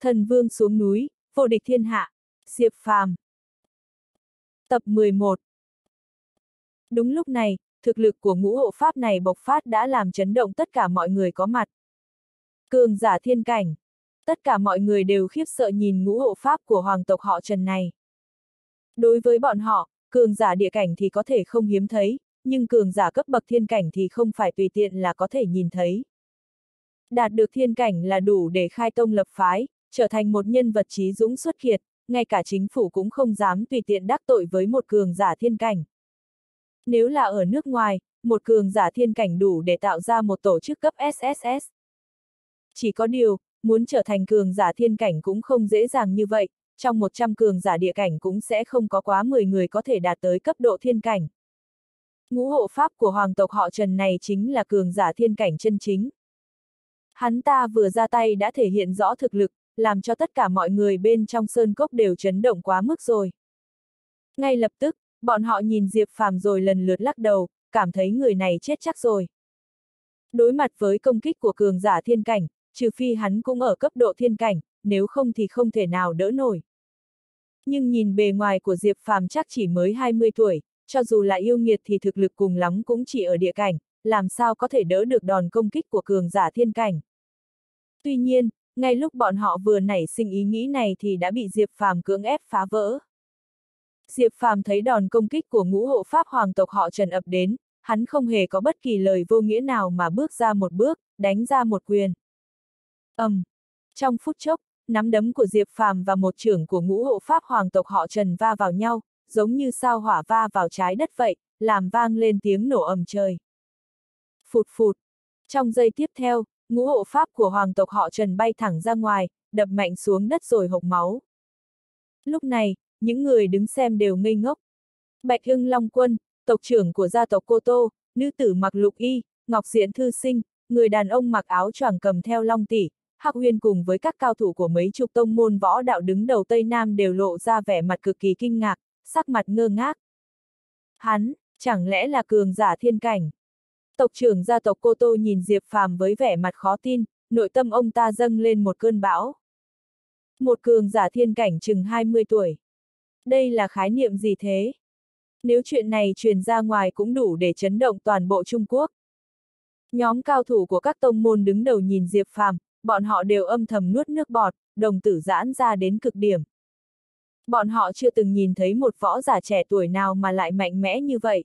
Thần vương xuống núi, vô địch thiên hạ, Diệp Phàm. Tập 11 Đúng lúc này, thực lực của ngũ hộ pháp này bộc phát đã làm chấn động tất cả mọi người có mặt. Cường giả thiên cảnh. Tất cả mọi người đều khiếp sợ nhìn ngũ hộ pháp của hoàng tộc họ Trần này. Đối với bọn họ, cường giả địa cảnh thì có thể không hiếm thấy, nhưng cường giả cấp bậc thiên cảnh thì không phải tùy tiện là có thể nhìn thấy. Đạt được thiên cảnh là đủ để khai tông lập phái, trở thành một nhân vật trí dũng xuất kiệt, ngay cả chính phủ cũng không dám tùy tiện đắc tội với một cường giả thiên cảnh. Nếu là ở nước ngoài, một cường giả thiên cảnh đủ để tạo ra một tổ chức cấp SSS. Chỉ có điều, muốn trở thành cường giả thiên cảnh cũng không dễ dàng như vậy, trong 100 cường giả địa cảnh cũng sẽ không có quá 10 người có thể đạt tới cấp độ thiên cảnh. Ngũ hộ pháp của hoàng tộc họ Trần này chính là cường giả thiên cảnh chân chính. Hắn ta vừa ra tay đã thể hiện rõ thực lực, làm cho tất cả mọi người bên trong sơn cốc đều chấn động quá mức rồi. Ngay lập tức, bọn họ nhìn Diệp Phàm rồi lần lượt lắc đầu, cảm thấy người này chết chắc rồi. Đối mặt với công kích của cường giả thiên cảnh, trừ phi hắn cũng ở cấp độ thiên cảnh, nếu không thì không thể nào đỡ nổi. Nhưng nhìn bề ngoài của Diệp Phàm chắc chỉ mới 20 tuổi, cho dù là yêu nghiệt thì thực lực cùng lắm cũng chỉ ở địa cảnh, làm sao có thể đỡ được đòn công kích của cường giả thiên cảnh. Tuy nhiên, ngay lúc bọn họ vừa nảy sinh ý nghĩ này thì đã bị Diệp Phàm cưỡng ép phá vỡ. Diệp Phàm thấy đòn công kích của ngũ hộ pháp hoàng tộc họ Trần ập đến, hắn không hề có bất kỳ lời vô nghĩa nào mà bước ra một bước, đánh ra một quyền. ầm, um, Trong phút chốc, nắm đấm của Diệp Phàm và một trưởng của ngũ hộ pháp hoàng tộc họ Trần va vào nhau, giống như sao hỏa va vào trái đất vậy, làm vang lên tiếng nổ ầm trời. Phụt phụt. Trong giây tiếp theo, ngũ hộ pháp của hoàng tộc họ Trần bay thẳng ra ngoài, đập mạnh xuống đất rồi hộc máu. Lúc này, những người đứng xem đều ngây ngốc. Bạch Hưng Long Quân, tộc trưởng của gia tộc Cô Tô, nữ tử mặc lục y, ngọc diện thư sinh, người đàn ông mặc áo choàng cầm theo long tỷ, Hạc Huyên cùng với các cao thủ của mấy chục tông môn võ đạo đứng đầu Tây Nam đều lộ ra vẻ mặt cực kỳ kinh ngạc, sắc mặt ngơ ngác. Hắn, chẳng lẽ là cường giả thiên cảnh? Tộc trưởng gia tộc Cô Tô nhìn Diệp Phàm với vẻ mặt khó tin, nội tâm ông ta dâng lên một cơn bão. Một cường giả thiên cảnh chừng 20 tuổi. Đây là khái niệm gì thế? Nếu chuyện này truyền ra ngoài cũng đủ để chấn động toàn bộ Trung Quốc. Nhóm cao thủ của các tông môn đứng đầu nhìn Diệp Phàm, bọn họ đều âm thầm nuốt nước bọt, đồng tử giãn ra đến cực điểm. Bọn họ chưa từng nhìn thấy một võ giả trẻ tuổi nào mà lại mạnh mẽ như vậy.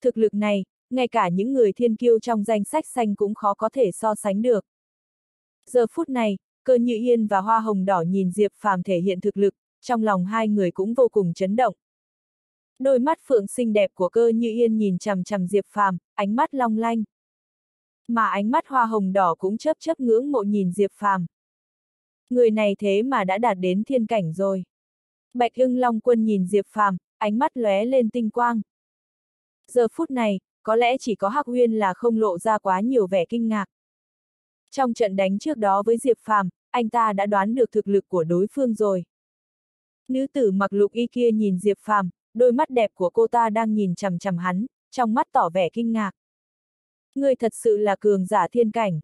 Thực lực này, ngay cả những người thiên kiêu trong danh sách xanh cũng khó có thể so sánh được. Giờ phút này, cơ như yên và hoa hồng đỏ nhìn Diệp Phàm thể hiện thực lực, trong lòng hai người cũng vô cùng chấn động. Đôi mắt phượng xinh đẹp của cơ như yên nhìn chằm chằm Diệp Phàm, ánh mắt long lanh. Mà ánh mắt hoa hồng đỏ cũng chớp chớp ngưỡng mộ nhìn Diệp Phàm. Người này thế mà đã đạt đến thiên cảnh rồi. Bạch ưng long quân nhìn Diệp Phàm, ánh mắt lóe lên tinh quang. Giờ phút này, có lẽ chỉ có Hắc Huyên là không lộ ra quá nhiều vẻ kinh ngạc. Trong trận đánh trước đó với Diệp Phàm, anh ta đã đoán được thực lực của đối phương rồi. Nữ tử mặc lục y kia nhìn Diệp Phàm, đôi mắt đẹp của cô ta đang nhìn chằm chằm hắn, trong mắt tỏ vẻ kinh ngạc. Người thật sự là cường giả thiên cảnh.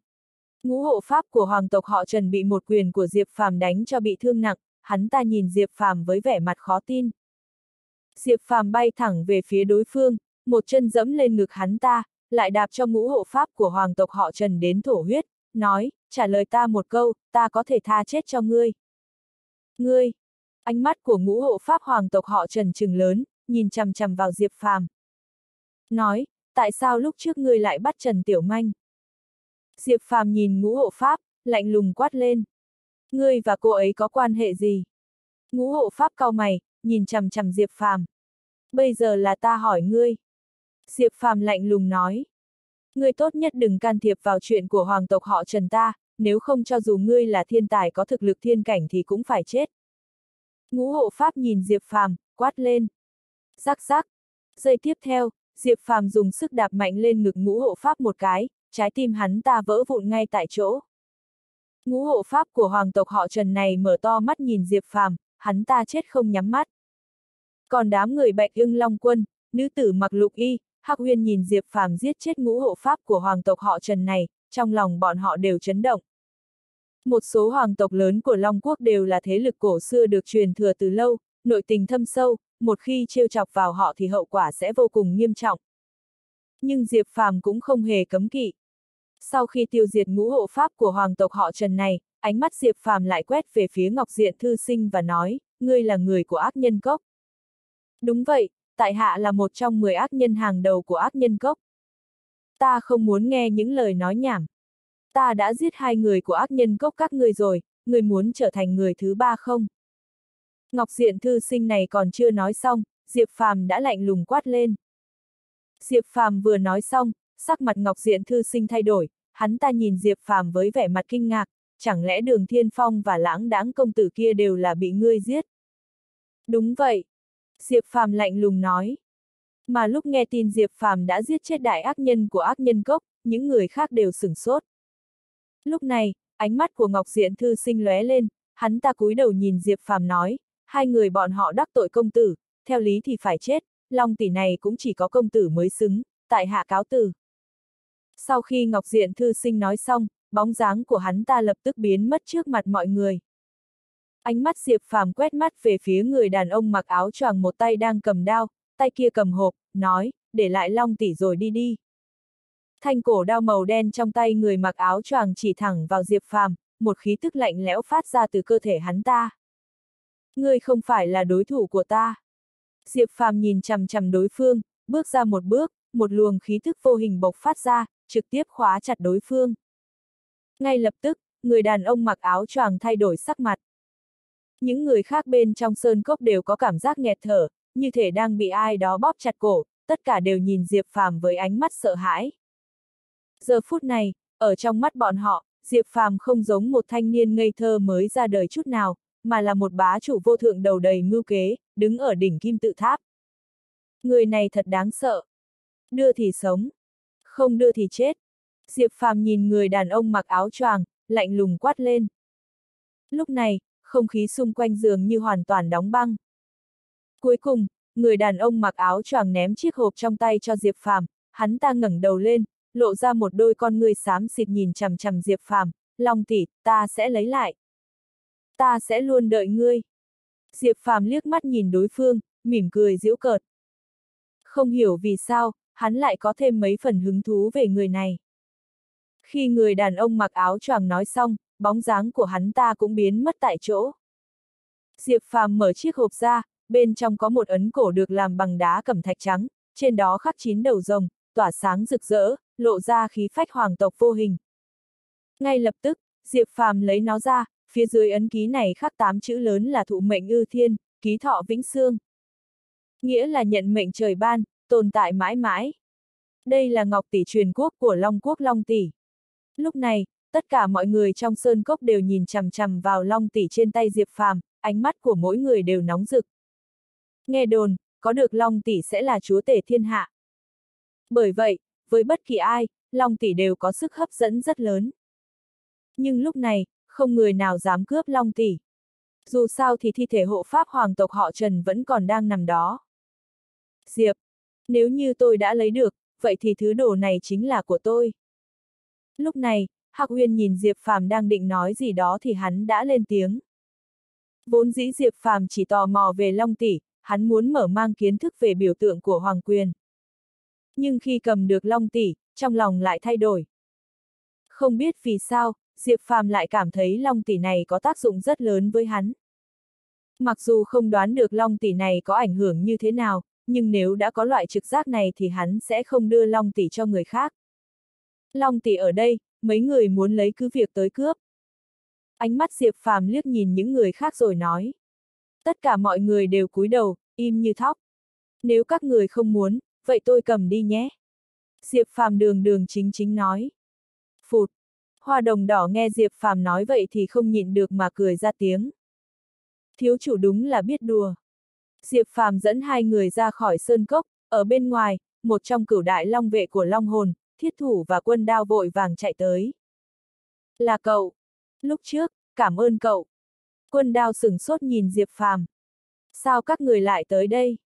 Ngũ hộ pháp của hoàng tộc họ Trần bị một quyền của Diệp Phàm đánh cho bị thương nặng, hắn ta nhìn Diệp Phàm với vẻ mặt khó tin. Diệp Phàm bay thẳng về phía đối phương, một chân dẫm lên ngực hắn ta, lại đạp cho ngũ hộ pháp của hoàng tộc họ Trần đến thổ huyết, nói, trả lời ta một câu, ta có thể tha chết cho ngươi. Ngươi! Ánh mắt của ngũ hộ pháp hoàng tộc họ Trần trừng lớn, nhìn chằm chằm vào Diệp Phàm. Nói, tại sao lúc trước ngươi lại bắt Trần Tiểu Manh? Diệp Phàm nhìn ngũ hộ pháp, lạnh lùng quát lên. Ngươi và cô ấy có quan hệ gì? Ngũ hộ pháp cau mày, nhìn chằm chằm Diệp Phàm. Bây giờ là ta hỏi ngươi. Diệp Phàm lạnh lùng nói. Ngươi tốt nhất đừng can thiệp vào chuyện của hoàng tộc họ Trần ta, nếu không cho dù ngươi là thiên tài có thực lực thiên cảnh thì cũng phải chết. Ngũ hộ pháp nhìn Diệp Phàm, quát lên. Rắc rắc. Giây tiếp theo, Diệp Phàm dùng sức đạp mạnh lên ngực ngũ hộ pháp một cái, trái tim hắn ta vỡ vụn ngay tại chỗ. Ngũ hộ pháp của hoàng tộc họ Trần này mở to mắt nhìn Diệp Phàm, hắn ta chết không nhắm mắt. Còn đám người bạch ưng long quân, nữ tử mặc lục y, Hắc Huyên nhìn Diệp Phàm giết chết ngũ hộ pháp của hoàng tộc họ Trần này, trong lòng bọn họ đều chấn động. Một số hoàng tộc lớn của Long Quốc đều là thế lực cổ xưa được truyền thừa từ lâu, nội tình thâm sâu, một khi trêu chọc vào họ thì hậu quả sẽ vô cùng nghiêm trọng. Nhưng Diệp Phàm cũng không hề cấm kỵ. Sau khi tiêu diệt ngũ hộ pháp của hoàng tộc họ Trần này, ánh mắt Diệp Phàm lại quét về phía Ngọc Diện Thư Sinh và nói, ngươi là người của ác nhân cốc. Đúng vậy, tại hạ là một trong 10 ác nhân hàng đầu của ác nhân cốc. Ta không muốn nghe những lời nói nhảm. Ta đã giết hai người của ác nhân cốc các ngươi rồi, người muốn trở thành người thứ ba không? Ngọc Diện Thư Sinh này còn chưa nói xong, Diệp Phàm đã lạnh lùng quát lên. Diệp Phàm vừa nói xong, sắc mặt Ngọc Diện Thư Sinh thay đổi, hắn ta nhìn Diệp Phàm với vẻ mặt kinh ngạc, chẳng lẽ đường Thiên Phong và lãng đãng công tử kia đều là bị ngươi giết? Đúng vậy. Diệp Phàm lạnh lùng nói. Mà lúc nghe tin Diệp Phàm đã giết chết đại ác nhân của ác nhân cốc, những người khác đều sửng sốt. Lúc này, ánh mắt của Ngọc Diện Thư sinh lóe lên, hắn ta cúi đầu nhìn Diệp Phàm nói, hai người bọn họ đắc tội công tử, theo lý thì phải chết, Long tỷ này cũng chỉ có công tử mới xứng, tại hạ cáo tử. Sau khi Ngọc Diện Thư sinh nói xong, bóng dáng của hắn ta lập tức biến mất trước mặt mọi người. Ánh mắt Diệp Phàm quét mắt về phía người đàn ông mặc áo choàng một tay đang cầm đao, tay kia cầm hộp, nói, để lại Long tỷ rồi đi đi. Thanh cổ đao màu đen trong tay người mặc áo choàng chỉ thẳng vào Diệp Phàm, một khí tức lạnh lẽo phát ra từ cơ thể hắn ta. Ngươi không phải là đối thủ của ta. Diệp Phàm nhìn chằm chằm đối phương, bước ra một bước, một luồng khí thức vô hình bộc phát ra, trực tiếp khóa chặt đối phương. Ngay lập tức, người đàn ông mặc áo choàng thay đổi sắc mặt. Những người khác bên trong sơn cốc đều có cảm giác nghẹt thở, như thể đang bị ai đó bóp chặt cổ, tất cả đều nhìn Diệp Phàm với ánh mắt sợ hãi. Giờ phút này, ở trong mắt bọn họ, Diệp Phàm không giống một thanh niên ngây thơ mới ra đời chút nào, mà là một bá chủ vô thượng đầu đầy mưu kế, đứng ở đỉnh kim tự tháp. Người này thật đáng sợ. Đưa thì sống, không đưa thì chết. Diệp Phàm nhìn người đàn ông mặc áo choàng, lạnh lùng quát lên. Lúc này, không khí xung quanh giường như hoàn toàn đóng băng. Cuối cùng, người đàn ông mặc áo choàng ném chiếc hộp trong tay cho Diệp Phàm, hắn ta ngẩng đầu lên, lộ ra một đôi con ngươi xám xịt nhìn chằm chằm Diệp Phàm, "Long tỷ, ta sẽ lấy lại. Ta sẽ luôn đợi ngươi." Diệp Phàm liếc mắt nhìn đối phương, mỉm cười giễu cợt. Không hiểu vì sao, hắn lại có thêm mấy phần hứng thú về người này. Khi người đàn ông mặc áo choàng nói xong, bóng dáng của hắn ta cũng biến mất tại chỗ. Diệp Phàm mở chiếc hộp ra, bên trong có một ấn cổ được làm bằng đá cẩm thạch trắng, trên đó khắc chín đầu rồng, tỏa sáng rực rỡ, lộ ra khí phách hoàng tộc vô hình. Ngay lập tức, Diệp Phàm lấy nó ra, phía dưới ấn ký này khắc tám chữ lớn là thụ mệnh ư thiên, ký thọ vĩnh xương. Nghĩa là nhận mệnh trời ban, tồn tại mãi mãi. Đây là ngọc tỷ truyền quốc của Long Quốc Long Tỷ. Lúc này, tất cả mọi người trong sơn cốc đều nhìn chằm chằm vào Long Tỷ trên tay Diệp Phàm, ánh mắt của mỗi người đều nóng rực. Nghe đồn, có được Long Tỷ sẽ là chúa tể thiên hạ. Bởi vậy, với bất kỳ ai, Long Tỷ đều có sức hấp dẫn rất lớn. Nhưng lúc này, không người nào dám cướp Long Tỷ. Dù sao thì thi thể hộ pháp hoàng tộc họ Trần vẫn còn đang nằm đó. Diệp, nếu như tôi đã lấy được, vậy thì thứ đồ này chính là của tôi. Lúc này, Hạc Uyên nhìn Diệp Phàm đang định nói gì đó thì hắn đã lên tiếng. Vốn dĩ Diệp Phàm chỉ tò mò về Long Tỷ, hắn muốn mở mang kiến thức về biểu tượng của Hoàng Quyền. Nhưng khi cầm được Long Tỷ, trong lòng lại thay đổi. Không biết vì sao, Diệp Phàm lại cảm thấy Long Tỷ này có tác dụng rất lớn với hắn. Mặc dù không đoán được Long Tỷ này có ảnh hưởng như thế nào, nhưng nếu đã có loại trực giác này thì hắn sẽ không đưa Long Tỷ cho người khác. Long Tỷ ở đây, mấy người muốn lấy cứ việc tới cướp. Ánh mắt Diệp Phàm liếc nhìn những người khác rồi nói. Tất cả mọi người đều cúi đầu, im như thóc. Nếu các người không muốn, vậy tôi cầm đi nhé. Diệp Phàm đường đường chính chính nói. Phụt. Hoa đồng đỏ nghe Diệp Phàm nói vậy thì không nhịn được mà cười ra tiếng. Thiếu chủ đúng là biết đùa. Diệp Phàm dẫn hai người ra khỏi sơn cốc, ở bên ngoài, một trong cửu đại long vệ của long hồn, thiết thủ và quân đao vội vàng chạy tới. Là cậu. Lúc trước, cảm ơn cậu. Quân đao sửng sốt nhìn Diệp Phàm. Sao các người lại tới đây?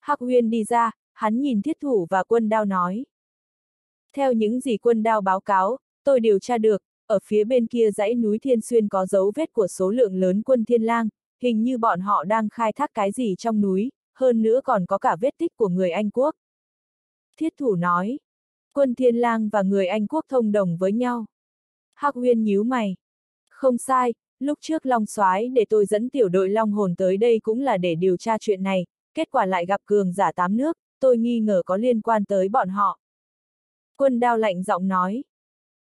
Hắc Huyên đi ra, hắn nhìn thiết thủ và quân đao nói. Theo những gì quân đao báo cáo, tôi điều tra được, ở phía bên kia dãy núi Thiên Xuyên có dấu vết của số lượng lớn quân Thiên Lang, hình như bọn họ đang khai thác cái gì trong núi, hơn nữa còn có cả vết tích của người Anh Quốc. Thiết thủ nói, quân Thiên Lang và người Anh Quốc thông đồng với nhau. Hắc Uyên nhíu mày. Không sai, lúc trước Long Soái để tôi dẫn tiểu đội Long Hồn tới đây cũng là để điều tra chuyện này, kết quả lại gặp cường giả tám nước, tôi nghi ngờ có liên quan tới bọn họ. Quân đao lạnh giọng nói.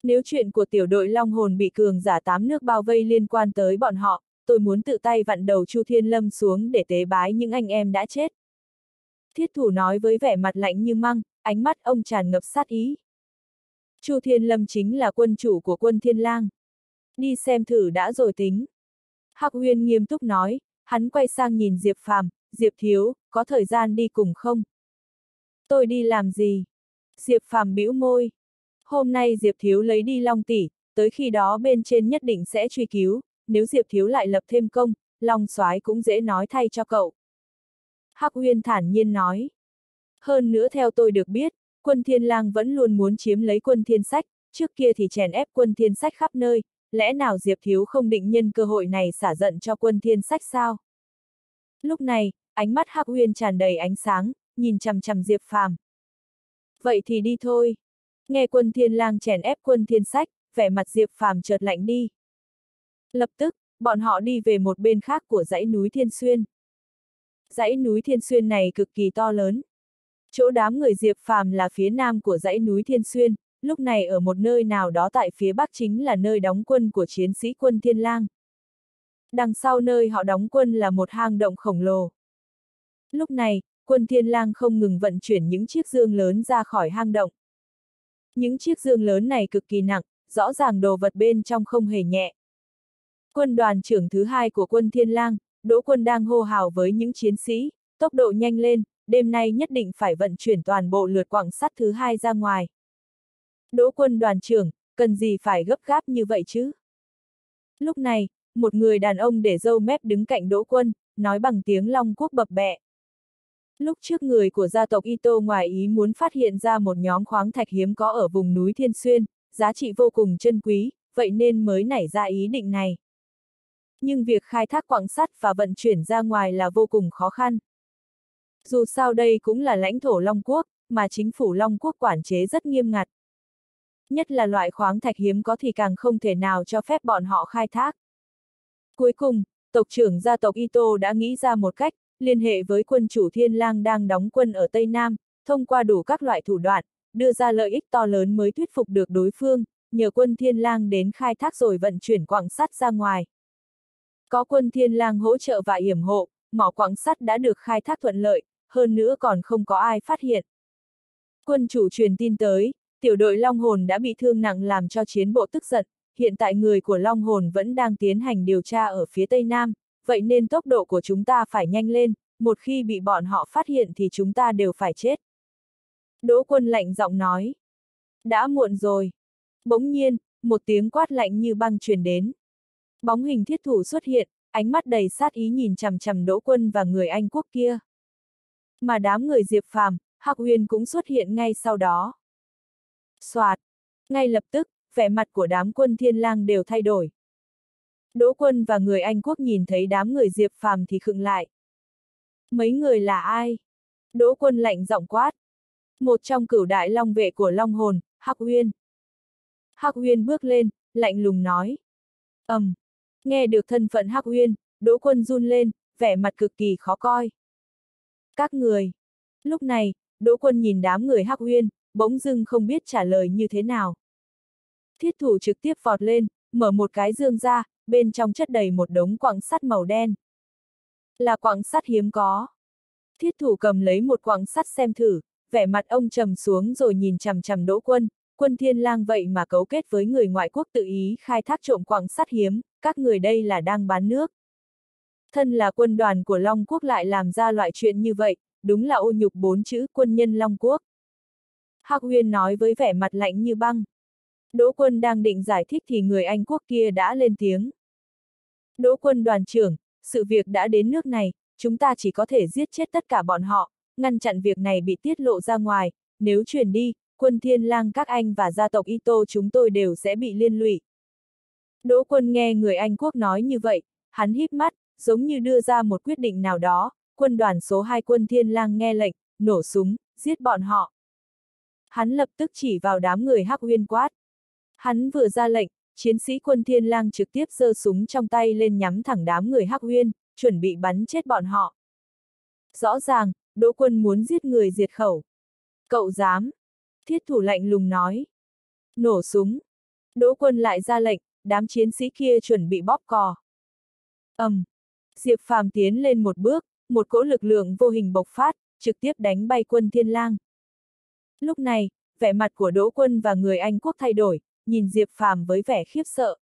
Nếu chuyện của tiểu đội Long Hồn bị cường giả tám nước bao vây liên quan tới bọn họ, tôi muốn tự tay vặn đầu Chu Thiên Lâm xuống để tế bái những anh em đã chết. Thiết thủ nói với vẻ mặt lạnh như măng, ánh mắt ông tràn ngập sát ý. Chu Thiên Lâm chính là quân chủ của quân Thiên Lang. Đi xem thử đã rồi tính. Hắc Uyên nghiêm túc nói, hắn quay sang nhìn Diệp Phàm, Diệp Thiếu, có thời gian đi cùng không? Tôi đi làm gì? Diệp Phàm bĩu môi. Hôm nay Diệp Thiếu lấy đi Long Tỷ, tới khi đó bên trên nhất định sẽ truy cứu, nếu Diệp Thiếu lại lập thêm công, Long Soái cũng dễ nói thay cho cậu. Hắc Uyên thản nhiên nói. Hơn nữa theo tôi được biết, quân thiên lang vẫn luôn muốn chiếm lấy quân thiên sách, trước kia thì chèn ép quân thiên sách khắp nơi, lẽ nào Diệp Thiếu không định nhân cơ hội này xả giận cho quân thiên sách sao? Lúc này, ánh mắt Hắc Uyên tràn đầy ánh sáng, nhìn chằm chằm Diệp Phàm. Vậy thì đi thôi. Nghe quân thiên lang chèn ép quân thiên sách, vẻ mặt Diệp Phàm chợt lạnh đi. Lập tức, bọn họ đi về một bên khác của dãy núi Thiên Xuyên. Dãy núi Thiên Xuyên này cực kỳ to lớn. Chỗ đám người Diệp Phàm là phía nam của dãy núi Thiên Xuyên, lúc này ở một nơi nào đó tại phía bắc chính là nơi đóng quân của chiến sĩ quân Thiên Lang. Đằng sau nơi họ đóng quân là một hang động khổng lồ. Lúc này, quân Thiên Lang không ngừng vận chuyển những chiếc dương lớn ra khỏi hang động. Những chiếc dương lớn này cực kỳ nặng, rõ ràng đồ vật bên trong không hề nhẹ. Quân đoàn trưởng thứ hai của quân Thiên Lang, Đỗ Quân đang hô hào với những chiến sĩ, tốc độ nhanh lên, đêm nay nhất định phải vận chuyển toàn bộ lượt quảng sắt thứ hai ra ngoài. Đỗ Quân đoàn trưởng, cần gì phải gấp gáp như vậy chứ? Lúc này, một người đàn ông để dâu mép đứng cạnh Đỗ Quân, nói bằng tiếng Long Quốc bập bẹ. Lúc trước người của gia tộc Ito ngoài ý muốn phát hiện ra một nhóm khoáng thạch hiếm có ở vùng núi Thiên Xuyên, giá trị vô cùng chân quý, vậy nên mới nảy ra ý định này. Nhưng việc khai thác quặng sắt và vận chuyển ra ngoài là vô cùng khó khăn. Dù sao đây cũng là lãnh thổ Long Quốc, mà chính phủ Long Quốc quản chế rất nghiêm ngặt. Nhất là loại khoáng thạch hiếm có thì càng không thể nào cho phép bọn họ khai thác. Cuối cùng, tộc trưởng gia tộc Ito đã nghĩ ra một cách, liên hệ với quân chủ Thiên Lang đang đóng quân ở Tây Nam, thông qua đủ các loại thủ đoạn, đưa ra lợi ích to lớn mới thuyết phục được đối phương, nhờ quân Thiên Lang đến khai thác rồi vận chuyển quặng sắt ra ngoài. Có quân Thiên Lang hỗ trợ và yểm hộ, mỏ quặng sắt đã được khai thác thuận lợi, hơn nữa còn không có ai phát hiện. Quân chủ truyền tin tới, tiểu đội Long Hồn đã bị thương nặng làm cho chiến bộ tức giận, hiện tại người của Long Hồn vẫn đang tiến hành điều tra ở phía Tây Nam, vậy nên tốc độ của chúng ta phải nhanh lên, một khi bị bọn họ phát hiện thì chúng ta đều phải chết. Đỗ quân lạnh giọng nói. Đã muộn rồi. Bỗng nhiên, một tiếng quát lạnh như băng truyền đến. Bóng hình thiết thủ xuất hiện, ánh mắt đầy sát ý nhìn chằm chằm Đỗ quân và người Anh quốc kia. Mà đám người Diệp Phàm, Hạc Uyên cũng xuất hiện ngay sau đó. Soạt! Ngay lập tức, vẻ mặt của đám quân thiên lang đều thay đổi. Đỗ quân và người Anh quốc nhìn thấy đám người Diệp Phàm thì khựng lại. Mấy người là ai? Đỗ quân lạnh giọng quát. Một trong cửu đại long vệ của long hồn, Hắc Uyên. Hắc Uyên bước lên, lạnh lùng nói. ầm, um. Nghe được thân phận Hắc Uyên, Đỗ quân run lên, vẻ mặt cực kỳ khó coi. Các người. Lúc này, Đỗ quân nhìn đám người Hắc Uyên, bỗng dưng không biết trả lời như thế nào. Thiết thủ trực tiếp vọt lên, mở một cái dương ra, bên trong chất đầy một đống quặng sắt màu đen. Là quặng sắt hiếm có. Thiết thủ cầm lấy một quặng sắt xem thử, vẻ mặt ông trầm xuống rồi nhìn chằm chằm đỗ quân, quân thiên lang vậy mà cấu kết với người ngoại quốc tự ý khai thác trộm quặng sắt hiếm, các người đây là đang bán nước. Thân là quân đoàn của Long Quốc lại làm ra loại chuyện như vậy, đúng là ô nhục bốn chữ quân nhân Long Quốc. Hạc Huyên nói với vẻ mặt lạnh như băng. Đỗ quân đang định giải thích thì người Anh quốc kia đã lên tiếng. Đỗ quân đoàn trưởng, sự việc đã đến nước này, chúng ta chỉ có thể giết chết tất cả bọn họ, ngăn chặn việc này bị tiết lộ ra ngoài, nếu truyền đi, quân thiên lang các anh và gia tộc Ito chúng tôi đều sẽ bị liên lụy, Đỗ quân nghe người Anh quốc nói như vậy, hắn híp mắt, giống như đưa ra một quyết định nào đó, quân đoàn số 2 quân thiên lang nghe lệnh, nổ súng, giết bọn họ. Hắn lập tức chỉ vào đám người hắc huyên quát. Hắn vừa ra lệnh, chiến sĩ quân thiên lang trực tiếp giơ súng trong tay lên nhắm thẳng đám người hắc huyên, chuẩn bị bắn chết bọn họ. Rõ ràng, đỗ quân muốn giết người diệt khẩu. Cậu dám. Thiết thủ lạnh lùng nói. Nổ súng. Đỗ quân lại ra lệnh, đám chiến sĩ kia chuẩn bị bóp cò. ầm, um. Diệp Phàm tiến lên một bước, một cỗ lực lượng vô hình bộc phát, trực tiếp đánh bay quân thiên lang. Lúc này, vẻ mặt của Đỗ Quân và người Anh quốc thay đổi, nhìn Diệp Phàm với vẻ khiếp sợ.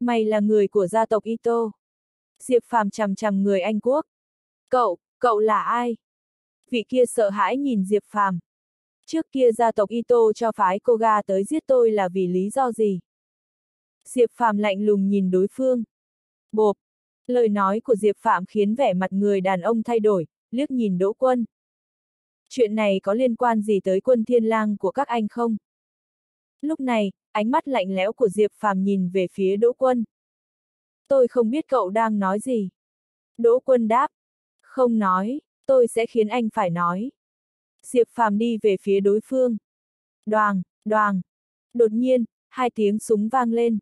Mày là người của gia tộc Ito. Diệp Phàm chằm chằm người Anh quốc. Cậu, cậu là ai? Vị kia sợ hãi nhìn Diệp Phàm. Trước kia gia tộc Ito cho phái Koga tới giết tôi là vì lý do gì? Diệp Phàm lạnh lùng nhìn đối phương. Bộp. Lời nói của Diệp Phạm khiến vẻ mặt người đàn ông thay đổi, liếc nhìn Đỗ Quân. Chuyện này có liên quan gì tới quân thiên lang của các anh không? Lúc này, ánh mắt lạnh lẽo của Diệp Phàm nhìn về phía Đỗ Quân. Tôi không biết cậu đang nói gì. Đỗ Quân đáp. Không nói, tôi sẽ khiến anh phải nói. Diệp Phàm đi về phía đối phương. Đoàng, đoàng. Đột nhiên, hai tiếng súng vang lên.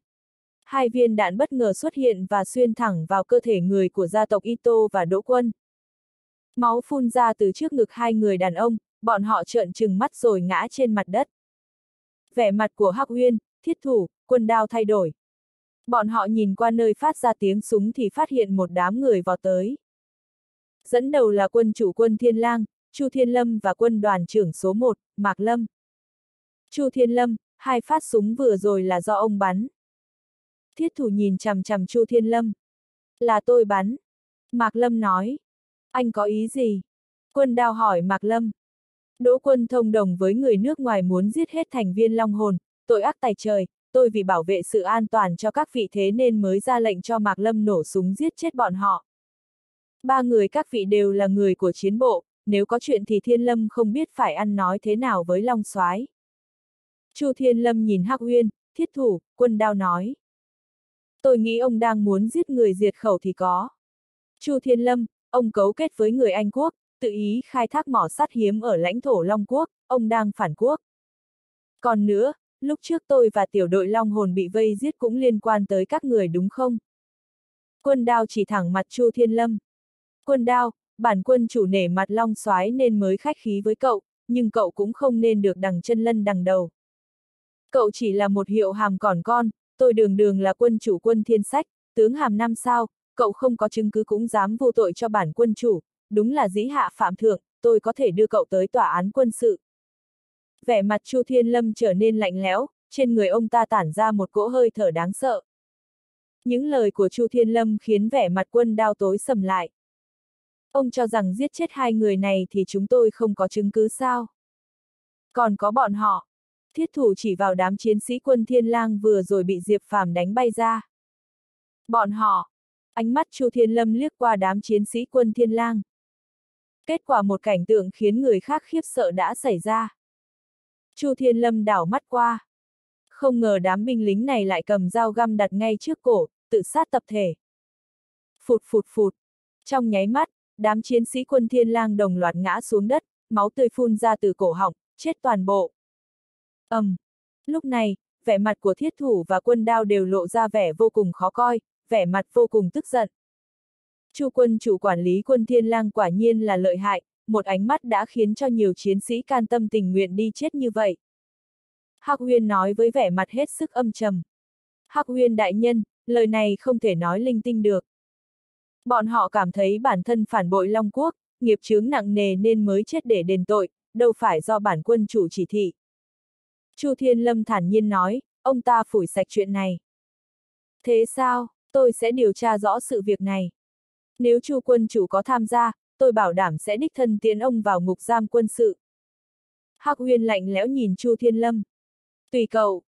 Hai viên đạn bất ngờ xuất hiện và xuyên thẳng vào cơ thể người của gia tộc Ito và Đỗ Quân. Máu phun ra từ trước ngực hai người đàn ông, bọn họ trợn trừng mắt rồi ngã trên mặt đất. Vẻ mặt của Hắc Uyên, thiết thủ, quân đao thay đổi. Bọn họ nhìn qua nơi phát ra tiếng súng thì phát hiện một đám người vào tới. Dẫn đầu là quân chủ quân Thiên Lang, Chu Thiên Lâm và quân đoàn trưởng số 1, Mạc Lâm. Chu Thiên Lâm, hai phát súng vừa rồi là do ông bắn. Thiết thủ nhìn chằm chằm Chu Thiên Lâm. Là tôi bắn. Mạc Lâm nói. Anh có ý gì? Quân đao hỏi Mạc Lâm. Đỗ quân thông đồng với người nước ngoài muốn giết hết thành viên Long Hồn, tội ác tài trời, tôi vì bảo vệ sự an toàn cho các vị thế nên mới ra lệnh cho Mạc Lâm nổ súng giết chết bọn họ. Ba người các vị đều là người của chiến bộ, nếu có chuyện thì Thiên Lâm không biết phải ăn nói thế nào với Long Soái. Chu Thiên Lâm nhìn Hắc Uyên, thiết thủ, quân đao nói. Tôi nghĩ ông đang muốn giết người diệt khẩu thì có. Chu Thiên Lâm, ông cấu kết với người Anh quốc, tự ý khai thác mỏ sắt hiếm ở lãnh thổ Long Quốc, ông đang phản quốc. Còn nữa, lúc trước tôi và tiểu đội Long Hồn bị vây giết cũng liên quan tới các người đúng không? Quân đao chỉ thẳng mặt Chu Thiên Lâm. Quân đao, bản quân chủ nể mặt Long soái nên mới khách khí với cậu, nhưng cậu cũng không nên được đằng chân lân đằng đầu. Cậu chỉ là một hiệu hàm còn con, tôi đường đường là quân chủ quân thiên sách, tướng hàm năm sao, cậu không có chứng cứ cũng dám vô tội cho bản quân chủ, đúng là dĩ hạ phạm thượng, tôi có thể đưa cậu tới tòa án quân sự. Vẻ mặt Chu Thiên Lâm trở nên lạnh lẽo, trên người ông ta tản ra một cỗ hơi thở đáng sợ. Những lời của Chu Thiên Lâm khiến vẻ mặt quân đao tối sầm lại. Ông cho rằng giết chết hai người này thì chúng tôi không có chứng cứ sao? Còn có bọn họ. Thiết thủ chỉ vào đám chiến sĩ quân Thiên Lang vừa rồi bị Diệp Phàm đánh bay ra. Bọn họ. Ánh mắt Chu Thiên Lâm liếc qua đám chiến sĩ quân Thiên Lang. Kết quả một cảnh tượng khiến người khác khiếp sợ đã xảy ra. Chu Thiên Lâm đảo mắt qua. Không ngờ đám binh lính này lại cầm dao găm đặt ngay trước cổ, tự sát tập thể. Phụt phụt phụt. Trong nháy mắt, đám chiến sĩ quân thiên lang đồng loạt ngã xuống đất, máu tươi phun ra từ cổ họng, chết toàn bộ ầm, um. Lúc này, vẻ mặt của thiết thủ và quân đao đều lộ ra vẻ vô cùng khó coi, vẻ mặt vô cùng tức giận. Chu quân chủ quản lý quân thiên lang quả nhiên là lợi hại, một ánh mắt đã khiến cho nhiều chiến sĩ can tâm tình nguyện đi chết như vậy. Hắc Huyên nói với vẻ mặt hết sức âm trầm. Hắc Huyên đại nhân, lời này không thể nói linh tinh được. Bọn họ cảm thấy bản thân phản bội Long Quốc, nghiệp chướng nặng nề nên mới chết để đền tội, đâu phải do bản quân chủ chỉ thị. Chu Thiên Lâm thản nhiên nói, ông ta phủi sạch chuyện này. Thế sao, tôi sẽ điều tra rõ sự việc này. Nếu Chu quân chủ có tham gia, tôi bảo đảm sẽ đích thân tiến ông vào ngục giam quân sự. Hắc Huyên lạnh lẽo nhìn Chu Thiên Lâm. Tùy cậu.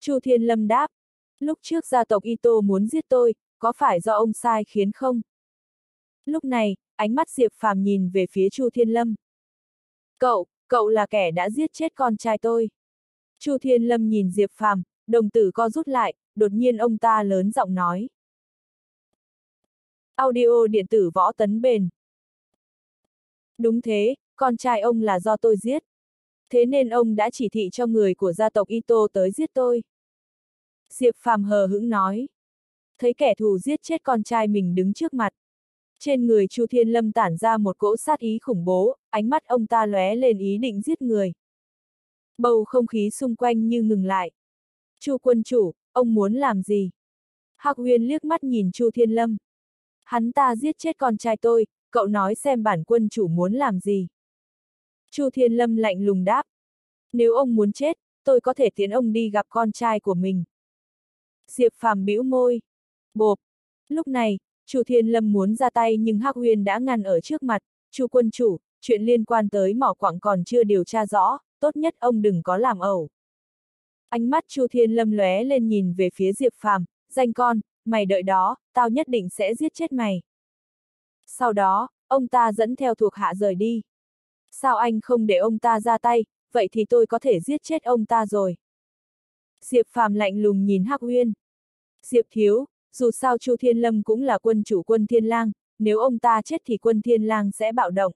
Chu Thiên Lâm đáp. Lúc trước gia tộc Ito muốn giết tôi, có phải do ông sai khiến không? Lúc này, ánh mắt Diệp Phàm nhìn về phía Chu Thiên Lâm. Cậu, cậu là kẻ đã giết chết con trai tôi. Chu Thiên Lâm nhìn Diệp Phàm, đồng tử co rút lại, đột nhiên ông ta lớn giọng nói. Audio điện tử võ tấn bền. Đúng thế, con trai ông là do tôi giết. Thế nên ông đã chỉ thị cho người của gia tộc Ito tới giết tôi. Diệp Phàm hờ hững nói. Thấy kẻ thù giết chết con trai mình đứng trước mặt. Trên người Chu Thiên Lâm tản ra một cỗ sát ý khủng bố, ánh mắt ông ta lóe lên ý định giết người. Bầu không khí xung quanh như ngừng lại. Chu quân chủ, ông muốn làm gì? Hạc Huyền liếc mắt nhìn Chu Thiên Lâm. Hắn ta giết chết con trai tôi, cậu nói xem bản quân chủ muốn làm gì. Chu Thiên Lâm lạnh lùng đáp. Nếu ông muốn chết, tôi có thể tiến ông đi gặp con trai của mình. Diệp Phàm bĩu môi. Bộp. Lúc này, Chu Thiên Lâm muốn ra tay nhưng Hắc Huyền đã ngăn ở trước mặt. Chu quân chủ, chuyện liên quan tới mỏ quặng còn chưa điều tra rõ, tốt nhất ông đừng có làm ẩu. Ánh mắt Chu Thiên Lâm lóe lên nhìn về phía Diệp Phàm, danh con, mày đợi đó, tao nhất định sẽ giết chết mày. Sau đó, ông ta dẫn theo thuộc hạ rời đi. Sao anh không để ông ta ra tay, vậy thì tôi có thể giết chết ông ta rồi. Diệp Phàm lạnh lùng nhìn Hắc Uyên. Diệp Thiếu, dù sao Chu Thiên Lâm cũng là quân chủ quân Thiên Lang, nếu ông ta chết thì quân Thiên Lang sẽ bạo động.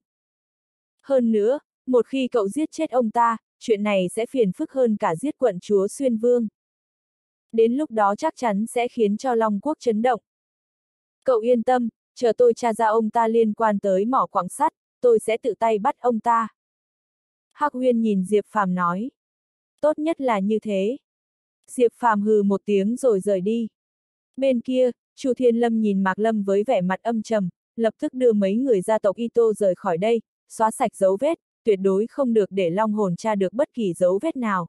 Hơn nữa, một khi cậu giết chết ông ta, chuyện này sẽ phiền phức hơn cả giết quận chúa Xuyên Vương. Đến lúc đó chắc chắn sẽ khiến cho Long Quốc chấn động. Cậu yên tâm, chờ tôi tra ra ông ta liên quan tới mỏ quảng sắt, tôi sẽ tự tay bắt ông ta. Hắc Huyên nhìn Diệp Phàm nói. Tốt nhất là như thế. Diệp Phàm hừ một tiếng rồi rời đi. Bên kia, Chu Thiên Lâm nhìn Mạc Lâm với vẻ mặt âm trầm, lập tức đưa mấy người gia tộc Ito rời khỏi đây, xóa sạch dấu vết, tuyệt đối không được để long hồn tra được bất kỳ dấu vết nào.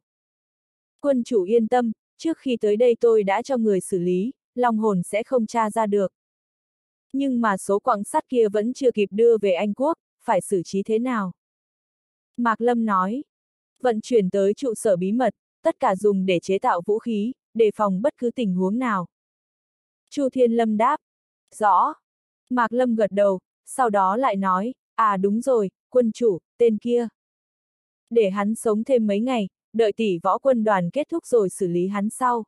Quân chủ yên tâm, trước khi tới đây tôi đã cho người xử lý, long hồn sẽ không tra ra được. Nhưng mà số quặng sắt kia vẫn chưa kịp đưa về Anh Quốc, phải xử trí thế nào? Mạc Lâm nói, vận chuyển tới trụ sở bí mật, tất cả dùng để chế tạo vũ khí, đề phòng bất cứ tình huống nào. Chu Thiên Lâm đáp, rõ. Mạc Lâm gật đầu, sau đó lại nói, à đúng rồi, quân chủ, tên kia. Để hắn sống thêm mấy ngày, đợi tỷ võ quân đoàn kết thúc rồi xử lý hắn sau.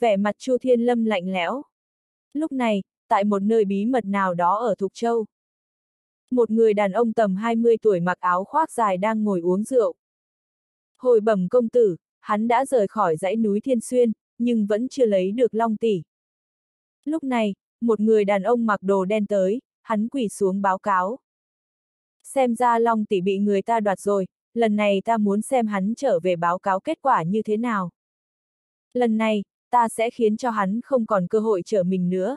Vẻ mặt Chu Thiên Lâm lạnh lẽo. Lúc này, tại một nơi bí mật nào đó ở Thục Châu. Một người đàn ông tầm 20 tuổi mặc áo khoác dài đang ngồi uống rượu. Hồi bẩm công tử, hắn đã rời khỏi dãy núi Thiên Xuyên, nhưng vẫn chưa lấy được Long Tỷ. Lúc này, một người đàn ông mặc đồ đen tới, hắn quỳ xuống báo cáo. Xem ra Long Tỷ bị người ta đoạt rồi, lần này ta muốn xem hắn trở về báo cáo kết quả như thế nào. Lần này, ta sẽ khiến cho hắn không còn cơ hội trở mình nữa.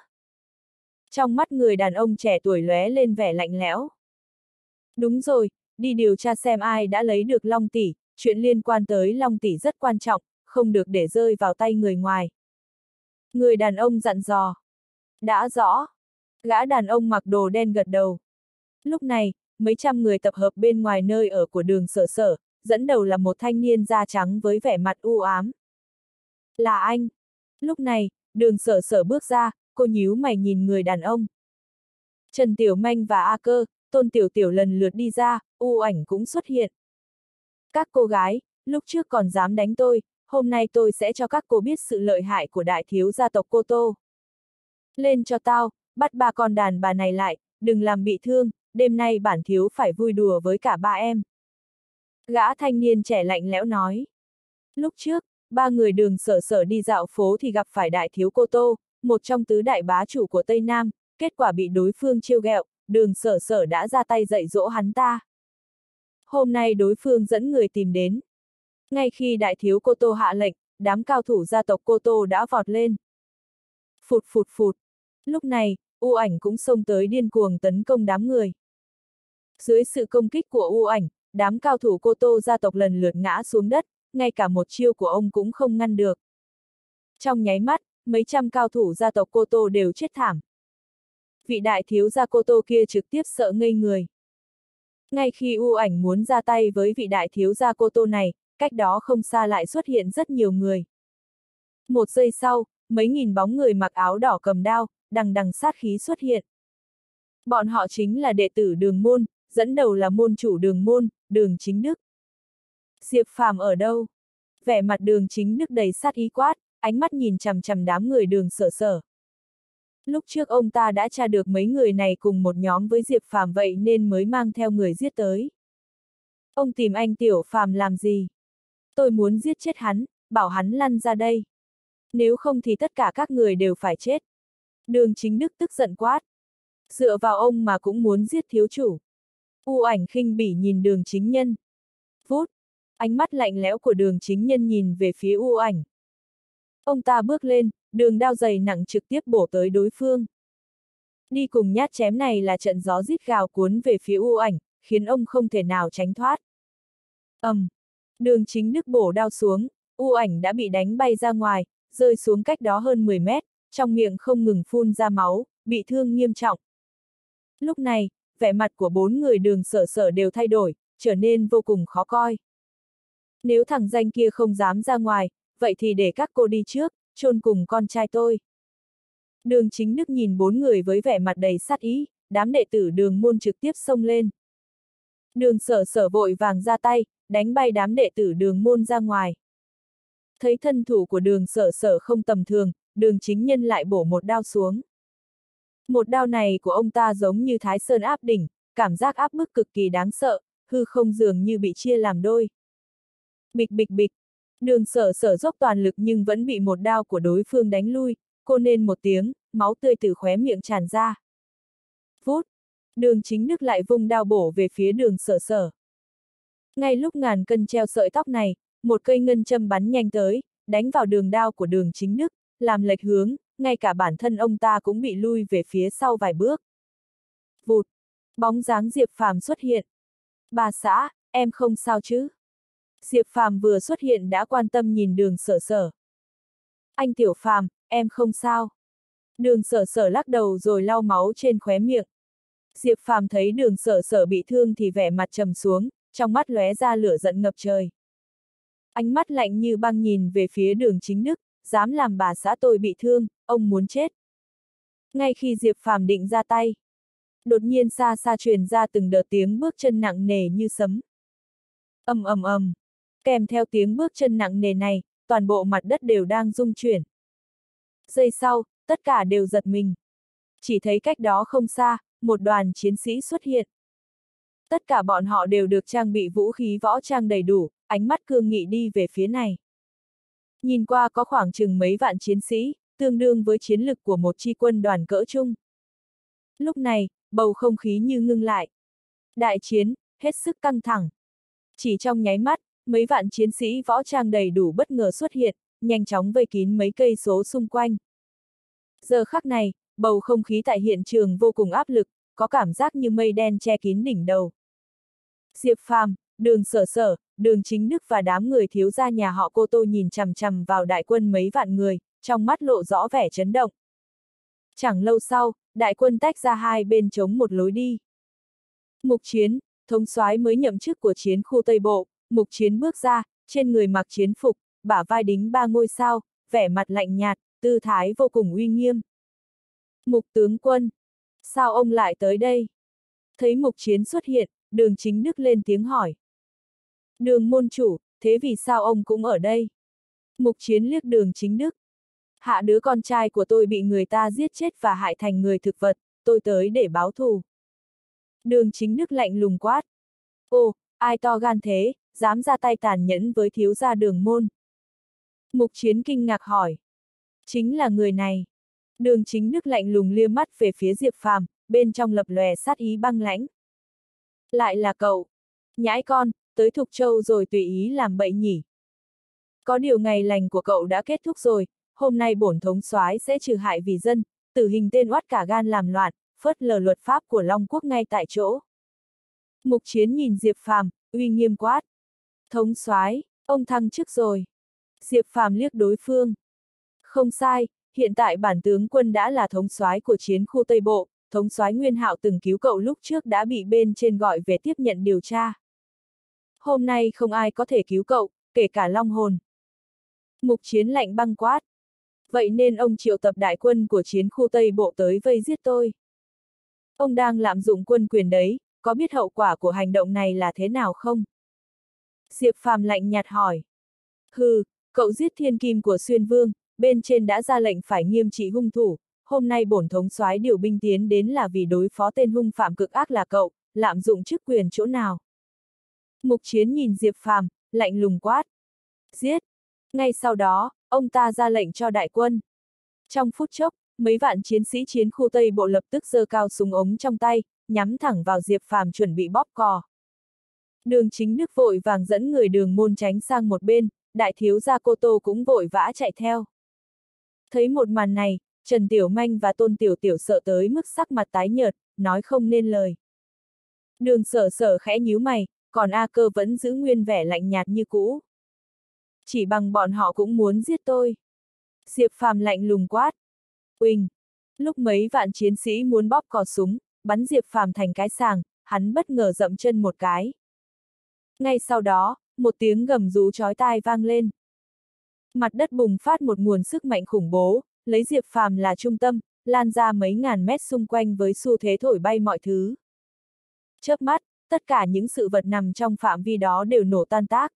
Trong mắt người đàn ông trẻ tuổi lóe lên vẻ lạnh lẽo. Đúng rồi, đi điều tra xem ai đã lấy được Long Tỷ, chuyện liên quan tới Long Tỷ rất quan trọng, không được để rơi vào tay người ngoài. Người đàn ông dặn dò. Đã rõ. Gã đàn ông mặc đồ đen gật đầu. Lúc này, mấy trăm người tập hợp bên ngoài nơi ở của đường sở sở, dẫn đầu là một thanh niên da trắng với vẻ mặt u ám. Là anh. Lúc này, đường sở sở bước ra, cô nhíu mày nhìn người đàn ông. Trần Tiểu Manh và A Cơ, Tôn Tiểu Tiểu lần lượt đi ra, u ảnh cũng xuất hiện. Các cô gái, lúc trước còn dám đánh tôi, hôm nay tôi sẽ cho các cô biết sự lợi hại của đại thiếu gia tộc Cô Tô. Lên cho tao, bắt ba con đàn bà này lại, đừng làm bị thương, đêm nay bản thiếu phải vui đùa với cả ba em. Gã thanh niên trẻ lạnh lẽo nói. Lúc trước, ba người đường sở sở đi dạo phố thì gặp phải đại thiếu Cô Tô, một trong tứ đại bá chủ của Tây Nam, kết quả bị đối phương chiêu ghẹo, đường sở sở đã ra tay dạy dỗ hắn ta. Hôm nay đối phương dẫn người tìm đến. Ngay khi đại thiếu Cô Tô hạ lệnh, đám cao thủ gia tộc Cô Tô đã vọt lên. Phụt phụt phụt. Lúc này, U ảnh cũng xông tới điên cuồng tấn công đám người. Dưới sự công kích của U ảnh, đám cao thủ Cô Tô gia tộc lần lượt ngã xuống đất, ngay cả một chiêu của ông cũng không ngăn được. Trong nháy mắt, mấy trăm cao thủ gia tộc Cô Tô đều chết thảm. Vị đại thiếu gia Cô Tô kia trực tiếp sợ ngây người. Ngay khi U ảnh muốn ra tay với vị đại thiếu gia Cô Tô này, cách đó không xa lại xuất hiện rất nhiều người. Một giây sau, mấy nghìn bóng người mặc áo đỏ cầm đao, đằng đằng sát khí xuất hiện. Bọn họ chính là đệ tử đường môn, dẫn đầu là môn chủ đường môn, đường chính đức. Diệp Phàm ở đâu? Vẻ mặt đường chính đức đầy sát ý quát, ánh mắt nhìn chằm chằm đám người đường sở sở. Lúc trước ông ta đã tra được mấy người này cùng một nhóm với Diệp Phàm vậy nên mới mang theo người giết tới. Ông tìm anh Tiểu Phàm làm gì? Tôi muốn giết chết hắn, bảo hắn lăn ra đây. Nếu không thì tất cả các người đều phải chết. Đường chính đức tức giận quát. Dựa vào ông mà cũng muốn giết thiếu chủ. U ảnh khinh bỉ nhìn đường chính nhân. Vút, ánh mắt lạnh lẽo của đường chính nhân nhìn về phía u ảnh. Ông ta bước lên, đường đao dày nặng trực tiếp bổ tới đối phương. Đi cùng nhát chém này là trận gió rít gào cuốn về phía u ảnh, khiến ông không thể nào tránh thoát. ầm, um, đường chính đức bổ đao xuống, u ảnh đã bị đánh bay ra ngoài, rơi xuống cách đó hơn 10 mét, trong miệng không ngừng phun ra máu, bị thương nghiêm trọng. Lúc này, vẻ mặt của bốn người đường sở sở đều thay đổi, trở nên vô cùng khó coi. Nếu thằng danh kia không dám ra ngoài, vậy thì để các cô đi trước, chôn cùng con trai tôi. Đường chính đức nhìn bốn người với vẻ mặt đầy sát ý, đám đệ tử đường môn trực tiếp xông lên. Đường sở sở vội vàng ra tay, đánh bay đám đệ tử đường môn ra ngoài. Thấy thân thủ của đường sở sở không tầm thường, đường chính nhân lại bổ một đao xuống. Một đao này của ông ta giống như thái sơn áp đỉnh, cảm giác áp bức cực kỳ đáng sợ, hư không dường như bị chia làm đôi. Bịch bịch bịch, đường sở sở dốc toàn lực nhưng vẫn bị một đao của đối phương đánh lui, cô nên một tiếng, máu tươi từ khóe miệng tràn ra. Phút, đường chính đức lại vung đao bổ về phía đường sở sở. Ngay lúc ngàn cân treo sợi tóc này, một cây ngân châm bắn nhanh tới, đánh vào đường đao của đường chính đức, làm lệch hướng, ngay cả bản thân ông ta cũng bị lui về phía sau vài bước. Vụt! Bóng dáng Diệp Phàm xuất hiện. Bà xã, em không sao chứ? Diệp Phàm vừa xuất hiện đã quan tâm nhìn đường sở sở. Anh Tiểu Phàm, em không sao. Đường sở sở lắc đầu rồi lau máu trên khóe miệng. Diệp Phàm thấy đường sở sở bị thương thì vẻ mặt trầm xuống, trong mắt lóe ra lửa giận ngập trời. Ánh mắt lạnh như băng nhìn về phía đường chính đức, dám làm bà xã tôi bị thương, ông muốn chết. Ngay khi Diệp Phàm định ra tay, đột nhiên xa xa truyền ra từng đợt tiếng bước chân nặng nề như sấm. ầm ầm ầm, kèm theo tiếng bước chân nặng nề này, toàn bộ mặt đất đều đang rung chuyển. Giây sau, tất cả đều giật mình. Chỉ thấy cách đó không xa, một đoàn chiến sĩ xuất hiện. Tất cả bọn họ đều được trang bị vũ khí võ trang đầy đủ, ánh mắt cương nghị đi về phía này. Nhìn qua có khoảng chừng mấy vạn chiến sĩ, tương đương với chiến lực của một chi quân đoàn cỡ chung. Lúc này, bầu không khí như ngưng lại. Đại chiến, hết sức căng thẳng. Chỉ trong nháy mắt, mấy vạn chiến sĩ võ trang đầy đủ bất ngờ xuất hiện, nhanh chóng vây kín mấy cây số xung quanh. Giờ khắc này, bầu không khí tại hiện trường vô cùng áp lực, có cảm giác như mây đen che kín đỉnh đầu. Diệp Phàm, đường sở sở, đường chính đức và đám người thiếu gia nhà họ cô tô nhìn chằm chằm vào đại quân mấy vạn người, trong mắt lộ rõ vẻ chấn động. Chẳng lâu sau, đại quân tách ra hai bên chống một lối đi. Mục chiến, thống soái mới nhậm chức của chiến khu Tây Bộ, mục chiến bước ra, trên người mặc chiến phục, bả vai đính ba ngôi sao, vẻ mặt lạnh nhạt, tư thái vô cùng uy nghiêm. Mục tướng quân, sao ông lại tới đây? Thấy mục chiến xuất hiện, đường chính đức lên tiếng hỏi. Đường môn chủ, thế vì sao ông cũng ở đây? Mục chiến liếc đường chính đức. Hạ đứa con trai của tôi bị người ta giết chết và hại thành người thực vật, tôi tới để báo thù. Đường chính đức lạnh lùng quát. Ô, ai to gan thế, dám ra tay tàn nhẫn với thiếu gia đường môn. Mục chiến kinh ngạc hỏi. Chính là người này. Đường chính đức lạnh lùng lia mắt về phía Diệp Phàm, bên trong lập lòe sát ý băng lãnh. Lại là cậu. Nhãi con, tới Thục Châu rồi tùy ý làm bậy nhỉ. Có điều ngày lành của cậu đã kết thúc rồi, hôm nay bổn thống soái sẽ trừ hại vì dân, tử hình tên oát cả gan làm loạn, phớt lờ luật pháp của Long Quốc ngay tại chỗ. Mục chiến nhìn Diệp Phàm, uy nghiêm quát. Thống soái, ông thăng chức rồi. Diệp Phàm liếc đối phương. Không sai, hiện tại bản tướng quân đã là thống soái của chiến khu Tây Bộ, thống soái Nguyên Hạo từng cứu cậu lúc trước đã bị bên trên gọi về tiếp nhận điều tra. Hôm nay không ai có thể cứu cậu, kể cả Long Hồn. Mục chiến lạnh băng quát. Vậy nên ông triệu tập đại quân của chiến khu Tây Bộ tới vây giết tôi. Ông đang lạm dụng quân quyền đấy, có biết hậu quả của hành động này là thế nào không? Diệp Phàm lạnh nhạt hỏi. Hừ, cậu giết thiên kim của xuyên vương, bên trên đã ra lệnh phải nghiêm trị hung thủ, hôm nay bổn thống soái điều binh tiến đến là vì đối phó tên hung phạm cực ác là cậu, lạm dụng chức quyền chỗ nào. Mục chiến nhìn Diệp Phàm, lạnh lùng quát. Giết! Ngay sau đó, ông ta ra lệnh cho đại quân. Trong phút chốc, mấy vạn chiến sĩ chiến khu Tây Bộ lập tức giơ cao súng ống trong tay, nhắm thẳng vào Diệp Phàm chuẩn bị bóp cò. Đường chính nước vội vàng dẫn người đường môn tránh sang một bên, đại thiếu gia cô Tô cũng vội vã chạy theo. Thấy một màn này, Trần Tiểu Manh và Tôn Tiểu Tiểu sợ tới mức sắc mặt tái nhợt, nói không nên lời. Đường sở sở khẽ nhíu mày, còn A cơ vẫn giữ nguyên vẻ lạnh nhạt như cũ. Chỉ bằng bọn họ cũng muốn giết tôi. Diệp Phàm lạnh lùng quát. Uỳnh! Lúc mấy vạn chiến sĩ muốn bóp cò súng, bắn Diệp Phàm thành cái sàng, hắn bất ngờ dậm chân một cái. Ngay sau đó, một tiếng gầm rú chói tai vang lên. Mặt đất bùng phát một nguồn sức mạnh khủng bố, lấy Diệp Phàm là trung tâm, lan ra mấy ngàn mét xung quanh với xu thế thổi bay mọi thứ. Chớp mắt, tất cả những sự vật nằm trong phạm vi đó đều nổ tan tác.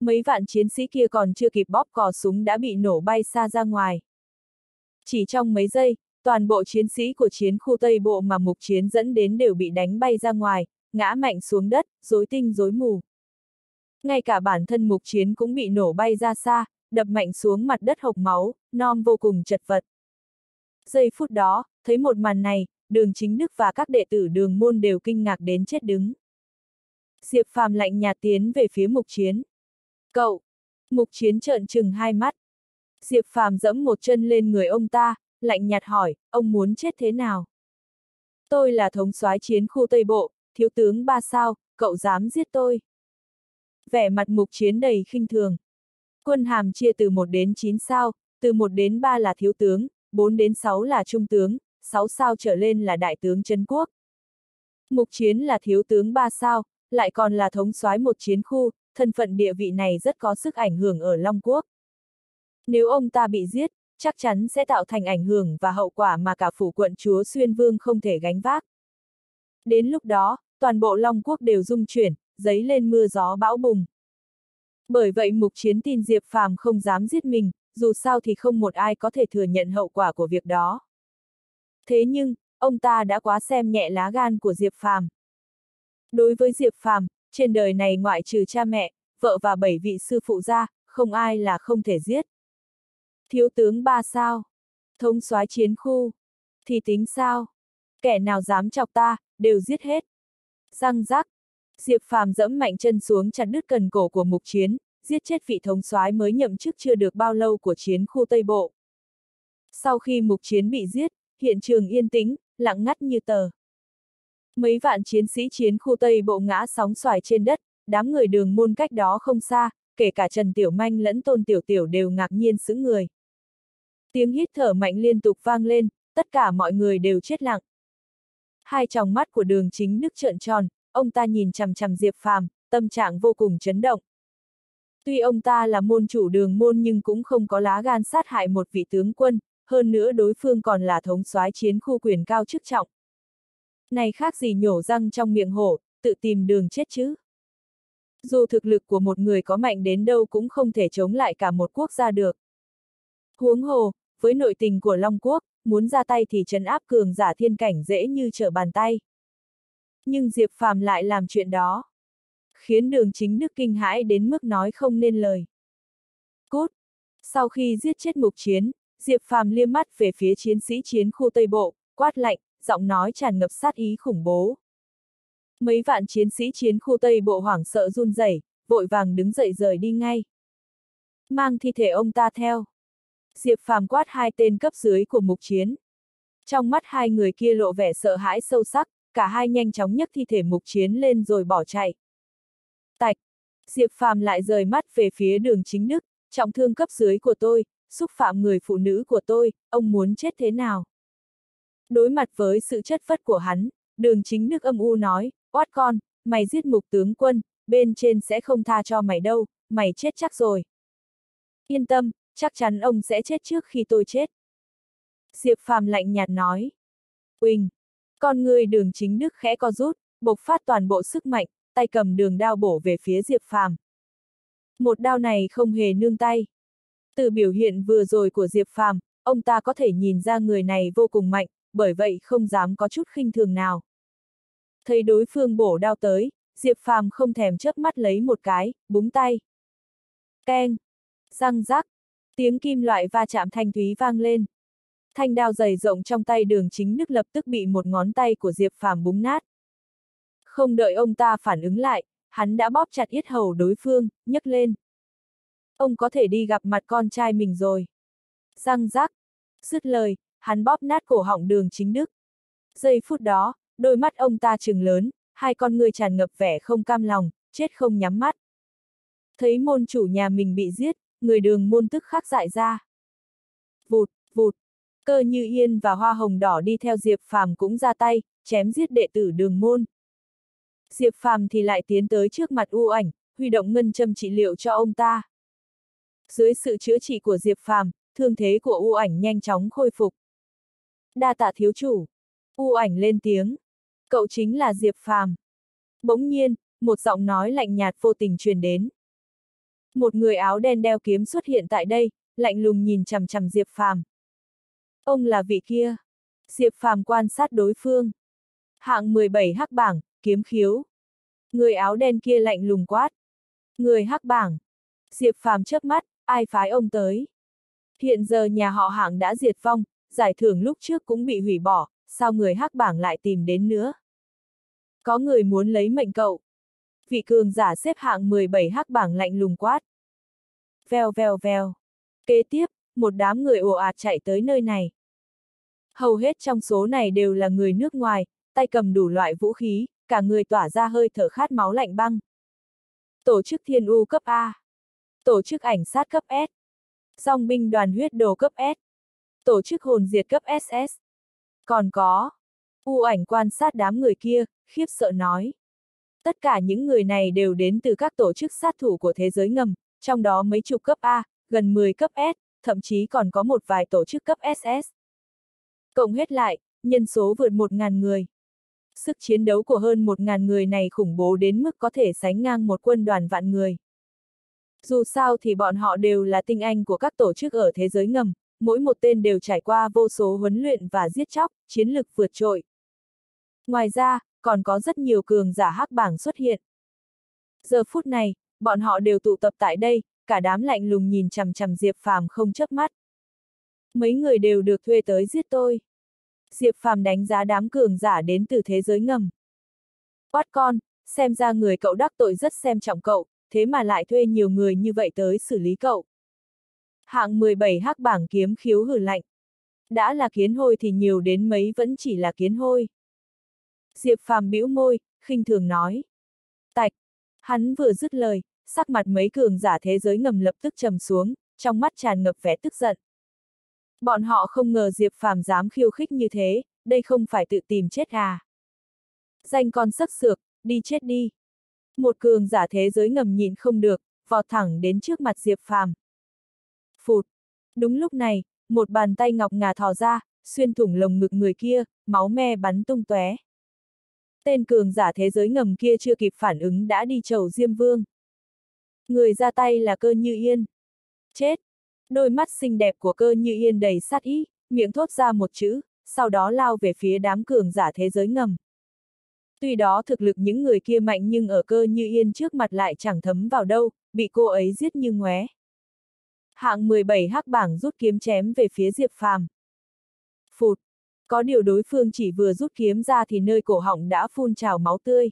Mấy vạn chiến sĩ kia còn chưa kịp bóp cò súng đã bị nổ bay xa ra ngoài. Chỉ trong mấy giây, toàn bộ chiến sĩ của chiến khu Tây Bộ mà mục chiến dẫn đến đều bị đánh bay ra ngoài, ngã mạnh xuống đất, rối tinh rối mù. Ngay cả bản thân mục chiến cũng bị nổ bay ra xa, đập mạnh xuống mặt đất hộc máu, non vô cùng chật vật. Giây phút đó, thấy một màn này, đường chính đức và các đệ tử đường môn đều kinh ngạc đến chết đứng. Diệp Phàm lạnh nhạt tiến về phía mục chiến. Cậu! Mục chiến trợn trừng hai mắt. Diệp Phàm dẫm một chân lên người ông ta, lạnh nhạt hỏi, ông muốn chết thế nào? Tôi là thống soái chiến khu Tây Bộ, thiếu tướng ba sao, cậu dám giết tôi? Vẻ mặt mục chiến đầy khinh thường. Quân hàm chia từ 1 đến 9 sao, từ 1 đến 3 là thiếu tướng, 4 đến 6 là trung tướng, 6 sao trở lên là đại tướng chân quốc. Mục chiến là thiếu tướng 3 sao, lại còn là thống soái một chiến khu, thân phận địa vị này rất có sức ảnh hưởng ở Long Quốc. Nếu ông ta bị giết, chắc chắn sẽ tạo thành ảnh hưởng và hậu quả mà cả phủ quận chúa Xuyên Vương không thể gánh vác. Đến lúc đó, toàn bộ Long Quốc đều rung chuyển, giấy lên mưa gió bão bùng. Bởi vậy mục chiến tin Diệp Phàm không dám giết mình, dù sao thì không một ai có thể thừa nhận hậu quả của việc đó. Thế nhưng, ông ta đã quá xem nhẹ lá gan của Diệp Phàm. Đối với Diệp Phàm, trên đời này ngoại trừ cha mẹ, vợ và bảy vị sư phụ ra, không ai là không thể giết. Thiếu tướng ba sao? Thống soái chiến khu? Thì tính sao? Kẻ nào dám chọc ta, đều giết hết. Răng rắc. Diệp Phàm dẫm mạnh chân xuống chặt đứt cần cổ của mục chiến, giết chết vị thống soái mới nhậm chức chưa được bao lâu của chiến khu Tây Bộ. Sau khi mục chiến bị giết, hiện trường yên tĩnh, lặng ngắt như tờ. Mấy vạn chiến sĩ chiến khu Tây Bộ ngã sóng xoài trên đất, đám người đường môn cách đó không xa, kể cả Trần Tiểu Manh lẫn Tôn Tiểu Tiểu đều ngạc nhiên sững người. Tiếng hít thở mạnh liên tục vang lên, tất cả mọi người đều chết lặng. Hai tròng mắt của đường chính nước trợn tròn, ông ta nhìn chằm chằm Diệp Phàm, tâm trạng vô cùng chấn động. Tuy ông ta là môn chủ đường môn nhưng cũng không có lá gan sát hại một vị tướng quân, hơn nữa đối phương còn là thống soái chiến khu quyền cao chức trọng. Này khác gì nhổ răng trong miệng hổ, tự tìm đường chết chứ. Dù thực lực của một người có mạnh đến đâu cũng không thể chống lại cả một quốc gia được. Huống hồ, với nội tình của Long Quốc, muốn ra tay thì trấn áp cường giả thiên cảnh dễ như trở bàn tay. Nhưng Diệp Phàm lại làm chuyện đó. Khiến đường chính đức kinh hãi đến mức nói không nên lời. Cút! Sau khi giết chết mục chiến, Diệp Phàm liếc mắt về phía chiến sĩ chiến khu Tây Bộ, quát lạnh, giọng nói tràn ngập sát ý khủng bố. Mấy vạn chiến sĩ chiến khu Tây Bộ hoảng sợ run rẩy, vội vàng đứng dậy rời đi ngay. Mang thi thể ông ta theo. Diệp Phàm quát hai tên cấp dưới của mục chiến. Trong mắt hai người kia lộ vẻ sợ hãi sâu sắc, cả hai nhanh chóng nhấc thi thể mục chiến lên rồi bỏ chạy. Tạch! Diệp Phàm lại rời mắt về phía đường chính đức, trọng thương cấp dưới của tôi, xúc phạm người phụ nữ của tôi, ông muốn chết thế nào? Đối mặt với sự chất vất của hắn, đường chính đức âm u nói, oát con, mày giết mục tướng quân, bên trên sẽ không tha cho mày đâu, mày chết chắc rồi. Yên tâm, chắc chắn ông sẽ chết trước khi tôi chết. Diệp Phàm lạnh nhạt nói. Quỳnh! Con người đường chính đức khẽ co rút, bộc phát toàn bộ sức mạnh, tay cầm đường đao bổ về phía Diệp Phàm. Một đao này không hề nương tay. Từ biểu hiện vừa rồi của Diệp Phàm, ông ta có thể nhìn ra người này vô cùng mạnh, bởi vậy không dám có chút khinh thường nào. Thấy đối phương bổ đao tới, Diệp Phàm không thèm chớp mắt lấy một cái, búng tay. Keng! Răng rắc! Tiếng kim loại va chạm thanh thúy vang lên. Thanh đao dày rộng trong tay đường chính đức lập tức bị một ngón tay của Diệp Phàm búng nát. Không đợi ông ta phản ứng lại, hắn đã bóp chặt yết hầu đối phương, nhấc lên. Ông có thể đi gặp mặt con trai mình rồi. Răng rắc! Dứt lời, hắn bóp nát cổ họng đường chính đức. Giây phút đó, đôi mắt ông ta trừng lớn, hai con người tràn ngập vẻ không cam lòng, chết không nhắm mắt. Thấy môn chủ nhà mình bị giết, người đường môn tức khắc dại ra. Vụt, vụt, cơ như yên và hoa hồng đỏ đi theo Diệp Phàm cũng ra tay, chém giết đệ tử đường môn. Diệp Phàm thì lại tiến tới trước mặt u ảnh, huy động ngân châm trị liệu cho ông ta. Dưới sự chữa trị của Diệp Phàm, thương thế của u ảnh nhanh chóng khôi phục. Đa tạ thiếu chủ. U ảnh lên tiếng. Cậu chính là Diệp Phàm. Bỗng nhiên, một giọng nói lạnh nhạt vô tình truyền đến. Một người áo đen đeo kiếm xuất hiện tại đây, lạnh lùng nhìn chằm chằm Diệp Phàm. Ông là vị kia. Diệp Phàm quan sát đối phương. Hạng 17 hắc bảng, kiếm khiếu. Người áo đen kia lạnh lùng quát. Người hắc bảng. Diệp Phàm chớp mắt, ai phái ông tới. Hiện giờ nhà họ hạng đã diệt vong, giải thưởng lúc trước cũng bị hủy bỏ, sao người hắc bảng lại tìm đến nữa? Có người muốn lấy mệnh cậu. Vị cường giả xếp hạng 17 hắc bảng lạnh lùng quát. Vèo vèo vèo. Kế tiếp, một đám người ồ ạt chạy tới nơi này. Hầu hết trong số này đều là người nước ngoài, tay cầm đủ loại vũ khí, cả người tỏa ra hơi thở khát máu lạnh băng. Tổ chức Thiên U cấp A. Tổ chức ảnh sát cấp S. Song binh đoàn huyết đồ cấp S. Tổ chức hồn diệt cấp SS. Còn có. U ảnh quan sát đám người kia, khiếp sợ nói. Tất cả những người này đều đến từ các tổ chức sát thủ của thế giới ngầm, trong đó mấy chục cấp A, gần 10 cấp S, thậm chí còn có một vài tổ chức cấp SS. Cộng hết lại, nhân số vượt 1.000 người. Sức chiến đấu của hơn 1.000 người này khủng bố đến mức có thể sánh ngang một quân đoàn vạn người. Dù sao thì bọn họ đều là tinh anh của các tổ chức ở thế giới ngầm, mỗi một tên đều trải qua vô số huấn luyện và giết chóc, chiến lực vượt trội. Ngoài ra, còn có rất nhiều cường giả hắc bảng xuất hiện. Giờ phút này, bọn họ đều tụ tập tại đây, cả đám lạnh lùng nhìn chằm chằm Diệp Phàm không chớp mắt. Mấy người đều được thuê tới giết tôi. Diệp Phàm đánh giá đám cường giả đến từ thế giới ngầm. Quát con, xem ra người cậu đắc tội rất xem trọng cậu, thế mà lại thuê nhiều người như vậy tới xử lý cậu. Hạng 17 hắc bảng kiếm khiếu hử lạnh. Đã là kiến hôi thì nhiều đến mấy vẫn chỉ là kiến hôi. Diệp phàm bĩu môi, khinh thường nói. Tạch. Hắn vừa dứt lời, sắc mặt mấy cường giả thế giới ngầm lập tức trầm xuống, trong mắt tràn ngập vẻ tức giận. Bọn họ không ngờ Diệp phàm dám khiêu khích như thế, đây không phải tự tìm chết à. Danh con sắc sược, đi chết đi. Một cường giả thế giới ngầm nhịn không được, vọt thẳng đến trước mặt Diệp phàm. Phụt! Đúng lúc này, một bàn tay ngọc ngà thò ra, xuyên thủng lồng ngực người kia, máu me bắn tung tóe. Tên cường giả thế giới ngầm kia chưa kịp phản ứng đã đi chầu Diêm Vương. Người ra tay là cơ như yên. Chết! Đôi mắt xinh đẹp của cơ như yên đầy sát ý, miệng thốt ra một chữ, sau đó lao về phía đám cường giả thế giới ngầm. Tuy đó thực lực những người kia mạnh nhưng ở cơ như yên trước mặt lại chẳng thấm vào đâu, bị cô ấy giết như ngoé. Hạng 17 hắc bảng rút kiếm chém về phía Diệp Phàm. Phụt! Có điều đối phương chỉ vừa rút kiếm ra thì nơi cổ họng đã phun trào máu tươi.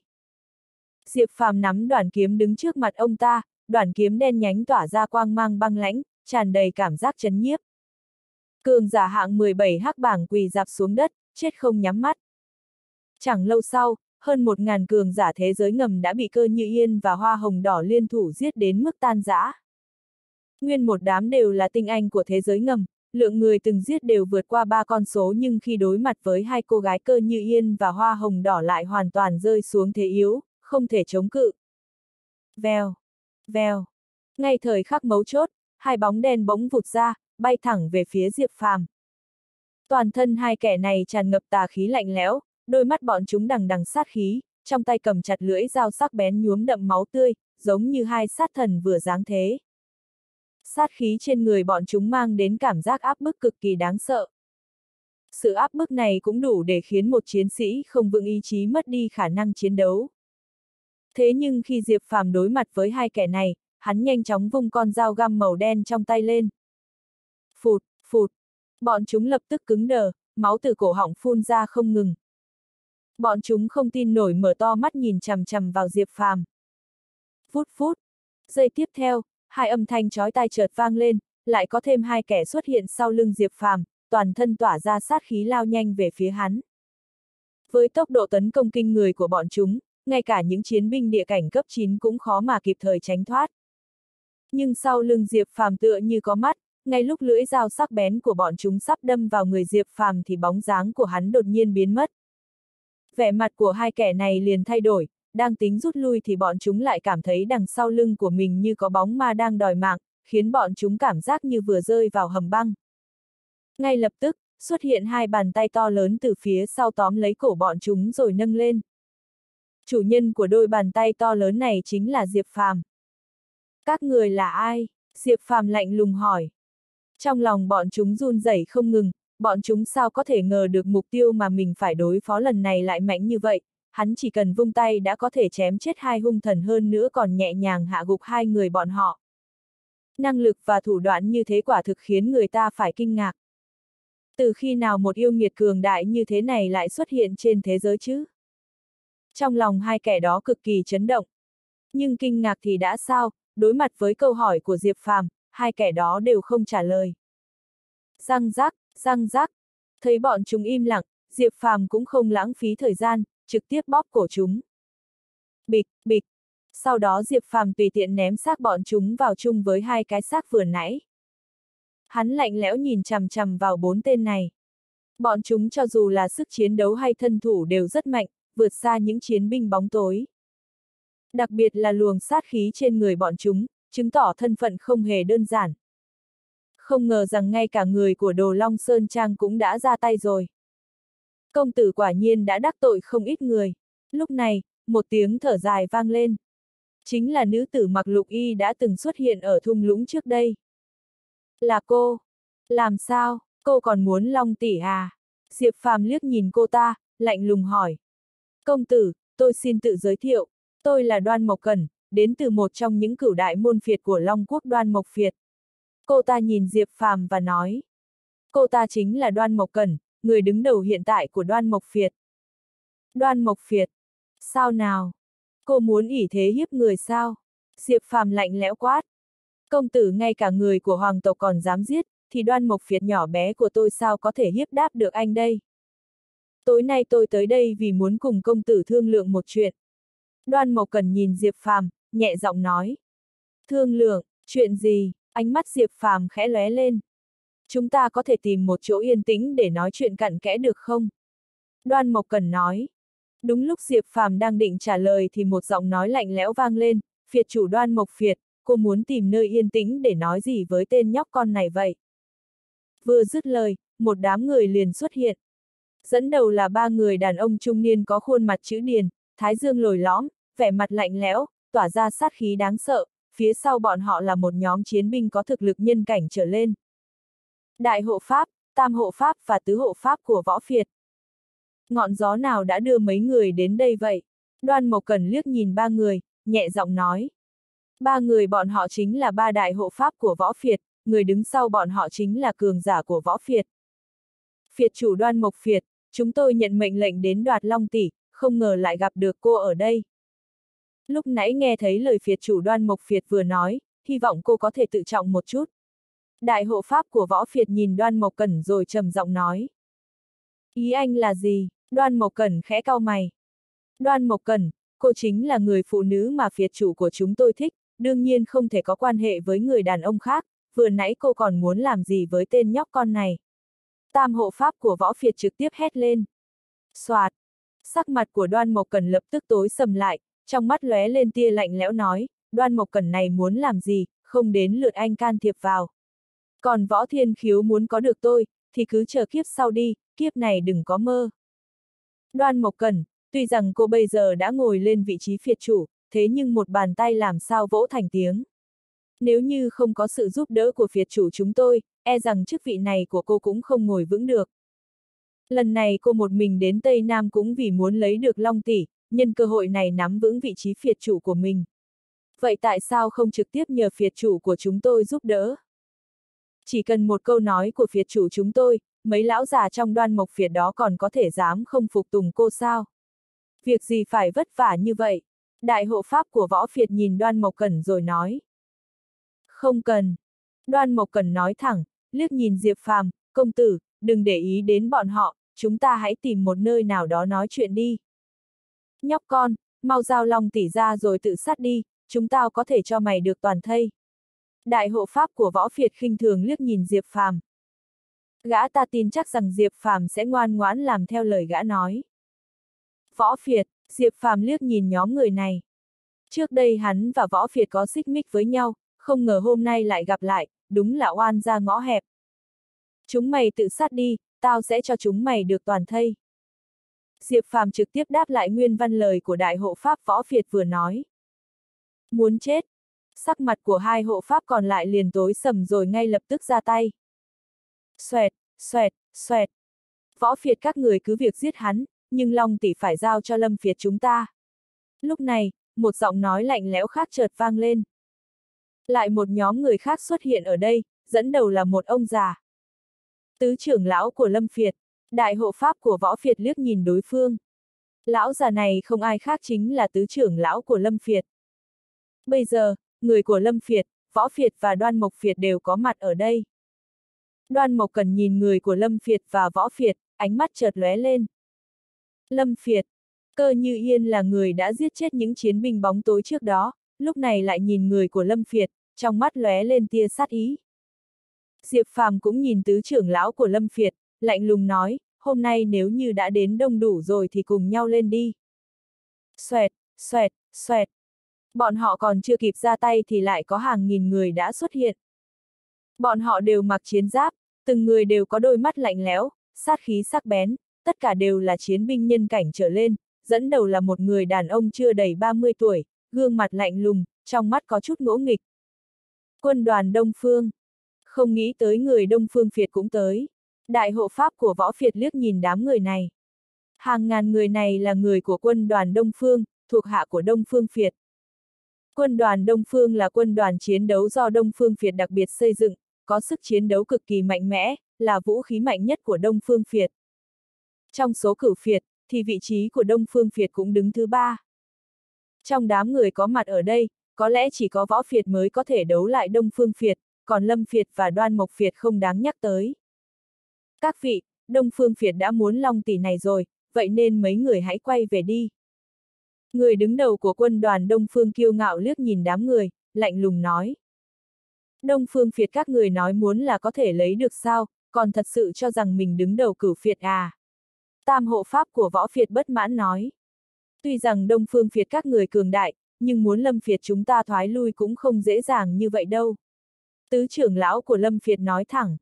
Diệp Phàm nắm đoàn kiếm đứng trước mặt ông ta, đoàn kiếm đen nhánh tỏa ra quang mang băng lãnh, tràn đầy cảm giác chấn nhiếp. Cường giả hạng 17 hắc bảng quỳ dạp xuống đất, chết không nhắm mắt. Chẳng lâu sau, hơn một ngàn cường giả thế giới ngầm đã bị cơ như yên và hoa hồng đỏ liên thủ giết đến mức tan rã. Nguyên một đám đều là tinh anh của thế giới ngầm, lượng người từng giết đều vượt qua ba con số nhưng khi đối mặt với hai cô gái cơ như yên và hoa hồng đỏ lại hoàn toàn rơi xuống thế yếu, không thể chống cự. Vèo, vèo. Ngay thời khắc mấu chốt, hai bóng đen bỗng vụt ra, bay thẳng về phía Diệp Phàm. Toàn thân hai kẻ này tràn ngập tà khí lạnh lẽo, đôi mắt bọn chúng đằng đằng sát khí, trong tay cầm chặt lưỡi dao sắc bén nhuốm đậm máu tươi, giống như hai sát thần vừa giáng thế. Sát khí trên người bọn chúng mang đến cảm giác áp bức cực kỳ đáng sợ. Sự áp bức này cũng đủ để khiến một chiến sĩ không vững ý chí mất đi khả năng chiến đấu. Thế nhưng khi Diệp Phàm đối mặt với hai kẻ này, hắn nhanh chóng vung con dao găm màu đen trong tay lên. Phụt, phụt, bọn chúng lập tức cứng đờ, máu từ cổ họng phun ra không ngừng. Bọn chúng không tin nổi mở to mắt nhìn chằm chằm vào Diệp Phàm. Phút phút. Giây tiếp theo, hai âm thanh chói tai chợt vang lên, lại có thêm hai kẻ xuất hiện sau lưng Diệp Phàm, toàn thân tỏa ra sát khí lao nhanh về phía hắn. Với tốc độ tấn công kinh người của bọn chúng, ngay cả những chiến binh địa cảnh cấp 9 cũng khó mà kịp thời tránh thoát. Nhưng sau lưng Diệp Phàm tựa như có mắt, ngay lúc lưỡi dao sắc bén của bọn chúng sắp đâm vào người Diệp Phàm thì bóng dáng của hắn đột nhiên biến mất. Vẻ mặt của hai kẻ này liền thay đổi, đang tính rút lui thì bọn chúng lại cảm thấy đằng sau lưng của mình như có bóng ma đang đòi mạng, khiến bọn chúng cảm giác như vừa rơi vào hầm băng. Ngay lập tức, xuất hiện hai bàn tay to lớn từ phía sau tóm lấy cổ bọn chúng rồi nâng lên. Chủ nhân của đôi bàn tay to lớn này chính là Diệp Phàm. Các người là ai? Diệp Phàm lạnh lùng hỏi. Trong lòng bọn chúng run rẩy không ngừng, bọn chúng sao có thể ngờ được mục tiêu mà mình phải đối phó lần này lại mạnh như vậy, hắn chỉ cần vung tay đã có thể chém chết hai hung thần hơn nữa còn nhẹ nhàng hạ gục hai người bọn họ. Năng lực và thủ đoạn như thế quả thực khiến người ta phải kinh ngạc. Từ khi nào một yêu nghiệt cường đại như thế này lại xuất hiện trên thế giới chứ? Trong lòng hai kẻ đó cực kỳ chấn động. Nhưng kinh ngạc thì đã sao, đối mặt với câu hỏi của Diệp Phàm, hai kẻ đó đều không trả lời. Răng rắc, răng rác Thấy bọn chúng im lặng, Diệp Phàm cũng không lãng phí thời gian, trực tiếp bóp cổ chúng. Bịch, bịch. Sau đó Diệp Phàm tùy tiện ném xác bọn chúng vào chung với hai cái xác vừa nãy. Hắn lạnh lẽo nhìn chằm chằm vào bốn tên này. Bọn chúng cho dù là sức chiến đấu hay thân thủ đều rất mạnh, vượt xa những chiến binh bóng tối. Đặc biệt là luồng sát khí trên người bọn chúng, chứng tỏ thân phận không hề đơn giản. Không ngờ rằng ngay cả người của Đồ Long Sơn Trang cũng đã ra tay rồi. Công tử quả nhiên đã đắc tội không ít người. Lúc này, một tiếng thở dài vang lên. Chính là nữ tử mặc lục y đã từng xuất hiện ở thung lũng trước đây. Là cô. Làm sao, cô còn muốn long tỷ à? Diệp Phàm liếc nhìn cô ta, lạnh lùng hỏi. Công tử, tôi xin tự giới thiệu, tôi là Đoan Mộc Cẩn, đến từ một trong những cửu đại môn phiệt của Long Quốc Đoan Mộc Phiệt. Cô ta nhìn Diệp Phàm và nói. Cô ta chính là Đoan Mộc Cẩn, người đứng đầu hiện tại của Đoan Mộc Phiệt. Đoan Mộc Phiệt. Sao nào? Cô muốn ỉ thế hiếp người sao? Diệp Phàm lạnh lẽo quát. Công tử ngay cả người của hoàng tộc còn dám giết, thì đoan mộc phiệt nhỏ bé của tôi sao có thể hiếp đáp được anh đây? Tối nay tôi tới đây vì muốn cùng công tử thương lượng một chuyện. Đoan mộc cần nhìn Diệp Phàm, nhẹ giọng nói. Thương lượng, chuyện gì? Ánh mắt Diệp Phàm khẽ lóe lên. Chúng ta có thể tìm một chỗ yên tĩnh để nói chuyện cặn kẽ được không? Đoan Mộc Cần nói. Đúng lúc Diệp Phàm đang định trả lời thì một giọng nói lạnh lẽo vang lên, phiệt chủ Đoan Mộc Phiệt, cô muốn tìm nơi yên tĩnh để nói gì với tên nhóc con này vậy? Vừa dứt lời, một đám người liền xuất hiện. Dẫn đầu là ba người đàn ông trung niên có khuôn mặt chữ điền, thái dương lồi lõm, vẻ mặt lạnh lẽo, tỏa ra sát khí đáng sợ, phía sau bọn họ là một nhóm chiến binh có thực lực nhân cảnh trở lên. Đại hộ Pháp, Tam hộ Pháp và Tứ hộ Pháp của võ phiệt. Ngọn gió nào đã đưa mấy người đến đây vậy? Đoan Mộc Cần liếc nhìn ba người, nhẹ giọng nói. Ba người bọn họ chính là ba đại hộ pháp của võ phiệt, người đứng sau bọn họ chính là cường giả của võ phiệt. Phiệt chủ đoan mộc phiệt, chúng tôi nhận mệnh lệnh đến đoạt long tỷ, không ngờ lại gặp được cô ở đây. Lúc nãy nghe thấy lời phiệt chủ đoan mộc phiệt vừa nói, hy vọng cô có thể tự trọng một chút. Đại hộ pháp của võ phiệt nhìn đoan mộc cẩn rồi trầm giọng nói. Ý anh là gì? Đoan mộc cẩn khẽ cau mày. Đoan mộc cẩn, cô chính là người phụ nữ mà phiệt chủ của chúng tôi thích, đương nhiên không thể có quan hệ với người đàn ông khác, vừa nãy cô còn muốn làm gì với tên nhóc con này. Tam hộ pháp của võ phiệt trực tiếp hét lên. Xoạt! Sắc mặt của đoan mộc cần lập tức tối sầm lại, trong mắt lóe lên tia lạnh lẽo nói, đoan mộc Cẩn này muốn làm gì, không đến lượt anh can thiệp vào. Còn võ thiên khiếu muốn có được tôi, thì cứ chờ kiếp sau đi, kiếp này đừng có mơ. Đoan mộc Cẩn, tuy rằng cô bây giờ đã ngồi lên vị trí phiệt chủ, thế nhưng một bàn tay làm sao vỗ thành tiếng. Nếu như không có sự giúp đỡ của phiệt chủ chúng tôi, e rằng chức vị này của cô cũng không ngồi vững được. Lần này cô một mình đến Tây Nam cũng vì muốn lấy được Long Tỷ, nhân cơ hội này nắm vững vị trí phiệt chủ của mình. Vậy tại sao không trực tiếp nhờ phiệt chủ của chúng tôi giúp đỡ? Chỉ cần một câu nói của phiệt chủ chúng tôi, mấy lão già trong đoan mộc phiệt đó còn có thể dám không phục tùng cô sao? Việc gì phải vất vả như vậy? Đại hộ pháp của võ phiệt nhìn đoan mộc cẩn rồi nói. Không cần. Đoan mộc cẩn nói thẳng, liếc nhìn Diệp Phàm, công tử, đừng để ý đến bọn họ, chúng ta hãy tìm một nơi nào đó nói chuyện đi. Nhóc con, mau giao long tỷ ra rồi tự sát đi, chúng tao có thể cho mày được toàn thây. Đại hộ pháp của võ phiệt khinh thường liếc nhìn Diệp Phàm. Gã ta tin chắc rằng Diệp Phàm sẽ ngoan ngoãn làm theo lời gã nói. Võ phiệt, Diệp Phàm liếc nhìn nhóm người này. Trước đây hắn và võ phiệt có xích mích với nhau, không ngờ hôm nay lại gặp lại, đúng là oan ra ngõ hẹp. Chúng mày tự sát đi, tao sẽ cho chúng mày được toàn thây. Diệp Phàm trực tiếp đáp lại nguyên văn lời của đại hộ pháp võ phiệt vừa nói. Muốn chết. Sắc mặt của hai hộ pháp còn lại liền tối sầm rồi ngay lập tức ra tay. Xoẹt, xoẹt, xoẹt. Võ phiệt các người cứ việc giết hắn, nhưng Long tỷ phải giao cho lâm phiệt chúng ta. Lúc này, một giọng nói lạnh lẽo khác chợt vang lên. Lại một nhóm người khác xuất hiện ở đây, dẫn đầu là một ông già. Tứ trưởng lão của Lâm Phiệt, đại hộ pháp của võ Phiệt liếc nhìn đối phương. Lão già này không ai khác chính là tứ trưởng lão của Lâm Phiệt. Bây giờ, người của Lâm Phiệt, võ Phiệt và đoan mộc Phiệt đều có mặt ở đây. Đoan mộc cần nhìn người của Lâm Phiệt và võ Phiệt, ánh mắt chợt lóe lên. Lâm Phiệt, cơ như yên là người đã giết chết những chiến binh bóng tối trước đó, lúc này lại nhìn người của Lâm Phiệt, trong mắt lóe lên tia sát ý. Diệp Phàm cũng nhìn tứ trưởng lão của Lâm Phiệt, lạnh lùng nói, hôm nay nếu như đã đến đông đủ rồi thì cùng nhau lên đi. Xoẹt, xoẹt, xoẹt. Bọn họ còn chưa kịp ra tay thì lại có hàng nghìn người đã xuất hiện. Bọn họ đều mặc chiến giáp, từng người đều có đôi mắt lạnh lẽo, sát khí sắc bén, tất cả đều là chiến binh nhân cảnh trở lên, dẫn đầu là một người đàn ông chưa đầy 30 tuổi, gương mặt lạnh lùng, trong mắt có chút ngỗ nghịch. Quân đoàn Đông Phương. Không nghĩ tới người Đông Phương việt cũng tới. Đại hộ pháp của võ Phiệt liếc nhìn đám người này. Hàng ngàn người này là người của quân đoàn Đông Phương, thuộc hạ của Đông Phương Phiệt. Quân đoàn Đông Phương là quân đoàn chiến đấu do Đông Phương Phiệt đặc biệt xây dựng, có sức chiến đấu cực kỳ mạnh mẽ, là vũ khí mạnh nhất của Đông Phương Phiệt. Trong số cửu Phiệt, thì vị trí của Đông Phương Phiệt cũng đứng thứ ba. Trong đám người có mặt ở đây, có lẽ chỉ có võ phiệt mới có thể đấu lại đông phương phiệt, còn lâm phiệt và đoan mộc phiệt không đáng nhắc tới. Các vị, đông phương phiệt đã muốn long tỷ này rồi, vậy nên mấy người hãy quay về đi. Người đứng đầu của quân đoàn đông phương kiêu ngạo liếc nhìn đám người, lạnh lùng nói. Đông phương phiệt các người nói muốn là có thể lấy được sao, còn thật sự cho rằng mình đứng đầu cửu phiệt à. Tam hộ pháp của võ phiệt bất mãn nói. Tuy rằng đông phương phiệt các người cường đại, nhưng muốn lâm phiệt chúng ta thoái lui cũng không dễ dàng như vậy đâu. Tứ trưởng lão của lâm phiệt nói thẳng.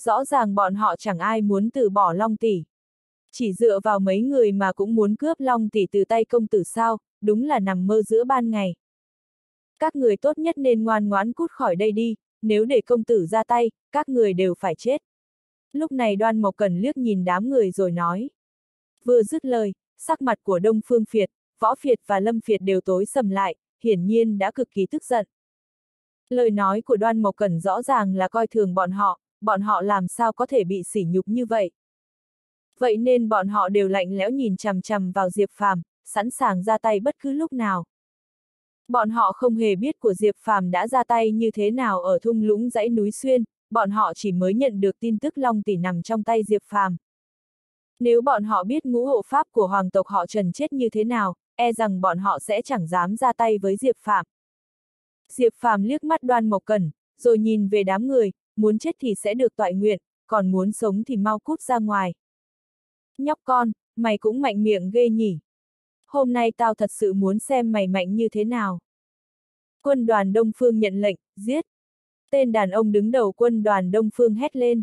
Rõ ràng bọn họ chẳng ai muốn từ bỏ long tỷ. Chỉ dựa vào mấy người mà cũng muốn cướp long tỷ từ tay công tử sao, đúng là nằm mơ giữa ban ngày. Các người tốt nhất nên ngoan ngoãn cút khỏi đây đi, nếu để công tử ra tay, các người đều phải chết. Lúc này đoan mộc cần liếc nhìn đám người rồi nói. Vừa dứt lời, sắc mặt của Đông Phương Phiệt, Võ Phiệt và Lâm Phiệt đều tối sầm lại, hiển nhiên đã cực kỳ tức giận. Lời nói của đoan mộc cẩn rõ ràng là coi thường bọn họ, bọn họ làm sao có thể bị sỉ nhục như vậy. Vậy nên bọn họ đều lạnh lẽo nhìn chằm chằm vào Diệp Phàm, sẵn sàng ra tay bất cứ lúc nào. Bọn họ không hề biết của Diệp Phàm đã ra tay như thế nào ở thung lũng dãy núi xuyên, bọn họ chỉ mới nhận được tin tức Long Tỷ nằm trong tay Diệp Phàm. Nếu bọn họ biết ngũ hộ pháp của hoàng tộc họ Trần chết như thế nào, e rằng bọn họ sẽ chẳng dám ra tay với Diệp Phạm. Diệp Phạm liếc mắt đoan mộc cẩn, rồi nhìn về đám người, muốn chết thì sẽ được toại nguyện, còn muốn sống thì mau cút ra ngoài. Nhóc con, mày cũng mạnh miệng ghê nhỉ. Hôm nay tao thật sự muốn xem mày mạnh như thế nào. Quân đoàn Đông Phương nhận lệnh, giết. Tên đàn ông đứng đầu quân đoàn Đông Phương hét lên.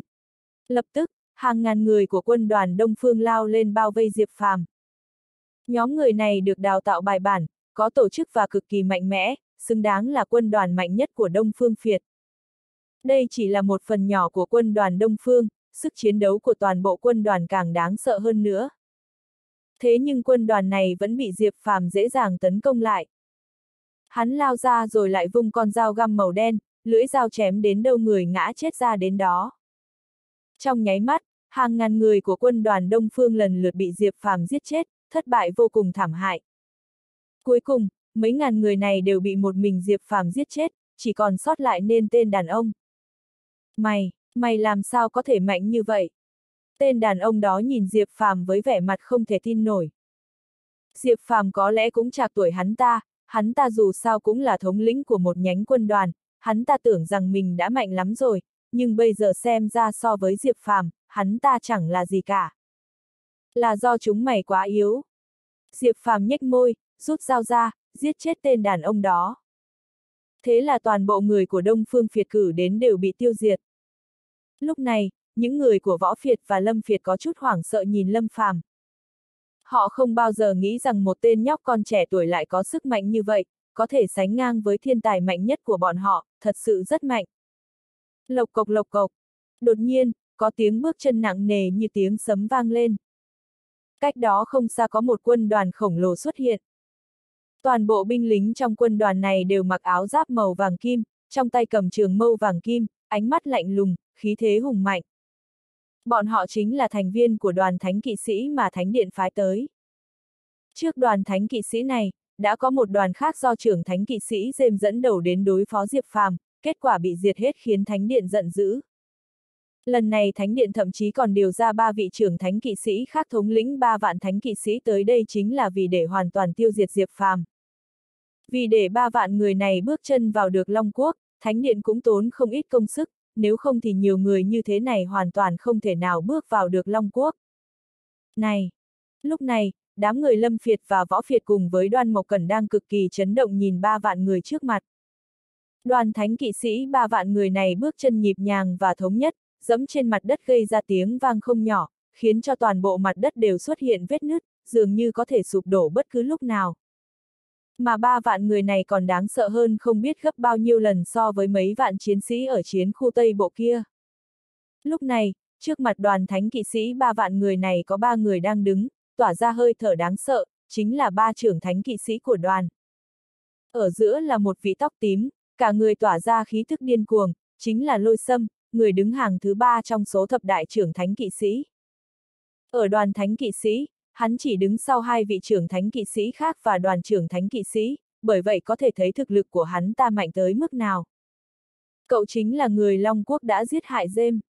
Lập tức, hàng ngàn người của quân đoàn Đông Phương lao lên bao vây Diệp Phàm. Nhóm người này được đào tạo bài bản, có tổ chức và cực kỳ mạnh mẽ, xứng đáng là quân đoàn mạnh nhất của Đông Phương Việt. Đây chỉ là một phần nhỏ của quân đoàn Đông Phương, sức chiến đấu của toàn bộ quân đoàn càng đáng sợ hơn nữa. Thế nhưng quân đoàn này vẫn bị Diệp Phàm dễ dàng tấn công lại. Hắn lao ra rồi lại vung con dao găm màu đen, lưỡi dao chém đến đâu người ngã chết ra đến đó. Trong nháy mắt, hàng ngàn người của quân đoàn Đông Phương lần lượt bị Diệp Phàm giết chết, thất bại vô cùng thảm hại. Cuối cùng, mấy ngàn người này đều bị một mình Diệp Phàm giết chết, chỉ còn sót lại nên tên đàn ông. Mày, mày làm sao có thể mạnh như vậy? Tên đàn ông đó nhìn Diệp Phàm với vẻ mặt không thể tin nổi. Diệp Phàm có lẽ cũng trạc tuổi hắn ta, hắn ta dù sao cũng là thống lĩnh của một nhánh quân đoàn, hắn ta tưởng rằng mình đã mạnh lắm rồi, nhưng bây giờ xem ra so với Diệp Phàm, hắn ta chẳng là gì cả. Là do chúng mày quá yếu. Diệp Phàm nhếch môi, rút dao ra, giết chết tên đàn ông đó. Thế là toàn bộ người của Đông Phương Phiệt cử đến đều bị tiêu diệt. Lúc này, những người của Võ Phiệt và Lâm Phiệt có chút hoảng sợ nhìn Lâm Phàm. Họ không bao giờ nghĩ rằng một tên nhóc con trẻ tuổi lại có sức mạnh như vậy, có thể sánh ngang với thiên tài mạnh nhất của bọn họ, thật sự rất mạnh. Lộc cộc lộc cộc. Đột nhiên, có tiếng bước chân nặng nề như tiếng sấm vang lên. Cách đó không xa có một quân đoàn khổng lồ xuất hiện. Toàn bộ binh lính trong quân đoàn này đều mặc áo giáp màu vàng kim, trong tay cầm trường mâu vàng kim, ánh mắt lạnh lùng, khí thế hùng mạnh. Bọn họ chính là thành viên của đoàn thánh kỵ sĩ mà thánh điện phái tới. Trước đoàn thánh kỵ sĩ này, đã có một đoàn khác do trưởng thánh kỵ sĩ Dêm dẫn đầu đến đối phó Diệp Phàm, kết quả bị diệt hết khiến thánh điện giận dữ. Lần này thánh điện thậm chí còn điều ra ba vị trưởng thánh kỵ sĩ khác thống lĩnh ba vạn thánh kỵ sĩ tới đây chính là vì để hoàn toàn tiêu diệt Diệp Phàm. Vì để ba vạn người này bước chân vào được Long Quốc, thánh điện cũng tốn không ít công sức, nếu không thì nhiều người như thế này hoàn toàn không thể nào bước vào được Long Quốc. Này! Lúc này, đám người Lâm Phiệt và Võ Phiệt cùng với đoan Mộc Cẩn đang cực kỳ chấn động nhìn ba vạn người trước mặt. Đoàn thánh kỵ sĩ ba vạn người này bước chân nhịp nhàng và thống nhất, dẫm trên mặt đất gây ra tiếng vang không nhỏ, khiến cho toàn bộ mặt đất đều xuất hiện vết nứt, dường như có thể sụp đổ bất cứ lúc nào. Mà ba vạn người này còn đáng sợ hơn không biết gấp bao nhiêu lần so với mấy vạn chiến sĩ ở chiến khu Tây Bộ kia. Lúc này, trước mặt đoàn thánh kỵ sĩ ba vạn người này có ba người đang đứng, tỏa ra hơi thở đáng sợ, chính là ba trưởng thánh kỵ sĩ của đoàn. Ở giữa là một vị tóc tím, cả người tỏa ra khí thức điên cuồng, chính là lôi sâm, người đứng hàng thứ ba trong số thập đại trưởng thánh kỵ sĩ. Ở đoàn thánh kỵ sĩ, hắn chỉ đứng sau hai vị trưởng thánh kỵ sĩ khác và đoàn trưởng thánh kỵ sĩ, bởi vậy có thể thấy thực lực của hắn ta mạnh tới mức nào. Cậu chính là người Long Quốc đã giết hại Dêm.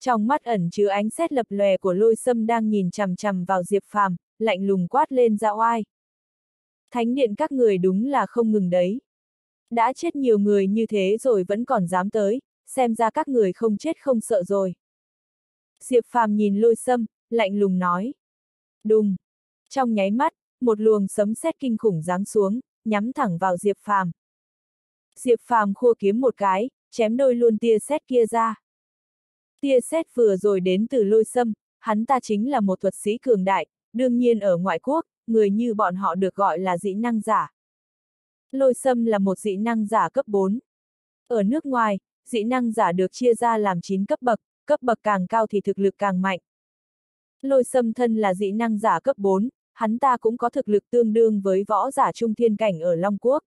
Trong mắt ẩn chứa ánh xét lập lòe của lôi sâm đang nhìn chằm chằm vào Diệp Phàm, lạnh lùng quát lên ra oai. Thánh điện các người đúng là không ngừng đấy. Đã chết nhiều người như thế rồi vẫn còn dám tới, xem ra các người không chết không sợ rồi. Diệp Phàm nhìn lôi sâm, lạnh lùng nói. Đùng! Trong nháy mắt, một luồng sấm sét kinh khủng giáng xuống, nhắm thẳng vào Diệp Phàm. Diệp Phàm khua kiếm một cái, chém đôi luôn tia sét kia ra. Tia sét vừa rồi đến từ lôi sâm, hắn ta chính là một thuật sĩ cường đại, đương nhiên ở ngoại quốc, người như bọn họ được gọi là dị năng giả. Lôi sâm là một dị năng giả cấp 4. Ở nước ngoài, dị năng giả được chia ra làm 9 cấp bậc, cấp bậc càng cao thì thực lực càng mạnh. Lôi sâm thân là dị năng giả cấp 4, hắn ta cũng có thực lực tương đương với võ giả trung thiên cảnh ở Long Quốc.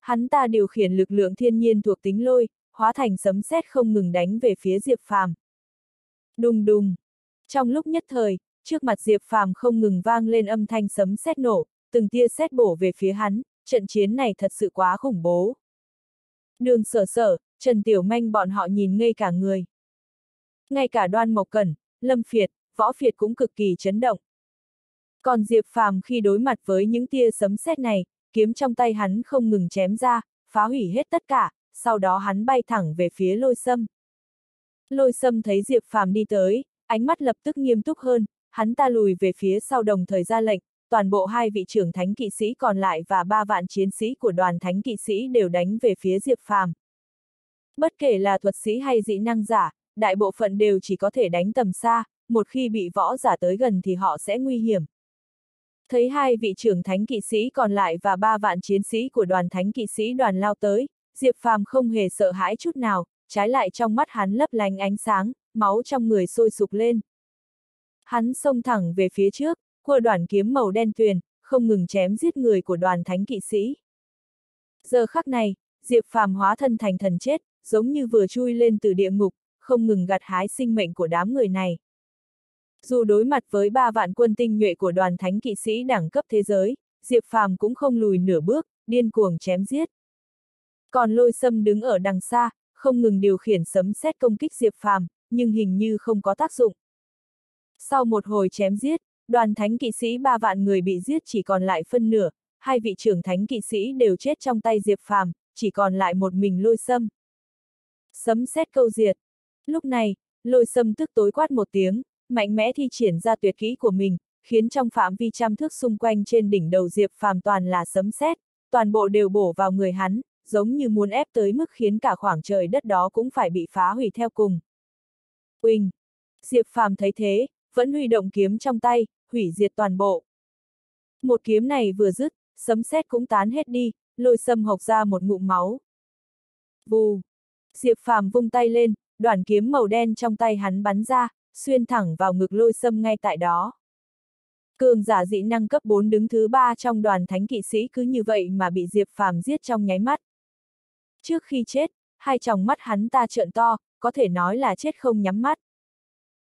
Hắn ta điều khiển lực lượng thiên nhiên thuộc tính lôi, hóa thành sấm sét không ngừng đánh về phía Diệp Phàm. Đùng đùng. Trong lúc nhất thời, trước mặt Diệp Phàm không ngừng vang lên âm thanh sấm sét nổ, từng tia sét bổ về phía hắn, trận chiến này thật sự quá khủng bố. Đường sở sở, Trần Tiểu Manh bọn họ nhìn ngây cả người. Ngay cả đoan mộc cẩn, lâm phiệt, võ phiệt cũng cực kỳ chấn động. Còn Diệp Phàm khi đối mặt với những tia sấm sét này, kiếm trong tay hắn không ngừng chém ra, phá hủy hết tất cả, sau đó hắn bay thẳng về phía lôi sâm. Lôi sâm thấy Diệp Phàm đi tới, ánh mắt lập tức nghiêm túc hơn, hắn ta lùi về phía sau đồng thời ra lệnh, toàn bộ hai vị trưởng thánh kỵ sĩ còn lại và ba vạn chiến sĩ của đoàn thánh kỵ sĩ đều đánh về phía Diệp Phàm. Bất kể là thuật sĩ hay dị năng giả, đại bộ phận đều chỉ có thể đánh tầm xa, một khi bị võ giả tới gần thì họ sẽ nguy hiểm. Thấy hai vị trưởng thánh kỵ sĩ còn lại và ba vạn chiến sĩ của đoàn thánh kỵ sĩ đoàn lao tới, Diệp Phàm không hề sợ hãi chút nào, trái lại trong mắt hắn lấp lánh ánh sáng, máu trong người sôi sục lên. Hắn xông thẳng về phía trước, cua đoàn kiếm màu đen tuyền, không ngừng chém giết người của đoàn thánh kỵ sĩ. Giờ khắc này, Diệp Phàm hóa thân thành thần chết, giống như vừa chui lên từ địa ngục, không ngừng gặt hái sinh mệnh của đám người này. Dù đối mặt với ba vạn quân tinh nhuệ của đoàn thánh kỵ sĩ đẳng cấp thế giới, Diệp Phàm cũng không lùi nửa bước, điên cuồng chém giết. Còn lôi sâm đứng ở đằng xa, không ngừng điều khiển sấm xét công kích Diệp Phàm, nhưng hình như không có tác dụng. Sau một hồi chém giết, đoàn thánh kỵ sĩ ba vạn người bị giết chỉ còn lại phân nửa, hai vị trưởng thánh kỵ sĩ đều chết trong tay Diệp Phàm, chỉ còn lại một mình lôi sâm. Sấm xét câu diệt. Lúc này, lôi sâm tức tối quát một tiếng, mạnh mẽ thi triển ra tuyệt kỹ của mình, khiến trong phạm vi trăm thước xung quanh trên đỉnh đầu Diệp Phàm toàn là sấm sét, toàn bộ đều bổ vào người hắn, giống như muốn ép tới mức khiến cả khoảng trời đất đó cũng phải bị phá hủy theo cùng. Uỳnh! Diệp Phàm thấy thế, vẫn huy động kiếm trong tay, hủy diệt toàn bộ. Một kiếm này vừa dứt, sấm sét cũng tán hết đi, lôi sâm hộc ra một ngụm máu. Vù! Diệp Phàm vung tay lên, đoàn kiếm màu đen trong tay hắn bắn ra, xuyên thẳng vào ngực lôi sâm ngay tại đó. Cường giả dị năng cấp 4 đứng thứ ba trong đoàn thánh kỵ sĩ cứ như vậy mà bị Diệp Phàm giết trong nháy mắt. Trước khi chết, hai tròng mắt hắn ta trợn to, có thể nói là chết không nhắm mắt.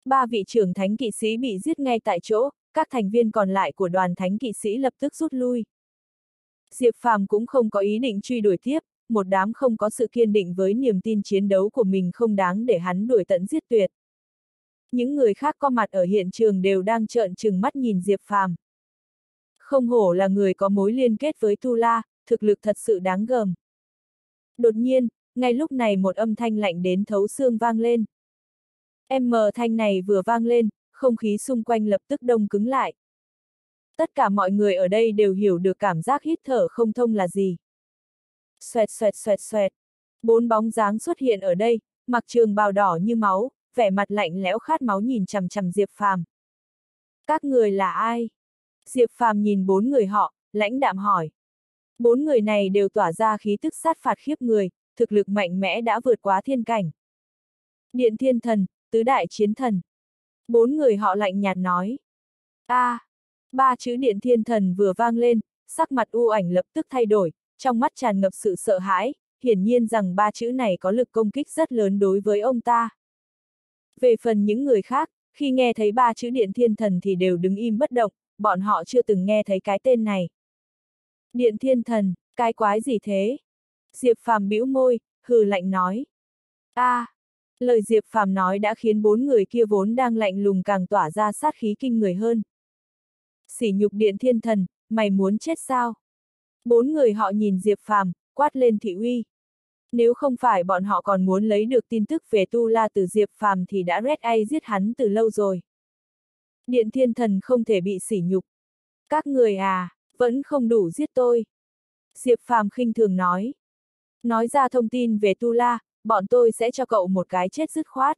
Ba vị trưởng thánh kỵ sĩ bị giết ngay tại chỗ, các thành viên còn lại của đoàn thánh kỵ sĩ lập tức rút lui. Diệp Phàm cũng không có ý định truy đuổi tiếp, một đám không có sự kiên định với niềm tin chiến đấu của mình không đáng để hắn đuổi tận giết tuyệt. Những người khác có mặt ở hiện trường đều đang trợn trừng mắt nhìn Diệp Phàm. Không hổ là người có mối liên kết với Tu La, thực lực thật sự đáng gờm. Đột nhiên, ngay lúc này một âm thanh lạnh đến thấu xương vang lên. M thanh này vừa vang lên, không khí xung quanh lập tức đông cứng lại. Tất cả mọi người ở đây đều hiểu được cảm giác hít thở không thông là gì. Xoẹt xoẹt xoẹt xoẹt. Bốn bóng dáng xuất hiện ở đây, mặc trường bào đỏ như máu, vẻ mặt lạnh lẽo khát máu nhìn chằm chằm Diệp Phàm. Các người là ai? Diệp Phàm nhìn bốn người họ, lãnh đạm hỏi. Bốn người này đều tỏa ra khí tức sát phạt khiếp người, thực lực mạnh mẽ đã vượt quá thiên cảnh. Điện thiên thần, tứ đại chiến thần. Bốn người họ lạnh nhạt nói. a à, ba chữ điện thiên thần vừa vang lên, sắc mặt u ảnh lập tức thay đổi, trong mắt tràn ngập sự sợ hãi, hiển nhiên rằng ba chữ này có lực công kích rất lớn đối với ông ta. Về phần những người khác, khi nghe thấy ba chữ điện thiên thần thì đều đứng im bất động, bọn họ chưa từng nghe thấy cái tên này. Điện thiên thần, cái quái gì thế? Diệp Phàm bĩu môi, hừ lạnh nói. a, à, lời Diệp Phàm nói đã khiến bốn người kia vốn đang lạnh lùng càng tỏa ra sát khí kinh người hơn. Sỉ nhục điện thiên thần, mày muốn chết sao? Bốn người họ nhìn Diệp Phàm, quát lên thị uy. Nếu không phải bọn họ còn muốn lấy được tin tức về Tu La từ Diệp Phàm thì đã Red A giết hắn từ lâu rồi. Điện thiên thần không thể bị sỉ nhục. Các người à, vẫn không đủ giết tôi. Diệp Phàm khinh thường nói. Nói ra thông tin về Tu La, bọn tôi sẽ cho cậu một cái chết dứt khoát.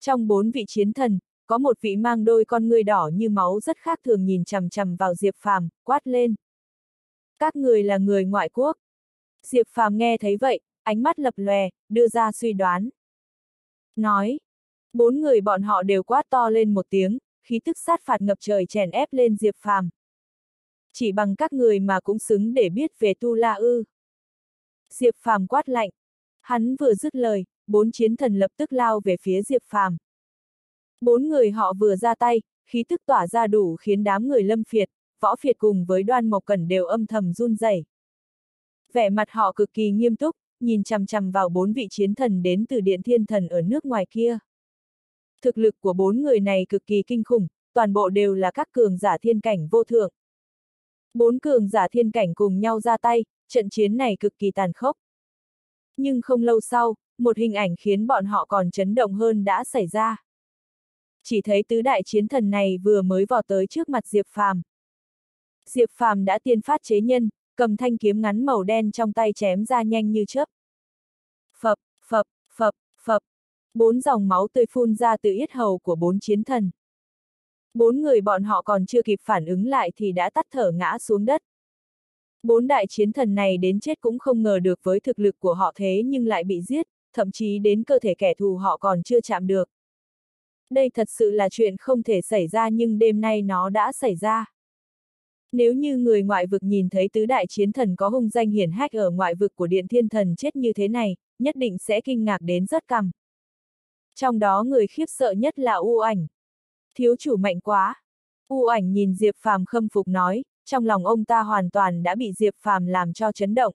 Trong bốn vị chiến thần, có một vị mang đôi con người đỏ như máu rất khác thường nhìn chằm chằm vào Diệp Phàm, quát lên. Các người là người ngoại quốc. Diệp Phàm nghe thấy vậy, ánh mắt lập lòe, đưa ra suy đoán. Nói. Bốn người bọn họ đều quát to lên một tiếng, khí tức sát phạt ngập trời chèn ép lên Diệp Phàm. Chỉ bằng các người mà cũng xứng để biết về Tu La ư. Diệp Phàm quát lạnh. Hắn vừa dứt lời, bốn chiến thần lập tức lao về phía Diệp Phàm. Bốn người họ vừa ra tay, khí tức tỏa ra đủ khiến đám người lâm phiệt, võ phiệt cùng với đoan mộc cẩn đều âm thầm run rẩy. Vẻ mặt họ cực kỳ nghiêm túc, nhìn chằm chằm vào bốn vị chiến thần đến từ điện thiên thần ở nước ngoài kia. Thực lực của bốn người này cực kỳ kinh khủng, toàn bộ đều là các cường giả thiên cảnh vô thượng. Bốn cường giả thiên cảnh cùng nhau ra tay, trận chiến này cực kỳ tàn khốc. Nhưng không lâu sau, một hình ảnh khiến bọn họ còn chấn động hơn đã xảy ra. Chỉ thấy tứ đại chiến thần này vừa mới vào tới trước mặt Diệp Phàm. Diệp Phàm đã tiên phát chế nhân, cầm thanh kiếm ngắn màu đen trong tay chém ra nhanh như chớp. Phập, phập, phập, phập. Bốn dòng máu tươi phun ra từ yết hầu của bốn chiến thần. Bốn người bọn họ còn chưa kịp phản ứng lại thì đã tắt thở ngã xuống đất. Bốn đại chiến thần này đến chết cũng không ngờ được với thực lực của họ thế nhưng lại bị giết, thậm chí đến cơ thể kẻ thù họ còn chưa chạm được. Đây thật sự là chuyện không thể xảy ra nhưng đêm nay nó đã xảy ra. Nếu như người ngoại vực nhìn thấy tứ đại chiến thần có hung danh hiển hách ở ngoại vực của điện thiên thần chết như thế này, nhất định sẽ kinh ngạc đến rất cằm. Trong đó người khiếp sợ nhất là U ảnh. Thiếu chủ mạnh quá. U ảnh nhìn Diệp Phàm khâm phục nói, trong lòng ông ta hoàn toàn đã bị Diệp Phàm làm cho chấn động.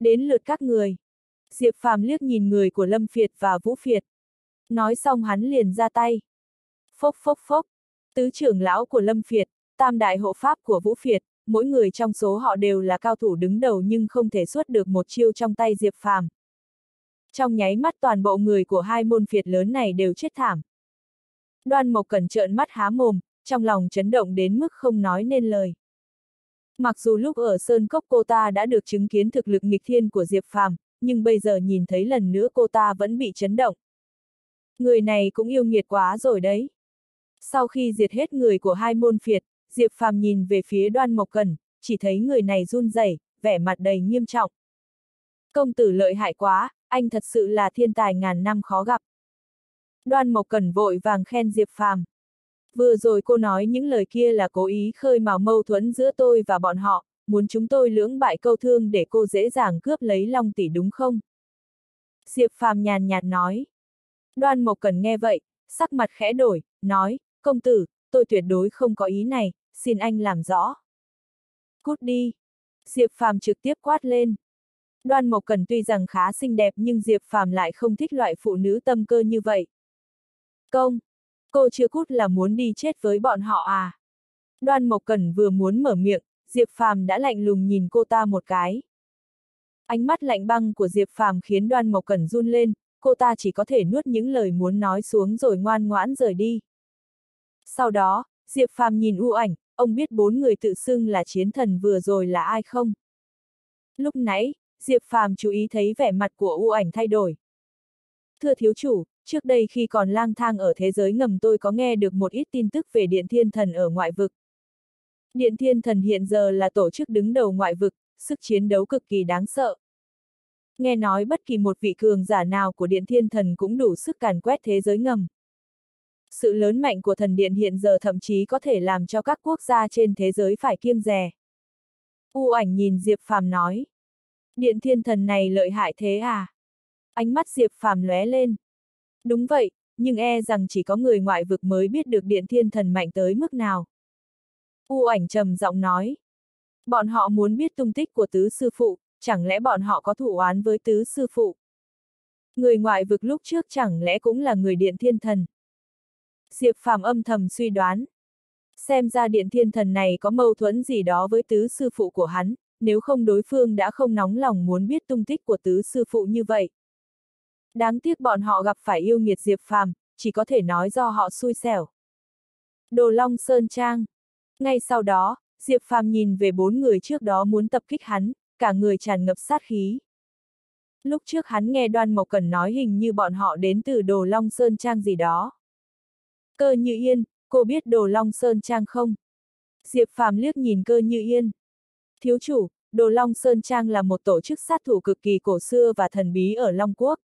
Đến lượt các người. Diệp Phàm liếc nhìn người của Lâm Phiệt và Vũ Phiệt. Nói xong hắn liền ra tay. Phốc phốc phốc. Tứ trưởng lão của Lâm Phiệt, tam đại hộ pháp của Vũ Phiệt, mỗi người trong số họ đều là cao thủ đứng đầu nhưng không thể xuất được một chiêu trong tay Diệp Phàm. Trong nháy mắt toàn bộ người của hai môn phiệt lớn này đều chết thảm. Đoan Mộc Cẩn trợn mắt há mồm, trong lòng chấn động đến mức không nói nên lời. Mặc dù lúc ở Sơn Cốc cô ta đã được chứng kiến thực lực nghịch thiên của Diệp Phàm, nhưng bây giờ nhìn thấy lần nữa cô ta vẫn bị chấn động. Người này cũng yêu nghiệt quá rồi đấy. Sau khi diệt hết người của hai môn phiệt, Diệp Phàm nhìn về phía đoan mộc cần, chỉ thấy người này run rẩy, vẻ mặt đầy nghiêm trọng. Công tử lợi hại quá, anh thật sự là thiên tài ngàn năm khó gặp. Đoan Mộc Cẩn vội vàng khen Diệp Phàm. Vừa rồi cô nói những lời kia là cố ý khơi mào mâu thuẫn giữa tôi và bọn họ, muốn chúng tôi lưỡng bại câu thương để cô dễ dàng cướp lấy Long tỷ đúng không? Diệp Phàm nhàn nhạt nói. Đoan Mộc Cần nghe vậy, sắc mặt khẽ đổi, nói, công tử, tôi tuyệt đối không có ý này, xin anh làm rõ. Cút đi. Diệp Phàm trực tiếp quát lên. Đoan Mộc cần tuy rằng khá xinh đẹp nhưng Diệp Phàm lại không thích loại phụ nữ tâm cơ như vậy. Công! Cô chưa cút là muốn đi chết với bọn họ à? Đoan Mộc cần vừa muốn mở miệng, Diệp Phàm đã lạnh lùng nhìn cô ta một cái. Ánh mắt lạnh băng của Diệp Phàm khiến Đoan Mộc Cẩn run lên, cô ta chỉ có thể nuốt những lời muốn nói xuống rồi ngoan ngoãn rời đi. Sau đó, Diệp Phàm nhìn u ảnh, ông biết bốn người tự xưng là chiến thần vừa rồi là ai không? Lúc nãy, Diệp Phàm chú ý thấy vẻ mặt của u ảnh thay đổi. Thưa thiếu chủ, trước đây khi còn lang thang ở thế giới ngầm tôi có nghe được một ít tin tức về Điện Thiên Thần ở ngoại vực. Điện Thiên Thần hiện giờ là tổ chức đứng đầu ngoại vực, sức chiến đấu cực kỳ đáng sợ. Nghe nói bất kỳ một vị cường giả nào của Điện Thiên Thần cũng đủ sức càn quét thế giới ngầm. Sự lớn mạnh của thần điện hiện giờ thậm chí có thể làm cho các quốc gia trên thế giới phải kiêng dè. U ảnh nhìn Diệp Phàm nói. Điện thiên thần này lợi hại thế à? Ánh mắt Diệp Phàm lóe lên. Đúng vậy, nhưng e rằng chỉ có người ngoại vực mới biết được điện thiên thần mạnh tới mức nào. U ảnh trầm giọng nói. Bọn họ muốn biết tung tích của tứ sư phụ, chẳng lẽ bọn họ có thủ oán với tứ sư phụ? Người ngoại vực lúc trước chẳng lẽ cũng là người điện thiên thần? Diệp Phàm âm thầm suy đoán. Xem ra điện thiên thần này có mâu thuẫn gì đó với tứ sư phụ của hắn, nếu không đối phương đã không nóng lòng muốn biết tung tích của tứ sư phụ như vậy. Đáng tiếc bọn họ gặp phải yêu nghiệt Diệp Phàm, chỉ có thể nói do họ xui xẻo. Đồ Long Sơn Trang. Ngay sau đó, Diệp Phàm nhìn về bốn người trước đó muốn tập kích hắn, cả người tràn ngập sát khí. Lúc trước hắn nghe Đoan Mộc Cần nói hình như bọn họ đến từ Đồ Long Sơn Trang gì đó. Cơ Như Yên, cô biết Đồ Long Sơn Trang không? Diệp Phàm liếc nhìn Cơ Như Yên. Thiếu chủ, Đồ Long Sơn Trang là một tổ chức sát thủ cực kỳ cổ xưa và thần bí ở Long Quốc.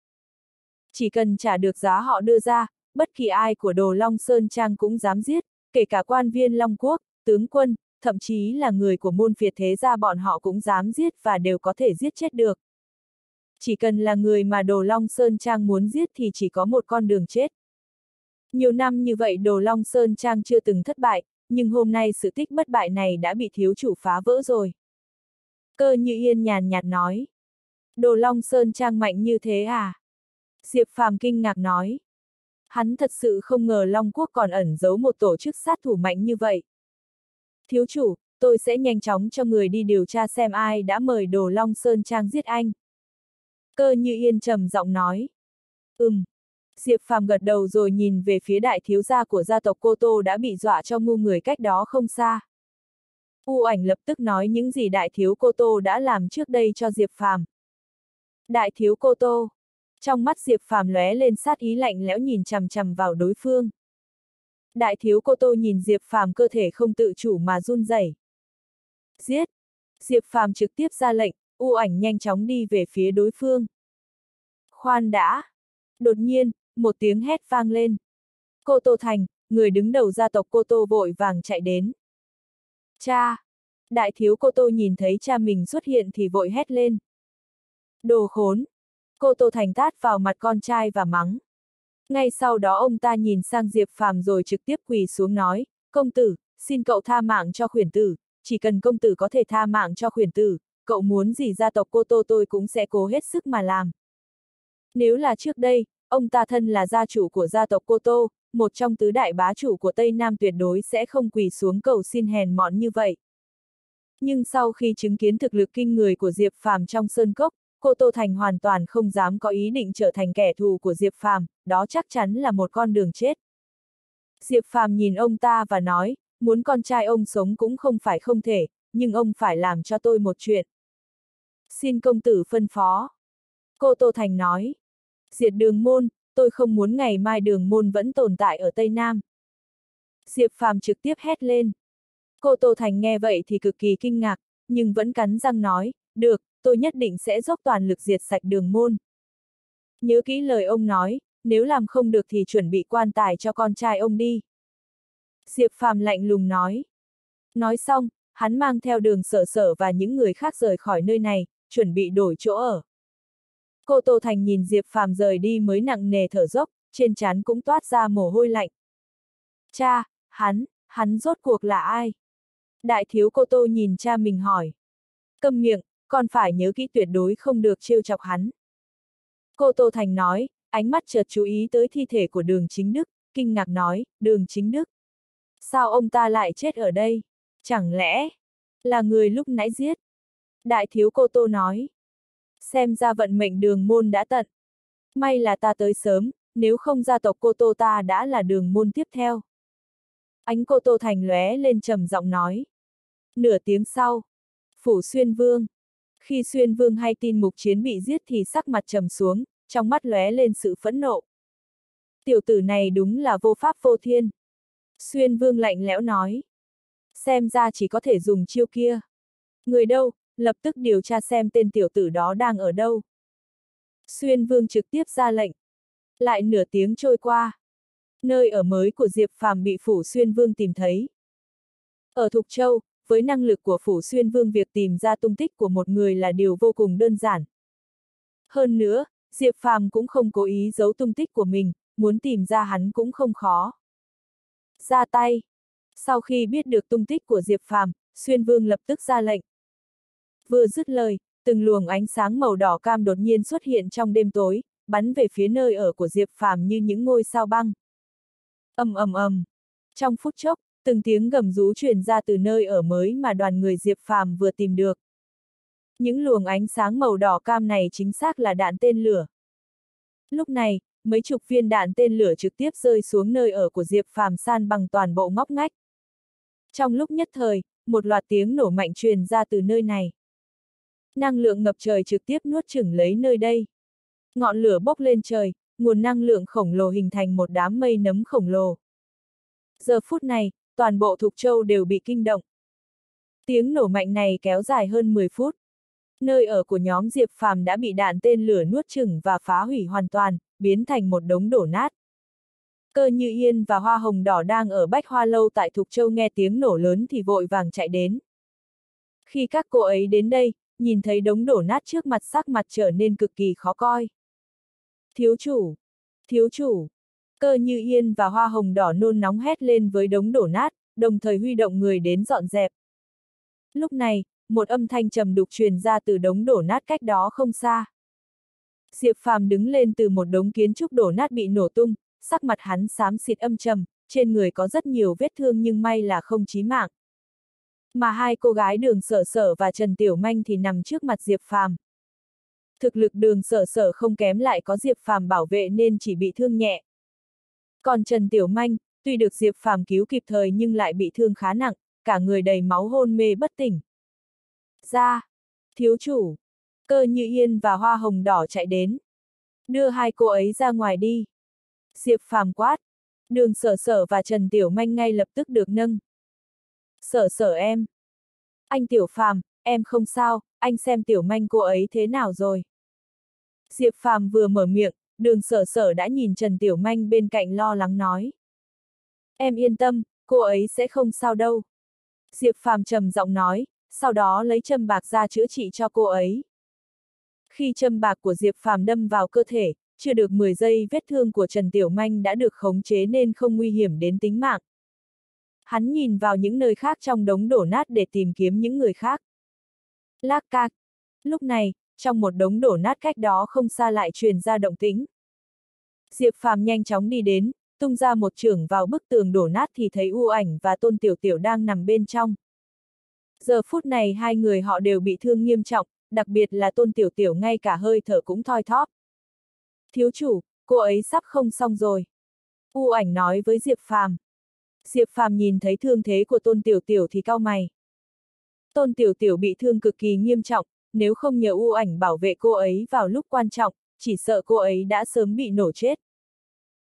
Chỉ cần trả được giá họ đưa ra, bất kỳ ai của Đồ Long Sơn Trang cũng dám giết, kể cả quan viên Long Quốc, tướng quân, thậm chí là người của môn phiệt thế gia bọn họ cũng dám giết và đều có thể giết chết được. Chỉ cần là người mà Đồ Long Sơn Trang muốn giết thì chỉ có một con đường chết. Nhiều năm như vậy Đồ Long Sơn Trang chưa từng thất bại, nhưng hôm nay sự tích bất bại này đã bị thiếu chủ phá vỡ rồi. Cơ như yên nhàn nhạt nói. Đồ Long Sơn Trang mạnh như thế à? Diệp Phàm kinh ngạc nói. Hắn thật sự không ngờ Long Quốc còn ẩn giấu một tổ chức sát thủ mạnh như vậy. Thiếu chủ, tôi sẽ nhanh chóng cho người đi điều tra xem ai đã mời Đồ Long Sơn Trang giết anh. Cơ như yên trầm giọng nói. Ừm. Diệp Phàm gật đầu rồi nhìn về phía đại thiếu gia của gia tộc Cô Tô đã bị dọa cho ngu người cách đó không xa. U ảnh lập tức nói những gì đại thiếu Cô Tô đã làm trước đây cho Diệp Phàm. Đại thiếu Cô Tô. Trong mắt Diệp Phàm lóe lên sát ý lạnh lẽo nhìn chằm chằm vào đối phương. Đại thiếu cô tô nhìn Diệp Phàm cơ thể không tự chủ mà run rẩy. Giết! Diệp Phàm trực tiếp ra lệnh, u ảnh nhanh chóng đi về phía đối phương. Khoan đã! Đột nhiên, một tiếng hét vang lên. Cô Tô Thành, người đứng đầu gia tộc Cô Tô vội vàng chạy đến. Cha! Đại thiếu Cô Tô nhìn thấy cha mình xuất hiện thì vội hét lên. Đồ khốn! Cô Tô Thành tát vào mặt con trai và mắng. Ngay sau đó ông ta nhìn sang Diệp Phàm rồi trực tiếp quỳ xuống nói, công tử, xin cậu tha mạng cho khuyển tử, chỉ cần công tử có thể tha mạng cho khuyển tử, cậu muốn gì gia tộc cô Tô tôi cũng sẽ cố hết sức mà làm. Nếu là trước đây, ông ta thân là gia chủ của gia tộc Cô Tô, một trong tứ đại bá chủ của Tây Nam tuyệt đối sẽ không quỳ xuống cầu xin hèn mọn như vậy. Nhưng sau khi chứng kiến thực lực kinh người của Diệp Phàm trong sơn cốc, cô Tô Thành hoàn toàn không dám có ý định trở thành kẻ thù của Diệp Phàm, đó chắc chắn là một con đường chết. Diệp Phàm nhìn ông ta và nói, muốn con trai ông sống cũng không phải không thể, nhưng ông phải làm cho tôi một chuyện. Xin công tử phân phó. Cô Tô Thành nói, diệt đường môn, tôi không muốn ngày mai đường môn vẫn tồn tại ở Tây Nam. Diệp Phàm trực tiếp hét lên. Cô Tô Thành nghe vậy thì cực kỳ kinh ngạc, nhưng vẫn cắn răng nói, được, tôi nhất định sẽ dốc toàn lực diệt sạch đường môn. Nhớ kỹ lời ông nói, nếu làm không được thì chuẩn bị quan tài cho con trai ông đi. Diệp Phàm lạnh lùng nói. Nói xong, hắn mang theo đường sở sở và những người khác rời khỏi nơi này, chuẩn bị đổi chỗ ở. Cô Tô Thành nhìn Diệp Phàm rời đi mới nặng nề thở dốc, trên trán cũng toát ra mồ hôi lạnh. Cha, hắn, hắn rốt cuộc là ai? Đại thiếu cô Tô nhìn cha mình hỏi. Câm miệng, con phải nhớ kỹ tuyệt đối không được trêu chọc hắn. Cô Tô Thành nói, ánh mắt chợt chú ý tới thi thể của đường chính đức, kinh ngạc nói, đường chính đức. Sao ông ta lại chết ở đây? Chẳng lẽ, là người lúc nãy giết? Đại thiếu cô Tô nói. Xem ra vận mệnh đường môn đã tận. May là ta tới sớm, nếu không gia tộc cô Tô ta đã là đường môn tiếp theo. Ánh cô Tô Thành lóe lên trầm giọng nói. Nửa tiếng sau, Phủ Xuyên Vương. Khi Xuyên Vương hay tin mục chiến bị giết thì sắc mặt trầm xuống, trong mắt lóe lên sự phẫn nộ. Tiểu tử này đúng là vô pháp vô thiên. Xuyên Vương lạnh lẽo nói. Xem ra chỉ có thể dùng chiêu kia. Người đâu, lập tức điều tra xem tên tiểu tử đó đang ở đâu. Xuyên Vương trực tiếp ra lệnh. Lại nửa tiếng trôi qua. Nơi ở mới của Diệp Phàm bị Phủ Xuyên Vương tìm thấy. Ở Thục Châu, với năng lực của Phủ Xuyên Vương việc tìm ra tung tích của một người là điều vô cùng đơn giản. Hơn nữa, Diệp Phàm cũng không cố ý giấu tung tích của mình, muốn tìm ra hắn cũng không khó. Ra tay. Sau khi biết được tung tích của Diệp Phàm, Xuyên Vương lập tức ra lệnh. Vừa dứt lời, từng luồng ánh sáng màu đỏ cam đột nhiên xuất hiện trong đêm tối, bắn về phía nơi ở của Diệp Phàm như những ngôi sao băng. ầm ầm ầm. Trong phút chốc, từng tiếng gầm rú truyền ra từ nơi ở mới mà đoàn người Diệp Phàm vừa tìm được. Những luồng ánh sáng màu đỏ cam này chính xác là đạn tên lửa. Lúc này, mấy chục viên đạn tên lửa trực tiếp rơi xuống nơi ở của Diệp Phàm san bằng toàn bộ ngóc ngách. Trong lúc nhất thời, một loạt tiếng nổ mạnh truyền ra từ nơi này. Năng lượng ngập trời trực tiếp nuốt chửng lấy nơi đây. Ngọn lửa bốc lên trời, nguồn năng lượng khổng lồ hình thành một đám mây nấm khổng lồ. Giờ phút này, toàn bộ Thục Châu đều bị kinh động. Tiếng nổ mạnh này kéo dài hơn 10 phút. Nơi ở của nhóm Diệp Phàm đã bị đạn tên lửa nuốt chửng và phá hủy hoàn toàn, biến thành một đống đổ nát. Cơ Như Yên và Hoa Hồng Đỏ đang ở Bách Hoa Lâu tại Thục Châu nghe tiếng nổ lớn thì vội vàng chạy đến. Khi các cô ấy đến đây, nhìn thấy đống đổ nát trước mặt sắc mặt trở nên cực kỳ khó coi. Thiếu chủ! Thiếu chủ! Cơ Như Yên và Hoa Hồng Đỏ nôn nóng hét lên với đống đổ nát, đồng thời huy động người đến dọn dẹp. Lúc này, một âm thanh trầm đục truyền ra từ đống đổ nát cách đó không xa. Diệp Phàm đứng lên từ một đống kiến trúc đổ nát bị nổ tung, sắc mặt hắn xám xịt âm trầm, trên người có rất nhiều vết thương nhưng may là không chí mạng. Mà hai cô gái đường sở sở và Trần Tiểu Manh thì nằm trước mặt Diệp Phàm. Thực lực đường sở sở không kém lại có Diệp Phàm bảo vệ nên chỉ bị thương nhẹ. Còn Trần Tiểu Manh, tuy được Diệp Phàm cứu kịp thời nhưng lại bị thương khá nặng, cả người đầy máu hôn mê bất tỉnh. Ra! Thiếu chủ! Cơ như yên và hoa hồng đỏ chạy đến. Đưa hai cô ấy ra ngoài đi. Diệp Phàm quát. Đường sở sở và Trần Tiểu Manh ngay lập tức được nâng sợ sợ em. Anh Tiểu Phàm, em không sao, anh xem Tiểu Manh cô ấy thế nào rồi. Diệp Phàm vừa mở miệng, đường sở sở đã nhìn Trần Tiểu Manh bên cạnh lo lắng nói. Em yên tâm, cô ấy sẽ không sao đâu. Diệp Phàm trầm giọng nói, sau đó lấy châm bạc ra chữa trị cho cô ấy. Khi châm bạc của Diệp Phàm đâm vào cơ thể, chưa được 10 giây vết thương của Trần Tiểu Manh đã được khống chế nên không nguy hiểm đến tính mạng. Hắn nhìn vào những nơi khác trong đống đổ nát để tìm kiếm những người khác. Lác cạc. Lúc này, trong một đống đổ nát cách đó không xa lại truyền ra động tĩnh. Diệp Phàm nhanh chóng đi đến, tung ra một trường vào bức tường đổ nát thì thấy U ảnh và Tôn Tiểu Tiểu đang nằm bên trong. Giờ phút này hai người họ đều bị thương nghiêm trọng, đặc biệt là Tôn Tiểu Tiểu ngay cả hơi thở cũng thoi thóp. Thiếu chủ, cô ấy sắp không xong rồi. U ảnh nói với Diệp Phàm. Diệp Phàm nhìn thấy thương thế của Tôn Tiểu Tiểu thì cao mày. Tôn Tiểu Tiểu bị thương cực kỳ nghiêm trọng, nếu không nhờ U ảnh bảo vệ cô ấy vào lúc quan trọng, chỉ sợ cô ấy đã sớm bị nổ chết.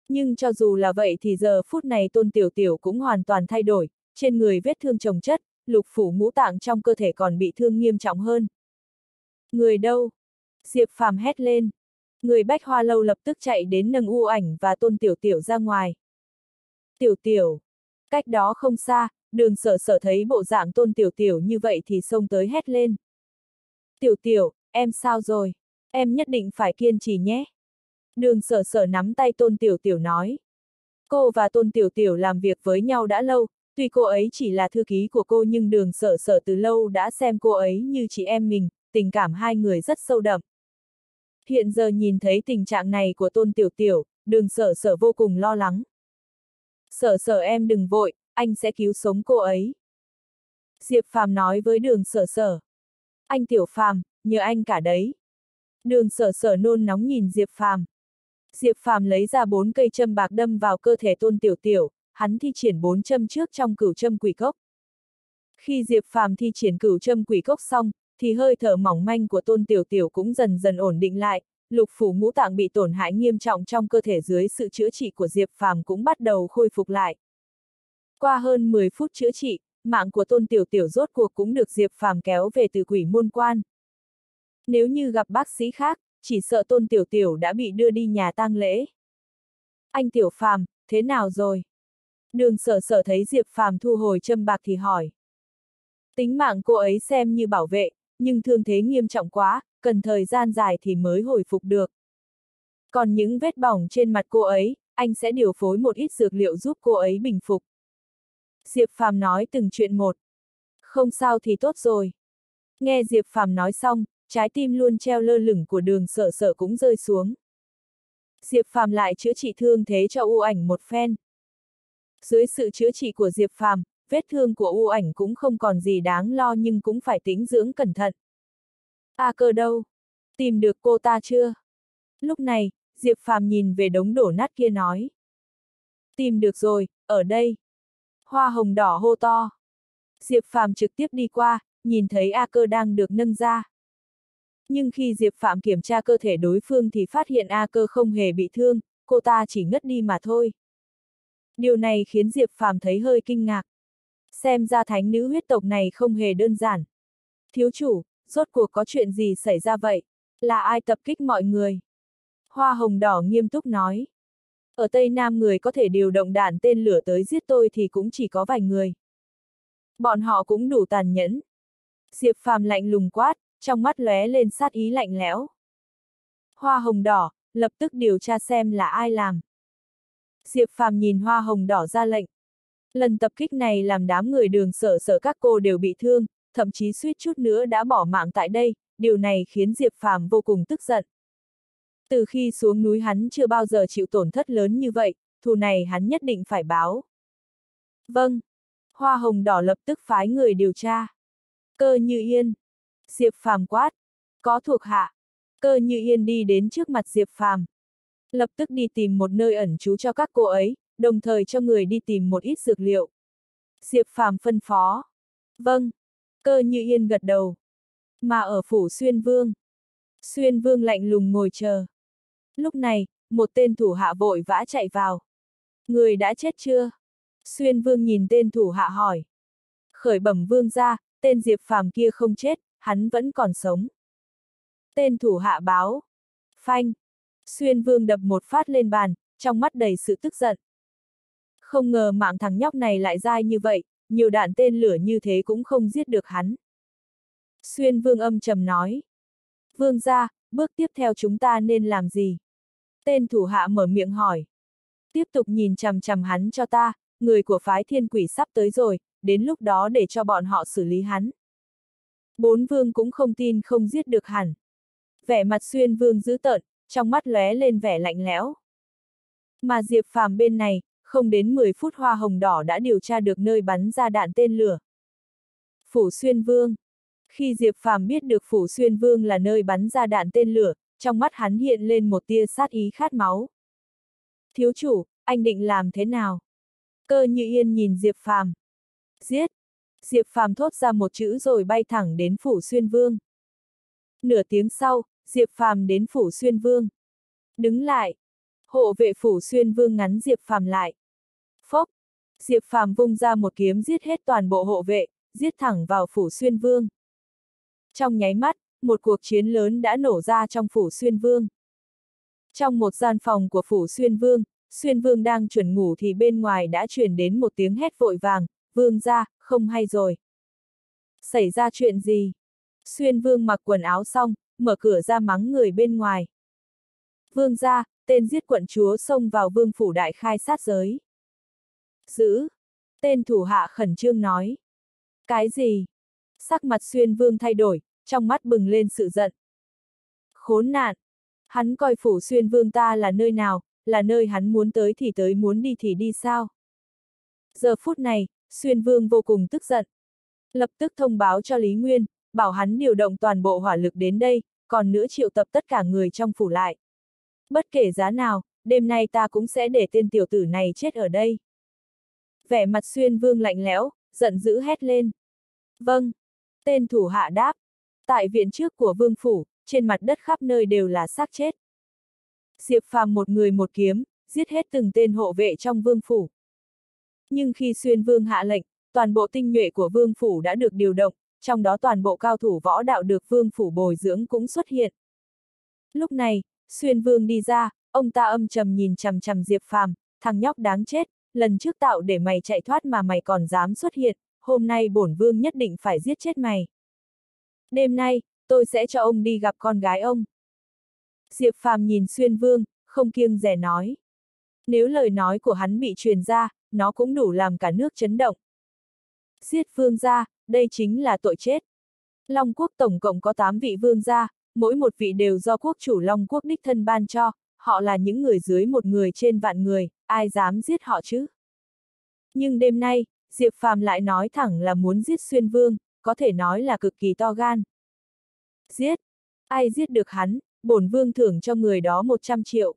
Nhưng cho dù là vậy thì giờ phút này Tôn Tiểu Tiểu cũng hoàn toàn thay đổi, trên người vết thương chồng chất, lục phủ ngũ tạng trong cơ thể còn bị thương nghiêm trọng hơn. Người đâu? Diệp Phàm hét lên. Người bách hoa lâu lập tức chạy đến nâng u ảnh và tôn tiểu tiểu ra ngoài. Tiểu tiểu. Cách đó không xa, đường sở sở thấy bộ dạng tôn tiểu tiểu như vậy thì xông tới hét lên. Tiểu tiểu, em sao rồi? Em nhất định phải kiên trì nhé. Đường sở sở nắm tay tôn tiểu tiểu nói. Cô và tôn tiểu tiểu làm việc với nhau đã lâu, tuy cô ấy chỉ là thư ký của cô nhưng đường sở sở từ lâu đã xem cô ấy như chị em mình, tình cảm hai người rất sâu đậm. Hiện giờ nhìn thấy tình trạng này của tôn tiểu tiểu, đường sở sở vô cùng lo lắng. Sở sở em đừng vội, anh sẽ cứu sống cô ấy. Diệp Phàm nói với đường sở sở. Anh tiểu Phàm, nhờ anh cả đấy. Đường sở sở nôn nóng nhìn Diệp Phàm. Diệp Phàm lấy ra bốn cây châm bạc đâm vào cơ thể tôn tiểu tiểu, hắn thi triển bốn châm trước trong cửu châm quỷ cốc. Khi Diệp Phàm thi triển cửu châm quỷ cốc xong, thì hơi thở mỏng manh của tôn tiểu tiểu cũng dần dần ổn định lại, lục phủ ngũ tạng bị tổn hại nghiêm trọng trong cơ thể dưới sự chữa trị của Diệp Phàm cũng bắt đầu khôi phục lại. Qua hơn 10 phút chữa trị, mạng của tôn tiểu tiểu rốt cuộc cũng được Diệp Phàm kéo về từ quỷ môn quan. Nếu như gặp bác sĩ khác, chỉ sợ tôn tiểu tiểu đã bị đưa đi nhà tang lễ. Anh tiểu phàm, thế nào rồi? Đường sở sở thấy Diệp Phàm thu hồi châm bạc thì hỏi. Tính mạng cô ấy xem như bảo vệ, nhưng thương thế nghiêm trọng quá, cần thời gian dài thì mới hồi phục được. Còn những vết bỏng trên mặt cô ấy, anh sẽ điều phối một ít dược liệu giúp cô ấy bình phục. Diệp Phàm nói từng chuyện một. Không sao thì tốt rồi. Nghe Diệp Phàm nói xong, trái tim luôn treo lơ lửng của đường sợ sợ cũng rơi xuống. Diệp Phàm lại chữa trị thương thế cho u ảnh một phen. Dưới sự chữa trị của Diệp Phàm, vết thương của u ảnh cũng không còn gì đáng lo nhưng cũng phải tính dưỡng cẩn thận. A cơ đâu? Tìm được cô ta chưa? Lúc này, Diệp Phàm nhìn về đống đổ nát kia nói. Tìm được rồi, ở đây. Hoa hồng đỏ hô to. Diệp Phàm trực tiếp đi qua, nhìn thấy A cơ đang được nâng ra. Nhưng khi Diệp Phạm kiểm tra cơ thể đối phương thì phát hiện A cơ không hề bị thương, cô ta chỉ ngất đi mà thôi. Điều này khiến Diệp Phạm thấy hơi kinh ngạc. Xem ra thánh nữ huyết tộc này không hề đơn giản. Thiếu chủ, rốt cuộc có chuyện gì xảy ra vậy? Là ai tập kích mọi người? Hoa hồng đỏ nghiêm túc nói. Ở Tây Nam người có thể điều động đạn tên lửa tới giết tôi thì cũng chỉ có vài người. Bọn họ cũng đủ tàn nhẫn. Diệp Phàm lạnh lùng quát, trong mắt lóe lên sát ý lạnh lẽo. Hoa hồng đỏ, lập tức điều tra xem là ai làm. Diệp Phàm nhìn hoa hồng đỏ ra lệnh. Lần tập kích này làm đám người đường sở sở các cô đều bị thương, thậm chí suýt chút nữa đã bỏ mạng tại đây, điều này khiến Diệp Phàm vô cùng tức giận. Từ khi xuống núi hắn chưa bao giờ chịu tổn thất lớn như vậy, thù này hắn nhất định phải báo. Vâng. Hoa hồng đỏ lập tức phái người điều tra. Cơ như yên. Diệp Phàm quát. Có thuộc hạ. Cơ như yên đi đến trước mặt Diệp Phàm. Lập tức đi tìm một nơi ẩn trú cho các cô ấy, đồng thời cho người đi tìm một ít dược liệu. Diệp Phàm phân phó. Vâng. Cơ như yên gật đầu. Mà ở phủ Xuyên Vương. Xuyên Vương lạnh lùng ngồi chờ. Lúc này, một tên thủ hạ vội vã chạy vào. Người đã chết chưa? Xuyên vương nhìn tên thủ hạ hỏi. Khởi bẩm vương ra, tên Diệp Phàm kia không chết, hắn vẫn còn sống. Tên thủ hạ báo. Phanh. Xuyên vương đập một phát lên bàn, trong mắt đầy sự tức giận. Không ngờ mạng thằng nhóc này lại dai như vậy, nhiều đạn tên lửa như thế cũng không giết được hắn. Xuyên vương âm trầm nói. Vương ra, bước tiếp theo chúng ta nên làm gì? Tên thủ hạ mở miệng hỏi. Tiếp tục nhìn chằm chằm hắn cho ta, người của phái thiên quỷ sắp tới rồi, đến lúc đó để cho bọn họ xử lý hắn. Bốn vương cũng không tin không giết được hẳn. Vẻ mặt xuyên vương dữ tợn, trong mắt lóe lên vẻ lạnh lẽo. Mà Diệp Phàm bên này, không đến 10 phút hoa hồng đỏ đã điều tra được nơi bắn ra đạn tên lửa. Phủ Xuyên Vương Khi Diệp Phàm biết được Phủ Xuyên Vương là nơi bắn ra đạn tên lửa, trong mắt hắn hiện lên một tia sát ý khát máu. Thiếu chủ, anh định làm thế nào? Cơ như yên nhìn Diệp Phàm. Giết! Diệp Phàm thốt ra một chữ rồi bay thẳng đến Phủ Xuyên Vương. Nửa tiếng sau, Diệp Phàm đến Phủ Xuyên Vương. Đứng lại! Hộ vệ Phủ Xuyên Vương ngắn Diệp Phàm lại. Diệp Phàm vung ra một kiếm giết hết toàn bộ hộ vệ, giết thẳng vào Phủ Xuyên Vương. Trong nháy mắt, một cuộc chiến lớn đã nổ ra trong Phủ Xuyên Vương. Trong một gian phòng của Phủ Xuyên Vương, Xuyên Vương đang chuẩn ngủ thì bên ngoài đã truyền đến một tiếng hét vội vàng, Vương ra, không hay rồi. Xảy ra chuyện gì? Xuyên Vương mặc quần áo xong, mở cửa ra mắng người bên ngoài. Vương ra, tên giết quận chúa xông vào vương phủ đại khai sát giới. Giữ! Tên thủ hạ khẩn trương nói. Cái gì? Sắc mặt xuyên vương thay đổi, trong mắt bừng lên sự giận. Khốn nạn! Hắn coi phủ xuyên vương ta là nơi nào, là nơi hắn muốn tới thì tới muốn đi thì đi sao? Giờ phút này, xuyên vương vô cùng tức giận. Lập tức thông báo cho Lý Nguyên, bảo hắn điều động toàn bộ hỏa lực đến đây, còn nữa triệu tập tất cả người trong phủ lại. Bất kể giá nào, đêm nay ta cũng sẽ để tên tiểu tử này chết ở đây. Vẻ mặt xuyên vương lạnh lẽo, giận dữ hét lên. Vâng. Tên thủ hạ đáp. Tại viện trước của vương phủ, trên mặt đất khắp nơi đều là xác chết. Diệp phàm một người một kiếm, giết hết từng tên hộ vệ trong vương phủ. Nhưng khi xuyên vương hạ lệnh, toàn bộ tinh nhuệ của vương phủ đã được điều động, trong đó toàn bộ cao thủ võ đạo được vương phủ bồi dưỡng cũng xuất hiện. Lúc này, xuyên vương đi ra, ông ta âm trầm nhìn chằm chằm Diệp Phàm, thằng nhóc đáng chết, lần trước tạo để mày chạy thoát mà mày còn dám xuất hiện, hôm nay bổn vương nhất định phải giết chết mày. Đêm nay, tôi sẽ cho ông đi gặp con gái ông. Diệp Phàm nhìn xuyên vương, không kiêng rẻ nói. Nếu lời nói của hắn bị truyền ra, nó cũng đủ làm cả nước chấn động. Giết vương gia, đây chính là tội chết. Long quốc tổng cộng có 8 vị vương gia, mỗi một vị đều do quốc chủ Long quốc đích thân ban cho, họ là những người dưới một người trên vạn người, ai dám giết họ chứ? Nhưng đêm nay, Diệp Phàm lại nói thẳng là muốn giết xuyên vương, có thể nói là cực kỳ to gan. Giết! Ai giết được hắn, bổn vương thưởng cho người đó 100 triệu.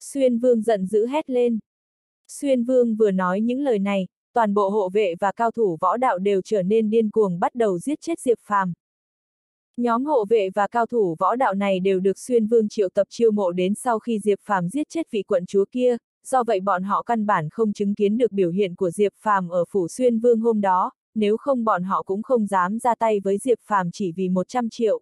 Xuyên vương giận dữ hét lên. Xuyên vương vừa nói những lời này, toàn bộ hộ vệ và cao thủ võ đạo đều trở nên điên cuồng bắt đầu giết chết Diệp Phàm. Nhóm hộ vệ và cao thủ võ đạo này đều được Xuyên Vương triệu tập chiêu mộ đến sau khi Diệp Phàm giết chết vị quận chúa kia, do vậy bọn họ căn bản không chứng kiến được biểu hiện của Diệp Phàm ở phủ Xuyên Vương hôm đó, nếu không bọn họ cũng không dám ra tay với Diệp Phàm chỉ vì 100 triệu.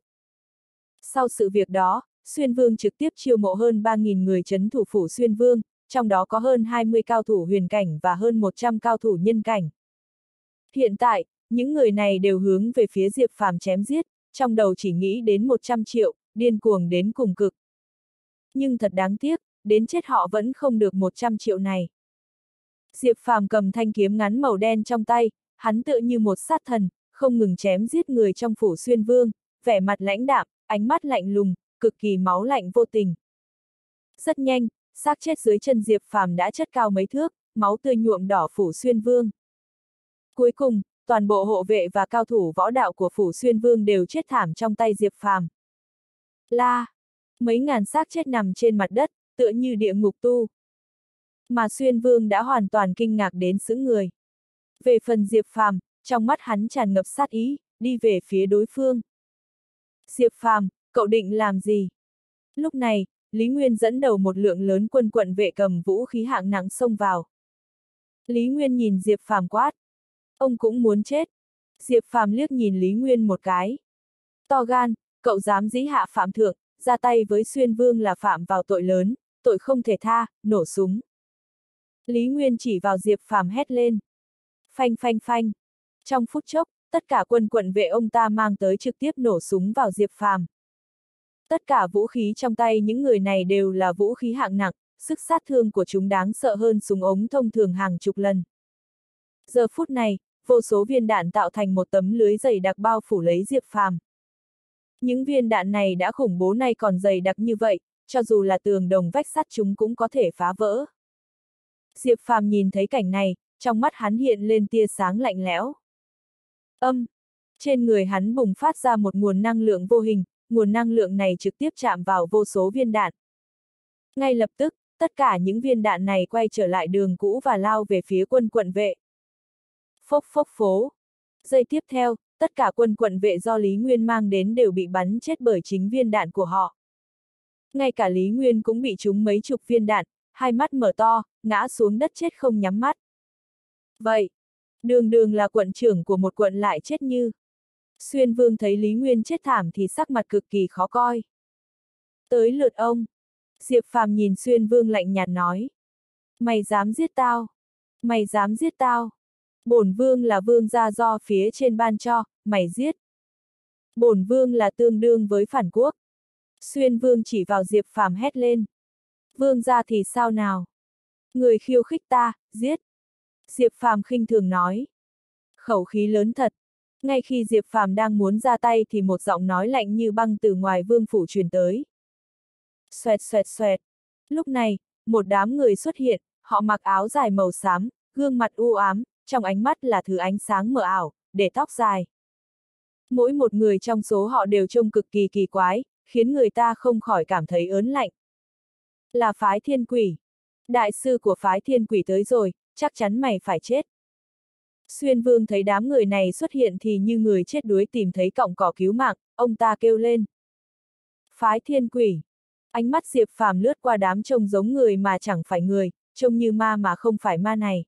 Sau sự việc đó, Xuyên Vương trực tiếp chiêu mộ hơn 3.000 người chấn thủ phủ Xuyên Vương, trong đó có hơn 20 cao thủ huyền cảnh và hơn 100 cao thủ nhân cảnh. Hiện tại, những người này đều hướng về phía Diệp Phàm chém giết, trong đầu chỉ nghĩ đến 100 triệu, điên cuồng đến cùng cực. Nhưng thật đáng tiếc, đến chết họ vẫn không được 100 triệu này. Diệp Phàm cầm thanh kiếm ngắn màu đen trong tay, hắn tựa như một sát thần, không ngừng chém giết người trong phủ xuyên vương, vẻ mặt lãnh đạm, ánh mắt lạnh lùng, cực kỳ máu lạnh vô tình. Rất nhanh, xác chết dưới chân Diệp Phàm đã chất cao mấy thước, máu tươi nhuộm đỏ phủ xuyên vương. Cuối cùng, toàn bộ hộ vệ và cao thủ võ đạo của phủ xuyên vương đều chết thảm trong tay Diệp Phàm. La! Mấy ngàn xác chết nằm trên mặt đất, tựa như địa ngục tu. Mà xuyên vương đã hoàn toàn kinh ngạc đến sững người. Về phần Diệp Phàm, trong mắt hắn tràn ngập sát ý, đi về phía đối phương. Diệp Phàm, cậu định làm gì? Lúc này, Lý Nguyên dẫn đầu một lượng lớn quân quận vệ cầm vũ khí hạng nặng xông vào. Lý Nguyên nhìn Diệp Phàm quát. Ông cũng muốn chết. Diệp Phàm liếc nhìn Lý Nguyên một cái. To gan, cậu dám dĩ hạ phạm thượng, ra tay với xuyên vương là phạm vào tội lớn, tội không thể tha, nổ súng. Lý Nguyên chỉ vào Diệp Phàm hét lên. Phanh phanh phanh. Trong phút chốc, tất cả quân quận vệ ông ta mang tới trực tiếp nổ súng vào Diệp Phàm. Tất cả vũ khí trong tay những người này đều là vũ khí hạng nặng, sức sát thương của chúng đáng sợ hơn súng ống thông thường hàng chục lần. Giờ phút này, vô số viên đạn tạo thành một tấm lưới dày đặc bao phủ lấy Diệp Phàm. Những viên đạn này đã khủng bố nay còn dày đặc như vậy, cho dù là tường đồng vách sắt chúng cũng có thể phá vỡ. Diệp Phàm nhìn thấy cảnh này, trong mắt hắn hiện lên tia sáng lạnh lẽo. Âm! Trên người hắn bùng phát ra một nguồn năng lượng vô hình, nguồn năng lượng này trực tiếp chạm vào vô số viên đạn. Ngay lập tức, tất cả những viên đạn này quay trở lại đường cũ và lao về phía quân quận vệ. Phốc phốc phố. Giây tiếp theo, tất cả quân quận vệ do Lý Nguyên mang đến đều bị bắn chết bởi chính viên đạn của họ. Ngay cả Lý Nguyên cũng bị trúng mấy chục viên đạn, hai mắt mở to, ngã xuống đất chết không nhắm mắt. Vậy, đường đường là quận trưởng của một quận lại chết như. Xuyên Vương thấy Lý Nguyên chết thảm thì sắc mặt cực kỳ khó coi. Tới lượt ông. Diệp Phàm nhìn Xuyên Vương lạnh nhạt nói. Mày dám giết tao. Mày dám giết tao. Bổn Vương là Vương gia do phía trên ban cho, mày giết. Bổn Vương là tương đương với phản quốc. Xuyên Vương chỉ vào Diệp Phàm hét lên. Vương gia thì sao nào? Người khiêu khích ta, giết. Diệp Phàm khinh thường nói. Khẩu khí lớn thật. Ngay khi Diệp Phàm đang muốn ra tay thì một giọng nói lạnh như băng từ ngoài vương phủ truyền tới. Xoẹt xoẹt xoẹt. Lúc này, một đám người xuất hiện, họ mặc áo dài màu xám, gương mặt u ám, trong ánh mắt là thứ ánh sáng mờ ảo, để tóc dài. Mỗi một người trong số họ đều trông cực kỳ kỳ quái, khiến người ta không khỏi cảm thấy ớn lạnh. Là phái thiên quỷ. Đại sư của phái thiên quỷ tới rồi, chắc chắn mày phải chết. Xuyên vương thấy đám người này xuất hiện thì như người chết đuối tìm thấy cọng cỏ cứu mạng, ông ta kêu lên. Phái thiên quỷ. Ánh mắt Diệp Phàm lướt qua đám trông giống người mà chẳng phải người, trông như ma mà không phải ma này.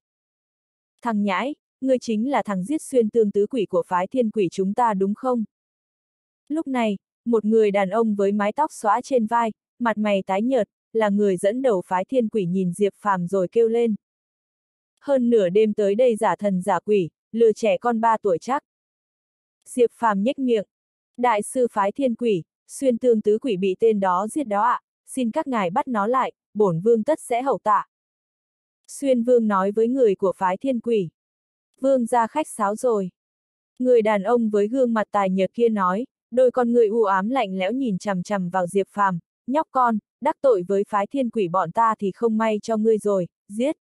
Thằng nhãi, ngươi chính là thằng giết xuyên tương tứ quỷ của phái thiên quỷ chúng ta đúng không? Lúc này, một người đàn ông với mái tóc xóa trên vai, mặt mày tái nhợt, là người dẫn đầu phái thiên quỷ nhìn Diệp Phàm rồi kêu lên. Hơn nửa đêm tới đây giả thần giả quỷ, lừa trẻ con ba tuổi chắc. Diệp Phàm nhếch miệng. Đại sư phái thiên quỷ, xuyên tương tứ quỷ bị tên đó giết đó ạ, à, xin các ngài bắt nó lại, bổn vương tất sẽ hậu tạ. Xuyên vương nói với người của phái thiên quỷ. Vương ra khách sáo rồi. Người đàn ông với gương mặt tài nhợt kia nói, đôi con người u ám lạnh lẽo nhìn chằm chằm vào Diệp Phàm, nhóc con, đắc tội với phái thiên quỷ bọn ta thì không may cho ngươi rồi, giết.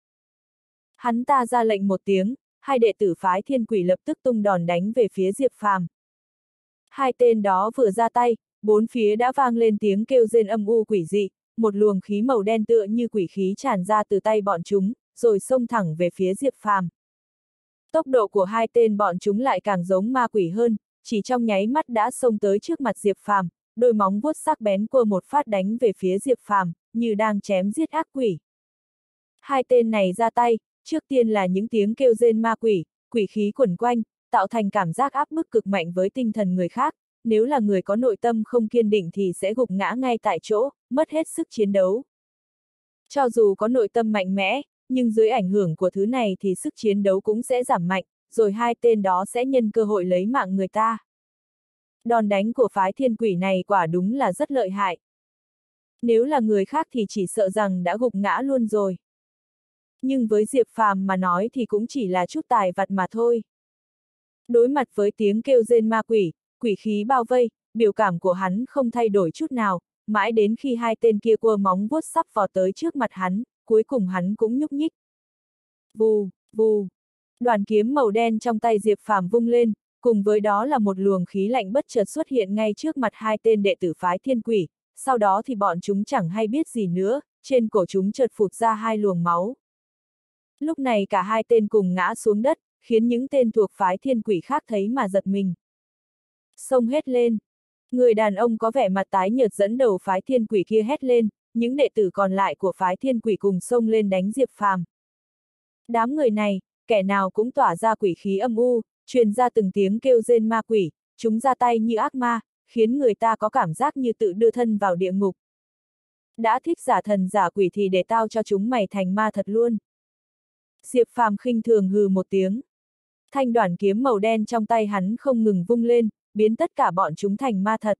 Hắn ta ra lệnh một tiếng, hai đệ tử phái thiên quỷ lập tức tung đòn đánh về phía Diệp Phàm. Hai tên đó vừa ra tay, bốn phía đã vang lên tiếng kêu rên âm u quỷ dị, một luồng khí màu đen tựa như quỷ khí tràn ra từ tay bọn chúng, rồi xông thẳng về phía Diệp Phàm. Tốc độ của hai tên bọn chúng lại càng giống ma quỷ hơn, chỉ trong nháy mắt đã xông tới trước mặt Diệp Phàm, đôi móng vuốt sắc bén cua một phát đánh về phía Diệp Phàm, như đang chém giết ác quỷ. Hai tên này ra tay, trước tiên là những tiếng kêu rên ma quỷ, quỷ khí quẩn quanh, tạo thành cảm giác áp bức cực mạnh với tinh thần người khác, nếu là người có nội tâm không kiên định thì sẽ gục ngã ngay tại chỗ, mất hết sức chiến đấu. Cho dù có nội tâm mạnh mẽ, nhưng dưới ảnh hưởng của thứ này thì sức chiến đấu cũng sẽ giảm mạnh, rồi hai tên đó sẽ nhân cơ hội lấy mạng người ta. Đòn đánh của phái thiên quỷ này quả đúng là rất lợi hại. Nếu là người khác thì chỉ sợ rằng đã gục ngã luôn rồi. Nhưng với Diệp Phàm mà nói thì cũng chỉ là chút tài vặt mà thôi. Đối mặt với tiếng kêu rên ma quỷ, quỷ khí bao vây, biểu cảm của hắn không thay đổi chút nào, mãi đến khi hai tên kia cua móng vuốt sắp vào tới trước mặt hắn, cuối cùng hắn cũng nhúc nhích. Vù, vù. Đoàn kiếm màu đen trong tay Diệp Phàm vung lên, cùng với đó là một luồng khí lạnh bất chợt xuất hiện ngay trước mặt hai tên đệ tử phái thiên quỷ, sau đó thì bọn chúng chẳng hay biết gì nữa, trên cổ chúng chợt phụt ra hai luồng máu. Lúc này cả hai tên cùng ngã xuống đất, khiến những tên thuộc phái thiên quỷ khác thấy mà giật mình. Xông hết lên. Người đàn ông có vẻ mặt tái nhợt dẫn đầu phái thiên quỷ kia hét lên, những đệ tử còn lại của phái thiên quỷ cùng xông lên đánh Diệp Phàm. Đám người này, kẻ nào cũng tỏa ra quỷ khí âm u, truyền ra từng tiếng kêu rên ma quỷ, chúng ra tay như ác ma, khiến người ta có cảm giác như tự đưa thân vào địa ngục. Đã thích giả thần giả quỷ thì để tao cho chúng mày thành ma thật luôn. Diệp Phàm khinh thường hừ một tiếng. Thanh đoạn kiếm màu đen trong tay hắn không ngừng vung lên, biến tất cả bọn chúng thành ma thật.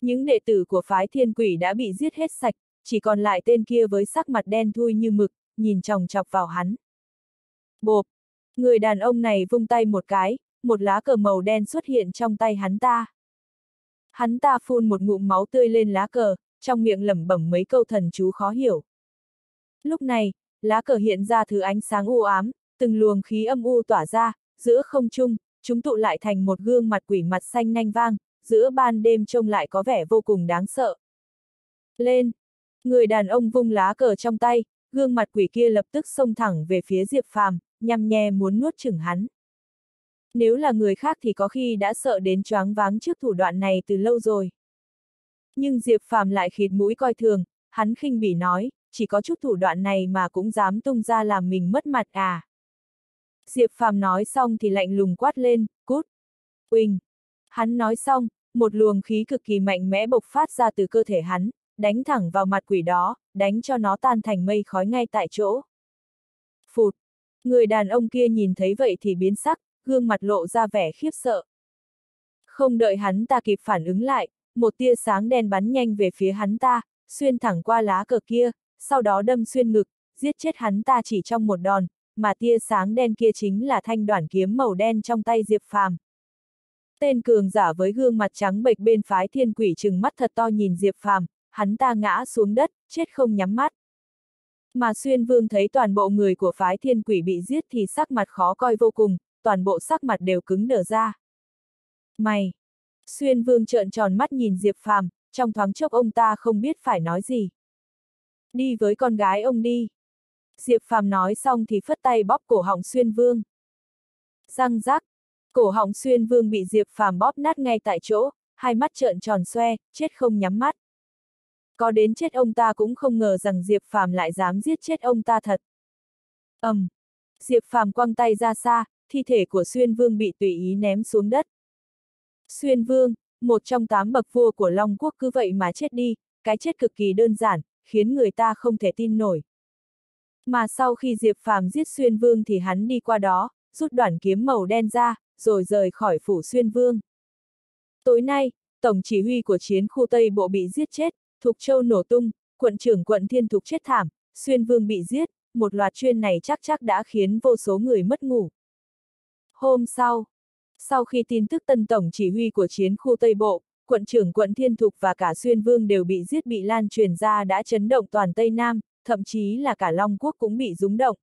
Những đệ tử của phái thiên quỷ đã bị giết hết sạch, chỉ còn lại tên kia với sắc mặt đen thui như mực, nhìn chòng chọc vào hắn. Bộp! Người đàn ông này vung tay một cái, một lá cờ màu đen xuất hiện trong tay hắn ta. Hắn ta phun một ngụm máu tươi lên lá cờ, trong miệng lẩm bẩm mấy câu thần chú khó hiểu. Lúc này, lá cờ hiện ra thứ ánh sáng u ám, từng luồng khí âm u tỏa ra, giữa không trung, chúng tụ lại thành một gương mặt quỷ mặt xanh nanh vang, giữa ban đêm trông lại có vẻ vô cùng đáng sợ. Lên! Người đàn ông vung lá cờ trong tay, gương mặt quỷ kia lập tức xông thẳng về phía Diệp Phàm, nhằm nhè muốn nuốt chửng hắn. Nếu là người khác thì có khi đã sợ đến choáng váng trước thủ đoạn này từ lâu rồi. Nhưng Diệp Phàm lại khịt mũi coi thường, hắn khinh bỉ nói, chỉ có chút thủ đoạn này mà cũng dám tung ra làm mình mất mặt à. Diệp Phàm nói xong thì lạnh lùng quát lên, cút. Uỳnh. Hắn nói xong, một luồng khí cực kỳ mạnh mẽ bộc phát ra từ cơ thể hắn, đánh thẳng vào mặt quỷ đó, đánh cho nó tan thành mây khói ngay tại chỗ. Phụt! Người đàn ông kia nhìn thấy vậy thì biến sắc, gương mặt lộ ra vẻ khiếp sợ. Không đợi hắn ta kịp phản ứng lại, một tia sáng đen bắn nhanh về phía hắn ta, xuyên thẳng qua lá cờ kia, sau đó đâm xuyên ngực, giết chết hắn ta chỉ trong một đòn, mà tia sáng đen kia chính là thanh đoạn kiếm màu đen trong tay Diệp Phàm. Tên cường giả với gương mặt trắng bệch bên phái thiên quỷ trừng mắt thật to nhìn Diệp Phàm, hắn ta ngã xuống đất, chết không nhắm mắt. Mà Xuyên Vương thấy toàn bộ người của phái thiên quỷ bị giết thì sắc mặt khó coi vô cùng, toàn bộ sắc mặt đều cứng đờ ra. Mày! Xuyên Vương trợn tròn mắt nhìn Diệp Phàm, trong thoáng chốc ông ta không biết phải nói gì. Đi với con gái ông đi. Diệp Phàm nói xong thì phất tay bóp cổ họng Xuyên Vương. Răng rác, cổ họng Xuyên Vương bị Diệp Phàm bóp nát ngay tại chỗ, hai mắt trợn tròn xoe, chết không nhắm mắt. Có đến chết ông ta cũng không ngờ rằng Diệp Phàm lại dám giết chết ông ta thật. ầm, um, Diệp Phàm quăng tay ra xa, thi thể của Xuyên Vương bị tùy ý ném xuống đất. Xuyên Vương, một trong tám bậc vua của Long Quốc cứ vậy mà chết đi, cái chết cực kỳ đơn giản, khiến người ta không thể tin nổi. Mà sau khi Diệp Phàm giết Xuyên Vương thì hắn đi qua đó, rút đoạn kiếm màu đen ra, rồi rời khỏi phủ Xuyên Vương. Tối nay, Tổng chỉ huy của chiến khu Tây Bộ bị giết chết, Thục Châu nổ tung, quận trưởng quận Thiên Thục chết thảm, Xuyên Vương bị giết, một loạt chuyên này chắc chắc đã khiến vô số người mất ngủ. Hôm sau, sau khi tin tức tân tổng chỉ huy của chiến khu Tây Bộ, quận trưởng quận Thiên Thục và cả Xuyên Vương đều bị giết bị lan truyền ra đã chấn động toàn Tây Nam, thậm chí là cả Long Quốc cũng bị rúng động.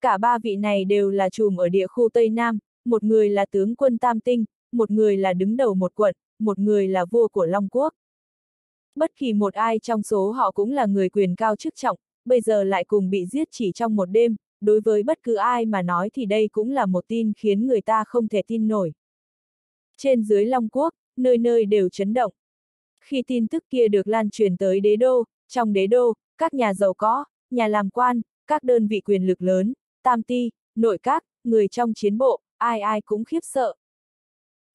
Cả ba vị này đều là chùm ở địa khu Tây Nam, một người là tướng quân Tam Tinh, một người là đứng đầu một quận, một người là vua của Long Quốc. Bất kỳ một ai trong số họ cũng là người quyền cao chức trọng, bây giờ lại cùng bị giết chỉ trong một đêm, đối với bất cứ ai mà nói thì đây cũng là một tin khiến người ta không thể tin nổi. Trên dưới Long Quốc, nơi nơi đều chấn động. Khi tin tức kia được lan truyền tới đế đô, trong đế đô, các nhà giàu có, nhà làm quan, các đơn vị quyền lực lớn, tam ti, nội các, người trong chiến bộ, ai ai cũng khiếp sợ.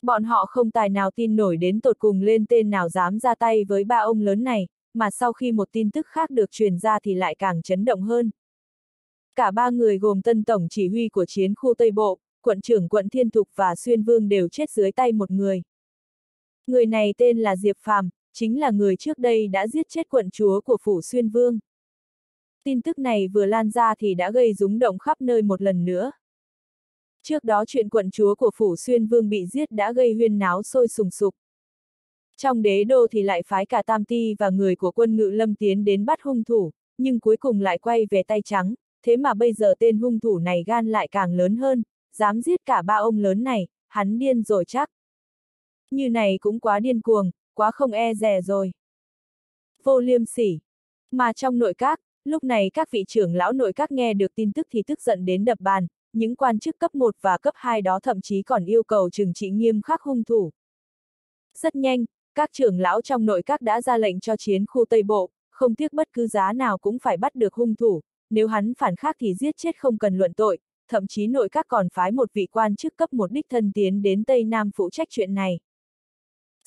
Bọn họ không tài nào tin nổi đến tột cùng lên tên nào dám ra tay với ba ông lớn này, mà sau khi một tin tức khác được truyền ra thì lại càng chấn động hơn. Cả ba người gồm tân tổng chỉ huy của chiến khu Tây Bộ, quận trưởng quận Thiên Thục và Xuyên Vương đều chết dưới tay một người. Người này tên là Diệp Phàm, chính là người trước đây đã giết chết quận chúa của phủ Xuyên Vương. Tin tức này vừa lan ra thì đã gây rúng động khắp nơi một lần nữa. Trước đó chuyện quận chúa của phủ Xuyên Vương bị giết đã gây huyên náo sôi sùng sục. Trong đế đô thì lại phái cả Tam Ti và người của quân ngự lâm tiến đến bắt hung thủ, nhưng cuối cùng lại quay về tay trắng, thế mà bây giờ tên hung thủ này gan lại càng lớn hơn, dám giết cả ba ông lớn này, hắn điên rồi chắc. Như này cũng quá điên cuồng, quá không e rè rồi. Vô liêm sỉ. Mà trong nội các, lúc này các vị trưởng lão nội các nghe được tin tức thì tức giận đến đập bàn, những quan chức cấp 1 và cấp 2 đó thậm chí còn yêu cầu trừng trị nghiêm khắc hung thủ. Rất nhanh, các trưởng lão trong nội các đã ra lệnh cho chiến khu Tây Bộ, không tiếc bất cứ giá nào cũng phải bắt được hung thủ, nếu hắn phản khác thì giết chết không cần luận tội, thậm chí nội các còn phái một vị quan chức cấp một đích thân tiến đến Tây Nam phụ trách chuyện này.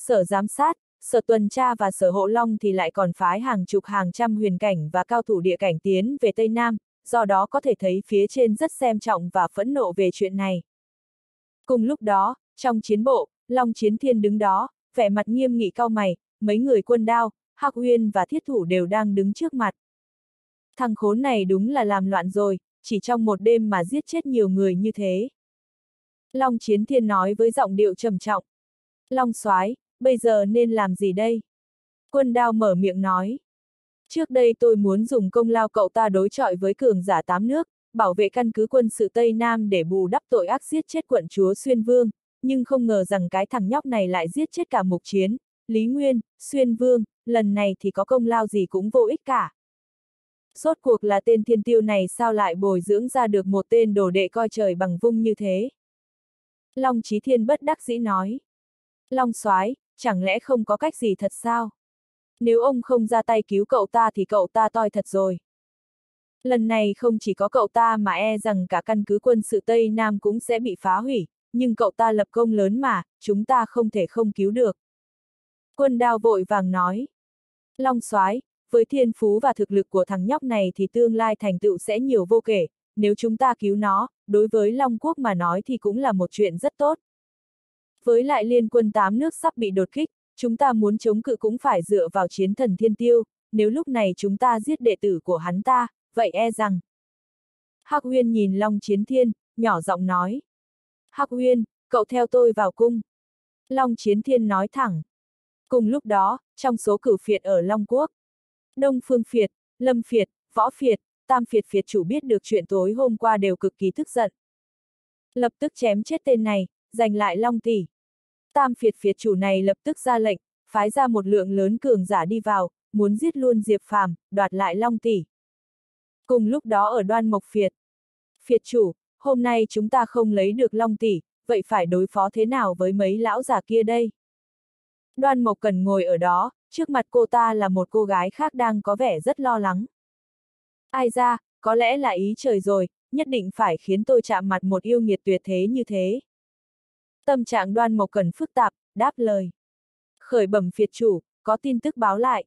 Sở giám sát, sở tuần tra và sở hộ long thì lại còn phái hàng chục hàng trăm huyền cảnh và cao thủ địa cảnh tiến về Tây Nam, do đó có thể thấy phía trên rất xem trọng và phẫn nộ về chuyện này. Cùng lúc đó, trong chiến bộ, Long Chiến Thiên đứng đó, vẻ mặt nghiêm nghị cao mày, mấy người quân đao, Hạc Uyên và Thiết Thủ đều đang đứng trước mặt. Thằng khốn này đúng là làm loạn rồi, chỉ trong một đêm mà giết chết nhiều người như thế. Long Chiến Thiên nói với giọng điệu trầm trọng. Long soái, bây giờ nên làm gì đây? Quân đao mở miệng nói. Trước đây tôi muốn dùng công lao cậu ta đối chọi với cường giả tám nước, bảo vệ căn cứ quân sự Tây Nam để bù đắp tội ác giết chết quận chúa Xuyên Vương, nhưng không ngờ rằng cái thằng nhóc này lại giết chết cả mục chiến, Lý Nguyên, Xuyên Vương, lần này thì có công lao gì cũng vô ích cả. Sốt cuộc là tên thiên tiêu này sao lại bồi dưỡng ra được một tên đồ đệ coi trời bằng vung như thế? Long Chí Thiên bất đắc dĩ nói. Long soái, chẳng lẽ không có cách gì thật sao? Nếu ông không ra tay cứu cậu ta thì cậu ta toi thật rồi. Lần này không chỉ có cậu ta mà e rằng cả căn cứ quân sự Tây Nam cũng sẽ bị phá hủy, nhưng cậu ta lập công lớn mà, chúng ta không thể không cứu được. Quân đao vội vàng nói. Long soái, với thiên phú và thực lực của thằng nhóc này thì tương lai thành tựu sẽ nhiều vô kể, nếu chúng ta cứu nó, đối với Long Quốc mà nói thì cũng là một chuyện rất tốt. Với lại liên quân tám nước sắp bị đột kích, chúng ta muốn chống cự cũng phải dựa vào chiến thần thiên tiêu, nếu lúc này chúng ta giết đệ tử của hắn ta, vậy e rằng. Hắc Huyên nhìn Long Chiến Thiên, nhỏ giọng nói. Hắc Huyên, cậu theo tôi vào cung. Long Chiến Thiên nói thẳng. Cùng lúc đó, trong số cử phiệt ở Long Quốc, Đông Phương Phiệt, Lâm Phiệt, Võ Phiệt, Tam Phiệt Phiệt chủ biết được chuyện tối hôm qua đều cực kỳ tức giận. Lập tức chém chết tên này, giành lại Long Tỷ. Tam Phiệt Phiệt chủ này lập tức ra lệnh, phái ra một lượng lớn cường giả đi vào, muốn giết luôn Diệp Phàm, đoạt lại Long Tỷ. Cùng lúc đó ở đoan Mộc Phiệt. Phiệt chủ, hôm nay chúng ta không lấy được Long Tỷ, vậy phải đối phó thế nào với mấy lão già kia đây? Đoan Mộc Cần ngồi ở đó, trước mặt cô ta là một cô gái khác đang có vẻ rất lo lắng. Ai ra, có lẽ là ý trời rồi, nhất định phải khiến tôi chạm mặt một yêu nghiệt tuyệt thế như thế. Tâm trạng đoan mộc cần phức tạp, đáp lời. Khởi bẩm phiệt chủ, có tin tức báo lại.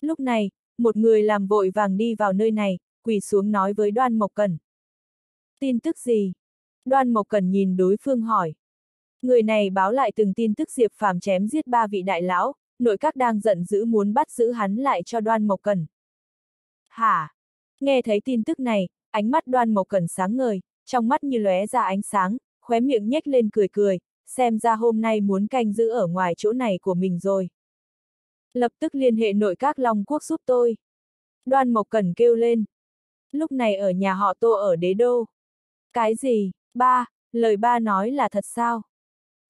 Lúc này, một người làm vội vàng đi vào nơi này, quỳ xuống nói với đoan mộc cần. Tin tức gì? Đoan mộc cần nhìn đối phương hỏi. Người này báo lại từng tin tức Diệp Phàm chém giết ba vị đại lão, nội các đang giận dữ muốn bắt giữ hắn lại cho đoan mộc cần. Hả? Nghe thấy tin tức này, ánh mắt đoan mộc cần sáng ngời, trong mắt như lóe ra ánh sáng, khóe miệng nhếch lên cười cười, xem ra hôm nay muốn canh giữ ở ngoài chỗ này của mình rồi. Lập tức liên hệ nội các Long Quốc giúp tôi. Đoan Mộc Cẩn kêu lên. Lúc này ở nhà họ tô ở đế đô. Cái gì, ba, lời ba nói là thật sao?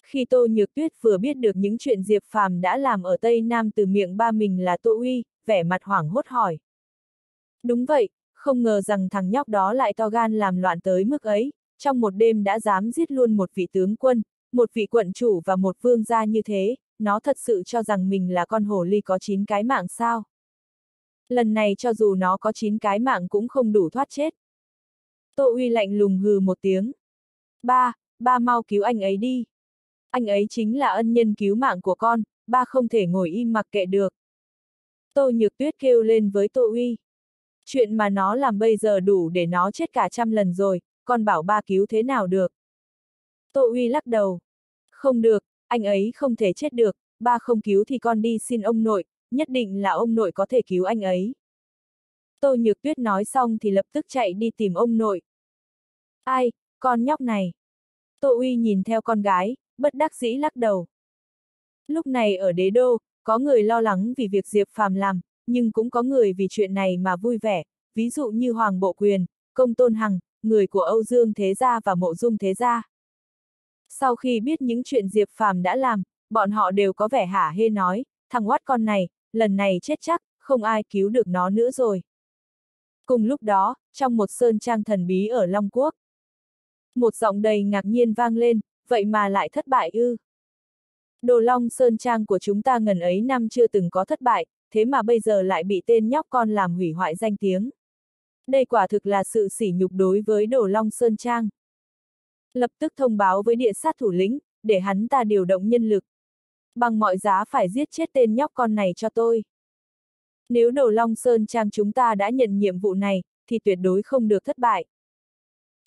Khi Tô Nhược Tuyết vừa biết được những chuyện Diệp Phàm đã làm ở Tây Nam từ miệng ba mình là Tô Uy, vẻ mặt hoảng hốt hỏi. Đúng vậy, không ngờ rằng thằng nhóc đó lại to gan làm loạn tới mức ấy, trong một đêm đã dám giết luôn một vị tướng quân, một vị quận chủ và một vương gia như thế, nó thật sự cho rằng mình là con hổ ly có 9 cái mạng sao. Lần này cho dù nó có 9 cái mạng cũng không đủ thoát chết. Tô Uy lạnh lùng hừ một tiếng. Ba, ba mau cứu anh ấy đi. Anh ấy chính là ân nhân cứu mạng của con, ba không thể ngồi im mặc kệ được. Tô Nhược Tuyết kêu lên với Tô Uy. Chuyện mà nó làm bây giờ đủ để nó chết cả trăm lần rồi, con bảo ba cứu thế nào được. Tô Uy lắc đầu. Không được, anh ấy không thể chết được, ba không cứu thì con đi xin ông nội, nhất định là ông nội có thể cứu anh ấy. Tô Nhược Tuyết nói xong thì lập tức chạy đi tìm ông nội. Ai, con nhóc này. Tô Uy nhìn theo con gái, bất đắc dĩ lắc đầu. Lúc này ở đế đô, có người lo lắng vì việc Diệp Phàm làm, nhưng cũng có người vì chuyện này mà vui vẻ, ví dụ như Hoàng Bộ Quyền, Công Tôn Hằng, người của Âu Dương Thế Gia và Mộ Dung Thế Gia. Sau khi biết những chuyện Diệp Phàm đã làm, bọn họ đều có vẻ hả hê nói, thằng oát con này, lần này chết chắc, không ai cứu được nó nữa rồi. Cùng lúc đó, trong một sơn trang thần bí ở Long Quốc, một giọng đầy ngạc nhiên vang lên, vậy mà lại thất bại ư. Đồ Long Sơn Trang của chúng ta ngần ấy năm chưa từng có thất bại, thế mà bây giờ lại bị tên nhóc con làm hủy hoại danh tiếng. Đây quả thực là sự sỉ nhục đối với Đồ Long Sơn Trang. Lập tức thông báo với địa sát thủ lĩnh, để hắn ta điều động nhân lực. Bằng mọi giá phải giết chết tên nhóc con này cho tôi. Nếu đầu Long Sơn Trang chúng ta đã nhận nhiệm vụ này, thì tuyệt đối không được thất bại.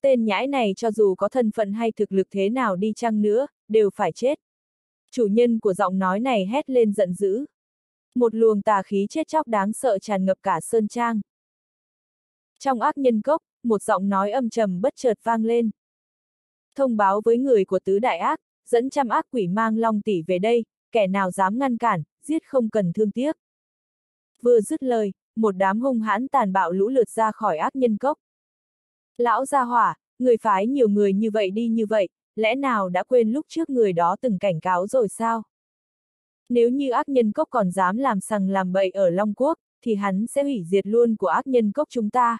Tên nhãi này cho dù có thân phận hay thực lực thế nào đi chăng nữa, đều phải chết. Chủ nhân của giọng nói này hét lên giận dữ. Một luồng tà khí chết chóc đáng sợ tràn ngập cả Sơn Trang. Trong ác nhân cốc, một giọng nói âm trầm bất chợt vang lên. Thông báo với người của tứ đại ác, dẫn trăm ác quỷ mang long tỷ về đây, kẻ nào dám ngăn cản, giết không cần thương tiếc. Vừa dứt lời, một đám hung hãn tàn bạo lũ lượt ra khỏi ác nhân cốc. Lão gia hỏa, người phái nhiều người như vậy đi như vậy, lẽ nào đã quên lúc trước người đó từng cảnh cáo rồi sao? Nếu như ác nhân cốc còn dám làm sằng làm bậy ở Long Quốc, thì hắn sẽ hủy diệt luôn của ác nhân cốc chúng ta.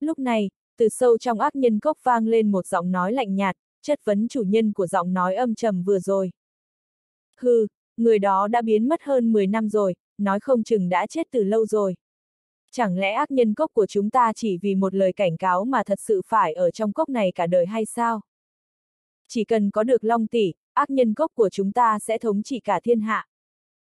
Lúc này, từ sâu trong ác nhân cốc vang lên một giọng nói lạnh nhạt, chất vấn chủ nhân của giọng nói âm trầm vừa rồi. Hừ, người đó đã biến mất hơn 10 năm rồi, nói không chừng đã chết từ lâu rồi. Chẳng lẽ ác nhân cốc của chúng ta chỉ vì một lời cảnh cáo mà thật sự phải ở trong cốc này cả đời hay sao? Chỉ cần có được long tỷ, ác nhân cốc của chúng ta sẽ thống trị cả thiên hạ.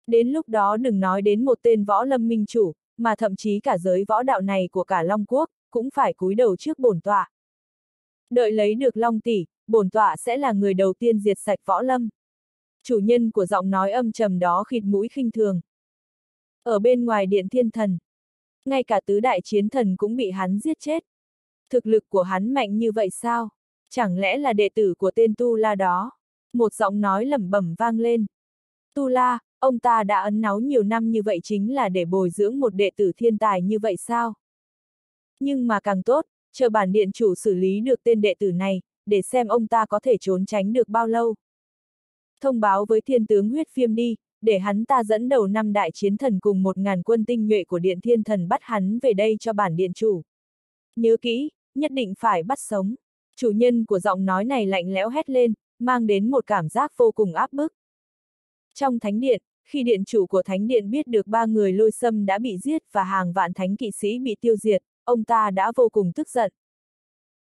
Đến lúc đó đừng nói đến một tên võ lâm minh chủ, mà thậm chí cả giới võ đạo này của cả Long Quốc, cũng phải cúi đầu trước bổn tọa. Đợi lấy được Long tỷ, bổn tọa sẽ là người đầu tiên diệt sạch võ lâm. Chủ nhân của giọng nói âm trầm đó khịt mũi khinh thường. Ở bên ngoài điện thiên thần, ngay cả tứ đại chiến thần cũng bị hắn giết chết. Thực lực của hắn mạnh như vậy sao? Chẳng lẽ là đệ tử của tên Tu La đó? Một giọng nói lẩm bẩm vang lên. Tu La, ông ta đã ấn náu nhiều năm như vậy chính là để bồi dưỡng một đệ tử thiên tài như vậy sao? Nhưng mà càng tốt, chờ bản điện chủ xử lý được tên đệ tử này, để xem ông ta có thể trốn tránh được bao lâu. Thông báo với thiên tướng huyết phiêm đi, để hắn ta dẫn đầu năm đại chiến thần cùng một ngàn quân tinh nhuệ của điện thiên thần bắt hắn về đây cho bản điện chủ. Nhớ kỹ, nhất định phải bắt sống. Chủ nhân của giọng nói này lạnh lẽo hét lên, mang đến một cảm giác vô cùng áp bức. Trong thánh điện, khi điện chủ của thánh điện biết được ba người lôi sâm đã bị giết và hàng vạn thánh kỵ sĩ bị tiêu diệt, ông ta đã vô cùng tức giận.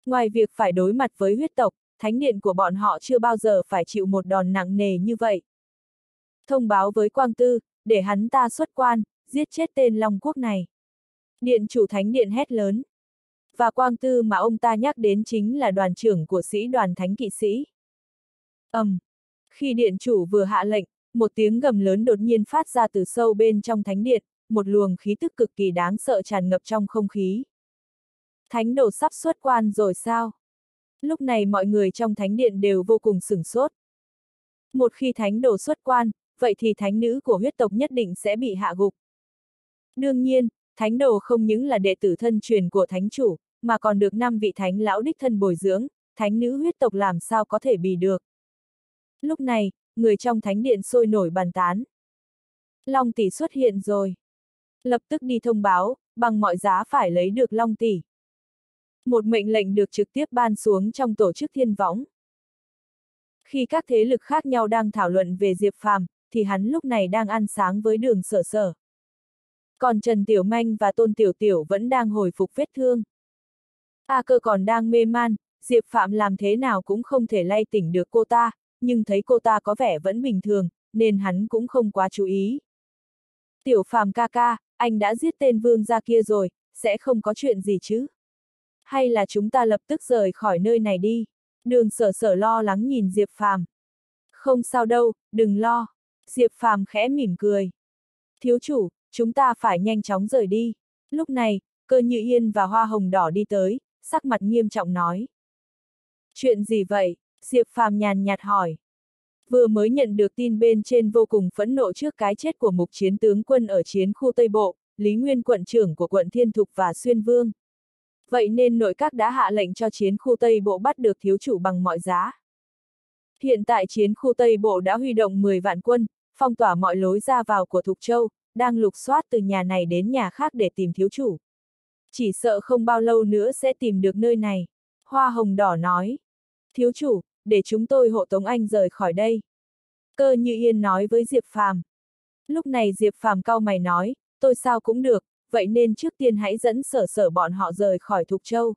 Ngoài việc phải đối mặt với huyết tộc, thánh điện của bọn họ chưa bao giờ phải chịu một đòn nặng nề như vậy. Thông báo với Quang Tư, để hắn ta xuất quan, giết chết tên Long Quốc này. Điện chủ thánh điện hét lớn. Và Quang Tư mà ông ta nhắc đến chính là đoàn trưởng của sĩ đoàn thánh kỵ sĩ. ầm, um, Khi điện chủ vừa hạ lệnh, một tiếng gầm lớn đột nhiên phát ra từ sâu bên trong thánh điện, một luồng khí tức cực kỳ đáng sợ tràn ngập trong không khí. Thánh đồ sắp xuất quan rồi sao? Lúc này mọi người trong thánh điện đều vô cùng sửng sốt. Một khi thánh đồ xuất quan, vậy thì thánh nữ của huyết tộc nhất định sẽ bị hạ gục. Đương nhiên, thánh đồ không những là đệ tử thân truyền của thánh chủ, mà còn được năm vị thánh lão đích thân bồi dưỡng, thánh nữ huyết tộc làm sao có thể bì được. Lúc này, người trong thánh điện sôi nổi bàn tán. Long tỷ xuất hiện rồi. Lập tức đi thông báo, bằng mọi giá phải lấy được Long tỷ. Một mệnh lệnh được trực tiếp ban xuống trong tổ chức thiên võng. Khi các thế lực khác nhau đang thảo luận về Diệp Phàm, thì hắn lúc này đang ăn sáng với đường sở sở. Còn Trần Tiểu Manh và Tôn Tiểu Tiểu vẫn đang hồi phục vết thương. A cơ còn đang mê man, Diệp Phạm làm thế nào cũng không thể lay tỉnh được cô ta, nhưng thấy cô ta có vẻ vẫn bình thường, nên hắn cũng không quá chú ý. Tiểu Phạm ca ca, anh đã giết tên vương gia kia rồi, sẽ không có chuyện gì chứ? Hay là chúng ta lập tức rời khỏi nơi này đi? Đường sở sở lo lắng nhìn Diệp Phạm. Không sao đâu, đừng lo. Diệp Phàm khẽ mỉm cười. Thiếu chủ, chúng ta phải nhanh chóng rời đi. Lúc này, cơ như yên và hoa hồng đỏ đi tới, sắc mặt nghiêm trọng nói. Chuyện gì vậy? Diệp Phàm nhàn nhạt hỏi. Vừa mới nhận được tin bên trên vô cùng phẫn nộ trước cái chết của mục chiến tướng quân ở chiến khu Tây Bộ, Lý Nguyên quận trưởng của quận Thiên Thục và Xuyên Vương. Vậy nên nội các đã hạ lệnh cho chiến khu Tây Bộ bắt được thiếu chủ bằng mọi giá. Hiện tại chiến khu Tây Bộ đã huy động 10 vạn quân, phong tỏa mọi lối ra vào của Thục Châu, đang lục soát từ nhà này đến nhà khác để tìm thiếu chủ. Chỉ sợ không bao lâu nữa sẽ tìm được nơi này. Hoa hồng đỏ nói. Thiếu chủ, để chúng tôi hộ tống anh rời khỏi đây. Cơ như yên nói với Diệp Phàm. Lúc này Diệp Phàm cao mày nói, tôi sao cũng được, vậy nên trước tiên hãy dẫn sở sở bọn họ rời khỏi Thục Châu.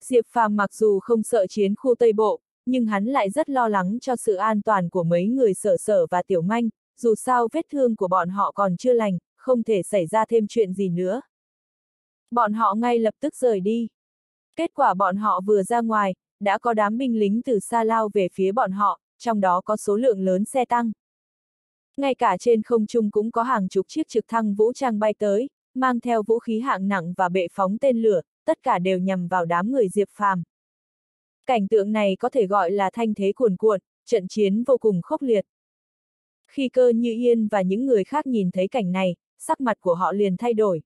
Diệp Phàm mặc dù không sợ chiến khu Tây Bộ, nhưng hắn lại rất lo lắng cho sự an toàn của mấy người sở sở và tiểu manh, dù sao vết thương của bọn họ còn chưa lành, không thể xảy ra thêm chuyện gì nữa. Bọn họ ngay lập tức rời đi. Kết quả bọn họ vừa ra ngoài, đã có đám binh lính từ xa lao về phía bọn họ, trong đó có số lượng lớn xe tăng. Ngay cả trên không trung cũng có hàng chục chiếc trực thăng vũ trang bay tới, mang theo vũ khí hạng nặng và bệ phóng tên lửa, tất cả đều nhằm vào đám người Diệp Phàm. Cảnh tượng này có thể gọi là thanh thế cuồn cuộn, trận chiến vô cùng khốc liệt. Khi cơ như yên và những người khác nhìn thấy cảnh này, sắc mặt của họ liền thay đổi.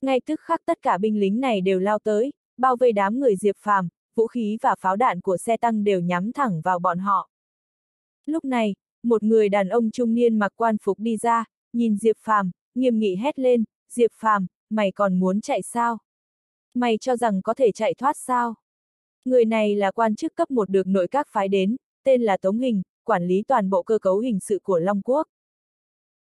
Ngay tức khắc tất cả binh lính này đều lao tới, bao vây đám người Diệp Phàm, vũ khí và pháo đạn của xe tăng đều nhắm thẳng vào bọn họ. Lúc này, một người đàn ông trung niên mặc quan phục đi ra, nhìn Diệp Phàm, nghiêm nghị hét lên, Diệp Phàm, mày còn muốn chạy sao? Mày cho rằng có thể chạy thoát sao? Người này là quan chức cấp một được nội các phái đến, tên là Tống Hình, quản lý toàn bộ cơ cấu hình sự của Long Quốc.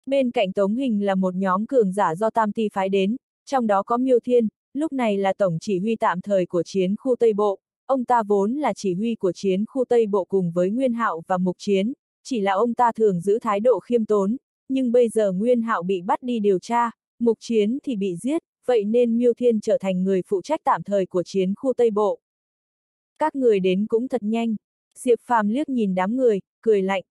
Bên cạnh Tống Hình là một nhóm cường giả do Tam Ti phái đến, trong đó có Miêu Thiên, lúc này là tổng chỉ huy tạm thời của chiến khu Tây Bộ, ông ta vốn là chỉ huy của chiến khu Tây Bộ cùng với Nguyên Hạo và Mục Chiến, chỉ là ông ta thường giữ thái độ khiêm tốn, nhưng bây giờ Nguyên Hạo bị bắt đi điều tra, Mục Chiến thì bị giết, vậy nên Miêu Thiên trở thành người phụ trách tạm thời của chiến khu Tây Bộ. Các người đến cũng thật nhanh, Diệp Phàm liếc nhìn đám người, cười lạnh.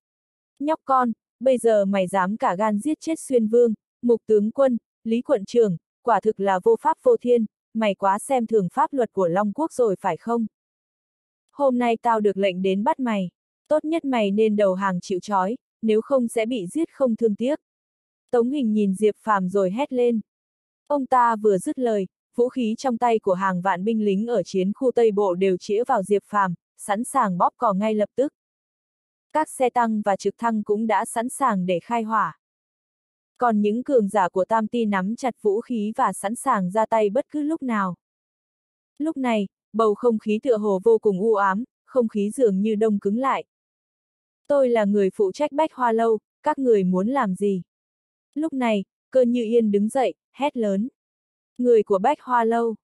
Nhóc con, bây giờ mày dám cả gan giết chết xuyên vương, mục tướng quân, lý quận trưởng, quả thực là vô pháp vô thiên, mày quá xem thường pháp luật của Long Quốc rồi phải không? Hôm nay tao được lệnh đến bắt mày, tốt nhất mày nên đầu hàng chịu trói, nếu không sẽ bị giết không thương tiếc. Tống hình nhìn Diệp Phàm rồi hét lên. Ông ta vừa dứt lời, vũ khí trong tay của hàng vạn binh lính ở chiến khu Tây Bộ đều chĩa vào Diệp Phàm, sẵn sàng bóp cò ngay lập tức. Các xe tăng và trực thăng cũng đã sẵn sàng để khai hỏa. Còn những cường giả của Tam Ti nắm chặt vũ khí và sẵn sàng ra tay bất cứ lúc nào. Lúc này, bầu không khí tựa hồ vô cùng u ám, không khí dường như đông cứng lại. Tôi là người phụ trách bách hoa lâu, các người muốn làm gì? Lúc này, cơ như yên đứng dậy, hét lớn. Người của bách hoa lâu.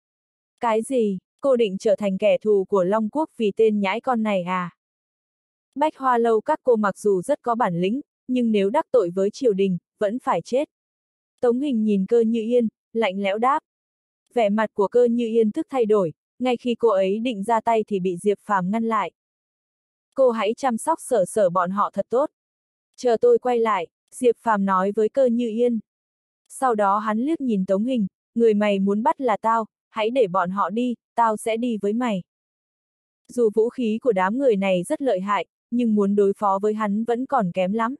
Cái gì, cô định trở thành kẻ thù của Long Quốc vì tên nhãi con này à? Bách hoa lâu các cô mặc dù rất có bản lĩnh, nhưng nếu đắc tội với triều đình, vẫn phải chết. Tống hình nhìn cơ như yên, lạnh lẽo đáp. Vẻ mặt của cơ như yên thức thay đổi, ngay khi cô ấy định ra tay thì bị Diệp Phàm ngăn lại. Cô hãy chăm sóc sở sở bọn họ thật tốt. Chờ tôi quay lại, Diệp Phàm nói với cơ như yên. Sau đó hắn liếc nhìn Tống Hình, người mày muốn bắt là tao, hãy để bọn họ đi, tao sẽ đi với mày. Dù vũ khí của đám người này rất lợi hại, nhưng muốn đối phó với hắn vẫn còn kém lắm.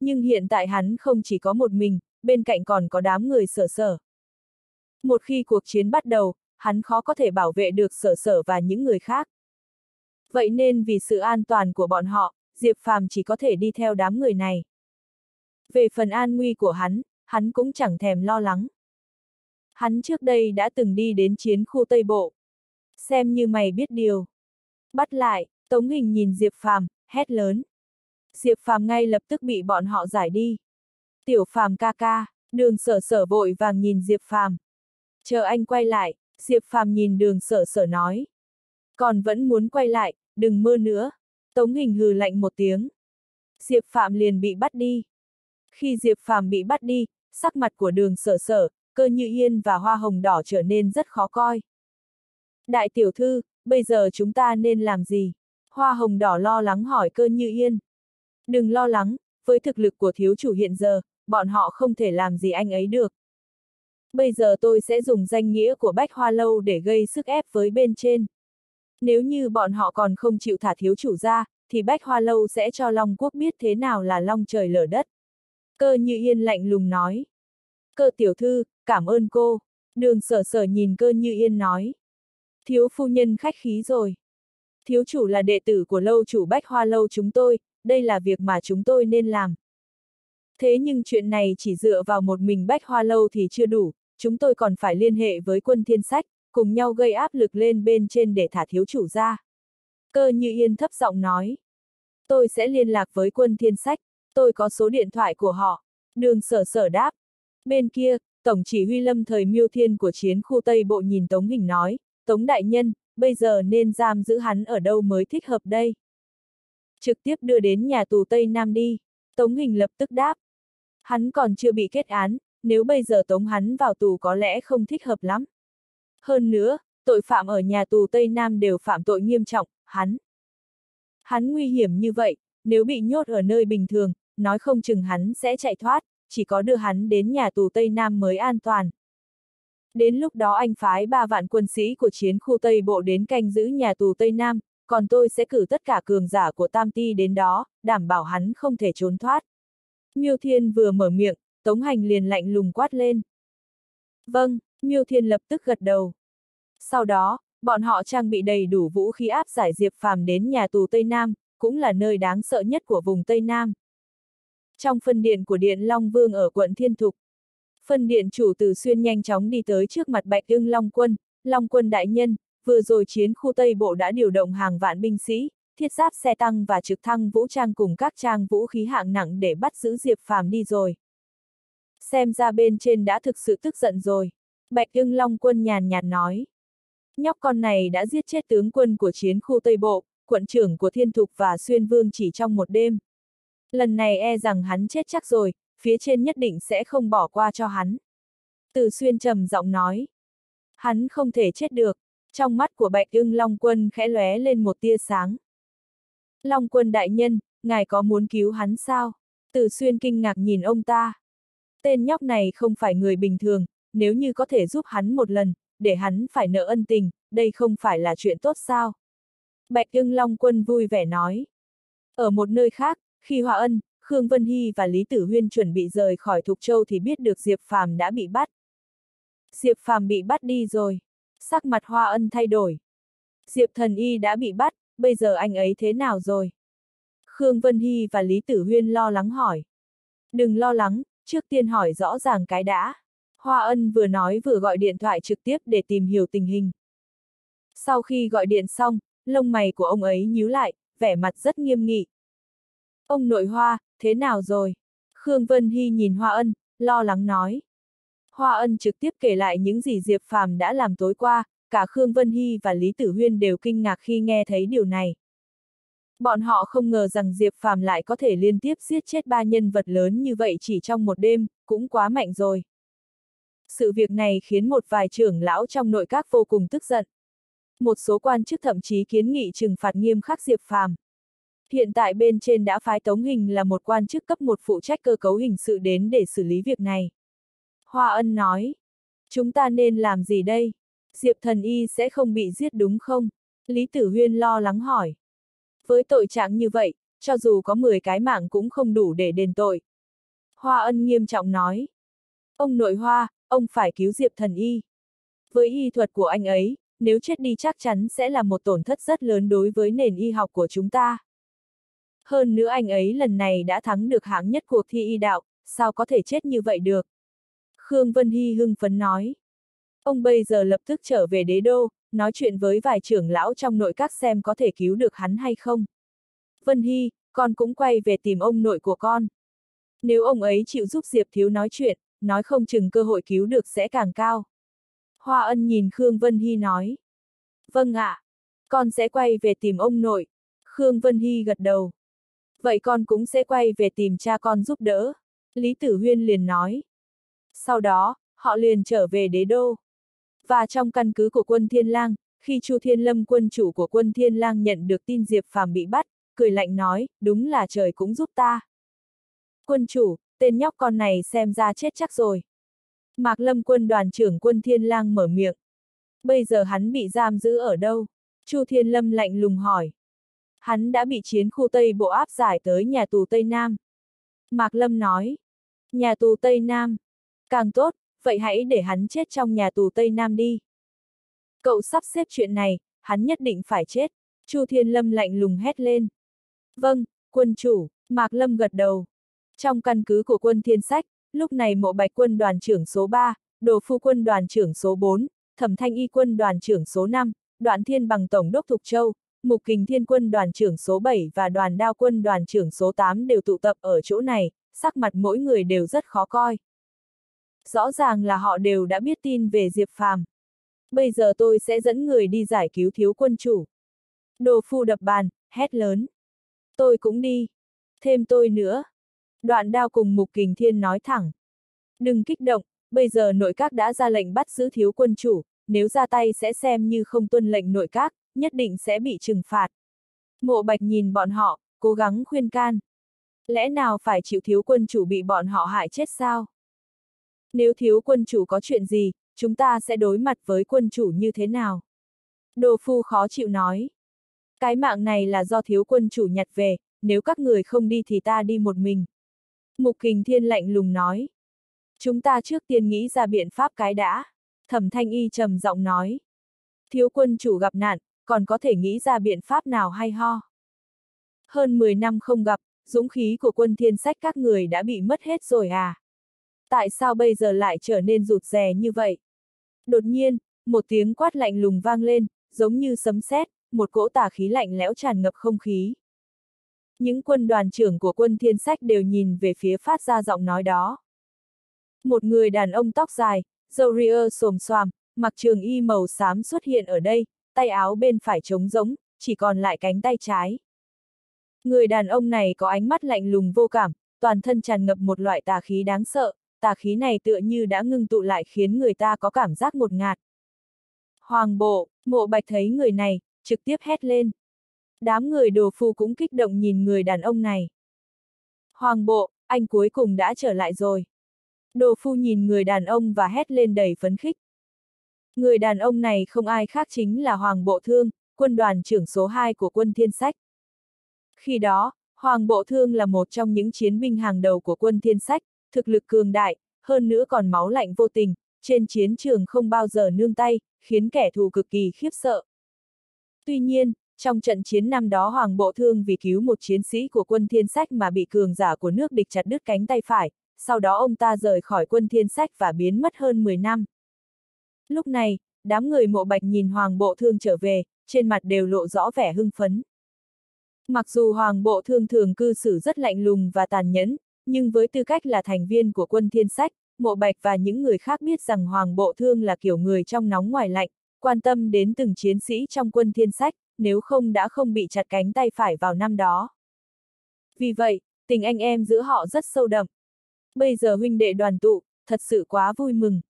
Nhưng hiện tại hắn không chỉ có một mình, bên cạnh còn có đám người sở sở. Một khi cuộc chiến bắt đầu, hắn khó có thể bảo vệ được sở sở và những người khác. Vậy nên vì sự an toàn của bọn họ, Diệp Phàm chỉ có thể đi theo đám người này. Về phần an nguy của hắn, hắn cũng chẳng thèm lo lắng. Hắn trước đây đã từng đi đến chiến khu Tây Bộ. Xem như mày biết điều. Bắt lại, Tống Hình nhìn Diệp Phàm, hét lớn. Diệp Phàm ngay lập tức bị bọn họ giải đi. Tiểu Phàm ca ca, đường sở sở vội vàng nhìn Diệp Phàm. Chờ anh quay lại, Diệp Phàm nhìn đường sở sở nói. Còn vẫn muốn quay lại, đừng mơ nữa. Tống hình hừ lạnh một tiếng. Diệp Phạm liền bị bắt đi. Khi Diệp Phạm bị bắt đi, sắc mặt của đường sở sở, cơ như yên và hoa hồng đỏ trở nên rất khó coi. Đại tiểu thư, bây giờ chúng ta nên làm gì? Hoa hồng đỏ lo lắng hỏi cơ như yên. Đừng lo lắng, với thực lực của thiếu chủ hiện giờ, bọn họ không thể làm gì anh ấy được. Bây giờ tôi sẽ dùng danh nghĩa của Bách Hoa Lâu để gây sức ép với bên trên. Nếu như bọn họ còn không chịu thả thiếu chủ ra, thì Bách Hoa Lâu sẽ cho Long Quốc biết thế nào là Long trời lở đất. Cơ như yên lạnh lùng nói. Cơ tiểu thư, cảm ơn cô. Đường sở sở nhìn cơ như yên nói. Thiếu phu nhân khách khí rồi. Thiếu chủ là đệ tử của lâu chủ Bách Hoa Lâu chúng tôi, đây là việc mà chúng tôi nên làm. Thế nhưng chuyện này chỉ dựa vào một mình Bách Hoa Lâu thì chưa đủ, chúng tôi còn phải liên hệ với quân thiên sách, cùng nhau gây áp lực lên bên trên để thả thiếu chủ ra. Cơ như yên thấp giọng nói. Tôi sẽ liên lạc với quân thiên sách, Tôi có số điện thoại của họ. Đường sở sở đáp. Bên kia, Tổng chỉ huy lâm thời miêu thiên của chiến khu Tây Bộ nhìn Tống Hình nói, Tống Đại Nhân, bây giờ nên giam giữ hắn ở đâu mới thích hợp đây? Trực tiếp đưa đến nhà tù Tây Nam đi. Tống Hình lập tức đáp. Hắn còn chưa bị kết án, nếu bây giờ tống hắn vào tù có lẽ không thích hợp lắm. Hơn nữa, tội phạm ở nhà tù Tây Nam đều phạm tội nghiêm trọng, hắn. Hắn nguy hiểm như vậy, nếu bị nhốt ở nơi bình thường, nói không chừng hắn sẽ chạy thoát, chỉ có đưa hắn đến nhà tù Tây Nam mới an toàn. Đến lúc đó anh phái ba vạn quân sĩ của chiến khu Tây Bộ đến canh giữ nhà tù Tây Nam, còn tôi sẽ cử tất cả cường giả của Tam Ti đến đó, đảm bảo hắn không thể trốn thoát. Miêu Thiên vừa mở miệng, Tống Hành liền lạnh lùng quát lên. Vâng, Miêu Thiên lập tức gật đầu. Sau đó, bọn họ trang bị đầy đủ vũ khí áp giải Diệp Phàm đến nhà tù Tây Nam, cũng là nơi đáng sợ nhất của vùng Tây Nam. Trong phân điện của Điện Long Vương ở quận Thiên Thục, phân điện chủ từ xuyên nhanh chóng đi tới trước mặt Bạch Ưng Long Quân, Long Quân đại nhân, vừa rồi chiến khu Tây Bộ đã điều động hàng vạn binh sĩ, thiết giáp xe tăng và trực thăng vũ trang cùng các trang vũ khí hạng nặng để bắt giữ Diệp Phàm đi rồi. Xem ra bên trên đã thực sự tức giận rồi. Bạch ưng Long quân nhàn nhạt nói. Nhóc con này đã giết chết tướng quân của chiến khu Tây Bộ, quận trưởng của Thiên Thục và Xuyên Vương chỉ trong một đêm. Lần này e rằng hắn chết chắc rồi, phía trên nhất định sẽ không bỏ qua cho hắn. Từ Xuyên trầm giọng nói. Hắn không thể chết được. Trong mắt của Bạch ưng Long quân khẽ lóe lên một tia sáng. Long quân đại nhân, ngài có muốn cứu hắn sao? Từ Xuyên kinh ngạc nhìn ông ta. Tên nhóc này không phải người bình thường, nếu như có thể giúp hắn một lần, để hắn phải nợ ân tình, đây không phải là chuyện tốt sao? Bạch ưng Long Quân vui vẻ nói. Ở một nơi khác, khi hòa Ân, Khương Vân Hy và Lý Tử Huyên chuẩn bị rời khỏi Thục Châu thì biết được Diệp Phàm đã bị bắt. Diệp Phàm bị bắt đi rồi. Sắc mặt Hoa Ân thay đổi. Diệp Thần Y đã bị bắt, bây giờ anh ấy thế nào rồi? Khương Vân Hy và Lý Tử Huyên lo lắng hỏi. Đừng lo lắng, trước tiên hỏi rõ ràng cái đã. Hoa Ân vừa nói vừa gọi điện thoại trực tiếp để tìm hiểu tình hình. Sau khi gọi điện xong, lông mày của ông ấy nhíu lại, vẻ mặt rất nghiêm nghị. Ông nội Hoa, thế nào rồi? Khương Vân Hy nhìn Hoa Ân, lo lắng nói. Hoa Ân trực tiếp kể lại những gì Diệp Phàm đã làm tối qua, cả Khương Vân Hy và Lý Tử Huyên đều kinh ngạc khi nghe thấy điều này. Bọn họ không ngờ rằng Diệp Phàm lại có thể liên tiếp giết chết ba nhân vật lớn như vậy chỉ trong một đêm, cũng quá mạnh rồi. Sự việc này khiến một vài trưởng lão trong nội các vô cùng tức giận. Một số quan chức thậm chí kiến nghị trừng phạt nghiêm khắc Diệp Phàm. Hiện tại bên trên đã phái Tống Hình là một quan chức cấp một phụ trách cơ cấu hình sự đến để xử lý việc này. Hoa Ân nói, chúng ta nên làm gì đây? Diệp Thần Y sẽ không bị giết đúng không? Lý Tử Huyên lo lắng hỏi. Với tội trạng như vậy, cho dù có 10 cái mạng cũng không đủ để đền tội. Hoa ân nghiêm trọng nói. Ông nội Hoa, ông phải cứu Diệp thần y. Với y thuật của anh ấy, nếu chết đi chắc chắn sẽ là một tổn thất rất lớn đối với nền y học của chúng ta. Hơn nữa anh ấy lần này đã thắng được hạng nhất cuộc thi y đạo, sao có thể chết như vậy được? Khương Vân Hy hưng phấn nói. Ông bây giờ lập tức trở về đế đô, nói chuyện với vài trưởng lão trong nội các xem có thể cứu được hắn hay không. Vân Hy, con cũng quay về tìm ông nội của con. Nếu ông ấy chịu giúp Diệp Thiếu nói chuyện, nói không chừng cơ hội cứu được sẽ càng cao. Hoa ân nhìn Khương Vân Hy nói. Vâng ạ, à, con sẽ quay về tìm ông nội. Khương Vân Hy gật đầu. Vậy con cũng sẽ quay về tìm cha con giúp đỡ. Lý Tử Huyên liền nói. Sau đó, họ liền trở về đế đô. Và trong căn cứ của quân Thiên Lang, khi Chu Thiên Lâm quân chủ của quân Thiên Lang nhận được tin Diệp Phàm bị bắt, cười lạnh nói, đúng là trời cũng giúp ta. Quân chủ, tên nhóc con này xem ra chết chắc rồi. Mạc Lâm quân đoàn trưởng quân Thiên Lang mở miệng. Bây giờ hắn bị giam giữ ở đâu? Chu Thiên Lâm lạnh lùng hỏi. Hắn đã bị chiến khu Tây Bộ áp giải tới nhà tù Tây Nam. Mạc Lâm nói. Nhà tù Tây Nam. Càng tốt, vậy hãy để hắn chết trong nhà tù Tây Nam đi. Cậu sắp xếp chuyện này, hắn nhất định phải chết. Chu Thiên Lâm lạnh lùng hét lên. Vâng, quân chủ, Mạc Lâm gật đầu. Trong căn cứ của quân thiên sách, lúc này mộ bạch quân đoàn trưởng số 3, đồ phu quân đoàn trưởng số 4, thẩm thanh y quân đoàn trưởng số 5, đoạn thiên bằng tổng đốc Thục Châu, Mục Kình Thiên quân đoàn trưởng số 7 và đoàn đao quân đoàn trưởng số 8 đều tụ tập ở chỗ này, sắc mặt mỗi người đều rất khó coi. Rõ ràng là họ đều đã biết tin về Diệp Phàm. Bây giờ tôi sẽ dẫn người đi giải cứu thiếu quân chủ. Đồ phu đập bàn, hét lớn. Tôi cũng đi. Thêm tôi nữa. Đoạn đao cùng Mục Kình Thiên nói thẳng. Đừng kích động, bây giờ nội các đã ra lệnh bắt giữ thiếu quân chủ, nếu ra tay sẽ xem như không tuân lệnh nội các, nhất định sẽ bị trừng phạt. Mộ bạch nhìn bọn họ, cố gắng khuyên can. Lẽ nào phải chịu thiếu quân chủ bị bọn họ hại chết sao? Nếu thiếu quân chủ có chuyện gì, chúng ta sẽ đối mặt với quân chủ như thế nào? Đồ phu khó chịu nói. Cái mạng này là do thiếu quân chủ nhặt về, nếu các người không đi thì ta đi một mình. Mục kình thiên lạnh lùng nói. Chúng ta trước tiên nghĩ ra biện pháp cái đã. Thẩm thanh y trầm giọng nói. Thiếu quân chủ gặp nạn, còn có thể nghĩ ra biện pháp nào hay ho. Hơn 10 năm không gặp, dũng khí của quân thiên sách các người đã bị mất hết rồi à? Tại sao bây giờ lại trở nên rụt rè như vậy? Đột nhiên, một tiếng quát lạnh lùng vang lên, giống như sấm sét, một cỗ tà khí lạnh lẽo tràn ngập không khí. Những quân đoàn trưởng của quân thiên sách đều nhìn về phía phát ra giọng nói đó. Một người đàn ông tóc dài, dâu ria xồm xoàm, mặc trường y màu xám xuất hiện ở đây, tay áo bên phải trống rỗng, chỉ còn lại cánh tay trái. Người đàn ông này có ánh mắt lạnh lùng vô cảm, toàn thân tràn ngập một loại tà khí đáng sợ, tà khí này tựa như đã ngưng tụ lại khiến người ta có cảm giác một ngạt. Hoàng bộ, mộ bạch thấy người này, trực tiếp hét lên. Đám người đồ phu cũng kích động nhìn người đàn ông này. Hoàng bộ, anh cuối cùng đã trở lại rồi. Đồ phu nhìn người đàn ông và hét lên đầy phấn khích. Người đàn ông này không ai khác chính là Hoàng Bộ Thương, quân đoàn trưởng số 2 của quân Thiên Sách. Khi đó, Hoàng Bộ Thương là một trong những chiến binh hàng đầu của quân Thiên Sách, thực lực cường đại, hơn nữa còn máu lạnh vô tình, trên chiến trường không bao giờ nương tay, khiến kẻ thù cực kỳ khiếp sợ. Tuy nhiên, trong trận chiến năm đó Hoàng Bộ Thương vì cứu một chiến sĩ của quân Thiên Sách mà bị cường giả của nước địch chặt đứt cánh tay phải, sau đó ông ta rời khỏi quân Thiên Sách và biến mất hơn 10 năm. Lúc này, đám người mộ bạch nhìn Hoàng Bộ Thương trở về, trên mặt đều lộ rõ vẻ hưng phấn. Mặc dù Hoàng Bộ Thương thường cư xử rất lạnh lùng và tàn nhẫn, nhưng với tư cách là thành viên của quân thiên sách, mộ bạch và những người khác biết rằng Hoàng Bộ Thương là kiểu người trong nóng ngoài lạnh, quan tâm đến từng chiến sĩ trong quân thiên sách, nếu không đã không bị chặt cánh tay phải vào năm đó. Vì vậy, tình anh em giữa họ rất sâu đậm. Bây giờ huynh đệ đoàn tụ, thật sự quá vui mừng.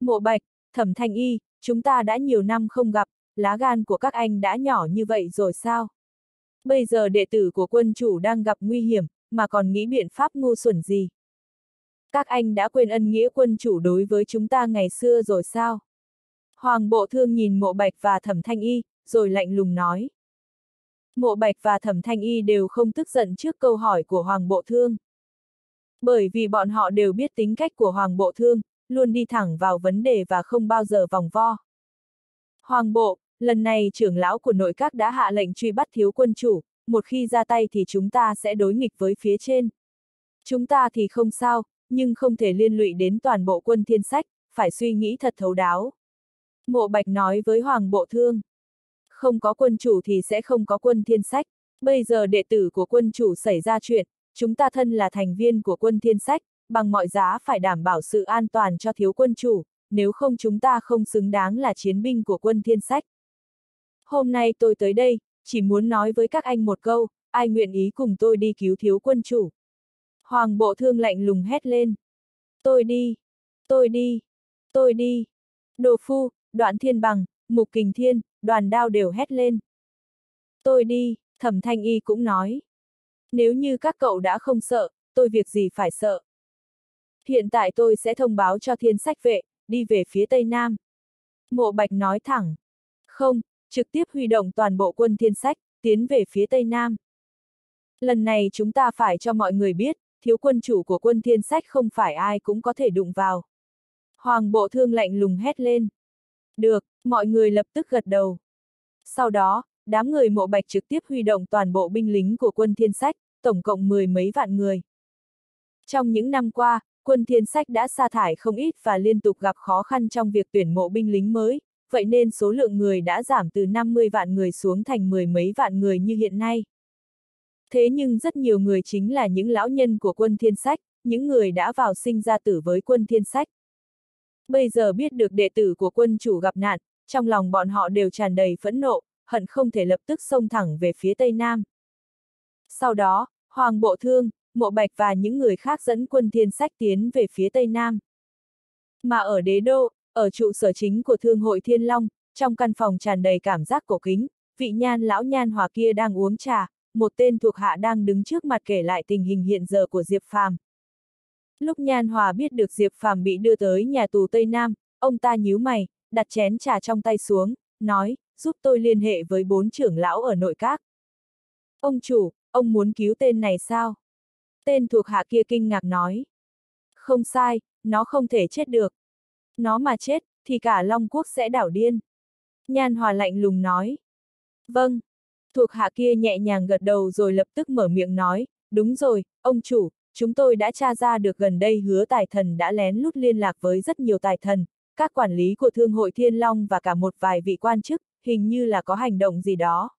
Mộ bạch, thẩm thanh y, chúng ta đã nhiều năm không gặp, lá gan của các anh đã nhỏ như vậy rồi sao? Bây giờ đệ tử của quân chủ đang gặp nguy hiểm, mà còn nghĩ biện pháp ngu xuẩn gì? Các anh đã quên ân nghĩa quân chủ đối với chúng ta ngày xưa rồi sao? Hoàng bộ thương nhìn mộ bạch và thẩm thanh y, rồi lạnh lùng nói. Mộ bạch và thẩm thanh y đều không tức giận trước câu hỏi của Hoàng bộ thương. Bởi vì bọn họ đều biết tính cách của Hoàng bộ thương, luôn đi thẳng vào vấn đề và không bao giờ vòng vo. Hoàng bộ, lần này trưởng lão của nội các đã hạ lệnh truy bắt thiếu quân chủ, một khi ra tay thì chúng ta sẽ đối nghịch với phía trên. Chúng ta thì không sao, nhưng không thể liên lụy đến toàn bộ quân thiên sách, phải suy nghĩ thật thấu đáo. Mộ Bạch nói với Hoàng Bộ Thương. Không có quân chủ thì sẽ không có quân thiên sách. Bây giờ đệ tử của quân chủ xảy ra chuyện, chúng ta thân là thành viên của quân thiên sách, bằng mọi giá phải đảm bảo sự an toàn cho thiếu quân chủ, nếu không chúng ta không xứng đáng là chiến binh của quân thiên sách. Hôm nay tôi tới đây, chỉ muốn nói với các anh một câu, ai nguyện ý cùng tôi đi cứu thiếu quân chủ. Hoàng bộ thương lạnh lùng hét lên. Tôi đi, tôi đi, tôi đi. Đồ phu, đoạn thiên bằng, mục kình thiên, đoàn đao đều hét lên. Tôi đi, thẩm thanh y cũng nói. Nếu như các cậu đã không sợ, tôi việc gì phải sợ. Hiện tại tôi sẽ thông báo cho thiên sách vệ, đi về phía Tây Nam. Mộ Bạch nói thẳng. Không, trực tiếp huy động toàn bộ quân thiên sách, tiến về phía Tây Nam. Lần này chúng ta phải cho mọi người biết, thiếu quân chủ của quân thiên sách không phải ai cũng có thể đụng vào. Hoàng bộ thương lạnh lùng hét lên. Được, mọi người lập tức gật đầu. Sau đó, đám người mộ bạch trực tiếp huy động toàn bộ binh lính của quân thiên sách, tổng cộng mười mấy vạn người. Trong những năm qua, quân thiên sách đã sa thải không ít và liên tục gặp khó khăn trong việc tuyển mộ binh lính mới, vậy nên số lượng người đã giảm từ 50 vạn người xuống thành mười mấy vạn người như hiện nay. Thế nhưng rất nhiều người chính là những lão nhân của quân thiên sách, những người đã vào sinh ra tử với quân thiên sách. Bây giờ biết được đệ tử của quân chủ gặp nạn, trong lòng bọn họ đều tràn đầy phẫn nộ, hận không thể lập tức xông thẳng về phía Tây Nam. Sau đó, Hoàng Bộ Thương, Mộ Bạch và những người khác dẫn quân thiên sách tiến về phía Tây Nam. Mà ở đế đô, ở trụ sở chính của Thương hội Thiên Long, trong căn phòng tràn đầy cảm giác cổ kính, vị nhan lão nhan hòa kia đang uống trà, một tên thuộc hạ đang đứng trước mặt kể lại tình hình hiện giờ của Diệp Phàm. Lúc Nhan Hòa biết được Diệp Phàm bị đưa tới nhà tù Tây Nam, ông ta nhíu mày, đặt chén trà trong tay xuống, nói, giúp tôi liên hệ với bốn trưởng lão ở nội các. Ông chủ, ông muốn cứu tên này sao? Tên thuộc hạ kia kinh ngạc nói. Không sai, nó không thể chết được. Nó mà chết, thì cả Long Quốc sẽ đảo điên. Nhan Hòa lạnh lùng nói. Vâng. Thuộc hạ kia nhẹ nhàng gật đầu rồi lập tức mở miệng nói, đúng rồi, ông chủ, chúng tôi đã tra ra được gần đây hứa tài thần đã lén lút liên lạc với rất nhiều tài thần, các quản lý của Thương hội Thiên Long và cả một vài vị quan chức, hình như là có hành động gì đó.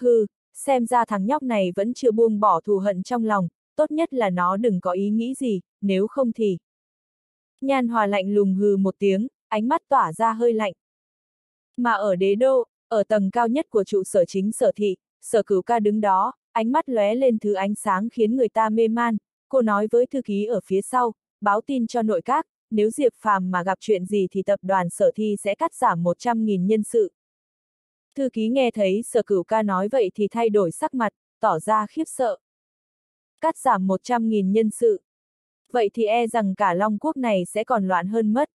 Hừ, xem ra thằng nhóc này vẫn chưa buông bỏ thù hận trong lòng, tốt nhất là nó đừng có ý nghĩ gì, nếu không thì... Nhan hòa lạnh lùng hừ một tiếng, ánh mắt tỏa ra hơi lạnh. Mà ở đế đô, ở tầng cao nhất của trụ sở chính sở thị, sở cửu ca đứng đó, ánh mắt lóe lên thứ ánh sáng khiến người ta mê man, cô nói với thư ký ở phía sau, báo tin cho nội các, nếu Diệp Phàm mà gặp chuyện gì thì tập đoàn sở thi sẽ cắt giảm 100.000 nhân sự. Thư ký nghe thấy sở cửu ca nói vậy thì thay đổi sắc mặt, tỏ ra khiếp sợ. Cắt giảm 100.000 nhân sự. Vậy thì e rằng cả Long Quốc này sẽ còn loạn hơn mất.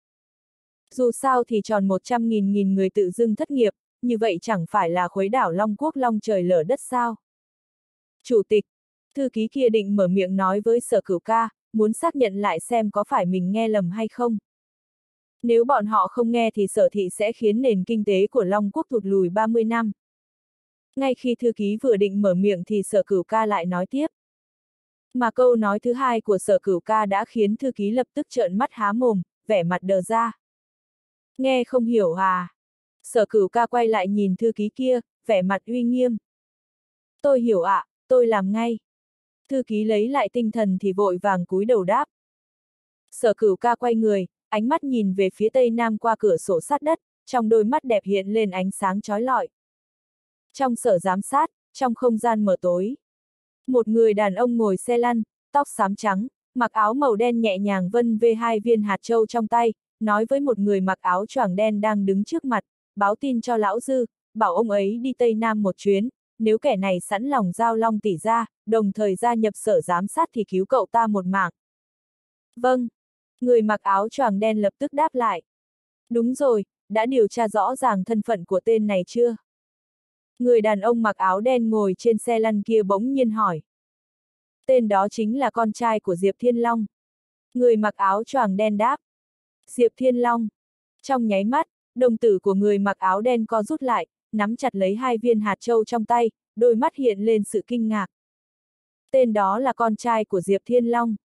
Dù sao thì tròn 100.000 nghìn người tự dưng thất nghiệp, như vậy chẳng phải là khuấy đảo Long Quốc long trời lở đất sao. Chủ tịch, thư ký kia định mở miệng nói với sở cửu ca, muốn xác nhận lại xem có phải mình nghe lầm hay không. Nếu bọn họ không nghe thì sở thị sẽ khiến nền kinh tế của Long Quốc thụt lùi 30 năm. Ngay khi thư ký vừa định mở miệng thì sở cửu ca lại nói tiếp. Mà câu nói thứ hai của sở cửu ca đã khiến thư ký lập tức trợn mắt há mồm, vẻ mặt đờ ra. Nghe không hiểu à? Sở cửu ca quay lại nhìn thư ký kia, vẻ mặt uy nghiêm. Tôi hiểu ạ, à, tôi làm ngay. Thư ký lấy lại tinh thần thì vội vàng cúi đầu đáp. Sở cửu ca quay người, ánh mắt nhìn về phía tây nam qua cửa sổ sát đất, trong đôi mắt đẹp hiện lên ánh sáng chói lọi. Trong sở giám sát, trong không gian mờ tối. Một người đàn ông ngồi xe lăn, tóc xám trắng, mặc áo màu đen nhẹ nhàng vân về hai viên hạt châu trong tay, nói với một người mặc áo choàng đen đang đứng trước mặt, báo tin cho lão dư, bảo ông ấy đi Tây Nam một chuyến, nếu kẻ này sẵn lòng giao long tỷ ra, đồng thời gia nhập sở giám sát thì cứu cậu ta một mạng. Vâng. Người mặc áo choàng đen lập tức đáp lại. Đúng rồi, đã điều tra rõ ràng thân phận của tên này chưa? Người đàn ông mặc áo đen ngồi trên xe lăn kia bỗng nhiên hỏi. Tên đó chính là con trai của Diệp Thiên Long. Người mặc áo choàng đen đáp. Diệp Thiên Long. Trong nháy mắt, đồng tử của người mặc áo đen co rút lại, nắm chặt lấy hai viên hạt châu trong tay, đôi mắt hiện lên sự kinh ngạc. Tên đó là con trai của Diệp Thiên Long.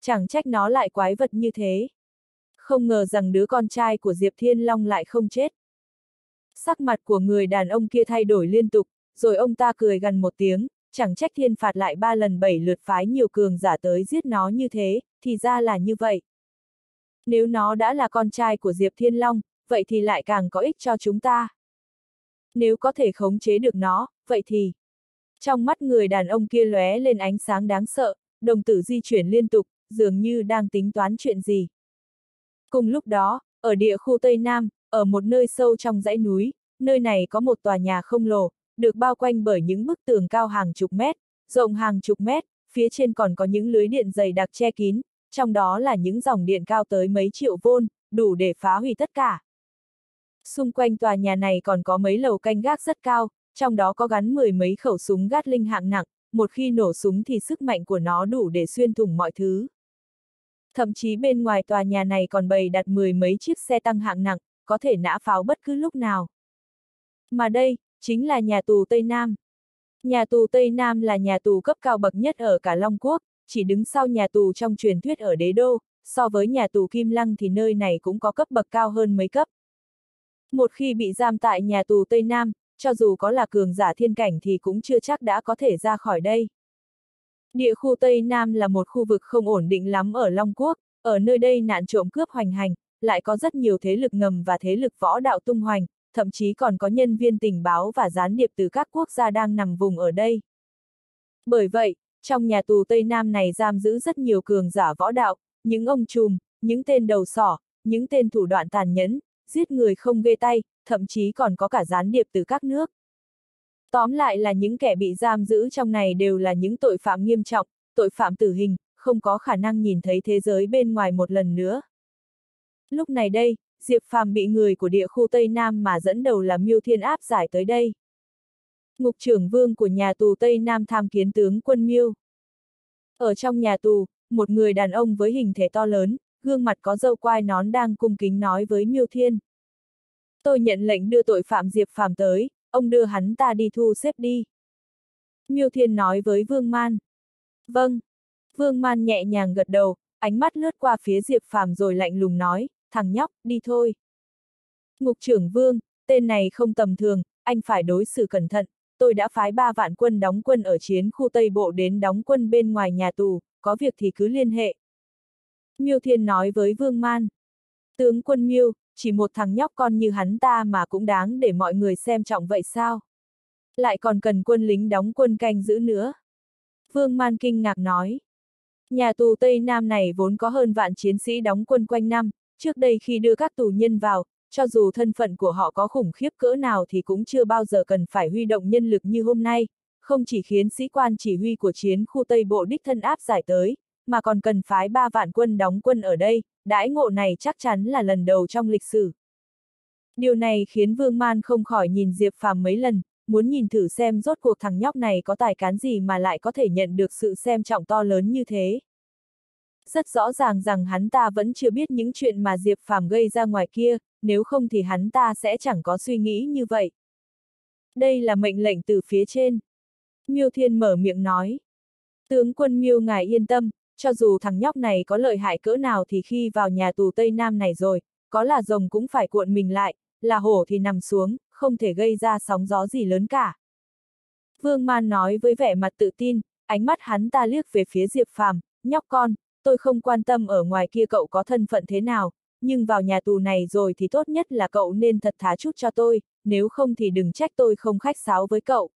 Chẳng trách nó lại quái vật như thế. Không ngờ rằng đứa con trai của Diệp Thiên Long lại không chết. Sắc mặt của người đàn ông kia thay đổi liên tục, rồi ông ta cười gần một tiếng, chẳng trách thiên phạt lại ba lần bảy lượt phái nhiều cường giả tới giết nó như thế, thì ra là như vậy. Nếu nó đã là con trai của Diệp Thiên Long, vậy thì lại càng có ích cho chúng ta. Nếu có thể khống chế được nó, vậy thì... Trong mắt người đàn ông kia lóe lên ánh sáng đáng sợ, đồng tử di chuyển liên tục, dường như đang tính toán chuyện gì. Cùng lúc đó, ở địa khu Tây Nam, ở một nơi sâu trong dãy núi, nơi này có một tòa nhà không lồ, được bao quanh bởi những bức tường cao hàng chục mét, rộng hàng chục mét, phía trên còn có những lưới điện dày đặc che kín, trong đó là những dòng điện cao tới mấy triệu vôn, đủ để phá hủy tất cả. Xung quanh tòa nhà này còn có mấy lầu canh gác rất cao, trong đó có gắn mười mấy khẩu súng gát linh hạng nặng, một khi nổ súng thì sức mạnh của nó đủ để xuyên thủng mọi thứ. Thậm chí bên ngoài tòa nhà này còn bày đặt mười mấy chiếc xe tăng hạng nặng, có thể nã pháo bất cứ lúc nào. Mà đây, chính là nhà tù Tây Nam. Nhà tù Tây Nam là nhà tù cấp cao bậc nhất ở cả Long Quốc, chỉ đứng sau nhà tù trong truyền thuyết ở đế đô, so với nhà tù Kim Lăng thì nơi này cũng có cấp bậc cao hơn mấy cấp. Một khi bị giam tại nhà tù Tây Nam, cho dù có là cường giả thiên cảnh thì cũng chưa chắc đã có thể ra khỏi đây. Địa khu Tây Nam là một khu vực không ổn định lắm ở Long Quốc, ở nơi đây nạn trộm cướp hoành hành, lại có rất nhiều thế lực ngầm và thế lực võ đạo tung hoành, thậm chí còn có nhân viên tình báo và gián điệp từ các quốc gia đang nằm vùng ở đây. Bởi vậy, trong nhà tù Tây Nam này giam giữ rất nhiều cường giả võ đạo, những ông trùm, những tên đầu sỏ, những tên thủ đoạn tàn nhẫn, giết người không ghê tay, thậm chí còn có cả gián điệp từ các nước. Tóm lại là những kẻ bị giam giữ trong này đều là những tội phạm nghiêm trọng, tội phạm tử hình, không có khả năng nhìn thấy thế giới bên ngoài một lần nữa. Lúc này đây, Diệp Phàm bị người của địa khu Tây Nam mà dẫn đầu là Miêu Thiên áp giải tới đây. Ngục trưởng vương của nhà tù Tây Nam tham kiến tướng quân Miêu. Ở trong nhà tù, một người đàn ông với hình thể to lớn, gương mặt có dâu quai nón đang cung kính nói với Miêu Thiên. Tôi nhận lệnh đưa tội phạm Diệp Phàm tới, ông đưa hắn ta đi thu xếp đi. Miêu Thiên nói với Vương Man. Vâng. Vương Man nhẹ nhàng gật đầu, ánh mắt lướt qua phía Diệp Phàm rồi lạnh lùng nói, thằng nhóc, đi thôi. Ngục trưởng Vương, tên này không tầm thường, anh phải đối xử cẩn thận, tôi đã phái ba vạn quân đóng quân ở chiến khu Tây Bộ đến đóng quân bên ngoài nhà tù, có việc thì cứ liên hệ. Miêu Thiên nói với Vương Man. Tướng quân Miêu, chỉ một thằng nhóc con như hắn ta mà cũng đáng để mọi người xem trọng vậy sao? Lại còn cần quân lính đóng quân canh giữ nữa. Vương Man kinh ngạc nói. Nhà tù Tây Nam này vốn có hơn vạn chiến sĩ đóng quân quanh năm, trước đây khi đưa các tù nhân vào, cho dù thân phận của họ có khủng khiếp cỡ nào thì cũng chưa bao giờ cần phải huy động nhân lực như hôm nay, không chỉ khiến sĩ quan chỉ huy của chiến khu Tây Bộ đích thân áp giải tới, mà còn cần phái ba vạn quân đóng quân ở đây, đãi ngộ này chắc chắn là lần đầu trong lịch sử. Điều này khiến Vương Man không khỏi nhìn Diệp Phàm mấy lần, muốn nhìn thử xem rốt cuộc thằng nhóc này có tài cán gì mà lại có thể nhận được sự xem trọng to lớn như thế. Rất rõ ràng rằng hắn ta vẫn chưa biết những chuyện mà Diệp Phàm gây ra ngoài kia, nếu không thì hắn ta sẽ chẳng có suy nghĩ như vậy. Đây là mệnh lệnh từ phía trên. Miêu Thiên mở miệng nói. Tướng quân Miêu ngài yên tâm, cho dù thằng nhóc này có lợi hại cỡ nào thì khi vào nhà tù Tây Nam này rồi, có là rồng cũng phải cuộn mình lại, là hổ thì nằm xuống, không thể gây ra sóng gió gì lớn cả. Vương Man nói với vẻ mặt tự tin, ánh mắt hắn ta liếc về phía Diệp Phàm, nhóc con, tôi không quan tâm ở ngoài kia cậu có thân phận thế nào, nhưng vào nhà tù này rồi thì tốt nhất là cậu nên thật thá chút cho tôi, nếu không thì đừng trách tôi không khách sáo với cậu.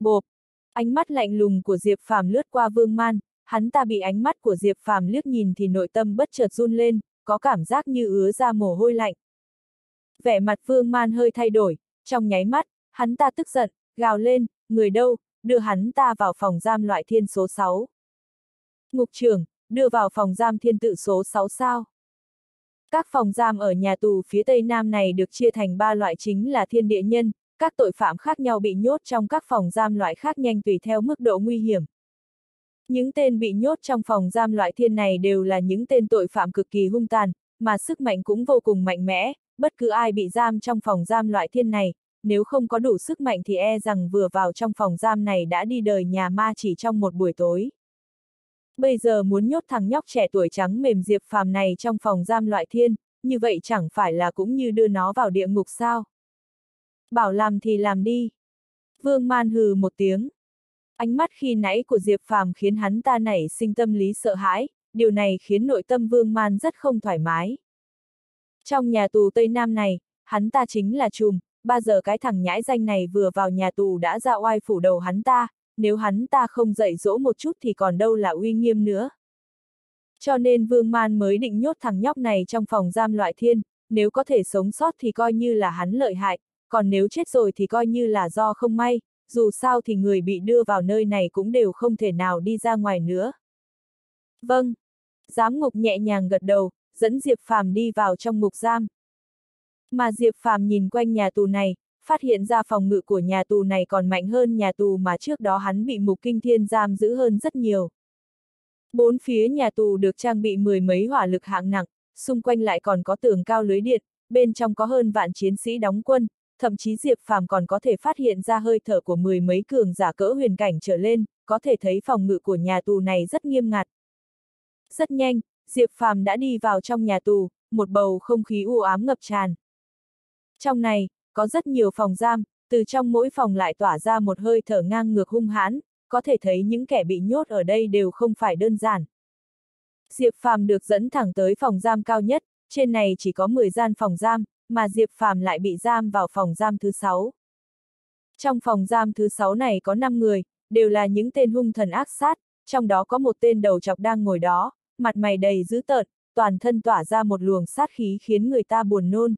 Bộp! Ánh mắt lạnh lùng của Diệp Phàm lướt qua Vương Man, hắn ta bị ánh mắt của Diệp Phàm liếc nhìn thì nội tâm bất chợt run lên, có cảm giác như ứa ra mồ hôi lạnh. Vẻ mặt Vương Man hơi thay đổi, trong nháy mắt, hắn ta tức giận, gào lên, người đâu, đưa hắn ta vào phòng giam loại thiên số 6. Ngục trưởng, đưa vào phòng giam thiên tự số 6 sao. Các phòng giam ở nhà tù phía tây nam này được chia thành ba loại chính là thiên địa nhân, các tội phạm khác nhau bị nhốt trong các phòng giam loại khác nhanh tùy theo mức độ nguy hiểm. Những tên bị nhốt trong phòng giam loại thiên này đều là những tên tội phạm cực kỳ hung tàn, mà sức mạnh cũng vô cùng mạnh mẽ, bất cứ ai bị giam trong phòng giam loại thiên này, nếu không có đủ sức mạnh thì e rằng vừa vào trong phòng giam này đã đi đời nhà ma chỉ trong một buổi tối. Bây giờ muốn nhốt thằng nhóc trẻ tuổi trắng mềm diệp phàm này trong phòng giam loại thiên, như vậy chẳng phải là cũng như đưa nó vào địa ngục sao? Bảo làm thì làm đi. Vương Man hừ một tiếng. Ánh mắt khi nãy của Diệp Phàm khiến hắn ta nảy sinh tâm lý sợ hãi, điều này khiến nội tâm Vương Man rất không thoải mái. Trong nhà tù Tây Nam này, hắn ta chính là trùm, ba giờ cái thằng nhãi danh này vừa vào nhà tù đã ra oai phủ đầu hắn ta, nếu hắn ta không dạy dỗ một chút thì còn đâu là uy nghiêm nữa. Cho nên Vương Man mới định nhốt thằng nhóc này trong phòng giam loại thiên, nếu có thể sống sót thì coi như là hắn lợi hại, còn nếu chết rồi thì coi như là do không may, dù sao thì người bị đưa vào nơi này cũng đều không thể nào đi ra ngoài nữa. Vâng. Giám ngục nhẹ nhàng gật đầu, dẫn Diệp Phàm đi vào trong ngục giam. Mà Diệp Phàm nhìn quanh nhà tù này, phát hiện ra phòng ngự của nhà tù này còn mạnh hơn nhà tù mà trước đó hắn bị Mục Kinh Thiên giam giữ hơn rất nhiều. Bốn phía nhà tù được trang bị mười mấy hỏa lực hạng nặng, xung quanh lại còn có tường cao lưới điện, bên trong có hơn vạn chiến sĩ đóng quân, thậm chí Diệp Phàm còn có thể phát hiện ra hơi thở của mười mấy cường giả cỡ huyền cảnh trở lên, có thể thấy phòng ngự của nhà tù này rất nghiêm ngặt. Rất nhanh, Diệp Phàm đã đi vào trong nhà tù, một bầu không khí u ám ngập tràn. Trong này, có rất nhiều phòng giam, từ trong mỗi phòng lại tỏa ra một hơi thở ngang ngược hung hãn, có thể thấy những kẻ bị nhốt ở đây đều không phải đơn giản. Diệp Phàm được dẫn thẳng tới phòng giam cao nhất, trên này chỉ có 10 gian phòng giam, mà Diệp Phàm lại bị giam vào phòng giam thứ 6. Trong phòng giam thứ 6 này có 5 người, đều là những tên hung thần ác sát, trong đó có một tên đầu chọc đang ngồi đó, mặt mày đầy dữ tợn, toàn thân tỏa ra một luồng sát khí khiến người ta buồn nôn.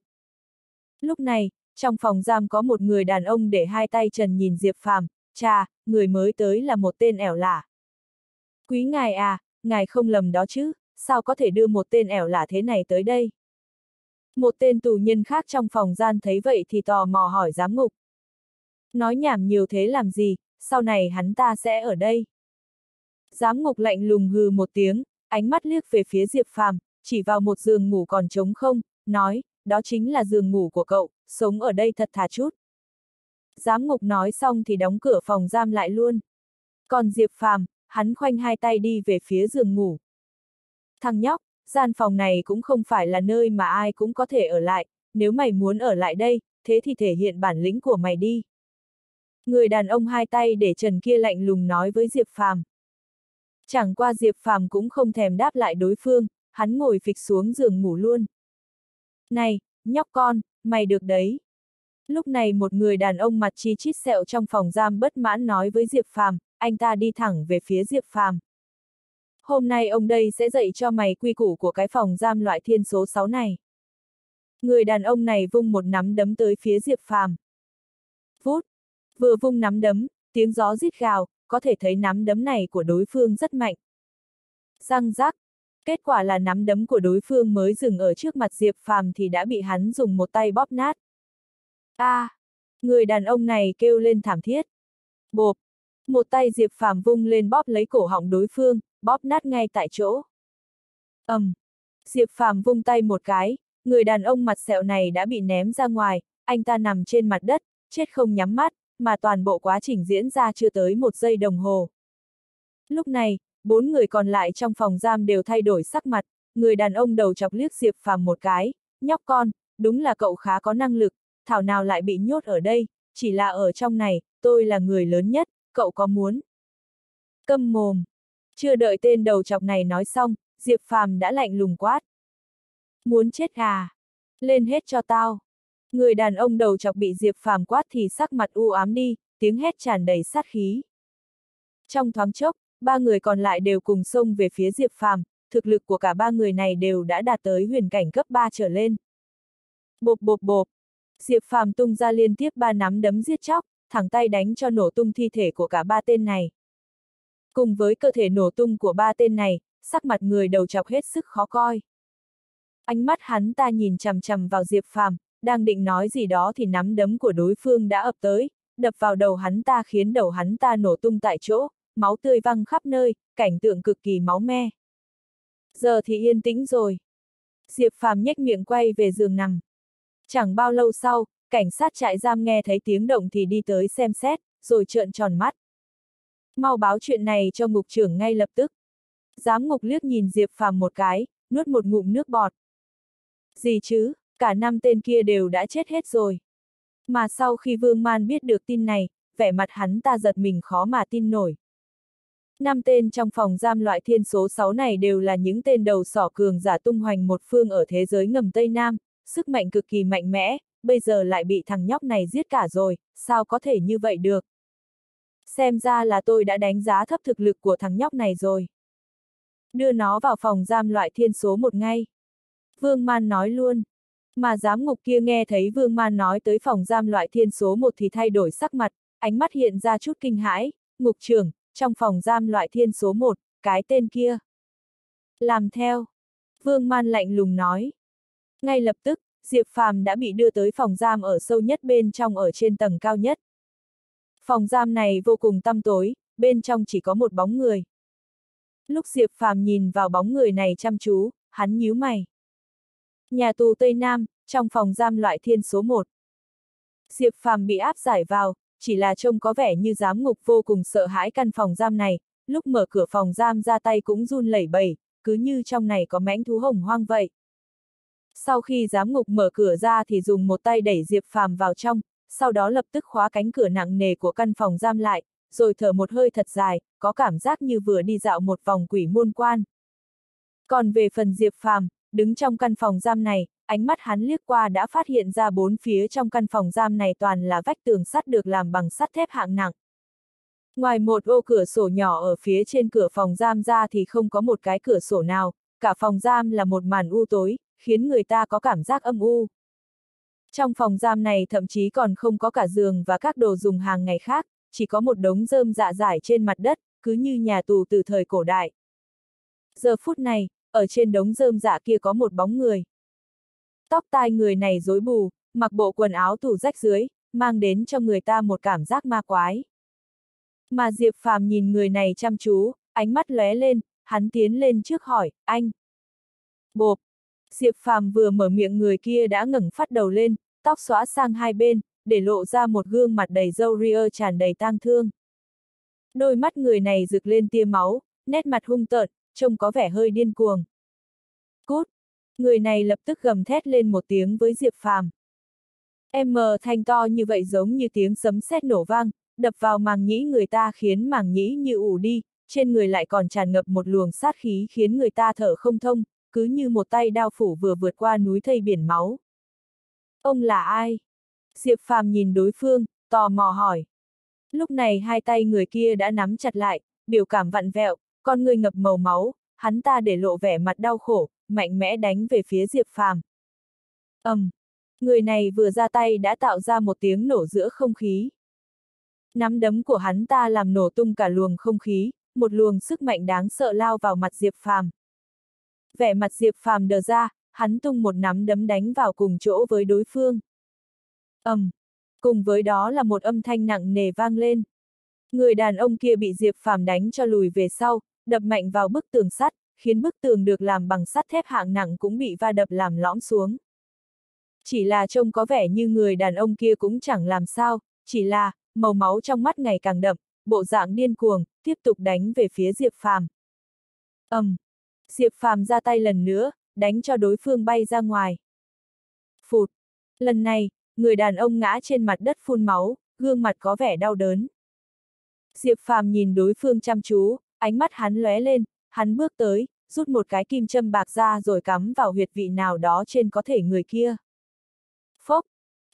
Lúc này, trong phòng giam có một người đàn ông để hai tay trần nhìn Diệp Phàm, cha, người mới tới là một tên ẻo lả. Quý ngài à, ngài không lầm đó chứ, sao có thể đưa một tên ẻo lả thế này tới đây? Một tên tù nhân khác trong phòng gian thấy vậy thì tò mò hỏi giám ngục. Nói nhảm nhiều thế làm gì, sau này hắn ta sẽ ở đây. Giám ngục lạnh lùng hừ một tiếng, ánh mắt liếc về phía Diệp Phàm, chỉ vào một giường ngủ còn trống không, nói, đó chính là giường ngủ của cậu, sống ở đây thật thà chút. Giám ngục nói xong thì đóng cửa phòng giam lại luôn. Còn Diệp Phàm, hắn khoanh hai tay đi về phía giường ngủ. Thằng nhóc, gian phòng này cũng không phải là nơi mà ai cũng có thể ở lại, nếu mày muốn ở lại đây, thế thì thể hiện bản lĩnh của mày đi. Người đàn ông hai tay để trần kia lạnh lùng nói với Diệp Phàm. Chẳng qua Diệp Phàm cũng không thèm đáp lại đối phương, hắn ngồi phịch xuống giường ngủ luôn. Này, nhóc con, mày được đấy. Lúc này một người đàn ông mặt chi chít sẹo trong phòng giam bất mãn nói với Diệp Phàm, anh ta đi thẳng về phía Diệp Phàm. Hôm nay ông đây sẽ dạy cho mày quy củ của cái phòng giam loại thiên số 6 này. Người đàn ông này vung một nắm đấm tới phía Diệp Phàm. Vút, vừa vung nắm đấm, tiếng gió rít gào, có thể thấy nắm đấm này của đối phương rất mạnh. Răng rác, kết quả là nắm đấm của đối phương mới dừng ở trước mặt Diệp Phàm thì đã bị hắn dùng một tay bóp nát. A, à, người đàn ông này kêu lên thảm thiết. Bộp, một tay Diệp Phàm vung lên bóp lấy cổ họng đối phương, bóp nát ngay tại chỗ. ầm, um, Diệp Phàm vung tay một cái, người đàn ông mặt sẹo này đã bị ném ra ngoài, anh ta nằm trên mặt đất, chết không nhắm mắt, mà toàn bộ quá trình diễn ra chưa tới một giây đồng hồ. Lúc này, bốn người còn lại trong phòng giam đều thay đổi sắc mặt, người đàn ông đầu chọc liếc Diệp Phàm một cái, nhóc con, đúng là cậu khá có năng lực, thảo nào lại bị nhốt ở đây, chỉ là ở trong này, tôi là người lớn nhất, cậu có muốn? Câm mồm. Chưa đợi tên đầu chọc này nói xong, Diệp Phàm đã lạnh lùng quát. Muốn chết à? Lên hết cho tao. Người đàn ông đầu chọc bị Diệp Phàm quát thì sắc mặt u ám đi, tiếng hét tràn đầy sát khí. Trong thoáng chốc, ba người còn lại đều cùng xông về phía Diệp Phàm, thực lực của cả ba người này đều đã đạt tới huyền cảnh cấp 3 trở lên. Bộp bộp bộp, Diệp Phàm tung ra liên tiếp ba nắm đấm giết chóc, thẳng tay đánh cho nổ tung thi thể của cả ba tên này. Cùng với cơ thể nổ tung của ba tên này, sắc mặt người đầu chọc hết sức khó coi. Ánh mắt hắn ta nhìn chằm chằm vào Diệp Phàm, đang định nói gì đó thì nắm đấm của đối phương đã ập tới, đập vào đầu hắn ta khiến đầu hắn ta nổ tung tại chỗ, máu tươi văng khắp nơi, cảnh tượng cực kỳ máu me. Giờ thì yên tĩnh rồi. Diệp Phàm nhếch miệng quay về giường nằm. Chẳng bao lâu sau, cảnh sát trại giam nghe thấy tiếng động thì đi tới xem xét, rồi trợn tròn mắt. Mau báo chuyện này cho ngục trưởng ngay lập tức. Giám ngục liếc nhìn Diệp Phàm một cái, nuốt một ngụm nước bọt. Gì chứ, cả năm tên kia đều đã chết hết rồi. Mà sau khi Vương Man biết được tin này, vẻ mặt hắn ta giật mình khó mà tin nổi. Năm tên trong phòng giam loại thiên số 6 này đều là những tên đầu sỏ cường giả tung hoành một phương ở thế giới ngầm Tây Nam, sức mạnh cực kỳ mạnh mẽ, bây giờ lại bị thằng nhóc này giết cả rồi, sao có thể như vậy được? Xem ra là tôi đã đánh giá thấp thực lực của thằng nhóc này rồi. Đưa nó vào phòng giam loại thiên số một ngay. Vương Man nói luôn. Mà giám ngục kia nghe thấy Vương Man nói tới phòng giam loại thiên số một thì thay đổi sắc mặt, ánh mắt hiện ra chút kinh hãi, ngục trưởng, trong phòng giam loại thiên số một, cái tên kia. Làm theo. Vương Man lạnh lùng nói. Ngay lập tức, Diệp Phàm đã bị đưa tới phòng giam ở sâu nhất bên trong ở trên tầng cao nhất. Phòng giam này vô cùng tăm tối, bên trong chỉ có một bóng người. Lúc Diệp Phàm nhìn vào bóng người này chăm chú, hắn nhíu mày. Nhà tù Tây Nam, trong phòng giam loại thiên số 1. Diệp Phàm bị áp giải vào, chỉ là trông có vẻ như giám ngục vô cùng sợ hãi căn phòng giam này, lúc mở cửa phòng giam ra tay cũng run lẩy bẩy, cứ như trong này có mãnh thú hồng hoang vậy. Sau khi giám ngục mở cửa ra thì dùng một tay đẩy Diệp Phàm vào trong, sau đó lập tức khóa cánh cửa nặng nề của căn phòng giam lại, rồi thở một hơi thật dài, có cảm giác như vừa đi dạo một vòng quỷ môn quan. Còn về phần Diệp Phàm, đứng trong căn phòng giam này, ánh mắt hắn liếc qua đã phát hiện ra bốn phía trong căn phòng giam này toàn là vách tường sắt được làm bằng sắt thép hạng nặng. Ngoài một ô cửa sổ nhỏ ở phía trên cửa phòng giam ra thì không có một cái cửa sổ nào, cả phòng giam là một màn u tối, khiến người ta có cảm giác âm u. Trong phòng giam này thậm chí còn không có cả giường và các đồ dùng hàng ngày khác, chỉ có một đống rơm dạ dải trên mặt đất, cứ như nhà tù từ thời cổ đại. Giờ phút này, ở trên đống rơm dạ kia có một bóng người. Tóc tai người này rối bù, mặc bộ quần áo tủ rách dưới, mang đến cho người ta một cảm giác ma quái. Mà Diệp Phàm nhìn người này chăm chú, ánh mắt lóe lên, hắn tiến lên trước hỏi, anh. Bộp. Diệp Phàm vừa mở miệng người kia đã ngẩng phát đầu lên, tóc xóa sang hai bên, để lộ ra một gương mặt đầy râu ria tràn đầy tang thương. Đôi mắt người này rực lên tia máu, nét mặt hung tợn, trông có vẻ hơi điên cuồng. Cút! Người này lập tức gầm thét lên một tiếng với Diệp Phàm. M thanh to như vậy giống như tiếng sấm sét nổ vang, đập vào màng nhĩ người ta khiến màng nhĩ như ủ đi, trên người lại còn tràn ngập một luồng sát khí khiến người ta thở không thông, cứ như một tay đao phủ vừa vượt qua núi thây biển máu. Ông là ai? Diệp Phàm nhìn đối phương, tò mò hỏi. Lúc này hai tay người kia đã nắm chặt lại, biểu cảm vặn vẹo, con người ngập màu máu, hắn ta để lộ vẻ mặt đau khổ, mạnh mẽ đánh về phía Diệp Phàm. ầm, um, người này vừa ra tay đã tạo ra một tiếng nổ giữa không khí. Nắm đấm của hắn ta làm nổ tung cả luồng không khí, một luồng sức mạnh đáng sợ lao vào mặt Diệp Phàm. Vẻ mặt Diệp Phàm đờ ra, hắn tung một nắm đấm đánh vào cùng chỗ với đối phương. ầm, um, cùng với đó là một âm thanh nặng nề vang lên. Người đàn ông kia bị Diệp Phàm đánh cho lùi về sau, đập mạnh vào bức tường sắt, khiến bức tường được làm bằng sắt thép hạng nặng cũng bị va đập làm lõm xuống. Chỉ là trông có vẻ như người đàn ông kia cũng chẳng làm sao, chỉ là, màu máu trong mắt ngày càng đậm, bộ dạng điên cuồng, tiếp tục đánh về phía Diệp Phàm. ầm, um, Diệp Phàm ra tay lần nữa, đánh cho đối phương bay ra ngoài. Phụt! Lần này, người đàn ông ngã trên mặt đất phun máu, gương mặt có vẻ đau đớn. Diệp Phàm nhìn đối phương chăm chú, ánh mắt hắn lóe lên, hắn bước tới, rút một cái kim châm bạc ra rồi cắm vào huyệt vị nào đó trên có thể người kia. Phốc!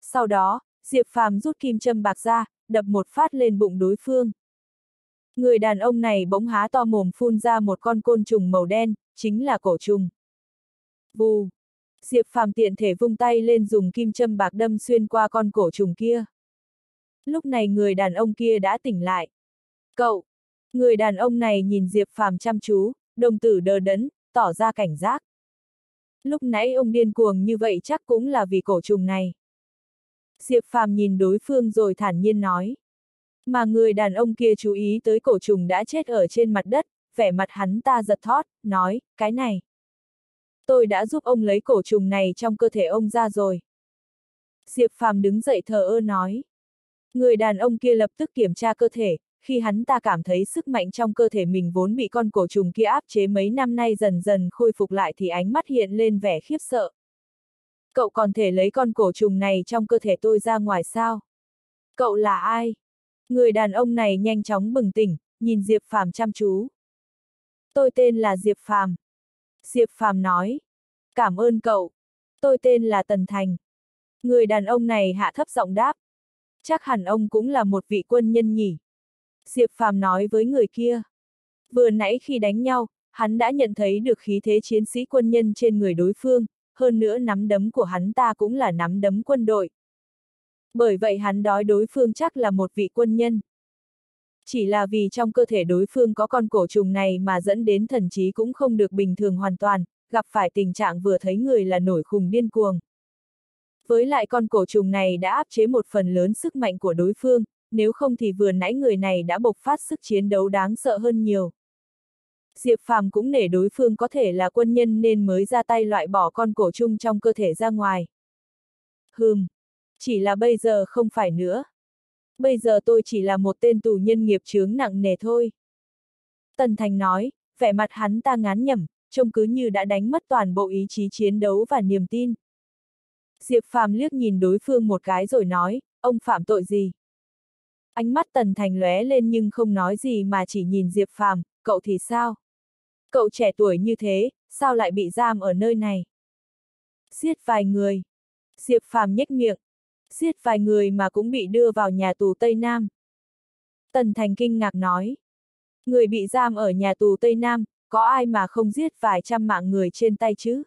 Sau đó, Diệp Phàm rút kim châm bạc ra, đập một phát lên bụng đối phương. Người đàn ông này bỗng há to mồm phun ra một con côn trùng màu đen, chính là cổ trùng. Vù! Diệp Phàm tiện thể vung tay lên dùng kim châm bạc đâm xuyên qua con cổ trùng kia. Lúc này người đàn ông kia đã tỉnh lại. Cậu! Người đàn ông này nhìn Diệp Phàm chăm chú, đồng tử đờ đẫn, tỏ ra cảnh giác. Lúc nãy ông điên cuồng như vậy chắc cũng là vì cổ trùng này. Diệp Phàm nhìn đối phương rồi thản nhiên nói. Mà người đàn ông kia chú ý tới cổ trùng đã chết ở trên mặt đất, vẻ mặt hắn ta giật thót, nói, cái này. Tôi đã giúp ông lấy cổ trùng này trong cơ thể ông ra rồi. Diệp Phàm đứng dậy thờ ơ nói. Người đàn ông kia lập tức kiểm tra cơ thể, khi hắn ta cảm thấy sức mạnh trong cơ thể mình vốn bị con cổ trùng kia áp chế mấy năm nay dần dần khôi phục lại thì ánh mắt hiện lên vẻ khiếp sợ. Cậu còn thể lấy con cổ trùng này trong cơ thể tôi ra ngoài sao? Cậu là ai? Người đàn ông này nhanh chóng bừng tỉnh, nhìn Diệp Phàm chăm chú. Tôi tên là Diệp Phàm. Diệp Phàm nói. Cảm ơn cậu. Tôi tên là Tần Thành. Người đàn ông này hạ thấp giọng đáp. Chắc hẳn ông cũng là một vị quân nhân nhỉ. Diệp Phàm nói với người kia. Vừa nãy khi đánh nhau, hắn đã nhận thấy được khí thế chiến sĩ quân nhân trên người đối phương, hơn nữa nắm đấm của hắn ta cũng là nắm đấm quân đội. Bởi vậy hắn đói đối phương chắc là một vị quân nhân. Chỉ là vì trong cơ thể đối phương có con cổ trùng này mà dẫn đến thần trí cũng không được bình thường hoàn toàn, gặp phải tình trạng vừa thấy người là nổi khùng điên cuồng. Với lại con cổ trùng này đã áp chế một phần lớn sức mạnh của đối phương, nếu không thì vừa nãy người này đã bộc phát sức chiến đấu đáng sợ hơn nhiều. Diệp Phàm cũng nể đối phương có thể là quân nhân nên mới ra tay loại bỏ con cổ trùng trong cơ thể ra ngoài. Hừm, chỉ là bây giờ không phải nữa. Bây giờ tôi chỉ là một tên tù nhân nghiệp chướng nặng nề thôi. Tần Thành nói, vẻ mặt hắn ta ngán nhầm, trông cứ như đã đánh mất toàn bộ ý chí chiến đấu và niềm tin. Diệp Phàm liếc nhìn đối phương một cái rồi nói, ông phạm tội gì? Ánh mắt Tần Thành lóe lên nhưng không nói gì mà chỉ nhìn Diệp Phàm, cậu thì sao? Cậu trẻ tuổi như thế, sao lại bị giam ở nơi này? Giết vài người. Diệp Phàm nhếch miệng. Giết vài người mà cũng bị đưa vào nhà tù Tây Nam. Tần Thành kinh ngạc nói. Người bị giam ở nhà tù Tây Nam, có ai mà không giết vài trăm mạng người trên tay chứ?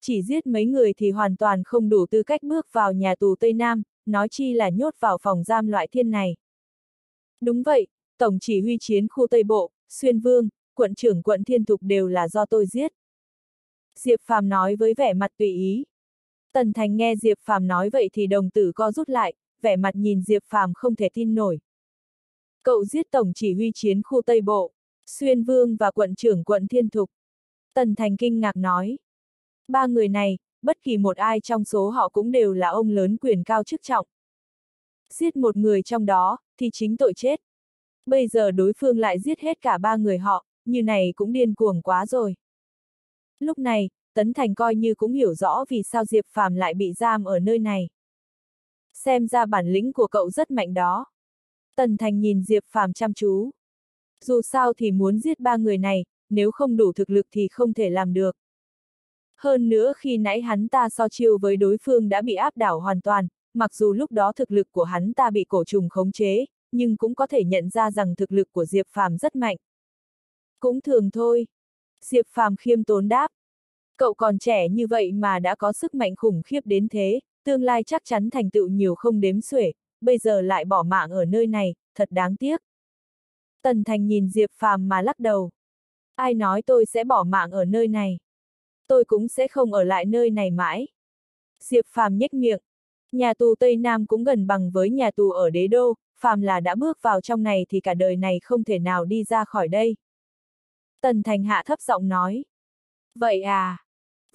Chỉ giết mấy người thì hoàn toàn không đủ tư cách bước vào nhà tù Tây Nam, nói chi là nhốt vào phòng giam loại thiên này. Đúng vậy, Tổng chỉ huy chiến khu Tây Bộ, Xuyên Vương, quận trưởng quận Thiên Thục đều là do tôi giết. Diệp Phàm nói với vẻ mặt tùy ý. Tần Thành nghe Diệp Phàm nói vậy thì đồng tử co rút lại, vẻ mặt nhìn Diệp Phàm không thể tin nổi. Cậu giết tổng chỉ huy chiến khu Tây Bộ, Xuyên Vương và quận trưởng quận Thiên Thục. Tần Thành kinh ngạc nói. Ba người này, bất kỳ một ai trong số họ cũng đều là ông lớn quyền cao chức trọng. Giết một người trong đó, thì chính tội chết. Bây giờ đối phương lại giết hết cả ba người họ, như này cũng điên cuồng quá rồi. Lúc này, Tấn Thành coi như cũng hiểu rõ vì sao Diệp Phàm lại bị giam ở nơi này. Xem ra bản lĩnh của cậu rất mạnh đó. Tần Thành nhìn Diệp Phàm chăm chú. Dù sao thì muốn giết ba người này, nếu không đủ thực lực thì không thể làm được. Hơn nữa khi nãy hắn ta so chiêu với đối phương đã bị áp đảo hoàn toàn, mặc dù lúc đó thực lực của hắn ta bị cổ trùng khống chế, nhưng cũng có thể nhận ra rằng thực lực của Diệp Phàm rất mạnh. Cũng thường thôi. Diệp Phàm khiêm tốn đáp. Cậu còn trẻ như vậy mà đã có sức mạnh khủng khiếp đến thế, tương lai chắc chắn thành tựu nhiều không đếm xuể, bây giờ lại bỏ mạng ở nơi này, thật đáng tiếc. Tần Thành nhìn Diệp Phàm mà lắc đầu. Ai nói tôi sẽ bỏ mạng ở nơi này? Tôi cũng sẽ không ở lại nơi này mãi. Diệp Phàm nhếch miệng. Nhà tù Tây Nam cũng gần bằng với nhà tù ở đế đô, phàm là đã bước vào trong này thì cả đời này không thể nào đi ra khỏi đây. Tần Thành hạ thấp giọng nói. Vậy à?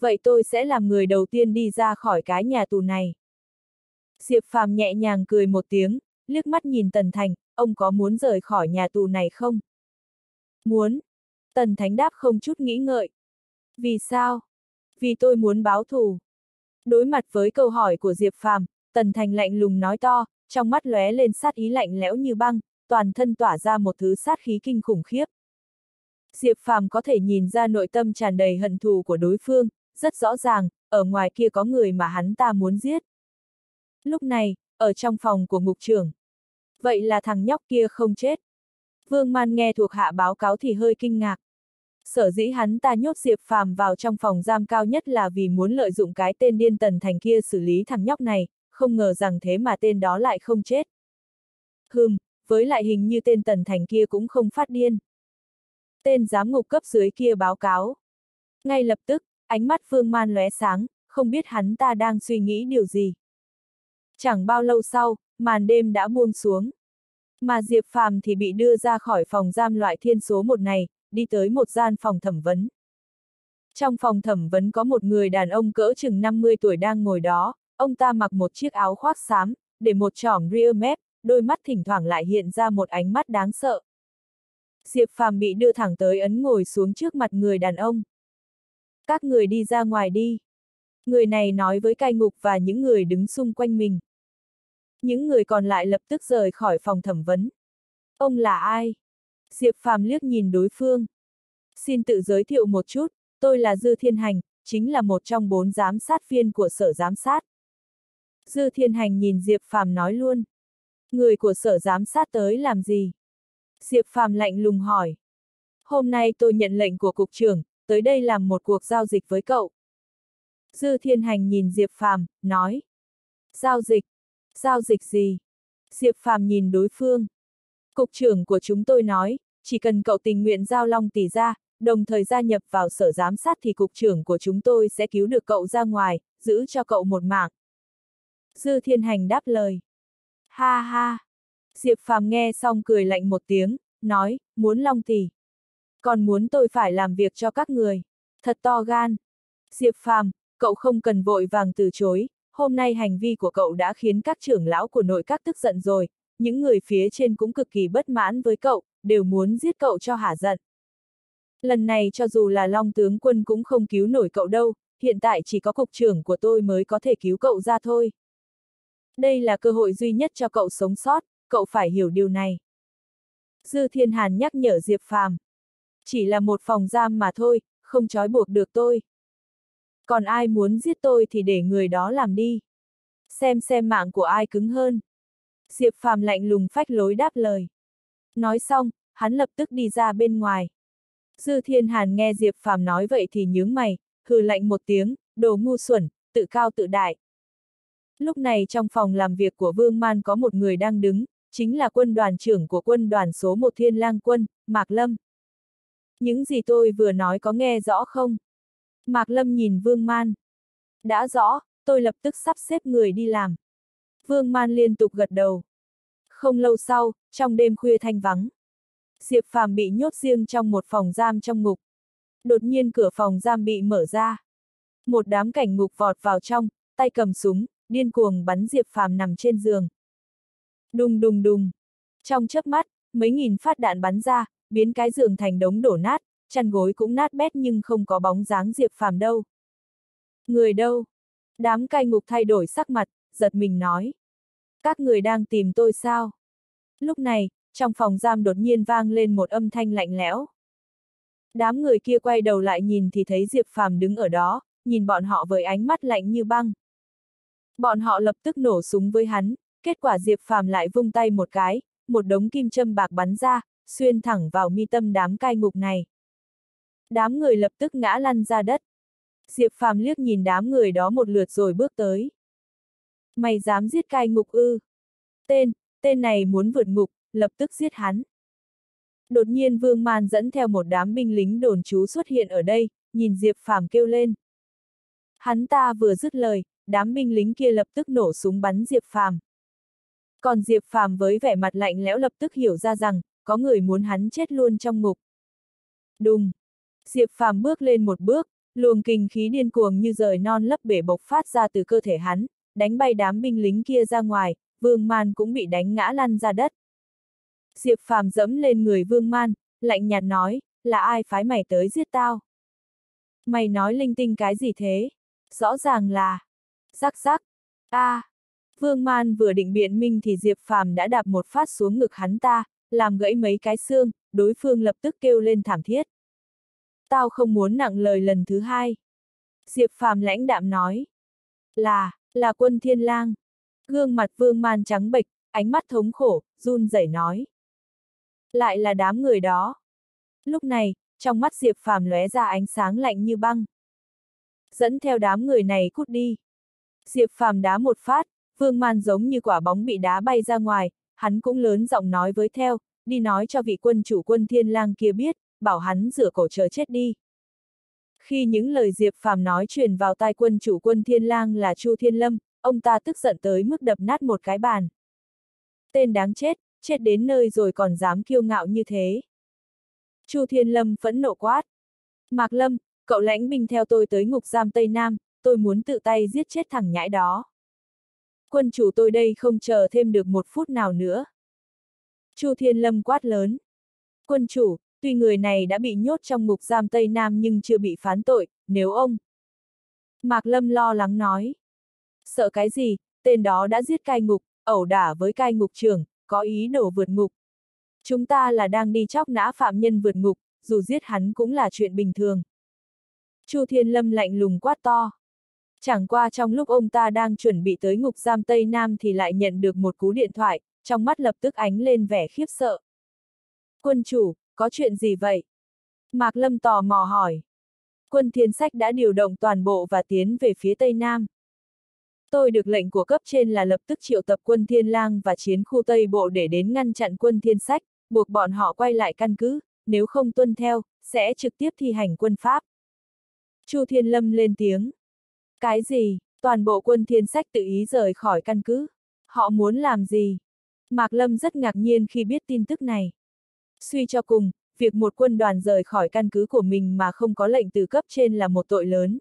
Vậy tôi sẽ làm người đầu tiên đi ra khỏi cái nhà tù này. Diệp Phàm nhẹ nhàng cười một tiếng, liếc mắt nhìn Tần Thành, ông có muốn rời khỏi nhà tù này không? Muốn. Tần Thánh đáp không chút nghĩ ngợi. Vì sao? Vì tôi muốn báo thù. Đối mặt với câu hỏi của Diệp Phàm, Tần Thành lạnh lùng nói to, trong mắt lóe lên sát ý lạnh lẽo như băng, toàn thân tỏa ra một thứ sát khí kinh khủng khiếp. Diệp Phàm có thể nhìn ra nội tâm tràn đầy hận thù của đối phương, rất rõ ràng, ở ngoài kia có người mà hắn ta muốn giết. Lúc này, ở trong phòng của ngục trưởng. Vậy là thằng nhóc kia không chết. Vương Man nghe thuộc hạ báo cáo thì hơi kinh ngạc. Sở dĩ hắn ta nhốt Diệp Phàm vào trong phòng giam cao nhất là vì muốn lợi dụng cái tên điên tần thành kia xử lý thằng nhóc này, không ngờ rằng thế mà tên đó lại không chết. Hừm, với lại hình như tên tần thành kia cũng không phát điên. Tên giám ngục cấp dưới kia báo cáo. Ngay lập tức, ánh mắt Vương Man lóe sáng, không biết hắn ta đang suy nghĩ điều gì. Chẳng bao lâu sau, màn đêm đã buông xuống. Mà Diệp Phàm thì bị đưa ra khỏi phòng giam loại thiên số một này, đi tới một gian phòng thẩm vấn. Trong phòng thẩm vấn có một người đàn ông cỡ chừng 50 tuổi đang ngồi đó, ông ta mặc một chiếc áo khoác xám, để một trỏm rear mép, đôi mắt thỉnh thoảng lại hiện ra một ánh mắt đáng sợ. Diệp Phàm bị đưa thẳng tới ấn ngồi xuống trước mặt người đàn ông. Các người đi ra ngoài đi. Người này nói với cai ngục và những người đứng xung quanh mình. Những người còn lại lập tức rời khỏi phòng thẩm vấn. Ông là ai? Diệp Phàm liếc nhìn đối phương. Xin tự giới thiệu một chút, tôi là Dư Thiên Hành, chính là một trong bốn giám sát viên của sở giám sát. Dư Thiên Hành nhìn Diệp Phàm nói luôn. Người của sở giám sát tới làm gì? Diệp Phàm lạnh lùng hỏi. Hôm nay tôi nhận lệnh của cục trưởng, tới đây làm một cuộc giao dịch với cậu. Dư Thiên Hành nhìn Diệp Phàm, nói. Giao dịch? Giao dịch gì? Diệp Phàm nhìn đối phương. Cục trưởng của chúng tôi nói, chỉ cần cậu tình nguyện giao long tỷ ra, đồng thời gia nhập vào sở giám sát thì cục trưởng của chúng tôi sẽ cứu được cậu ra ngoài, giữ cho cậu một mạng. Dư Thiên Hành đáp lời. Ha ha! Diệp Phàm nghe xong cười lạnh một tiếng, nói, muốn long tỷ. Còn muốn tôi phải làm việc cho các người. Thật to gan. Diệp Phàm, cậu không cần vội vàng từ chối, hôm nay hành vi của cậu đã khiến các trưởng lão của nội các tức giận rồi, những người phía trên cũng cực kỳ bất mãn với cậu, đều muốn giết cậu cho hả giận. Lần này cho dù là Long tướng quân cũng không cứu nổi cậu đâu, hiện tại chỉ có cục trưởng của tôi mới có thể cứu cậu ra thôi. Đây là cơ hội duy nhất cho cậu sống sót, cậu phải hiểu điều này. Dư Thiên Hàn nhắc nhở Diệp Phàm. Chỉ là một phòng giam mà thôi, không trói buộc được tôi. Còn ai muốn giết tôi thì để người đó làm đi. Xem xem mạng của ai cứng hơn. Diệp Phàm lạnh lùng phách lối đáp lời. Nói xong, hắn lập tức đi ra bên ngoài. Dư Thiên Hàn nghe Diệp Phàm nói vậy thì nhướng mày, hừ lạnh một tiếng, đồ ngu xuẩn, tự cao tự đại. Lúc này trong phòng làm việc của Vương Man có một người đang đứng, chính là quân đoàn trưởng của quân đoàn số 1 Thiên Lang Quân, Mạc Lâm. Những gì tôi vừa nói có nghe rõ không? Mạc Lâm nhìn Vương Man. Đã rõ, tôi lập tức sắp xếp người đi làm. Vương Man liên tục gật đầu. Không lâu sau, trong đêm khuya thanh vắng. Diệp Phàm bị nhốt riêng trong một phòng giam trong ngục. Đột nhiên cửa phòng giam bị mở ra. Một đám cảnh ngục vọt vào trong, tay cầm súng, điên cuồng bắn Diệp Phàm nằm trên giường. Đùng đùng đùng. Trong chớp mắt, mấy nghìn phát đạn bắn ra, biến cái giường thành đống đổ nát, chăn gối cũng nát bét nhưng không có bóng dáng Diệp Phàm đâu. Người đâu? Đám cai ngục thay đổi sắc mặt, giật mình nói. Các người đang tìm tôi sao? Lúc này, trong phòng giam đột nhiên vang lên một âm thanh lạnh lẽo. Đám người kia quay đầu lại nhìn thì thấy Diệp Phàm đứng ở đó, nhìn bọn họ với ánh mắt lạnh như băng. Bọn họ lập tức nổ súng với hắn, kết quả Diệp Phàm lại vung tay một cái, một đống kim châm bạc bắn ra, xuyên thẳng vào mi tâm đám cai ngục này. Đám người lập tức ngã lăn ra đất. Diệp Phàm liếc nhìn đám người đó một lượt rồi bước tới. Mày dám giết cai ngục ư? Tên, tên này muốn vượt ngục, lập tức giết hắn. Đột nhiên Vương Man dẫn theo một đám binh lính đồn trú xuất hiện ở đây, nhìn Diệp Phàm kêu lên. Hắn ta vừa dứt lời, đám binh lính kia lập tức nổ súng bắn Diệp Phàm. Còn Diệp Phàm với vẻ mặt lạnh lẽo lập tức hiểu ra rằng, có người muốn hắn chết luôn trong ngục. Đùng! Diệp Phàm bước lên một bước, luồng kinh khí điên cuồng như rời non lấp bể bộc phát ra từ cơ thể hắn, đánh bay đám binh lính kia ra ngoài, Vương Man cũng bị đánh ngã lăn ra đất. Diệp Phàm dẫm lên người Vương Man, lạnh nhạt nói, là ai phái mày tới giết tao? Mày nói linh tinh cái gì thế? Rõ ràng là... Rắc rắc. a à. Vương Man vừa định biện minh thì Diệp Phàm đã đạp một phát xuống ngực hắn ta, làm gãy mấy cái xương, đối phương lập tức kêu lên thảm thiết. Tao không muốn nặng lời lần thứ hai. Diệp Phàm lãnh đạm nói. Là, là quân thiên lang. Gương mặt Vương Man trắng bệch, ánh mắt thống khổ, run rẩy nói. Lại là đám người đó. Lúc này, trong mắt Diệp Phàm lóe ra ánh sáng lạnh như băng. Dẫn theo đám người này cút đi. Diệp Phàm đá một phát, Vương Man giống như quả bóng bị đá bay ra ngoài, hắn cũng lớn giọng nói với theo, đi nói cho vị quân chủ quân thiên lang kia biết, bảo hắn rửa cổ chờ chết đi. Khi những lời Diệp Phàm nói truyền vào tai quân chủ quân thiên lang là Chu Thiên Lâm, ông ta tức giận tới mức đập nát một cái bàn. Tên đáng chết, chết đến nơi rồi còn dám kiêu ngạo như thế. Chu Thiên Lâm phẫn nộ quát. Mạc Lâm, cậu lãnh binh theo tôi tới ngục giam Tây Nam, tôi muốn tự tay giết chết thằng nhãi đó. Quân chủ tôi đây không chờ thêm được một phút nào nữa. Chu Thiên Lâm quát lớn. Quân chủ, tuy người này đã bị nhốt trong ngục giam Tây Nam nhưng chưa bị phán tội, nếu ông... Mạc Lâm lo lắng nói. Sợ cái gì, tên đó đã giết cai ngục, ẩu đả với cai ngục trưởng, có ý đổ vượt ngục. Chúng ta là đang đi chóc nã phạm nhân vượt ngục, dù giết hắn cũng là chuyện bình thường. Chu Thiên Lâm lạnh lùng quát to. Chẳng qua trong lúc ông ta đang chuẩn bị tới ngục giam Tây Nam thì lại nhận được một cú điện thoại, trong mắt lập tức ánh lên vẻ khiếp sợ. Quân chủ, có chuyện gì vậy? Mạc Lâm tò mò hỏi. Quân thiên sách đã điều động toàn bộ và tiến về phía Tây Nam. Tôi được lệnh của cấp trên là lập tức triệu tập quân thiên lang và chiến khu Tây Bộ để đến ngăn chặn quân thiên sách, buộc bọn họ quay lại căn cứ, nếu không tuân theo, sẽ trực tiếp thi hành quân pháp. Chu Thiên Lâm lên tiếng. Cái gì, toàn bộ quân thiên sách tự ý rời khỏi căn cứ? Họ muốn làm gì? Mạc Lâm rất ngạc nhiên khi biết tin tức này. Suy cho cùng, việc một quân đoàn rời khỏi căn cứ của mình mà không có lệnh từ cấp trên là một tội lớn.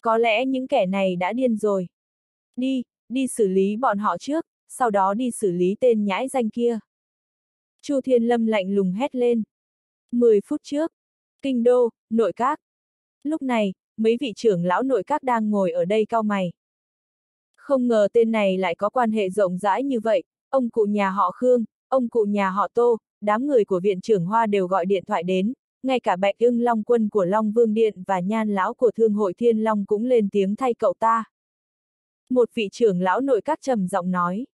Có lẽ những kẻ này đã điên rồi. Đi, đi xử lý bọn họ trước, sau đó đi xử lý tên nhãi danh kia. Chu Thiên Lâm lạnh lùng hét lên. Mười phút trước, Kinh đô, nội các. Lúc này, mấy vị trưởng lão nội các đang ngồi ở đây cao mày. Không ngờ tên này lại có quan hệ rộng rãi như vậy, ông cụ nhà họ Khương, ông cụ nhà họ Tô, đám người của viện trưởng Hoa đều gọi điện thoại đến, ngay cả bạch ưng long quân của Long Vương Điện và nhan lão của Thương hội Thiên Long cũng lên tiếng thay cậu ta. Một vị trưởng lão nội các trầm giọng nói.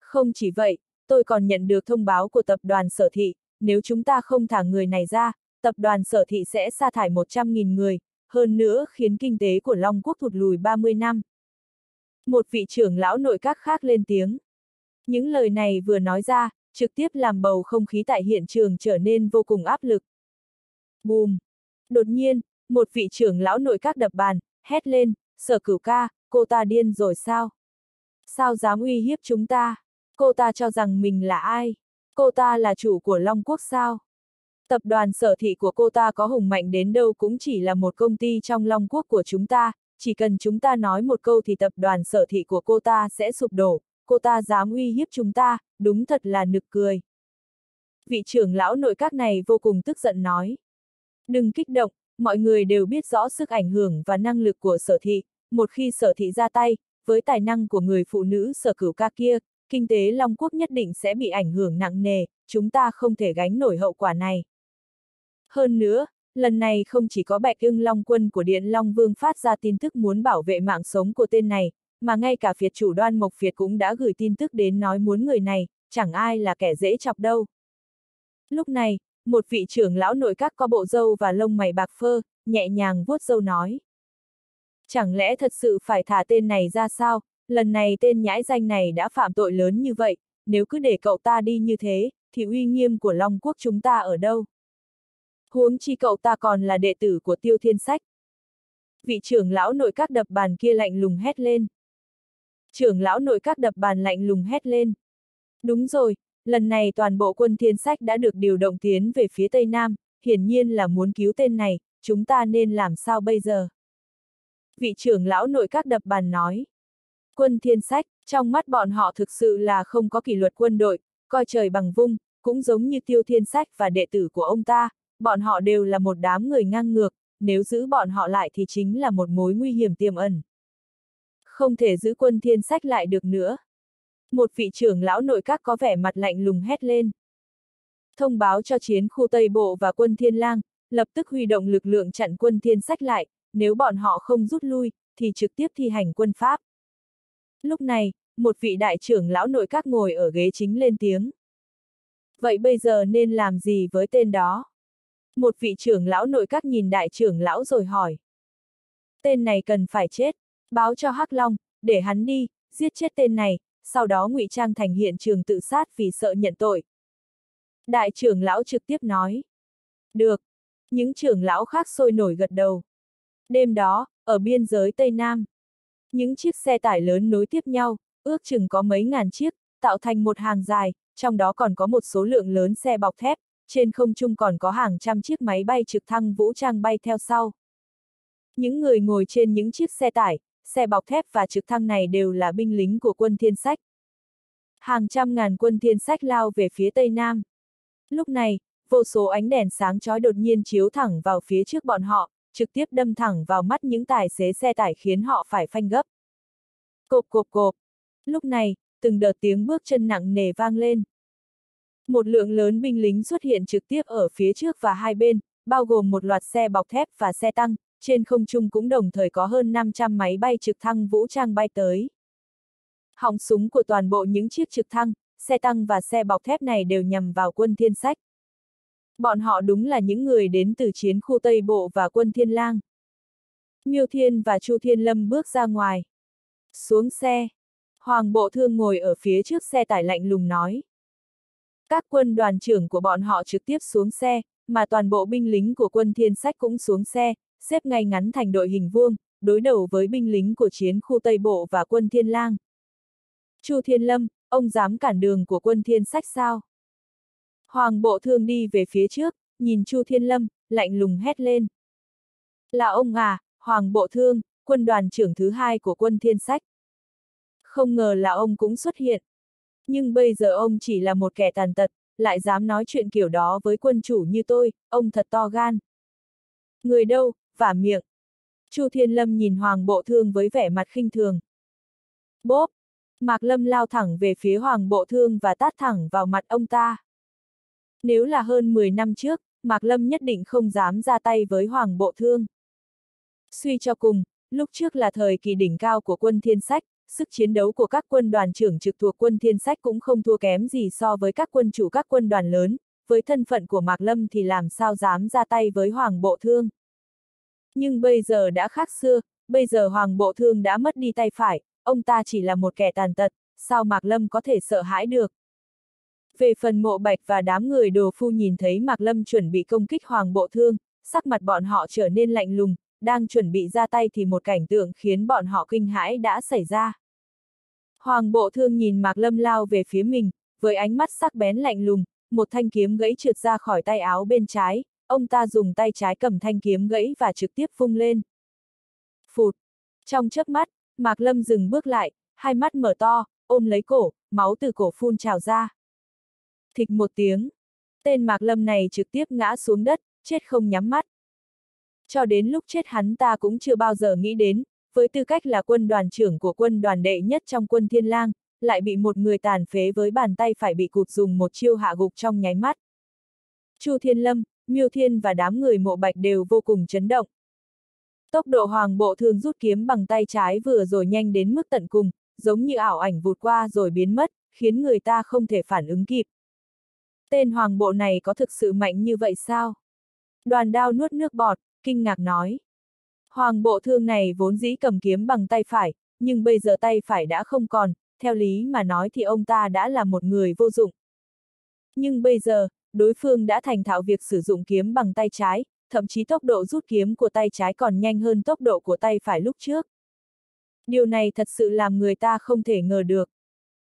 Không chỉ vậy, tôi còn nhận được thông báo của tập đoàn sở thị, nếu chúng ta không thả người này ra, tập đoàn sở thị sẽ sa thải 100.000 người, hơn nữa khiến kinh tế của Long Quốc thụt lùi 30 năm. Một vị trưởng lão nội các khác lên tiếng. Những lời này vừa nói ra, trực tiếp làm bầu không khí tại hiện trường trở nên vô cùng áp lực. Bùm! Đột nhiên, một vị trưởng lão nội các đập bàn, hét lên, sở cửu ca, cô ta điên rồi sao? Sao dám uy hiếp chúng ta? Cô ta cho rằng mình là ai? Cô ta là chủ của Long Quốc sao? Tập đoàn sở thị của cô ta có hùng mạnh đến đâu cũng chỉ là một công ty trong Long Quốc của chúng ta, chỉ cần chúng ta nói một câu thì tập đoàn sở thị của cô ta sẽ sụp đổ, cô ta dám uy hiếp chúng ta, đúng thật là nực cười. Vị trưởng lão nội các này vô cùng tức giận nói. Đừng kích động, mọi người đều biết rõ sức ảnh hưởng và năng lực của sở thị, một khi sở thị ra tay, với tài năng của người phụ nữ sở cửu ca kia, kinh tế Long Quốc nhất định sẽ bị ảnh hưởng nặng nề, chúng ta không thể gánh nổi hậu quả này. Hơn nữa, lần này không chỉ có Bạch ưng Long quân của Điện Long Vương phát ra tin tức muốn bảo vệ mạng sống của tên này, mà ngay cả phiệt chủ đoan Mộc Phiệt cũng đã gửi tin tức đến nói muốn người này, chẳng ai là kẻ dễ chọc đâu. Lúc này, một vị trưởng lão nội các có bộ dâu và lông mày bạc phơ, nhẹ nhàng vuốt dâu nói. Chẳng lẽ thật sự phải thả tên này ra sao, lần này tên nhãi danh này đã phạm tội lớn như vậy, nếu cứ để cậu ta đi như thế, thì uy nghiêm của Long Quốc chúng ta ở đâu? Huống chi cậu ta còn là đệ tử của Tiêu Thiên Sách. Vị trưởng lão nội các đập bàn kia lạnh lùng hét lên. Trưởng lão nội các đập bàn lạnh lùng hét lên. Đúng rồi, lần này toàn bộ quân thiên sách đã được điều động tiến về phía Tây Nam, hiển nhiên là muốn cứu tên này, chúng ta nên làm sao bây giờ? Vị trưởng lão nội các đập bàn nói. Quân thiên sách, trong mắt bọn họ thực sự là không có kỷ luật quân đội, coi trời bằng vung, cũng giống như tiêu thiên sách và đệ tử của ông ta, bọn họ đều là một đám người ngang ngược, nếu giữ bọn họ lại thì chính là một mối nguy hiểm tiềm ẩn. Không thể giữ quân thiên sách lại được nữa. Một vị trưởng lão nội các có vẻ mặt lạnh lùng hét lên. Thông báo cho chiến khu Tây Bộ và quân thiên lang, lập tức huy động lực lượng chặn quân thiên sách lại, nếu bọn họ không rút lui, thì trực tiếp thi hành quân pháp. Lúc này, một vị đại trưởng lão nội các ngồi ở ghế chính lên tiếng. Vậy bây giờ nên làm gì với tên đó? Một vị trưởng lão nội các nhìn đại trưởng lão rồi hỏi. Tên này cần phải chết, báo cho Hắc Long, để hắn đi, giết chết tên này, sau đó ngụy trang thành hiện trường tự sát vì sợ nhận tội. Đại trưởng lão trực tiếp nói. Được. Những trưởng lão khác sôi nổi gật đầu. Đêm đó, ở biên giới Tây Nam, những chiếc xe tải lớn nối tiếp nhau, ước chừng có mấy ngàn chiếc, tạo thành một hàng dài, trong đó còn có một số lượng lớn xe bọc thép, trên không trung còn có hàng trăm chiếc máy bay trực thăng vũ trang bay theo sau. Những người ngồi trên những chiếc xe tải, xe bọc thép và trực thăng này đều là binh lính của quân thiên sách. Hàng trăm ngàn quân thiên sách lao về phía tây nam. Lúc này, vô số ánh đèn sáng chói đột nhiên chiếu thẳng vào phía trước bọn họ, trực tiếp đâm thẳng vào mắt những tài xế xe tải khiến họ phải phanh gấp. Cộp cộp cộp. Lúc này, từng đợt tiếng bước chân nặng nề vang lên. Một lượng lớn binh lính xuất hiện trực tiếp ở phía trước và hai bên, bao gồm một loạt xe bọc thép và xe tăng, trên không trung cũng đồng thời có hơn 500 máy bay trực thăng vũ trang bay tới. Họng súng của toàn bộ những chiếc trực thăng, xe tăng và xe bọc thép này đều nhằm vào quân thiên sách. Bọn họ đúng là những người đến từ chiến khu Tây Bộ và quân Thiên Lang. Miêu Thiên và Chu Thiên Lâm bước ra ngoài. Xuống xe. Hoàng Bộ Thương ngồi ở phía trước xe tải lạnh lùng nói. Các quân đoàn trưởng của bọn họ trực tiếp xuống xe, mà toàn bộ binh lính của quân thiên sách cũng xuống xe, xếp ngay ngắn thành đội hình vuông, đối đầu với binh lính của chiến khu Tây Bộ và quân thiên lang. Chu Thiên Lâm, ông dám cản đường của quân thiên sách sao? Hoàng bộ thương đi về phía trước, nhìn Chu Thiên Lâm, lạnh lùng hét lên. Là ông à, Hoàng bộ thương, quân đoàn trưởng thứ hai của quân thiên sách. Không ngờ là ông cũng xuất hiện. Nhưng bây giờ ông chỉ là một kẻ tàn tật, lại dám nói chuyện kiểu đó với quân chủ như tôi, ông thật to gan. Người đâu, vả miệng. Chu Thiên Lâm nhìn Hoàng Bộ Thương với vẻ mặt khinh thường. Bốp! Mạc Lâm lao thẳng về phía Hoàng Bộ Thương và tát thẳng vào mặt ông ta. Nếu là hơn 10 năm trước, Mạc Lâm nhất định không dám ra tay với Hoàng Bộ Thương. Suy cho cùng, lúc trước là thời kỳ đỉnh cao của quân thiên sách, sức chiến đấu của các quân đoàn trưởng trực thuộc quân thiên sách cũng không thua kém gì so với các quân chủ các quân đoàn lớn, với thân phận của Mạc Lâm thì làm sao dám ra tay với Hoàng Bộ Thương. Nhưng bây giờ đã khác xưa, bây giờ Hoàng Bộ Thương đã mất đi tay phải, ông ta chỉ là một kẻ tàn tật, sao Mạc Lâm có thể sợ hãi được. Về phần mộ bạch và đám người đồ phu nhìn thấy Mạc Lâm chuẩn bị công kích Hoàng Bộ Thương, sắc mặt bọn họ trở nên lạnh lùng, đang chuẩn bị ra tay thì một cảnh tượng khiến bọn họ kinh hãi đã xảy ra. Hoàng Bộ Thương nhìn Mạc Lâm lao về phía mình, với ánh mắt sắc bén lạnh lùng, một thanh kiếm gãy trượt ra khỏi tay áo bên trái, ông ta dùng tay trái cầm thanh kiếm gãy và trực tiếp phung lên. Phụt! Trong chớp mắt, Mạc Lâm dừng bước lại, hai mắt mở to, ôm lấy cổ, máu từ cổ phun trào ra. Thịch một tiếng. Tên Mạc Lâm này trực tiếp ngã xuống đất, chết không nhắm mắt. Cho đến lúc chết hắn ta cũng chưa bao giờ nghĩ đến, với tư cách là quân đoàn trưởng của quân đoàn đệ nhất trong quân thiên lang, lại bị một người tàn phế với bàn tay phải bị cụt dùng một chiêu hạ gục trong nháy mắt. Chu Thiên Lâm, Miêu Thiên và đám người mộ bạch đều vô cùng chấn động. Tốc độ hoàng bộ thường rút kiếm bằng tay trái vừa rồi nhanh đến mức tận cùng, giống như ảo ảnh vụt qua rồi biến mất, khiến người ta không thể phản ứng kịp. Tên hoàng bộ này có thực sự mạnh như vậy sao? Đoàn đao nuốt nước bọt, kinh ngạc nói. Hoàng bộ thương này vốn dĩ cầm kiếm bằng tay phải, nhưng bây giờ tay phải đã không còn, theo lý mà nói thì ông ta đã là một người vô dụng. Nhưng bây giờ, đối phương đã thành thạo việc sử dụng kiếm bằng tay trái, thậm chí tốc độ rút kiếm của tay trái còn nhanh hơn tốc độ của tay phải lúc trước. Điều này thật sự làm người ta không thể ngờ được.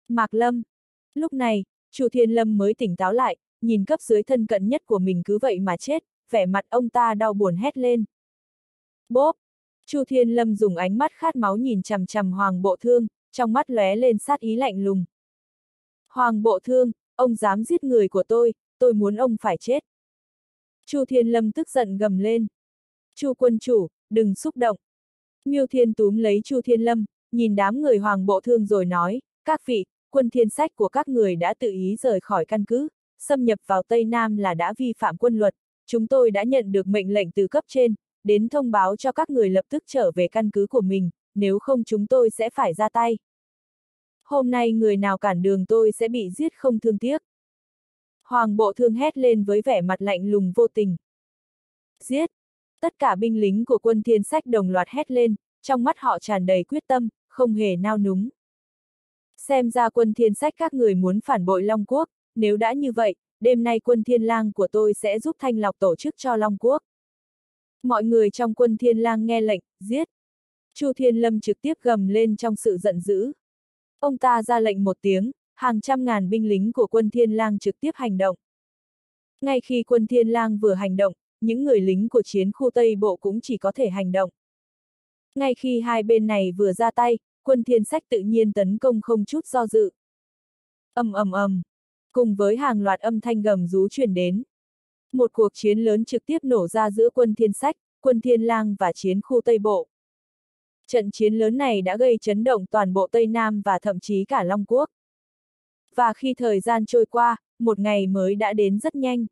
Mạc Lâm. Lúc này, Chu Thiên Lâm mới tỉnh táo lại, nhìn cấp dưới thân cận nhất của mình cứ vậy mà chết, vẻ mặt ông ta đau buồn hét lên. Bốp! Chu Thiên Lâm dùng ánh mắt khát máu nhìn chằm chằm Hoàng Bộ Thương, trong mắt lóe lên sát ý lạnh lùng. Hoàng Bộ Thương, ông dám giết người của tôi, tôi muốn ông phải chết. Chu Thiên Lâm tức giận gầm lên. Chu quân chủ, đừng xúc động. Miêu Thiên túm lấy Chu Thiên Lâm, nhìn đám người Hoàng Bộ Thương rồi nói, các vị, quân thiên sách của các người đã tự ý rời khỏi căn cứ, xâm nhập vào Tây Nam là đã vi phạm quân luật, chúng tôi đã nhận được mệnh lệnh từ cấp trên, đến thông báo cho các người lập tức trở về căn cứ của mình, nếu không chúng tôi sẽ phải ra tay. Hôm nay người nào cản đường tôi sẽ bị giết không thương tiếc. Hoàng bộ thương hét lên với vẻ mặt lạnh lùng vô tình. Giết! Tất cả binh lính của quân thiên sách đồng loạt hét lên, trong mắt họ tràn đầy quyết tâm, không hề nao núng. Xem ra quân thiên sách các người muốn phản bội Long Quốc, nếu đã như vậy, đêm nay quân thiên lang của tôi sẽ giúp thanh lọc tổ chức cho Long Quốc. Mọi người trong quân thiên lang nghe lệnh, giết. Chu Thiên Lâm trực tiếp gầm lên trong sự giận dữ. Ông ta ra lệnh một tiếng, hàng trăm ngàn binh lính của quân thiên lang trực tiếp hành động. Ngay khi quân thiên lang vừa hành động, những người lính của chiến khu Tây Bộ cũng chỉ có thể hành động. Ngay khi hai bên này vừa ra tay, quân thiên sách tự nhiên tấn công không chút do dự. ầm ầm ầm, cùng với hàng loạt âm thanh gầm rú truyền đến. Một cuộc chiến lớn trực tiếp nổ ra giữa quân thiên sách, quân thiên lang và chiến khu Tây Bộ. Trận chiến lớn này đã gây chấn động toàn bộ Tây Nam và thậm chí cả Long Quốc. Và khi thời gian trôi qua, một ngày mới đã đến rất nhanh.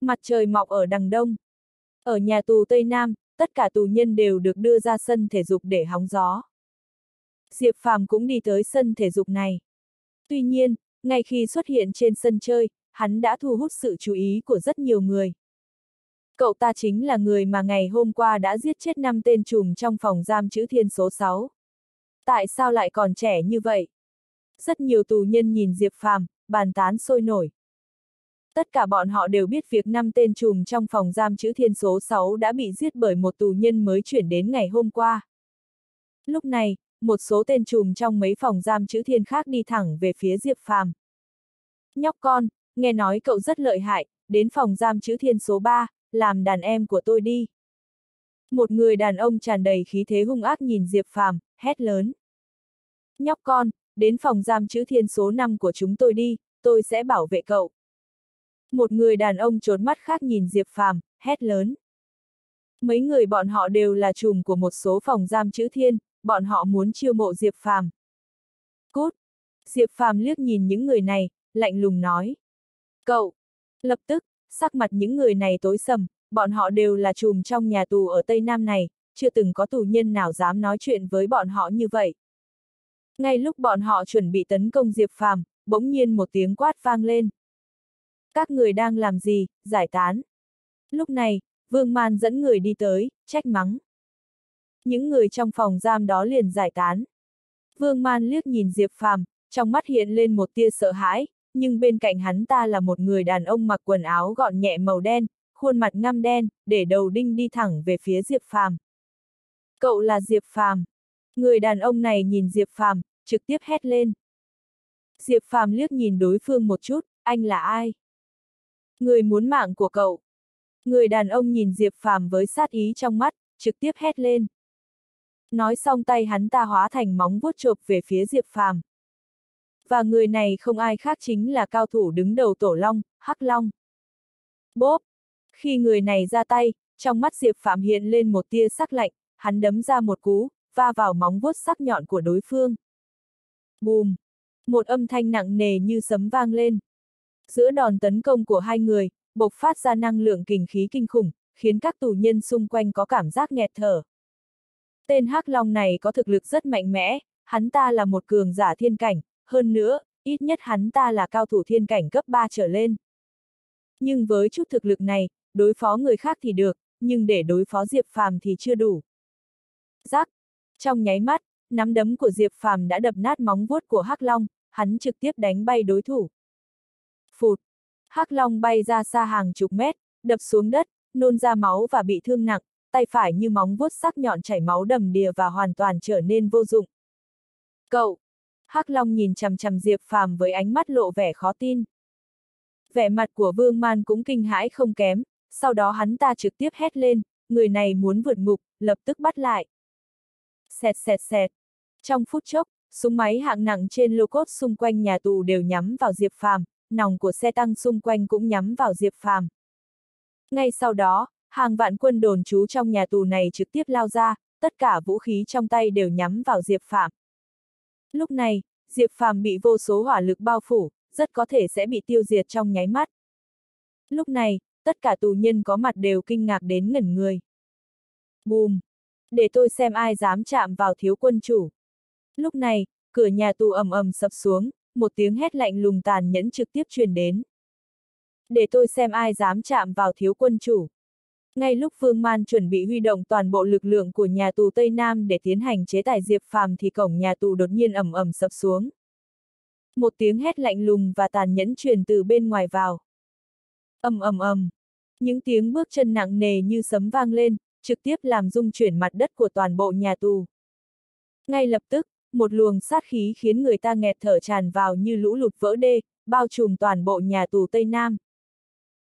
Mặt trời mọc ở đằng đông. Ở nhà tù Tây Nam, tất cả tù nhân đều được đưa ra sân thể dục để hóng gió. Diệp Phàm cũng đi tới sân thể dục này. Tuy nhiên, ngay khi xuất hiện trên sân chơi, hắn đã thu hút sự chú ý của rất nhiều người. Cậu ta chính là người mà ngày hôm qua đã giết chết năm tên trùm trong phòng giam chữ thiên số 6. Tại sao lại còn trẻ như vậy? Rất nhiều tù nhân nhìn Diệp Phàm, bàn tán sôi nổi. Tất cả bọn họ đều biết việc năm tên trùm trong phòng giam chữ thiên số 6 đã bị giết bởi một tù nhân mới chuyển đến ngày hôm qua. Lúc này, một số tên trùm trong mấy phòng giam chữ thiên khác đi thẳng về phía Diệp Phàm. Nhóc con, nghe nói cậu rất lợi hại, đến phòng giam chữ thiên số 3, làm đàn em của tôi đi. Một người đàn ông tràn đầy khí thế hung ác nhìn Diệp Phàm, hét lớn. Nhóc con, đến phòng giam chữ thiên số 5 của chúng tôi đi, tôi sẽ bảo vệ cậu. Một người đàn ông trốn mắt khác nhìn Diệp Phàm, hét lớn. Mấy người bọn họ đều là trùm của một số phòng giam chữ thiên, bọn họ muốn chiêu mộ Diệp Phàm. Cút! Diệp Phàm liếc nhìn những người này, lạnh lùng nói. Cậu! Lập tức, sắc mặt những người này tối sầm, bọn họ đều là trùm trong nhà tù ở Tây Nam này, chưa từng có tù nhân nào dám nói chuyện với bọn họ như vậy. Ngay lúc bọn họ chuẩn bị tấn công Diệp Phàm, bỗng nhiên một tiếng quát vang lên. Các người đang làm gì, giải tán. Lúc này, Vương Man dẫn người đi tới, trách mắng. Những người trong phòng giam đó liền giải tán. Vương Man liếc nhìn Diệp Phàm, trong mắt hiện lên một tia sợ hãi, nhưng bên cạnh hắn ta là một người đàn ông mặc quần áo gọn nhẹ màu đen, khuôn mặt ngăm đen, để đầu đinh đi thẳng về phía Diệp Phàm. Cậu là Diệp Phàm. Người đàn ông này nhìn Diệp Phàm, trực tiếp hét lên. Diệp Phàm liếc nhìn đối phương một chút, anh là ai? Người muốn mạng của cậu. Người đàn ông nhìn Diệp Phàm với sát ý trong mắt, trực tiếp hét lên. Nói xong tay hắn ta hóa thành móng vuốt chộp về phía Diệp Phàm. Và người này không ai khác chính là cao thủ đứng đầu tổ long, Hắc Long. Bốp! Khi người này ra tay, trong mắt Diệp Phạm hiện lên một tia sắc lạnh, hắn đấm ra một cú, va vào móng vuốt sắc nhọn của đối phương. Bùm! Một âm thanh nặng nề như sấm vang lên. Giữa đòn tấn công của hai người, bộc phát ra năng lượng kình khí kinh khủng, khiến các tù nhân xung quanh có cảm giác nghẹt thở. Tên Hắc Long này có thực lực rất mạnh mẽ, hắn ta là một cường giả thiên cảnh, hơn nữa, ít nhất hắn ta là cao thủ thiên cảnh cấp 3 trở lên. Nhưng với chút thực lực này, đối phó người khác thì được, nhưng để đối phó Diệp Phàm thì chưa đủ. Rắc! Trong nháy mắt, nắm đấm của Diệp Phàm đã đập nát móng vuốt của Hắc Long, hắn trực tiếp đánh bay đối thủ. Phụt! Hắc Long bay ra xa hàng chục mét, đập xuống đất, nôn ra máu và bị thương nặng, tay phải như móng vuốt sắc nhọn chảy máu đầm đìa và hoàn toàn trở nên vô dụng. Cậu! Hắc Long nhìn chằm chằm Diệp Phàm với ánh mắt lộ vẻ khó tin. Vẻ mặt của Vương Man cũng kinh hãi không kém, sau đó hắn ta trực tiếp hét lên, người này muốn vượt ngục, lập tức bắt lại. Xẹt xẹt xẹt. Trong phút chốc, súng máy hạng nặng trên lô cốt xung quanh nhà tù đều nhắm vào Diệp Phàm, nòng của xe tăng xung quanh cũng nhắm vào Diệp Phàm. Ngay sau đó, hàng vạn quân đồn trú trong nhà tù này trực tiếp lao ra, tất cả vũ khí trong tay đều nhắm vào Diệp Phạm. Lúc này, Diệp Phạm bị vô số hỏa lực bao phủ, rất có thể sẽ bị tiêu diệt trong nháy mắt. Lúc này, tất cả tù nhân có mặt đều kinh ngạc đến ngẩn người. Bùm! Để tôi xem ai dám chạm vào thiếu quân chủ. Lúc này, cửa nhà tù ầm ầm sập xuống, một tiếng hét lạnh lùng tàn nhẫn trực tiếp truyền đến. Để tôi xem ai dám chạm vào thiếu quân chủ. Ngay lúc Vương Man chuẩn bị huy động toàn bộ lực lượng của nhà tù Tây Nam để tiến hành chế tài Diệp Phàm thì cổng nhà tù đột nhiên ầm ầm sập xuống. Một tiếng hét lạnh lùng và tàn nhẫn truyền từ bên ngoài vào. ầm ầm ầm, những tiếng bước chân nặng nề như sấm vang lên, trực tiếp làm rung chuyển mặt đất của toàn bộ nhà tù. Ngay lập tức, một luồng sát khí khiến người ta nghẹt thở tràn vào như lũ lụt vỡ đê, bao trùm toàn bộ nhà tù Tây Nam.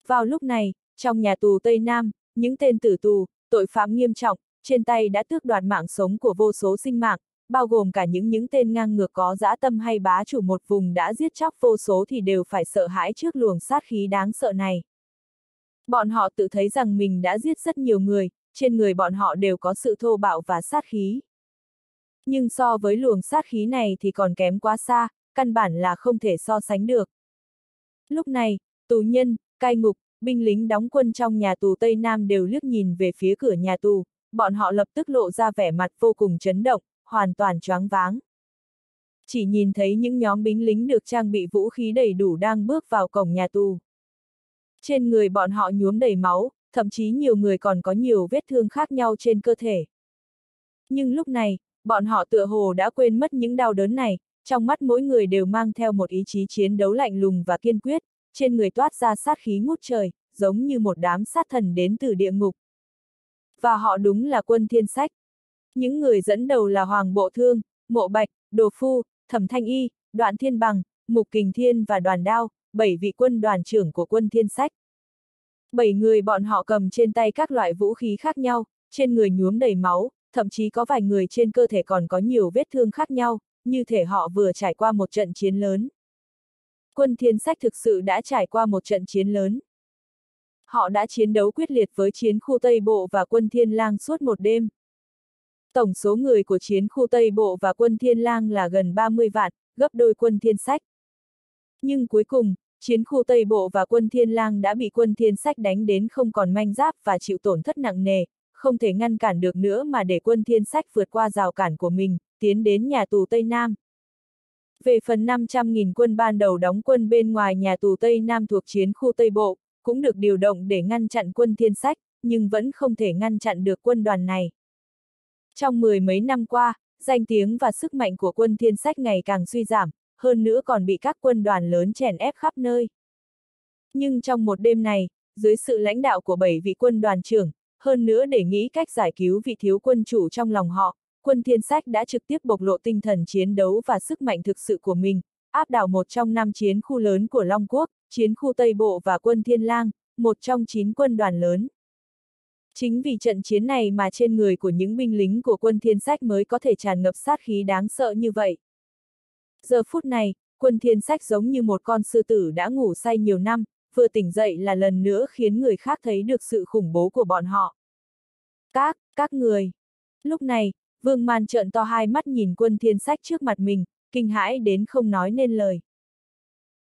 Vào lúc này, trong nhà tù Tây Nam, những tên tử tù, tội phạm nghiêm trọng, trên tay đã tước đoạt mạng sống của vô số sinh mạng, bao gồm cả những những tên ngang ngược có dã tâm hay bá chủ một vùng đã giết chóc vô số thì đều phải sợ hãi trước luồng sát khí đáng sợ này. Bọn họ tự thấy rằng mình đã giết rất nhiều người, trên người bọn họ đều có sự thô bạo và sát khí. Nhưng so với luồng sát khí này thì còn kém quá xa, căn bản là không thể so sánh được. Lúc này, tù nhân, cai ngục, binh lính đóng quân trong nhà tù Tây Nam đều liếc nhìn về phía cửa nhà tù, bọn họ lập tức lộ ra vẻ mặt vô cùng chấn động, hoàn toàn choáng váng. Chỉ nhìn thấy những nhóm binh lính được trang bị vũ khí đầy đủ đang bước vào cổng nhà tù. Trên người bọn họ nhuốm đầy máu, thậm chí nhiều người còn có nhiều vết thương khác nhau trên cơ thể. Nhưng lúc này, bọn họ tựa hồ đã quên mất những đau đớn này, trong mắt mỗi người đều mang theo một ý chí chiến đấu lạnh lùng và kiên quyết, trên người toát ra sát khí ngút trời, giống như một đám sát thần đến từ địa ngục. Và họ đúng là quân thiên sách. Những người dẫn đầu là Hoàng Bộ Thương, Mộ Bạch, Đồ Phu, Thẩm Thanh Y, Đoạn Thiên Bằng, Mục Kình Thiên và Đoàn Đao, bảy vị quân đoàn trưởng của quân thiên sách. Bảy người bọn họ cầm trên tay các loại vũ khí khác nhau, trên người nhuốm đầy máu, thậm chí có vài người trên cơ thể còn có nhiều vết thương khác nhau, như thể họ vừa trải qua một trận chiến lớn. Quân thiên sách thực sự đã trải qua một trận chiến lớn. họ đã chiến đấu quyết liệt với chiến khu Tây Bộ và quân Thiên Lang suốt một đêm. Tổng số người của chiến khu Tây Bộ và quân Thiên Lang là gần 30 vạn, gấp đôi quân Thiên Sách. Nhưng cuối cùng, chiến khu Tây Bộ và quân Thiên Lang đã bị quân Thiên Sách đánh đến không còn manh giáp và chịu tổn thất nặng nề, không thể ngăn cản được nữa mà để quân Thiên Sách vượt qua rào cản của mình, tiến đến nhà tù Tây Nam. Về phần 500.000 quân ban đầu đóng quân bên ngoài nhà tù Tây Nam thuộc chiến khu Tây Bộ, cũng được điều động để ngăn chặn quân Thiên Sách, nhưng vẫn không thể ngăn chặn được quân đoàn này. Trong mười mấy năm qua, danh tiếng và sức mạnh của quân Thiên Sách ngày càng suy giảm, hơn nữa còn bị các quân đoàn lớn chèn ép khắp nơi. Nhưng trong một đêm này, dưới sự lãnh đạo của bảy vị quân đoàn trưởng, hơn nữa để nghĩ cách giải cứu vị thiếu quân chủ trong lòng họ, quân thiên sách đã trực tiếp bộc lộ tinh thần chiến đấu và sức mạnh thực sự của mình, áp đảo một trong năm chiến khu lớn của Long Quốc, chiến khu Tây Bộ và quân Thiên Lang, một trong chín quân đoàn lớn. Chính vì trận chiến này mà trên người của những binh lính của quân thiên sách mới có thể tràn ngập sát khí đáng sợ như vậy. Giờ phút này, quân thiên sách giống như một con sư tử đã ngủ say nhiều năm, vừa tỉnh dậy là lần nữa khiến người khác thấy được sự khủng bố của bọn họ. Các, các người. Lúc này, Vương Man trợn to hai mắt nhìn quân thiên sách trước mặt mình, kinh hãi đến không nói nên lời.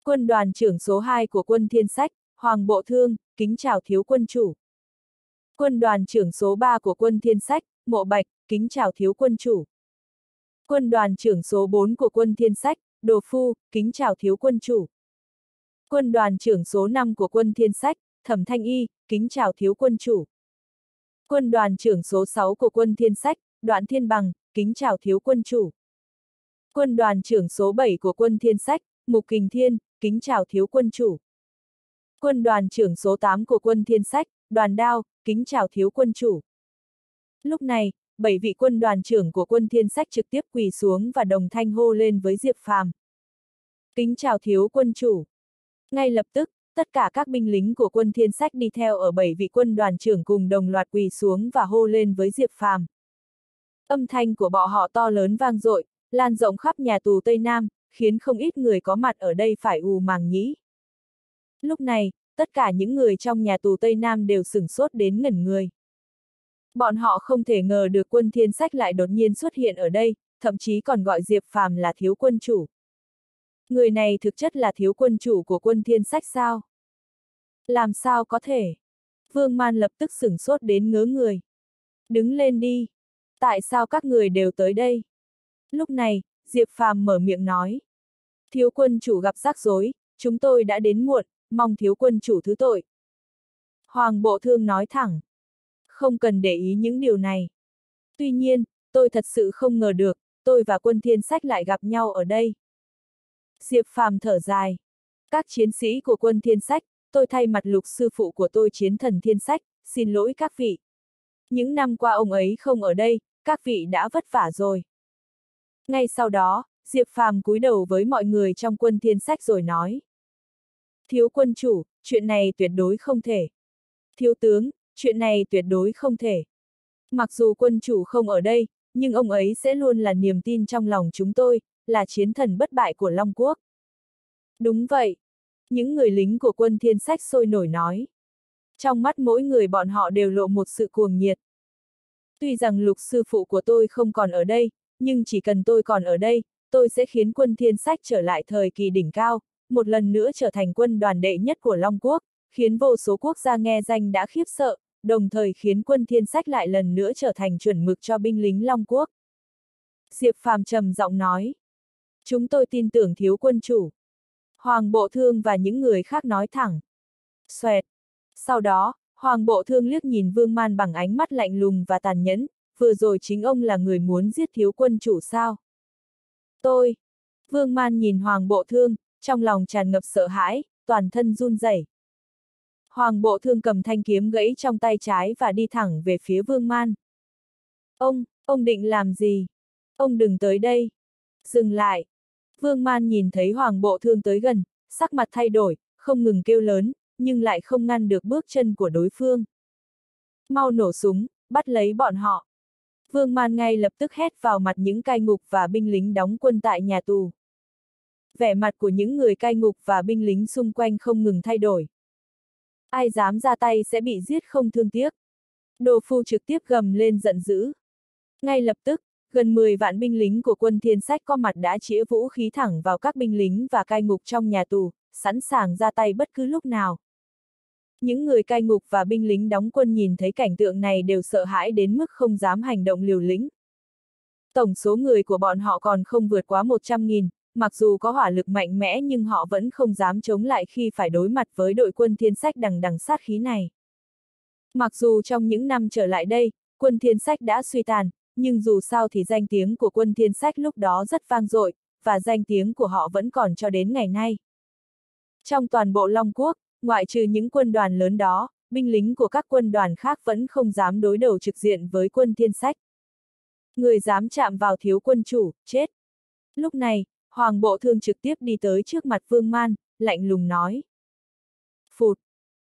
Quân đoàn trưởng số 2 của quân thiên sách, Hoàng Bộ Thương, kính chào thiếu quân chủ. Quân đoàn trưởng số 3 của quân thiên sách, Mộ Bạch, kính chào thiếu quân chủ. Quân đoàn trưởng số 4 của quân thiên sách, Đồ Phu, kính chào thiếu quân chủ. Quân đoàn trưởng số 5 của quân thiên sách, Thẩm Thanh Y, kính chào thiếu quân chủ. Quân đoàn trưởng số 6 của quân thiên sách, Đoạn Thiên Bằng, kính chào thiếu quân chủ. Quân đoàn trưởng số 7 của quân thiên sách, Mục Kình Thiên, kính chào thiếu quân chủ. Quân đoàn trưởng số 8 của quân thiên sách, Đoàn Đao, kính chào thiếu quân chủ. Lúc này, bảy vị quân đoàn trưởng của quân thiên sách trực tiếp quỳ xuống và đồng thanh hô lên với Diệp Phàm. Kính chào thiếu quân chủ. Ngay lập tức, tất cả các binh lính của quân thiên sách đi theo ở bảy vị quân đoàn trưởng cùng đồng loạt quỳ xuống và hô lên với Diệp Phàm. Âm thanh của bọn họ to lớn vang dội, lan rộng khắp nhà tù Tây Nam, khiến không ít người có mặt ở đây phải ù màng nhĩ. Lúc này, tất cả những người trong nhà tù Tây Nam đều sửng sốt đến ngẩn người. Bọn họ không thể ngờ được quân thiên sách lại đột nhiên xuất hiện ở đây, thậm chí còn gọi Diệp Phàm là thiếu quân chủ. Người này thực chất là thiếu quân chủ của quân thiên sách sao? Làm sao có thể? Vương Man lập tức sửng sốt đến ngớ người. Đứng lên đi. Tại sao các người đều tới đây? Lúc này, Diệp Phàm mở miệng nói. Thiếu quân chủ gặp rắc rối, chúng tôi đã đến muộn, mong thiếu quân chủ thứ tội. Hoàng bộ thương nói thẳng. Không cần để ý những điều này. Tuy nhiên, tôi thật sự không ngờ được, tôi và quân thiên sách lại gặp nhau ở đây. Diệp Phàm thở dài. Các chiến sĩ của quân thiên sách, tôi thay mặt lục sư phụ của tôi chiến thần thiên sách, xin lỗi các vị. Những năm qua ông ấy không ở đây, các vị đã vất vả rồi. Ngay sau đó, Diệp Phàm cúi đầu với mọi người trong quân thiên sách rồi nói. Thiếu quân chủ, chuyện này tuyệt đối không thể. Thiếu tướng, chuyện này tuyệt đối không thể. Mặc dù quân chủ không ở đây, nhưng ông ấy sẽ luôn là niềm tin trong lòng chúng tôi, là chiến thần bất bại của Long Quốc. Đúng vậy. Những người lính của quân thiên sách sôi nổi nói. Trong mắt mỗi người bọn họ đều lộ một sự cuồng nhiệt. Tuy rằng lục sư phụ của tôi không còn ở đây, nhưng chỉ cần tôi còn ở đây, tôi sẽ khiến quân thiên sách trở lại thời kỳ đỉnh cao, một lần nữa trở thành quân đoàn đệ nhất của Long Quốc, khiến vô số quốc gia nghe danh đã khiếp sợ, đồng thời khiến quân thiên sách lại lần nữa trở thành chuẩn mực cho binh lính Long Quốc. Diệp Phàm trầm giọng nói. Chúng tôi tin tưởng thiếu quân chủ. Hoàng Bộ Thương và những người khác nói thẳng. Xoẹt. Sau đó, Hoàng Bộ Thương liếc nhìn Vương Man bằng ánh mắt lạnh lùng và tàn nhẫn, vừa rồi chính ông là người muốn giết thiếu quân chủ sao? Tôi. Vương Man nhìn Hoàng Bộ Thương, trong lòng tràn ngập sợ hãi, toàn thân run rẩy. Hoàng Bộ Thương cầm thanh kiếm gãy trong tay trái và đi thẳng về phía Vương Man. Ông, ông định làm gì? Ông đừng tới đây. Dừng lại. Vương Man nhìn thấy Hoàng Bộ Thương tới gần, sắc mặt thay đổi, không ngừng kêu lớn, nhưng lại không ngăn được bước chân của đối phương. Mau nổ súng, bắt lấy bọn họ. Vương Man ngay lập tức hét vào mặt những cai ngục và binh lính đóng quân tại nhà tù. Vẻ mặt của những người cai ngục và binh lính xung quanh không ngừng thay đổi. Ai dám ra tay sẽ bị giết không thương tiếc. Đồ phu trực tiếp gầm lên giận dữ. Ngay lập tức, gần 10 vạn binh lính của quân thiên sách có mặt đã chĩa vũ khí thẳng vào các binh lính và cai ngục trong nhà tù, sẵn sàng ra tay bất cứ lúc nào. Những người cai ngục và binh lính đóng quân nhìn thấy cảnh tượng này đều sợ hãi đến mức không dám hành động liều lĩnh. Tổng số người của bọn họ còn không vượt quá 100.000, mặc dù có hỏa lực mạnh mẽ nhưng họ vẫn không dám chống lại khi phải đối mặt với đội quân thiên sách đằng đằng sát khí này. Mặc dù trong những năm trở lại đây, quân thiên sách đã suy tàn, nhưng dù sao thì danh tiếng của quân thiên sách lúc đó rất vang dội, và danh tiếng của họ vẫn còn cho đến ngày nay. Trong toàn bộ Long Quốc, ngoại trừ những quân đoàn lớn đó, binh lính của các quân đoàn khác vẫn không dám đối đầu trực diện với quân thiên sách. Người dám chạm vào thiếu quân chủ, chết. Lúc này, Hoàng Bộ Thương trực tiếp đi tới trước mặt Vương Man, lạnh lùng nói. Phụt.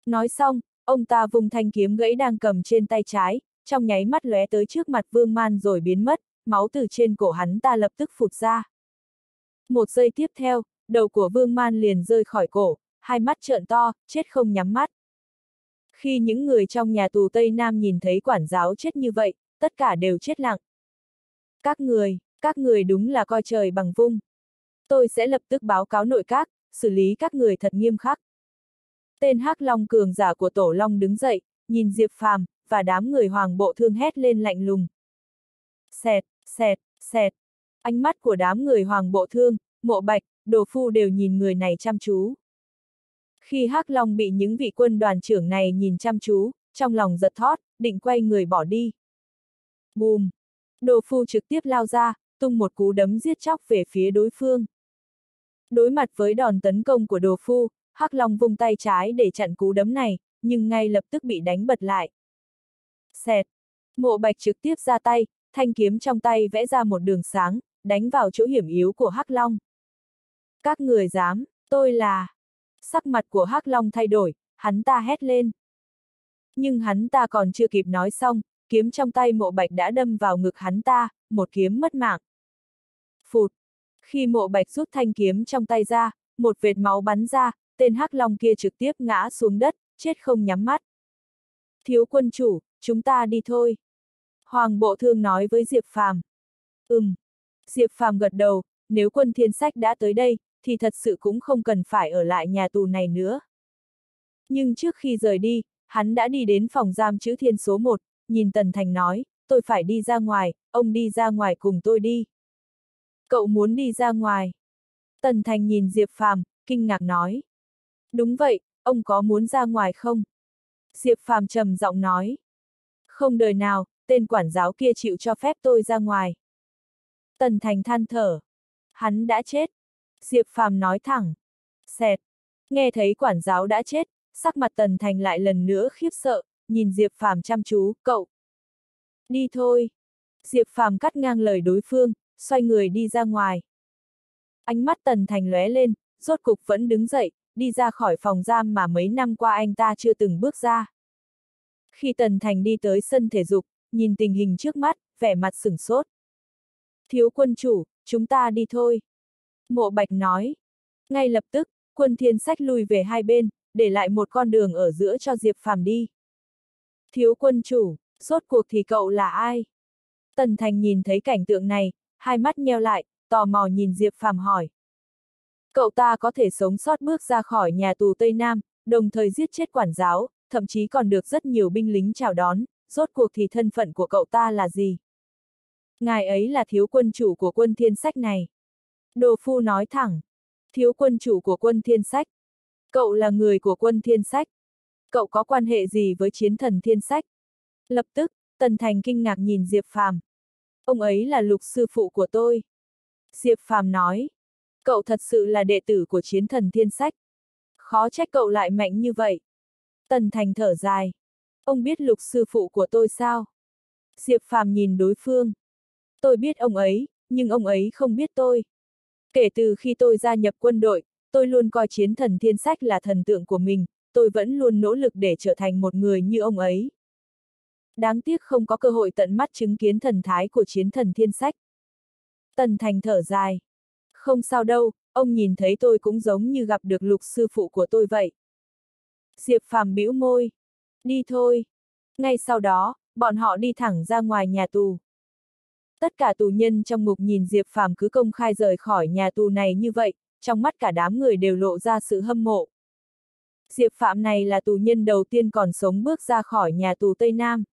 Nói xong, ông ta vùng thanh kiếm gãy đang cầm trên tay trái, trong nháy mắt lóe tới trước mặt Vương Man rồi biến mất, máu từ trên cổ hắn ta lập tức phụt ra. Một giây tiếp theo, đầu của Vương Man liền rơi khỏi cổ, hai mắt trợn to, chết không nhắm mắt. Khi những người trong nhà tù Tây Nam nhìn thấy quản giáo chết như vậy, tất cả đều chết lặng. Các người, các người đúng là coi trời bằng vung. Tôi sẽ lập tức báo cáo nội các, xử lý các người thật nghiêm khắc. Tên Hắc Long cường giả của Tổ Long đứng dậy, nhìn Diệp Phàm và đám người hoàng bộ thương hét lên lạnh lùng. Xẹt, xẹt, xẹt. Ánh mắt của đám người hoàng bộ thương, mộ bạch, đồ phu đều nhìn người này chăm chú. Khi Hắc Long bị những vị quân đoàn trưởng này nhìn chăm chú, trong lòng giật thót, định quay người bỏ đi. Bùm! Đồ phu trực tiếp lao ra, tung một cú đấm giết chóc về phía đối phương. Đối mặt với đòn tấn công của đồ phu, Hắc Long vung tay trái để chặn cú đấm này, nhưng ngay lập tức bị đánh bật lại. Xẹt! Mộ bạch trực tiếp ra tay, thanh kiếm trong tay vẽ ra một đường sáng, đánh vào chỗ hiểm yếu của Hắc Long. Các người dám, tôi là... Sắc mặt của Hắc Long thay đổi, hắn ta hét lên. Nhưng hắn ta còn chưa kịp nói xong, kiếm trong tay mộ bạch đã đâm vào ngực hắn ta, một kiếm mất mạng. Phụt! Khi mộ bạch rút thanh kiếm trong tay ra, một vệt máu bắn ra, tên hắc long kia trực tiếp ngã xuống đất, chết không nhắm mắt. Thiếu quân chủ, chúng ta đi thôi. Hoàng bộ thương nói với Diệp Phàm. Ừm. Diệp Phàm gật đầu, nếu quân thiên sách đã tới đây, thì thật sự cũng không cần phải ở lại nhà tù này nữa. Nhưng trước khi rời đi, hắn đã đi đến phòng giam chữ thiên số 1, nhìn Tần Thành nói, tôi phải đi ra ngoài, ông đi ra ngoài cùng tôi đi. Cậu muốn đi ra ngoài. Tần Thành nhìn Diệp Phàm, kinh ngạc nói. Đúng vậy, ông có muốn ra ngoài không? Diệp Phàm trầm giọng nói. Không đời nào, tên quản giáo kia chịu cho phép tôi ra ngoài. Tần Thành than thở. Hắn đã chết. Diệp Phàm nói thẳng. Xẹt. Nghe thấy quản giáo đã chết, sắc mặt Tần Thành lại lần nữa khiếp sợ, nhìn Diệp Phàm chăm chú, cậu. Đi thôi. Diệp Phàm cắt ngang lời đối phương, xoay người đi ra ngoài. Ánh mắt Tần Thành lóe lên, rốt cục vẫn đứng dậy, đi ra khỏi phòng giam mà mấy năm qua anh ta chưa từng bước ra. Khi Tần Thành đi tới sân thể dục, nhìn tình hình trước mắt, vẻ mặt sửng sốt. Thiếu quân chủ, chúng ta đi thôi. Mộ Bạch nói. Ngay lập tức, quân thiên sách lui về hai bên, để lại một con đường ở giữa cho Diệp Phàm đi. Thiếu quân chủ, rốt cuộc thì cậu là ai? Tần Thành nhìn thấy cảnh tượng này, hai mắt nheo lại, tò mò nhìn Diệp Phàm hỏi. Cậu ta có thể sống sót bước ra khỏi nhà tù Tây Nam, đồng thời giết chết quản giáo, thậm chí còn được rất nhiều binh lính chào đón, rốt cuộc thì thân phận của cậu ta là gì? Ngài ấy là thiếu quân chủ của quân thiên sách này. Đồ Phu nói thẳng. Thiếu quân chủ của quân thiên sách. Cậu là người của quân thiên sách. Cậu có quan hệ gì với chiến thần thiên sách? Lập tức, Tần Thành kinh ngạc nhìn Diệp Phàm. Ông ấy là lục sư phụ của tôi. Diệp Phàm nói. Cậu thật sự là đệ tử của chiến thần thiên sách. Khó trách cậu lại mạnh như vậy. Tần Thành thở dài. Ông biết lục sư phụ của tôi sao? Diệp Phàm nhìn đối phương. Tôi biết ông ấy, nhưng ông ấy không biết tôi. Kể từ khi tôi gia nhập quân đội, tôi luôn coi chiến thần thiên sách là thần tượng của mình, tôi vẫn luôn nỗ lực để trở thành một người như ông ấy. Đáng tiếc không có cơ hội tận mắt chứng kiến thần thái của chiến thần thiên sách. Tần Thành thở dài. Không sao đâu, ông nhìn thấy tôi cũng giống như gặp được lục sư phụ của tôi vậy. Diệp Phàm bĩu môi. Đi thôi. Ngay sau đó, bọn họ đi thẳng ra ngoài nhà tù. Tất cả tù nhân trong ngục nhìn Diệp Phàm cứ công khai rời khỏi nhà tù này như vậy, trong mắt cả đám người đều lộ ra sự hâm mộ. Diệp Phạm này là tù nhân đầu tiên còn sống bước ra khỏi nhà tù Tây Nam.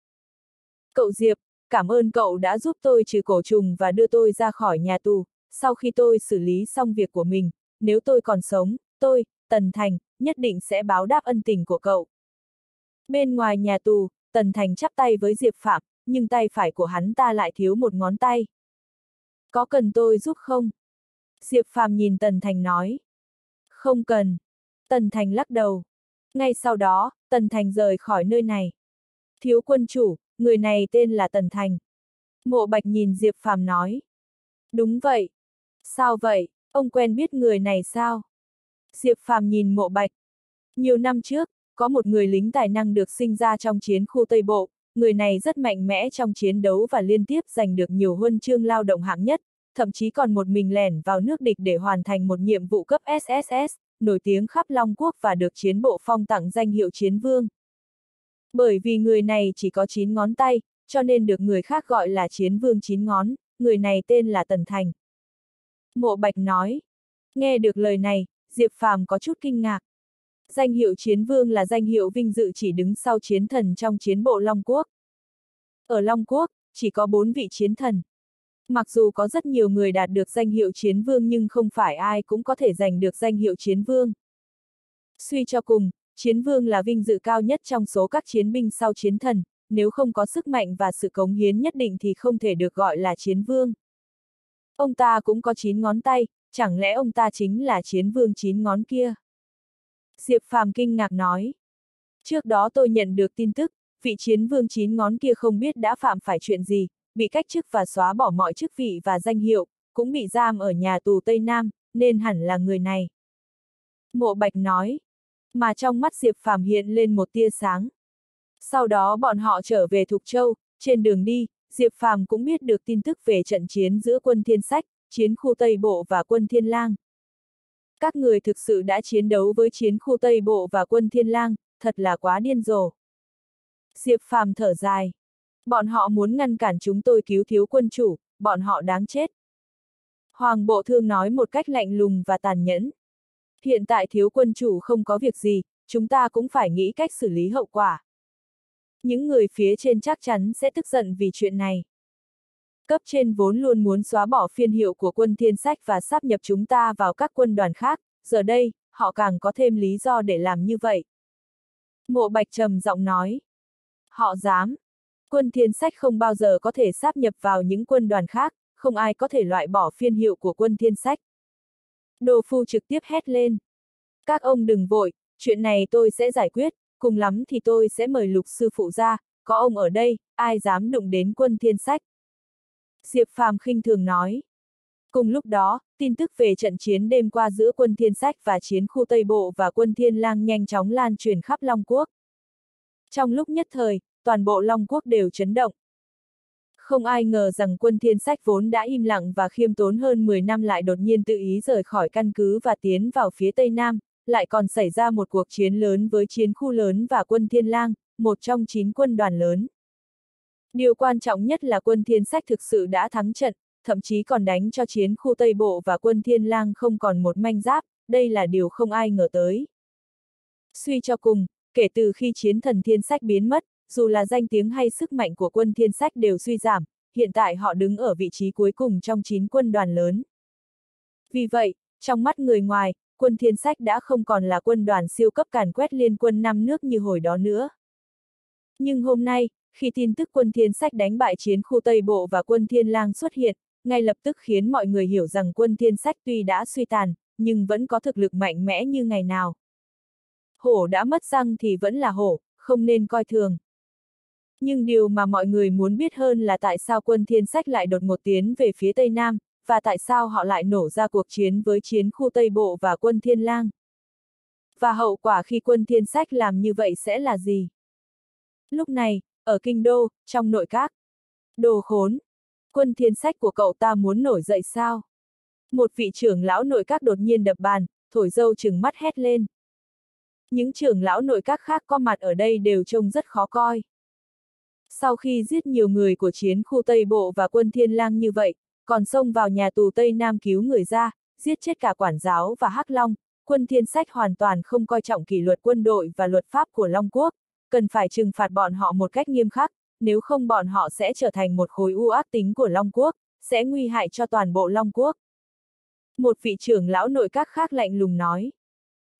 Cậu Diệp, cảm ơn cậu đã giúp tôi trừ cổ trùng và đưa tôi ra khỏi nhà tù, sau khi tôi xử lý xong việc của mình, nếu tôi còn sống, tôi, Tần Thành, nhất định sẽ báo đáp ân tình của cậu. Bên ngoài nhà tù, Tần Thành chắp tay với Diệp Phạm, nhưng tay phải của hắn ta lại thiếu một ngón tay. Có cần tôi giúp không? Diệp Phạm nhìn Tần Thành nói. Không cần. Tần Thành lắc đầu. Ngay sau đó, Tần Thành rời khỏi nơi này. Thiếu quân chủ, người này tên là Tần Thành. Mộ Bạch nhìn Diệp Phạm nói. Đúng vậy. Sao vậy, ông quen biết người này sao? Diệp Phạm nhìn Mộ Bạch. Nhiều năm trước, có một người lính tài năng được sinh ra trong chiến khu Tây Bộ, người này rất mạnh mẽ trong chiến đấu và liên tiếp giành được nhiều huân chương lao động hạng nhất, thậm chí còn một mình lẻn vào nước địch để hoàn thành một nhiệm vụ cấp SSS, nổi tiếng khắp Long Quốc và được chiến bộ phong tặng danh hiệu chiến vương. Bởi vì người này chỉ có 9 ngón tay, cho nên được người khác gọi là chiến vương 9 ngón, người này tên là Tần Thành. Mộ Bạch nói. Nghe được lời này, Diệp Phàm có chút kinh ngạc. Danh hiệu chiến vương là danh hiệu vinh dự chỉ đứng sau chiến thần trong chiến bộ Long Quốc. Ở Long Quốc, chỉ có bốn vị chiến thần. Mặc dù có rất nhiều người đạt được danh hiệu chiến vương nhưng không phải ai cũng có thể giành được danh hiệu chiến vương. Suy cho cùng, chiến vương là vinh dự cao nhất trong số các chiến binh sau chiến thần, nếu không có sức mạnh và sự cống hiến nhất định thì không thể được gọi là chiến vương. Ông ta cũng có chín ngón tay, chẳng lẽ ông ta chính là chiến vương chín ngón kia? Diệp Phàm kinh ngạc nói. Trước đó tôi nhận được tin tức, vị chiến vương chín ngón kia không biết đã phạm phải chuyện gì, bị cách chức và xóa bỏ mọi chức vị và danh hiệu, cũng bị giam ở nhà tù Tây Nam, nên hẳn là người này. Mộ Bạch nói, mà trong mắt Diệp Phàm hiện lên một tia sáng. Sau đó bọn họ trở về Thục Châu, trên đường đi, Diệp Phàm cũng biết được tin tức về trận chiến giữa quân Thiên Sách, chiến khu Tây Bộ và quân Thiên Lang. Các người thực sự đã chiến đấu với chiến khu Tây Bộ và quân Thiên Lang, thật là quá điên rồ. Diệp Phàm thở dài. Bọn họ muốn ngăn cản chúng tôi cứu thiếu quân chủ, bọn họ đáng chết. Hoàng Bộ Thương nói một cách lạnh lùng và tàn nhẫn. Hiện tại thiếu quân chủ không có việc gì, chúng ta cũng phải nghĩ cách xử lý hậu quả. Những người phía trên chắc chắn sẽ tức giận vì chuyện này. Cấp trên vốn luôn muốn xóa bỏ phiên hiệu của quân thiên sách và sắp nhập chúng ta vào các quân đoàn khác, giờ đây, họ càng có thêm lý do để làm như vậy. Mộ Bạch trầm giọng nói. Họ dám. Quân thiên sách không bao giờ có thể sáp nhập vào những quân đoàn khác, không ai có thể loại bỏ phiên hiệu của quân thiên sách. Đồ phu trực tiếp hét lên. Các ông đừng vội, chuyện này tôi sẽ giải quyết, cùng lắm thì tôi sẽ mời lục sư phụ ra, có ông ở đây, ai dám đụng đến quân thiên sách. Diệp Phàm khinh thường nói. Cùng lúc đó, tin tức về trận chiến đêm qua giữa quân thiên sách và chiến khu Tây Bộ và quân thiên lang nhanh chóng lan truyền khắp Long Quốc. Trong lúc nhất thời, toàn bộ Long Quốc đều chấn động. Không ai ngờ rằng quân thiên sách vốn đã im lặng và khiêm tốn hơn 10 năm lại đột nhiên tự ý rời khỏi căn cứ và tiến vào phía Tây Nam, lại còn xảy ra một cuộc chiến lớn với chiến khu lớn và quân thiên lang, một trong chín quân đoàn lớn. Điều quan trọng nhất là quân thiên sách thực sự đã thắng trận, thậm chí còn đánh cho chiến khu Tây Bộ và quân thiên lang không còn một manh giáp, đây là điều không ai ngờ tới. Suy cho cùng, kể từ khi chiến thần thiên sách biến mất, dù là danh tiếng hay sức mạnh của quân thiên sách đều suy giảm, hiện tại họ đứng ở vị trí cuối cùng trong chín quân đoàn lớn. Vì vậy, trong mắt người ngoài, quân thiên sách đã không còn là quân đoàn siêu cấp càn quét liên quân năm nước như hồi đó nữa. Nhưng hôm nay, khi tin tức quân thiên sách đánh bại chiến khu Tây Bộ và quân thiên lang xuất hiện, ngay lập tức khiến mọi người hiểu rằng quân thiên sách tuy đã suy tàn, nhưng vẫn có thực lực mạnh mẽ như ngày nào. Hổ đã mất răng thì vẫn là hổ, không nên coi thường. Nhưng điều mà mọi người muốn biết hơn là tại sao quân thiên sách lại đột ngột tiến về phía Tây Nam, và tại sao họ lại nổ ra cuộc chiến với chiến khu Tây Bộ và quân thiên lang. Và hậu quả khi quân thiên sách làm như vậy sẽ là gì? Lúc này, ở kinh đô, trong nội các. Đồ khốn! Quân thiên sách của cậu ta muốn nổi dậy sao? Một vị trưởng lão nội các đột nhiên đập bàn, thổi dâu chừng mắt hét lên. Những trưởng lão nội các khác có mặt ở đây đều trông rất khó coi. Sau khi giết nhiều người của chiến khu Tây Bộ và quân Thiên Lang như vậy, còn xông vào nhà tù Tây Nam cứu người ra, giết chết cả quản giáo và Hắc Long, quân Thiên Sách hoàn toàn không coi trọng kỷ luật quân đội và luật pháp của Long Quốc, cần phải trừng phạt bọn họ một cách nghiêm khắc, nếu không bọn họ sẽ trở thành một khối u ác tính của Long Quốc, sẽ nguy hại cho toàn bộ Long Quốc. Một vị trưởng lão nội các khác lạnh lùng nói.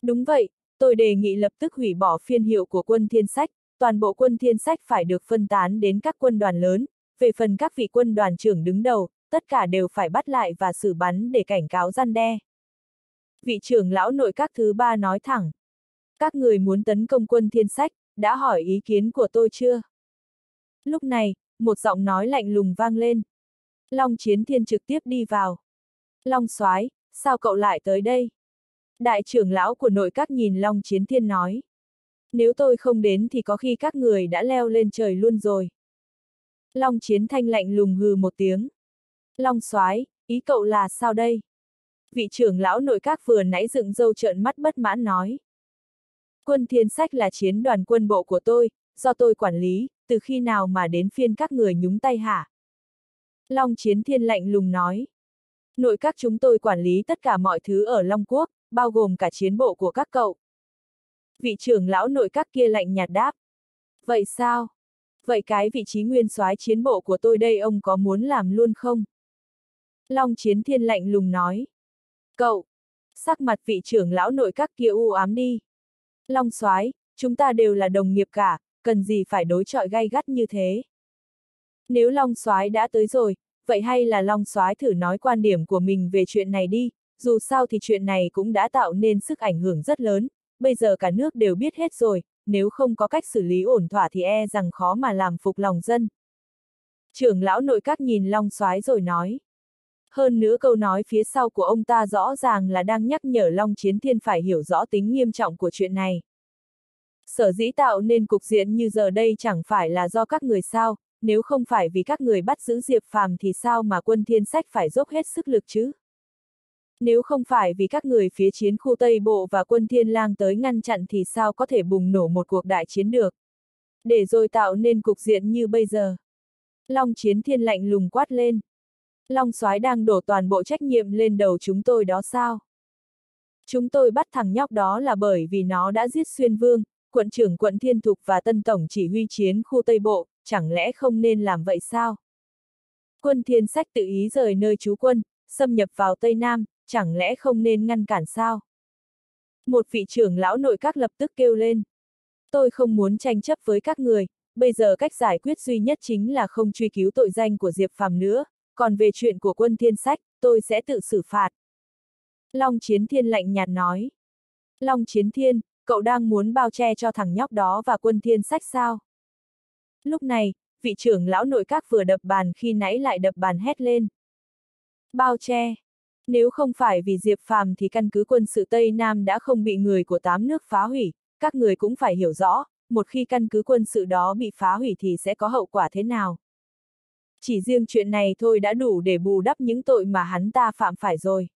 Đúng vậy, tôi đề nghị lập tức hủy bỏ phiên hiệu của quân thiên sách, toàn bộ quân thiên sách phải được phân tán đến các quân đoàn lớn, về phần các vị quân đoàn trưởng đứng đầu, tất cả đều phải bắt lại và xử bắn để cảnh cáo gian đe. Vị trưởng lão nội các thứ ba nói thẳng. Các người muốn tấn công quân thiên sách, đã hỏi ý kiến của tôi chưa? Lúc này, một giọng nói lạnh lùng vang lên. Long chiến thiên trực tiếp đi vào. Long soái, sao cậu lại tới đây? Đại trưởng lão của nội các nhìn Long chiến thiên nói. Nếu tôi không đến thì có khi các người đã leo lên trời luôn rồi. Long chiến thanh lạnh lùng hừ một tiếng. Long soái, ý cậu là sao đây? Vị trưởng lão nội các vừa nãy dựng dâu trợn mắt bất mãn nói. Quân thiên sách là chiến đoàn quân bộ của tôi, do tôi quản lý, từ khi nào mà đến phiên các người nhúng tay hả? Long chiến thiên lạnh lùng nói. Nội các chúng tôi quản lý tất cả mọi thứ ở Long Quốc, bao gồm cả chiến bộ của các cậu. Vị trưởng lão nội các kia lạnh nhạt đáp. Vậy sao? Vậy cái vị trí nguyên soái chiến bộ của tôi đây ông có muốn làm luôn không? Long chiến thiên lạnh lùng nói. Cậu! Sắc mặt vị trưởng lão nội các kia u ám đi. Long soái, chúng ta đều là đồng nghiệp cả, cần gì phải đối chọi gay gắt như thế. Nếu Long soái đã tới rồi, vậy hay là Long soái thử nói quan điểm của mình về chuyện này đi, dù sao thì chuyện này cũng đã tạo nên sức ảnh hưởng rất lớn, bây giờ cả nước đều biết hết rồi, nếu không có cách xử lý ổn thỏa thì e rằng khó mà làm phục lòng dân. Trưởng lão nội các nhìn Long soái rồi nói. Hơn nữa câu nói phía sau của ông ta rõ ràng là đang nhắc nhở Long Chiến Thiên phải hiểu rõ tính nghiêm trọng của chuyện này. Sở dĩ tạo nên cục diện như giờ đây chẳng phải là do các người sao, nếu không phải vì các người bắt giữ Diệp Phàm thì sao mà quân thiên sách phải dốc hết sức lực chứ? Nếu không phải vì các người phía chiến khu Tây Bộ và quân thiên lang tới ngăn chặn thì sao có thể bùng nổ một cuộc đại chiến được? Để rồi tạo nên cục diện như bây giờ. Long chiến thiên lạnh lùng quát lên. Long soái đang đổ toàn bộ trách nhiệm lên đầu chúng tôi đó sao? Chúng tôi bắt thằng nhóc đó là bởi vì nó đã giết xuyên vương, quận trưởng quận Thiên Thục và tân tổng chỉ huy chiến khu Tây Bộ, chẳng lẽ không nên làm vậy sao? Quân thiên sách tự ý rời nơi trú quân, xâm nhập vào Tây Nam, chẳng lẽ không nên ngăn cản sao? Một vị trưởng lão nội các lập tức kêu lên. Tôi không muốn tranh chấp với các người, bây giờ cách giải quyết duy nhất chính là không truy cứu tội danh của Diệp Phàm nữa, còn về chuyện của quân thiên sách, tôi sẽ tự xử phạt. Long Chiến Thiên lạnh nhạt nói. Long Chiến Thiên, cậu đang muốn bao che cho thằng nhóc đó và quân thiên sách sao? Lúc này, vị trưởng lão nội các vừa đập bàn khi nãy lại đập bàn hét lên. Bao che. Nếu không phải vì Diệp Phàm thì căn cứ quân sự Tây Nam đã không bị người của tám nước phá hủy, các người cũng phải hiểu rõ, một khi căn cứ quân sự đó bị phá hủy thì sẽ có hậu quả thế nào. Chỉ riêng chuyện này thôi đã đủ để bù đắp những tội mà hắn ta phạm phải rồi.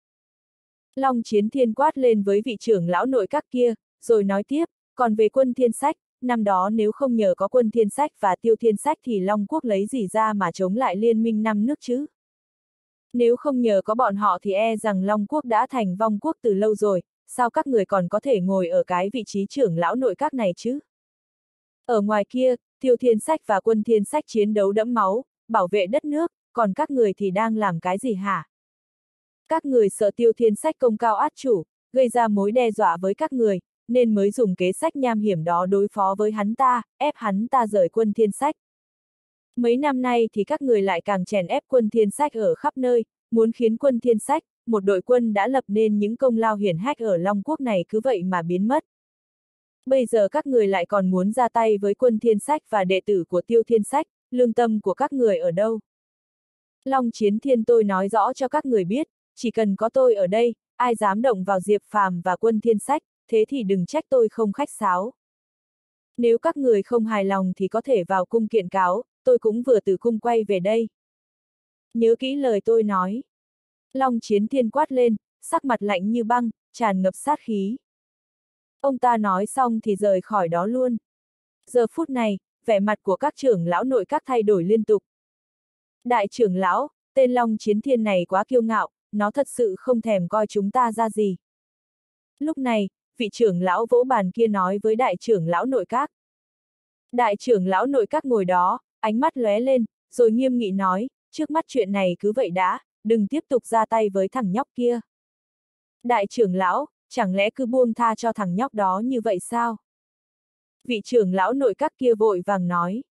Long chiến thiên quát lên với vị trưởng lão nội các kia, rồi nói tiếp, còn về quân thiên sách, năm đó nếu không nhờ có quân thiên sách và tiêu thiên sách thì Long quốc lấy gì ra mà chống lại liên minh năm nước chứ? Nếu không nhờ có bọn họ thì e rằng Long quốc đã thành vong quốc từ lâu rồi, sao các người còn có thể ngồi ở cái vị trí trưởng lão nội các này chứ? Ở ngoài kia, tiêu thiên sách và quân thiên sách chiến đấu đẫm máu, bảo vệ đất nước, còn các người thì đang làm cái gì hả? Các người sợ tiêu thiên sách công cao át chủ, gây ra mối đe dọa với các người, nên mới dùng kế sách nham hiểm đó đối phó với hắn ta, ép hắn ta rời quân thiên sách. Mấy năm nay thì các người lại càng chèn ép quân thiên sách ở khắp nơi, muốn khiến quân thiên sách, một đội quân đã lập nên những công lao hiển hách ở Long Quốc này cứ vậy mà biến mất. Bây giờ các người lại còn muốn ra tay với quân thiên sách và đệ tử của tiêu thiên sách, lương tâm của các người ở đâu? Long chiến thiên tôi nói rõ cho các người biết, chỉ cần có tôi ở đây, ai dám động vào Diệp Phàm và quân thiên sách, thế thì đừng trách tôi không khách sáo. Nếu các người không hài lòng thì có thể vào cung kiện cáo, tôi cũng vừa từ cung quay về đây. Nhớ kỹ lời tôi nói. Long chiến thiên quát lên, sắc mặt lạnh như băng, tràn ngập sát khí. Ông ta nói xong thì rời khỏi đó luôn. Giờ phút này, vẻ mặt của các trưởng lão nội các thay đổi liên tục. Đại trưởng lão, tên Long Chiến Thiên này quá kiêu ngạo, nó thật sự không thèm coi chúng ta ra gì. Lúc này, vị trưởng lão vỗ bàn kia nói với đại trưởng lão nội các. Đại trưởng lão nội các ngồi đó, ánh mắt lóe lên, rồi nghiêm nghị nói, trước mắt chuyện này cứ vậy đã, đừng tiếp tục ra tay với thằng nhóc kia. Đại trưởng lão, chẳng lẽ cứ buông tha cho thằng nhóc đó như vậy sao? Vị trưởng lão nội các kia vội vàng nói.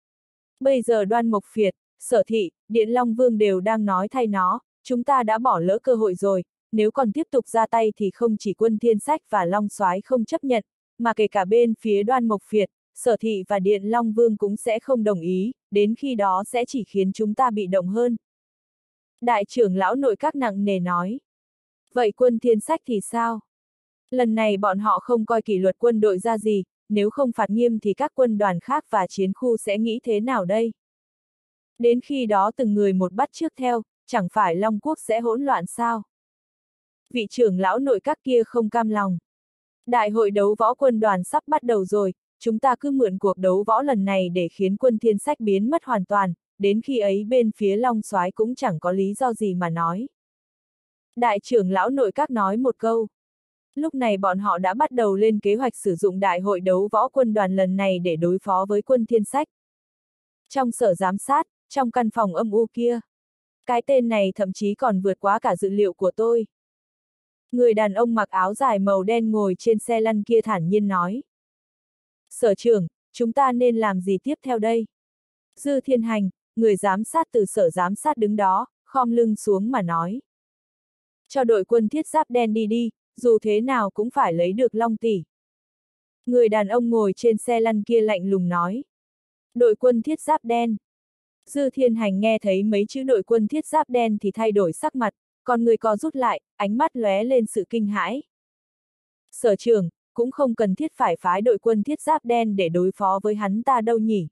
Bây giờ đoan mộc phiệt, sở thị, điện long vương đều đang nói thay nó, chúng ta đã bỏ lỡ cơ hội rồi, nếu còn tiếp tục ra tay thì không chỉ quân thiên sách và long soái không chấp nhận, mà kể cả bên phía đoan mộc phiệt, sở thị và điện long vương cũng sẽ không đồng ý, đến khi đó sẽ chỉ khiến chúng ta bị động hơn. Đại trưởng lão nội các nặng nề nói. Vậy quân thiên sách thì sao? Lần này bọn họ không coi kỷ luật quân đội ra gì, nếu không phạt nghiêm thì các quân đoàn khác và chiến khu sẽ nghĩ thế nào đây? Đến khi đó từng người một bắt trước theo, chẳng phải Long Quốc sẽ hỗn loạn sao? Vị trưởng lão nội các kia không cam lòng. Đại hội đấu võ quân đoàn sắp bắt đầu rồi, chúng ta cứ mượn cuộc đấu võ lần này để khiến quân thiên sách biến mất hoàn toàn, đến khi ấy bên phía Long soái cũng chẳng có lý do gì mà nói. Đại trưởng lão nội các nói một câu. Lúc này bọn họ đã bắt đầu lên kế hoạch sử dụng đại hội đấu võ quân đoàn lần này để đối phó với quân thiên sách. Trong sở giám sát, trong căn phòng âm u kia. Cái tên này thậm chí còn vượt quá cả dự liệu của tôi. Người đàn ông mặc áo dài màu đen ngồi trên xe lăn kia thản nhiên nói. Sở trưởng, chúng ta nên làm gì tiếp theo đây? Dư thiên hành, người giám sát từ sở giám sát đứng đó, khom lưng xuống mà nói. Cho đội quân thiết giáp đen đi đi, dù thế nào cũng phải lấy được long tỷ. Người đàn ông ngồi trên xe lăn kia lạnh lùng nói. Đội quân thiết giáp đen. Dư thiên hành nghe thấy mấy chữ đội quân thiết giáp đen thì thay đổi sắc mặt, còn người co rút lại, ánh mắt lóe lên sự kinh hãi. Sở trưởng, cũng không cần thiết phải phái đội quân thiết giáp đen để đối phó với hắn ta đâu nhỉ.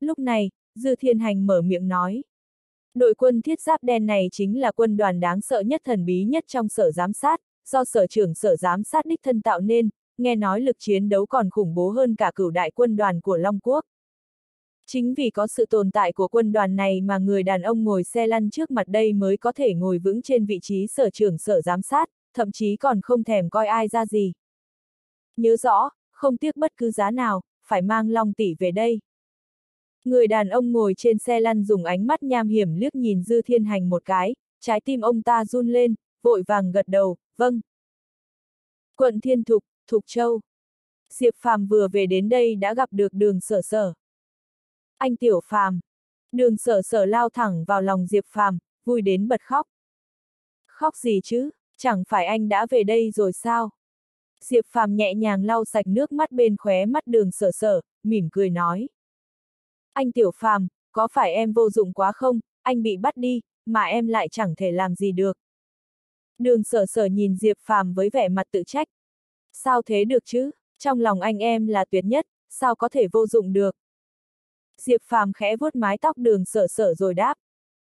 Lúc này, Dư Thiên Hành mở miệng nói. Đội quân thiết giáp đen này chính là quân đoàn đáng sợ nhất thần bí nhất trong sở giám sát, do sở trưởng sở giám sát đích thân tạo nên, nghe nói lực chiến đấu còn khủng bố hơn cả cửu đại quân đoàn của Long Quốc. Chính vì có sự tồn tại của quân đoàn này mà người đàn ông ngồi xe lăn trước mặt đây mới có thể ngồi vững trên vị trí sở trưởng sở giám sát, thậm chí còn không thèm coi ai ra gì. Nhớ rõ, không tiếc bất cứ giá nào, phải mang Long tỷ về đây. Người đàn ông ngồi trên xe lăn dùng ánh mắt nham hiểm liếc nhìn Dư Thiên Hành một cái, trái tim ông ta run lên, vội vàng gật đầu, vâng. Quận Thiên Thục, Thục Châu. Diệp Phàm vừa về đến đây đã gặp được đường sở sở. Anh Tiểu Phàm. Đường sở sở lao thẳng vào lòng Diệp Phàm, vui đến bật khóc. Khóc gì chứ, chẳng phải anh đã về đây rồi sao? Diệp Phàm nhẹ nhàng lau sạch nước mắt bên khóe mắt đường sở sở, mỉm cười nói. Anh Tiểu Phàm, có phải em vô dụng quá không, anh bị bắt đi, mà em lại chẳng thể làm gì được. Đường sở sở nhìn Diệp Phàm với vẻ mặt tự trách. Sao thế được chứ, trong lòng anh em là tuyệt nhất, sao có thể vô dụng được. Diệp Phàm khẽ vuốt mái tóc đường sở sở rồi đáp.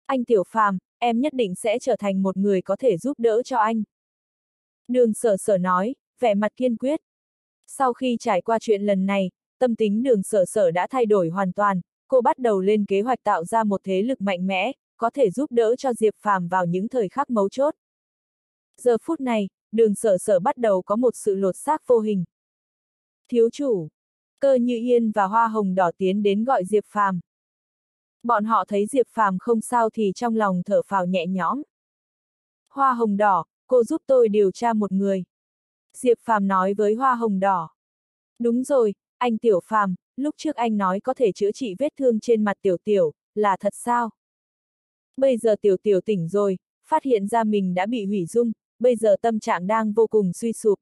Anh Tiểu Phàm, em nhất định sẽ trở thành một người có thể giúp đỡ cho anh. Đường sở sở nói, vẻ mặt kiên quyết. Sau khi trải qua chuyện lần này, tâm tính đường sở sở đã thay đổi hoàn toàn, cô bắt đầu lên kế hoạch tạo ra một thế lực mạnh mẽ, có thể giúp đỡ cho Diệp Phàm vào những thời khắc mấu chốt. Giờ phút này, đường sở sở bắt đầu có một sự lột xác vô hình. Thiếu chủ, cơ như yên và hoa hồng đỏ tiến đến gọi Diệp Phàm. Bọn họ thấy Diệp Phàm không sao thì trong lòng thở phào nhẹ nhõm. Hoa hồng đỏ, cô giúp tôi điều tra một người. Diệp Phàm nói với hoa hồng đỏ. Đúng rồi, anh Tiểu Phàm, lúc trước anh nói có thể chữa trị vết thương trên mặt Tiểu Tiểu, là thật sao? Bây giờ Tiểu Tiểu tỉnh rồi, phát hiện ra mình đã bị hủy dung, bây giờ tâm trạng đang vô cùng suy sụp.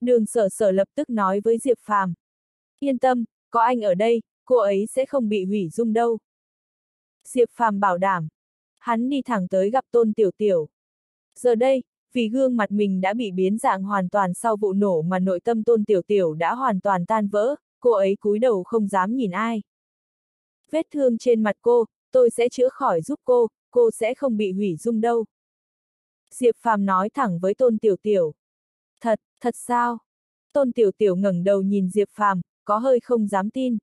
Đường sở sở lập tức nói với Diệp Phàm. Yên tâm, có anh ở đây, cô ấy sẽ không bị hủy dung đâu. Diệp Phàm bảo đảm. Hắn đi thẳng tới gặp Tôn Tiểu Tiểu. Giờ đây, vì gương mặt mình đã bị biến dạng hoàn toàn sau vụ nổ mà nội tâm Tôn Tiểu Tiểu đã hoàn toàn tan vỡ, cô ấy cúi đầu không dám nhìn ai. Vết thương trên mặt cô, tôi sẽ chữa khỏi giúp cô, cô sẽ không bị hủy dung đâu. Diệp Phàm nói thẳng với Tôn Tiểu Tiểu. Thật, thật sao? Tôn Tiểu Tiểu ngẩng đầu nhìn Diệp Phàm, có hơi không dám tin.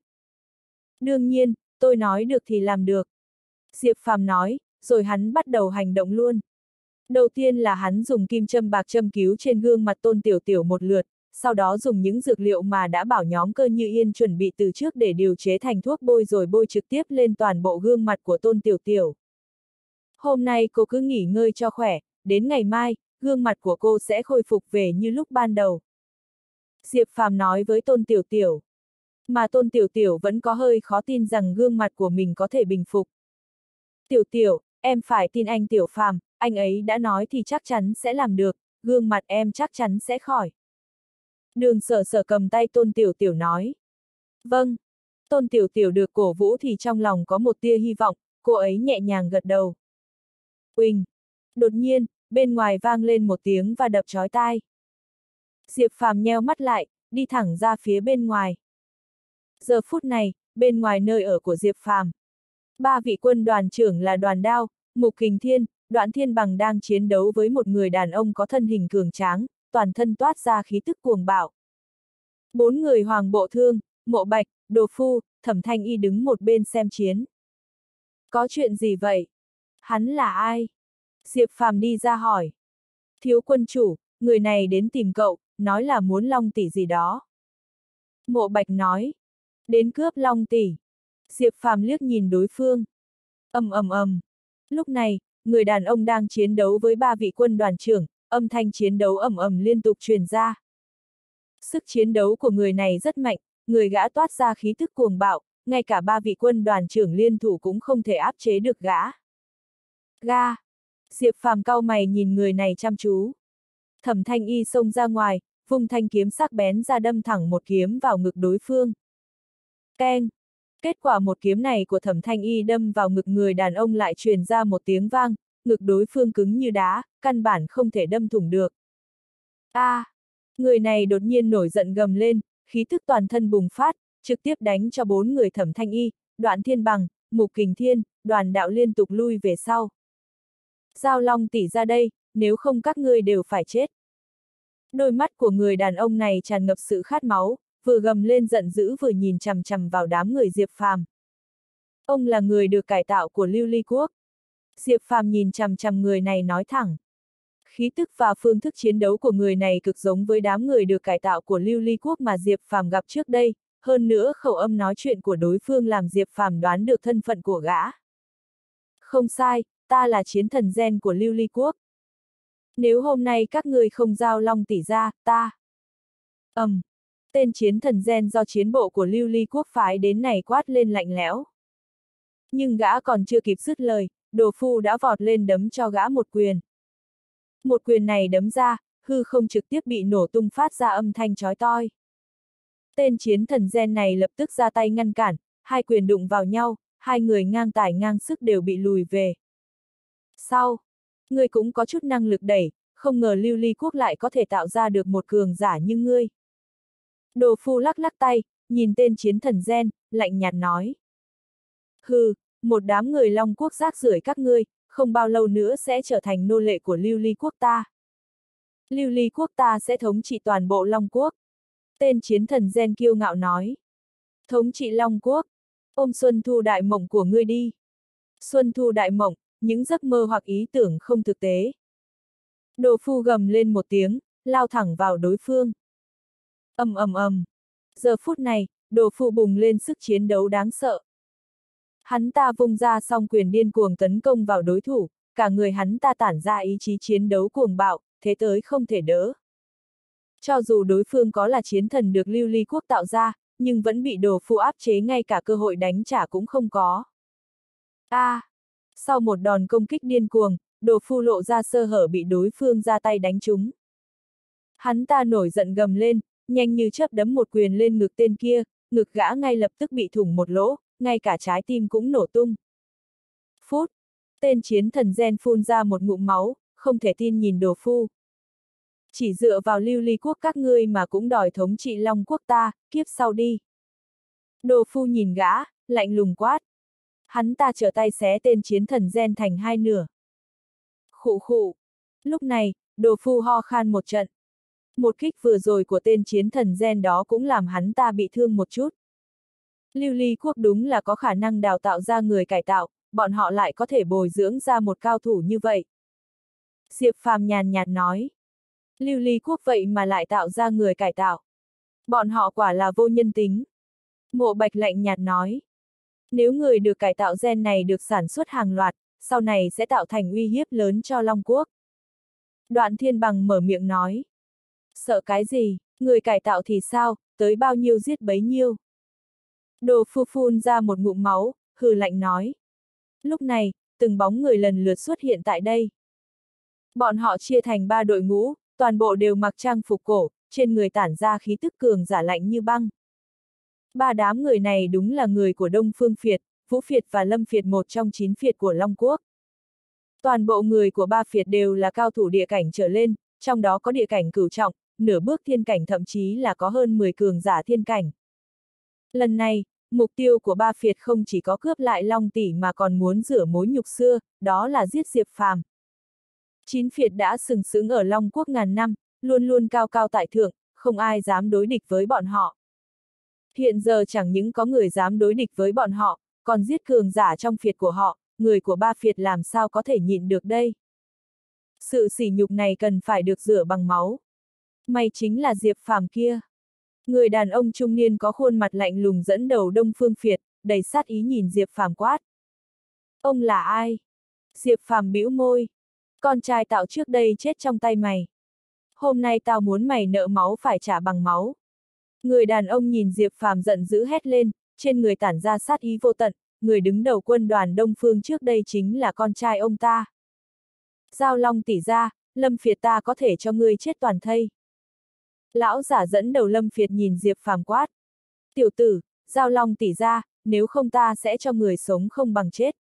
Đương nhiên, tôi nói được thì làm được. Diệp Phàm nói, rồi hắn bắt đầu hành động luôn. Đầu tiên là hắn dùng kim châm bạc châm cứu trên gương mặt Tôn Tiểu Tiểu một lượt, sau đó dùng những dược liệu mà đã bảo nhóm cơ như yên chuẩn bị từ trước để điều chế thành thuốc bôi rồi bôi trực tiếp lên toàn bộ gương mặt của Tôn Tiểu Tiểu. Hôm nay cô cứ nghỉ ngơi cho khỏe, đến ngày mai, gương mặt của cô sẽ khôi phục về như lúc ban đầu. Diệp Phàm nói với Tôn Tiểu Tiểu. Mà Tôn Tiểu Tiểu vẫn có hơi khó tin rằng gương mặt của mình có thể bình phục. Tiểu Tiểu, em phải tin anh Tiểu Phàm, anh ấy đã nói thì chắc chắn sẽ làm được, gương mặt em chắc chắn sẽ khỏi. Đường sở sở cầm tay Tôn Tiểu Tiểu nói. Vâng. Tôn Tiểu Tiểu được cổ vũ thì trong lòng có một tia hy vọng, cô ấy nhẹ nhàng gật đầu. Quỳnh, Đột nhiên, bên ngoài vang lên một tiếng và đập chói tai. Diệp Phàm nheo mắt lại, đi thẳng ra phía bên ngoài. Giờ phút này, bên ngoài nơi ở của Diệp Phàm, ba vị quân đoàn trưởng là đoàn đao, Mục Kình Thiên, Đoạn Thiên Bằng đang chiến đấu với một người đàn ông có thân hình cường tráng, toàn thân toát ra khí tức cuồng bạo. Bốn người hoàng bộ thương, mộ bạch, đồ phu, thẩm thanh y đứng một bên xem chiến. Có chuyện gì vậy? Hắn là ai? Diệp Phàm đi ra hỏi. Thiếu quân chủ, người này đến tìm cậu, nói là muốn long tỷ gì đó. Mộ bạch nói. Đến cướp long tỷ. Diệp Phàm liếc nhìn đối phương. ầm ầm ầm. Lúc này, người đàn ông đang chiến đấu với ba vị quân đoàn trưởng, âm thanh chiến đấu ầm ầm liên tục truyền ra. Sức chiến đấu của người này rất mạnh, người gã toát ra khí thức cuồng bạo, ngay cả ba vị quân đoàn trưởng liên thủ cũng không thể áp chế được gã. Ga! Diệp Phàm cao mày nhìn người này chăm chú. Thẩm thanh y xông ra ngoài, vùng thanh kiếm sắc bén ra đâm thẳng một kiếm vào ngực đối phương. Keng! Kết quả một kiếm này của thẩm thanh y đâm vào ngực người đàn ông lại truyền ra một tiếng vang, ngực đối phương cứng như đá, căn bản không thể đâm thủng được. A! À, người này đột nhiên nổi giận gầm lên, khí thức toàn thân bùng phát, trực tiếp đánh cho bốn người thẩm thanh y, đoạn thiên bằng, mục kình thiên, đoàn đạo liên tục lui về sau. Giao long tỷ ra đây, nếu không các ngươi đều phải chết. Đôi mắt của người đàn ông này tràn ngập sự khát máu, vừa gầm lên giận dữ vừa nhìn chằm chằm vào đám người Diệp Phàm. Ông là người được cải tạo của Lưu Ly Quốc. Diệp Phàm nhìn chằm chằm người này nói thẳng. Khí tức và phương thức chiến đấu của người này cực giống với đám người được cải tạo của Lưu Ly Quốc mà Diệp Phàm gặp trước đây, hơn nữa khẩu âm nói chuyện của đối phương làm Diệp Phàm đoán được thân phận của gã. Không sai, ta là chiến thần gen của Lưu Ly Quốc. Nếu hôm nay các người không giao long tỷ ra, ta. ầm, um, tên chiến thần gen do chiến bộ của Lưu Ly Quốc phái đến này quát lên lạnh lẽo. Nhưng gã còn chưa kịp dứt lời, đồ phu đã vọt lên đấm cho gã một quyền. Một quyền này đấm ra, hư không trực tiếp bị nổ tung phát ra âm thanh chói toi. Tên chiến thần gen này lập tức ra tay ngăn cản, hai quyền đụng vào nhau, hai người ngang tải ngang sức đều bị lùi về. Sau, ngươi cũng có chút năng lực đẩy, không ngờ lưu ly quốc lại có thể tạo ra được một cường giả như ngươi. Đồ phu lắc lắc tay, nhìn tên chiến thần gen, lạnh nhạt nói. Hừ, một đám người long quốc rác rưởi các ngươi, không bao lâu nữa sẽ trở thành nô lệ của lưu ly quốc ta. Lưu ly quốc ta sẽ thống trị toàn bộ long quốc. Tên chiến thần gen kiêu ngạo nói. Thống trị long quốc, ôm xuân thu đại mộng của ngươi đi. Xuân thu đại mộng, những giấc mơ hoặc ý tưởng không thực tế. Đồ phu gầm lên một tiếng, lao thẳng vào đối phương. ầm ầm ầm. Giờ phút này, đồ phu bùng lên sức chiến đấu đáng sợ. Hắn ta vung ra song quyền điên cuồng tấn công vào đối thủ, cả người hắn ta tản ra ý chí chiến đấu cuồng bạo, thế tới không thể đỡ. Cho dù đối phương có là chiến thần được lưu ly quốc tạo ra, nhưng vẫn bị đồ phu áp chế ngay cả cơ hội đánh trả cũng không có. A! À, sau một đòn công kích điên cuồng, đồ phu lộ ra sơ hở bị đối phương ra tay đánh trúng. Hắn ta nổi giận gầm lên, nhanh như chớp đấm một quyền lên ngực tên kia, ngực gã ngay lập tức bị thủng một lỗ, ngay cả trái tim cũng nổ tung. Phút! Tên chiến thần gen phun ra một ngụm máu, không thể tin nhìn đồ phu. Chỉ dựa vào lưu ly quốc các ngươi mà cũng đòi thống trị long quốc ta, kiếp sau đi. Đồ phu nhìn gã, lạnh lùng quát. Hắn ta trở tay xé tên chiến thần gen thành hai nửa. Khụ khụ. Lúc này, đồ phu ho khan một trận. Một kích vừa rồi của tên chiến thần gen đó cũng làm hắn ta bị thương một chút. Lưu ly quốc đúng là có khả năng đào tạo ra người cải tạo, bọn họ lại có thể bồi dưỡng ra một cao thủ như vậy. Diệp Phàm nhàn nhạt nói. Lưu ly quốc vậy mà lại tạo ra người cải tạo. Bọn họ quả là vô nhân tính. Mộ bạch lạnh nhạt nói. Nếu người được cải tạo gen này được sản xuất hàng loạt, sau này sẽ tạo thành uy hiếp lớn cho Long Quốc. Đoạn thiên bằng mở miệng nói. Sợ cái gì, người cải tạo thì sao, tới bao nhiêu giết bấy nhiêu. Đồ phu phun ra một ngụm máu, hừ lạnh nói. Lúc này, từng bóng người lần lượt xuất hiện tại đây. Bọn họ chia thành ba đội ngũ, toàn bộ đều mặc trang phục cổ, trên người tản ra khí tức cường giả lạnh như băng. Ba đám người này đúng là người của Đông Phương Phiệt, Vũ Phiệt và Lâm Phiệt một trong chín Phiệt của Long Quốc. Toàn bộ người của ba Phiệt đều là cao thủ địa cảnh trở lên, trong đó có địa cảnh cửu trọng, nửa bước thiên cảnh thậm chí là có hơn 10 cường giả thiên cảnh. Lần này, mục tiêu của ba Phiệt không chỉ có cướp lại Long Tỷ mà còn muốn rửa mối nhục xưa, đó là giết Diệp Phàm. Chín Phiệt đã sừng sững ở Long Quốc ngàn năm, luôn luôn cao cao tại thượng, không ai dám đối địch với bọn họ. Hiện giờ chẳng những có người dám đối địch với bọn họ, còn giết cường giả trong phiệt của họ, người của ba phiệt làm sao có thể nhịn được đây. Sự sỉ nhục này cần phải được rửa bằng máu. May chính là Diệp Phàm kia. Người đàn ông trung niên có khuôn mặt lạnh lùng dẫn đầu đông phương phiệt, đầy sát ý nhìn Diệp Phàm quát. Ông là ai? Diệp Phàm bĩu môi. Con trai tạo trước đây chết trong tay mày. Hôm nay tao muốn mày nợ máu phải trả bằng máu. Người đàn ông nhìn Diệp Phàm giận dữ hét lên, trên người tản ra sát ý vô tận, người đứng đầu quân đoàn Đông Phương trước đây chính là con trai ông ta. Giao Long tỷ ra, Lâm Phiệt ta có thể cho ngươi chết toàn thây. Lão giả dẫn đầu Lâm Phiệt nhìn Diệp Phàm quát. Tiểu tử, Giao Long tỷ ra, nếu không ta sẽ cho người sống không bằng chết.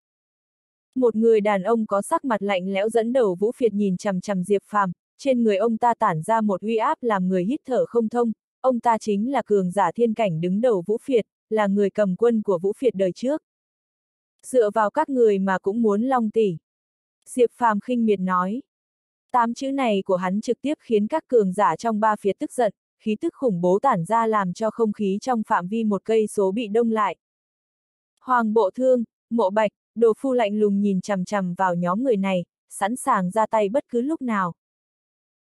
Một người đàn ông có sắc mặt lạnh lẽo dẫn đầu Vũ Phiệt nhìn chằm chằm Diệp Phàm, trên người ông ta tản ra một uy áp làm người hít thở không thông, ông ta chính là cường giả thiên cảnh đứng đầu Vũ Phiệt, là người cầm quân của Vũ Phiệt đời trước. Dựa vào các người mà cũng muốn long tỷ. Diệp Phàm khinh miệt nói. Tám chữ này của hắn trực tiếp khiến các cường giả trong ba phiệt tức giận, khí tức khủng bố tản ra làm cho không khí trong phạm vi một cây số bị đông lại. Hoàng bộ thương, mộ bạch, đồ phu lạnh lùng nhìn chằm chằm vào nhóm người này, sẵn sàng ra tay bất cứ lúc nào.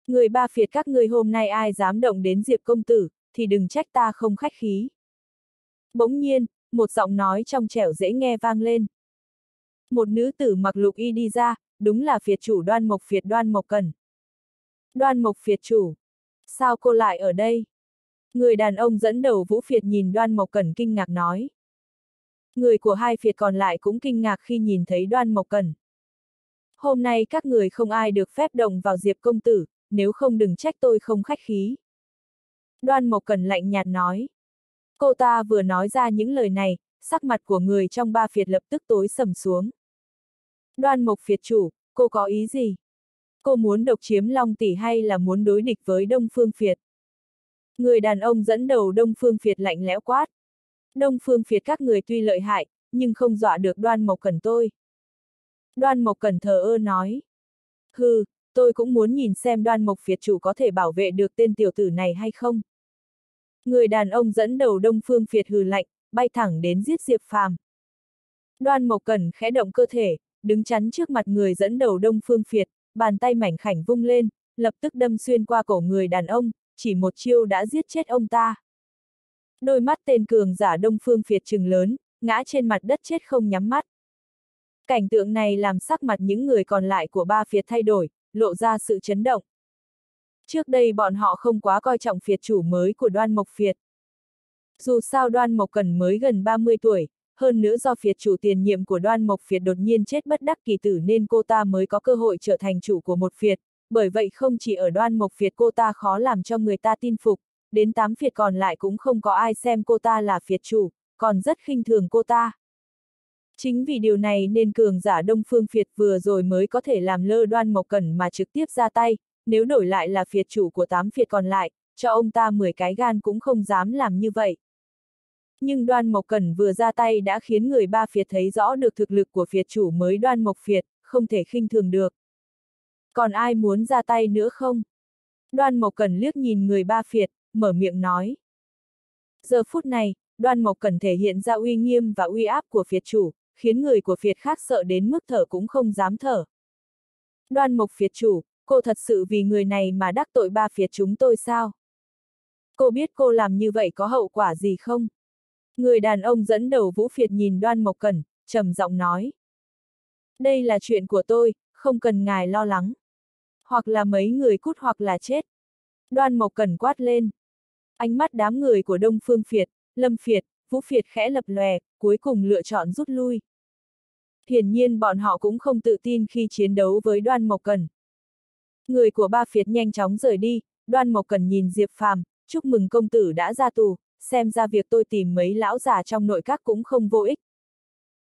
Người ba phiệt các ngươi hôm nay ai dám động đến Diệp công tử, thì đừng trách ta không khách khí. Bỗng nhiên, một giọng nói trong trẻo dễ nghe vang lên. Một nữ tử mặc lục y đi ra, đúng là phiệt chủ đoan mộc phiệt đoan mộc cần. Đoan mộc phiệt chủ. Sao cô lại ở đây? Người đàn ông dẫn đầu vũ phiệt nhìn đoan mộc cần kinh ngạc nói. Người của hai phiệt còn lại cũng kinh ngạc khi nhìn thấy đoan mộc cần. Hôm nay các người không ai được phép động vào diệp công tử, nếu không đừng trách tôi không khách khí. Đoan Mộc Cần lạnh nhạt nói. Cô ta vừa nói ra những lời này, sắc mặt của người trong ba phiệt lập tức tối sầm xuống. Đoan Mộc phiệt chủ, cô có ý gì? Cô muốn độc chiếm Long Tỷ hay là muốn đối địch với Đông Phương phiệt? Người đàn ông dẫn đầu Đông Phương phiệt lạnh lẽo quát. Đông Phương phiệt các người tuy lợi hại, nhưng không dọa được Đoan Mộc Cần tôi. Đoan Mộc Cần thờ ơ nói. Hừ, tôi cũng muốn nhìn xem đoan mộc phiệt chủ có thể bảo vệ được tên tiểu tử này hay không. Người đàn ông dẫn đầu đông phương phiệt hừ lạnh, bay thẳng đến giết Diệp Phàm. Đoan mộc cẩn khẽ động cơ thể, đứng chắn trước mặt người dẫn đầu đông phương phiệt, bàn tay mảnh khảnh vung lên, lập tức đâm xuyên qua cổ người đàn ông, chỉ một chiêu đã giết chết ông ta. Đôi mắt tên cường giả đông phương phiệt trừng lớn, ngã trên mặt đất chết không nhắm mắt. Cảnh tượng này làm sắc mặt những người còn lại của ba phiệt thay đổi, lộ ra sự chấn động. Trước đây bọn họ không quá coi trọng phiệt chủ mới của đoan mộc phiệt. Dù sao đoan mộc cần mới gần 30 tuổi, hơn nữa do phiệt chủ tiền nhiệm của đoan mộc phiệt đột nhiên chết bất đắc kỳ tử nên cô ta mới có cơ hội trở thành chủ của một phiệt, bởi vậy không chỉ ở đoan mộc phiệt cô ta khó làm cho người ta tin phục, đến tám phiệt còn lại cũng không có ai xem cô ta là phiệt chủ, còn rất khinh thường cô ta. Chính vì điều này nên cường giả Đông Phương Phiệt vừa rồi mới có thể làm lơ đoan mộc cẩn mà trực tiếp ra tay, nếu đổi lại là phiệt chủ của tám phiệt còn lại, cho ông ta 10 cái gan cũng không dám làm như vậy. Nhưng đoan mộc cẩn vừa ra tay đã khiến người ba phiệt thấy rõ được thực lực của phiệt chủ mới đoan mộc phiệt, không thể khinh thường được. Còn ai muốn ra tay nữa không? Đoan Mộc Cẩn liếc nhìn người ba phiệt, mở miệng nói. Giờ phút này, Đoan Mộc Cẩn thể hiện ra uy nghiêm và uy áp của phiệt chủ, khiến người của phiệt khác sợ đến mức thở cũng không dám thở. Đoan Mộc phiệt chủ, cô thật sự vì người này mà đắc tội ba phiệt chúng tôi sao? Cô biết cô làm như vậy có hậu quả gì không? Người đàn ông dẫn đầu vũ phiệt nhìn đoan mộc cẩn, trầm giọng nói. Đây là chuyện của tôi, không cần ngài lo lắng. Hoặc là mấy người cút hoặc là chết. Đoan mộc cẩn quát lên. Ánh mắt đám người của Đông Phương Phiệt, Lâm Phiệt, Vũ Phiệt khẽ lập lòe, cuối cùng lựa chọn rút lui. Hiển nhiên bọn họ cũng không tự tin khi chiến đấu với Đoan Mộc Cần. Người của ba phiệt nhanh chóng rời đi, Đoan Mộc Cần nhìn Diệp Phàm, chúc mừng công tử đã ra tù, xem ra việc tôi tìm mấy lão già trong nội các cũng không vô ích.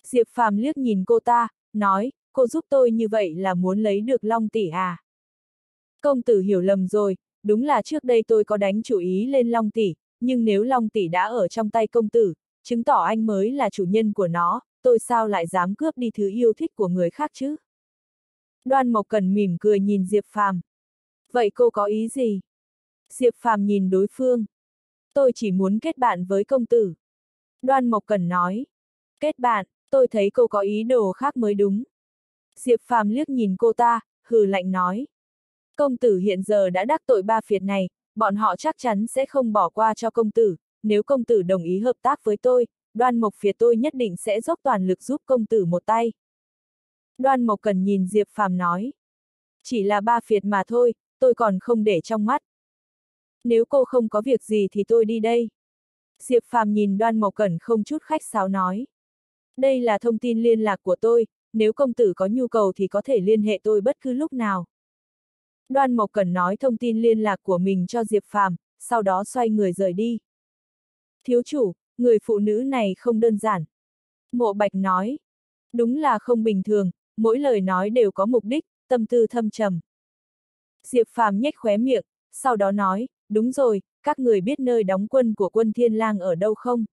Diệp Phàm liếc nhìn cô ta, nói, cô giúp tôi như vậy là muốn lấy được Long tỷ à? Công tử hiểu lầm rồi, đúng là trước đây tôi có đánh chủ ý lên Long tỷ, nhưng nếu Long tỷ đã ở trong tay công tử, chứng tỏ anh mới là chủ nhân của nó, tôi sao lại dám cướp đi thứ yêu thích của người khác chứ? Đoan Mộc Cần mỉm cười nhìn Diệp Phàm. Vậy cô có ý gì? Diệp Phàm nhìn đối phương. Tôi chỉ muốn kết bạn với công tử. Đoan Mộc Cần nói. Kết bạn, tôi thấy cô có ý đồ khác mới đúng. Diệp Phàm liếc nhìn cô ta, hừ lạnh nói. Công tử hiện giờ đã đắc tội ba phiệt này, bọn họ chắc chắn sẽ không bỏ qua cho công tử, nếu công tử đồng ý hợp tác với tôi, đoan mộc phía tôi nhất định sẽ dốc toàn lực giúp công tử một tay. Đoan mộc cần nhìn Diệp Phàm nói. Chỉ là ba phiệt mà thôi, tôi còn không để trong mắt. Nếu cô không có việc gì thì tôi đi đây. Diệp Phàm nhìn đoan mộc cẩn không chút khách sáo nói. Đây là thông tin liên lạc của tôi, nếu công tử có nhu cầu thì có thể liên hệ tôi bất cứ lúc nào. Đoan Mộc Cẩn nói thông tin liên lạc của mình cho Diệp Phàm, sau đó xoay người rời đi. Thiếu chủ, người phụ nữ này không đơn giản. Mộ Bạch nói. Đúng là không bình thường, mỗi lời nói đều có mục đích, tâm tư thâm trầm. Diệp Phàm nhếch khóe miệng, sau đó nói, đúng rồi, các người biết nơi đóng quân của quân Thiên Lang ở đâu không?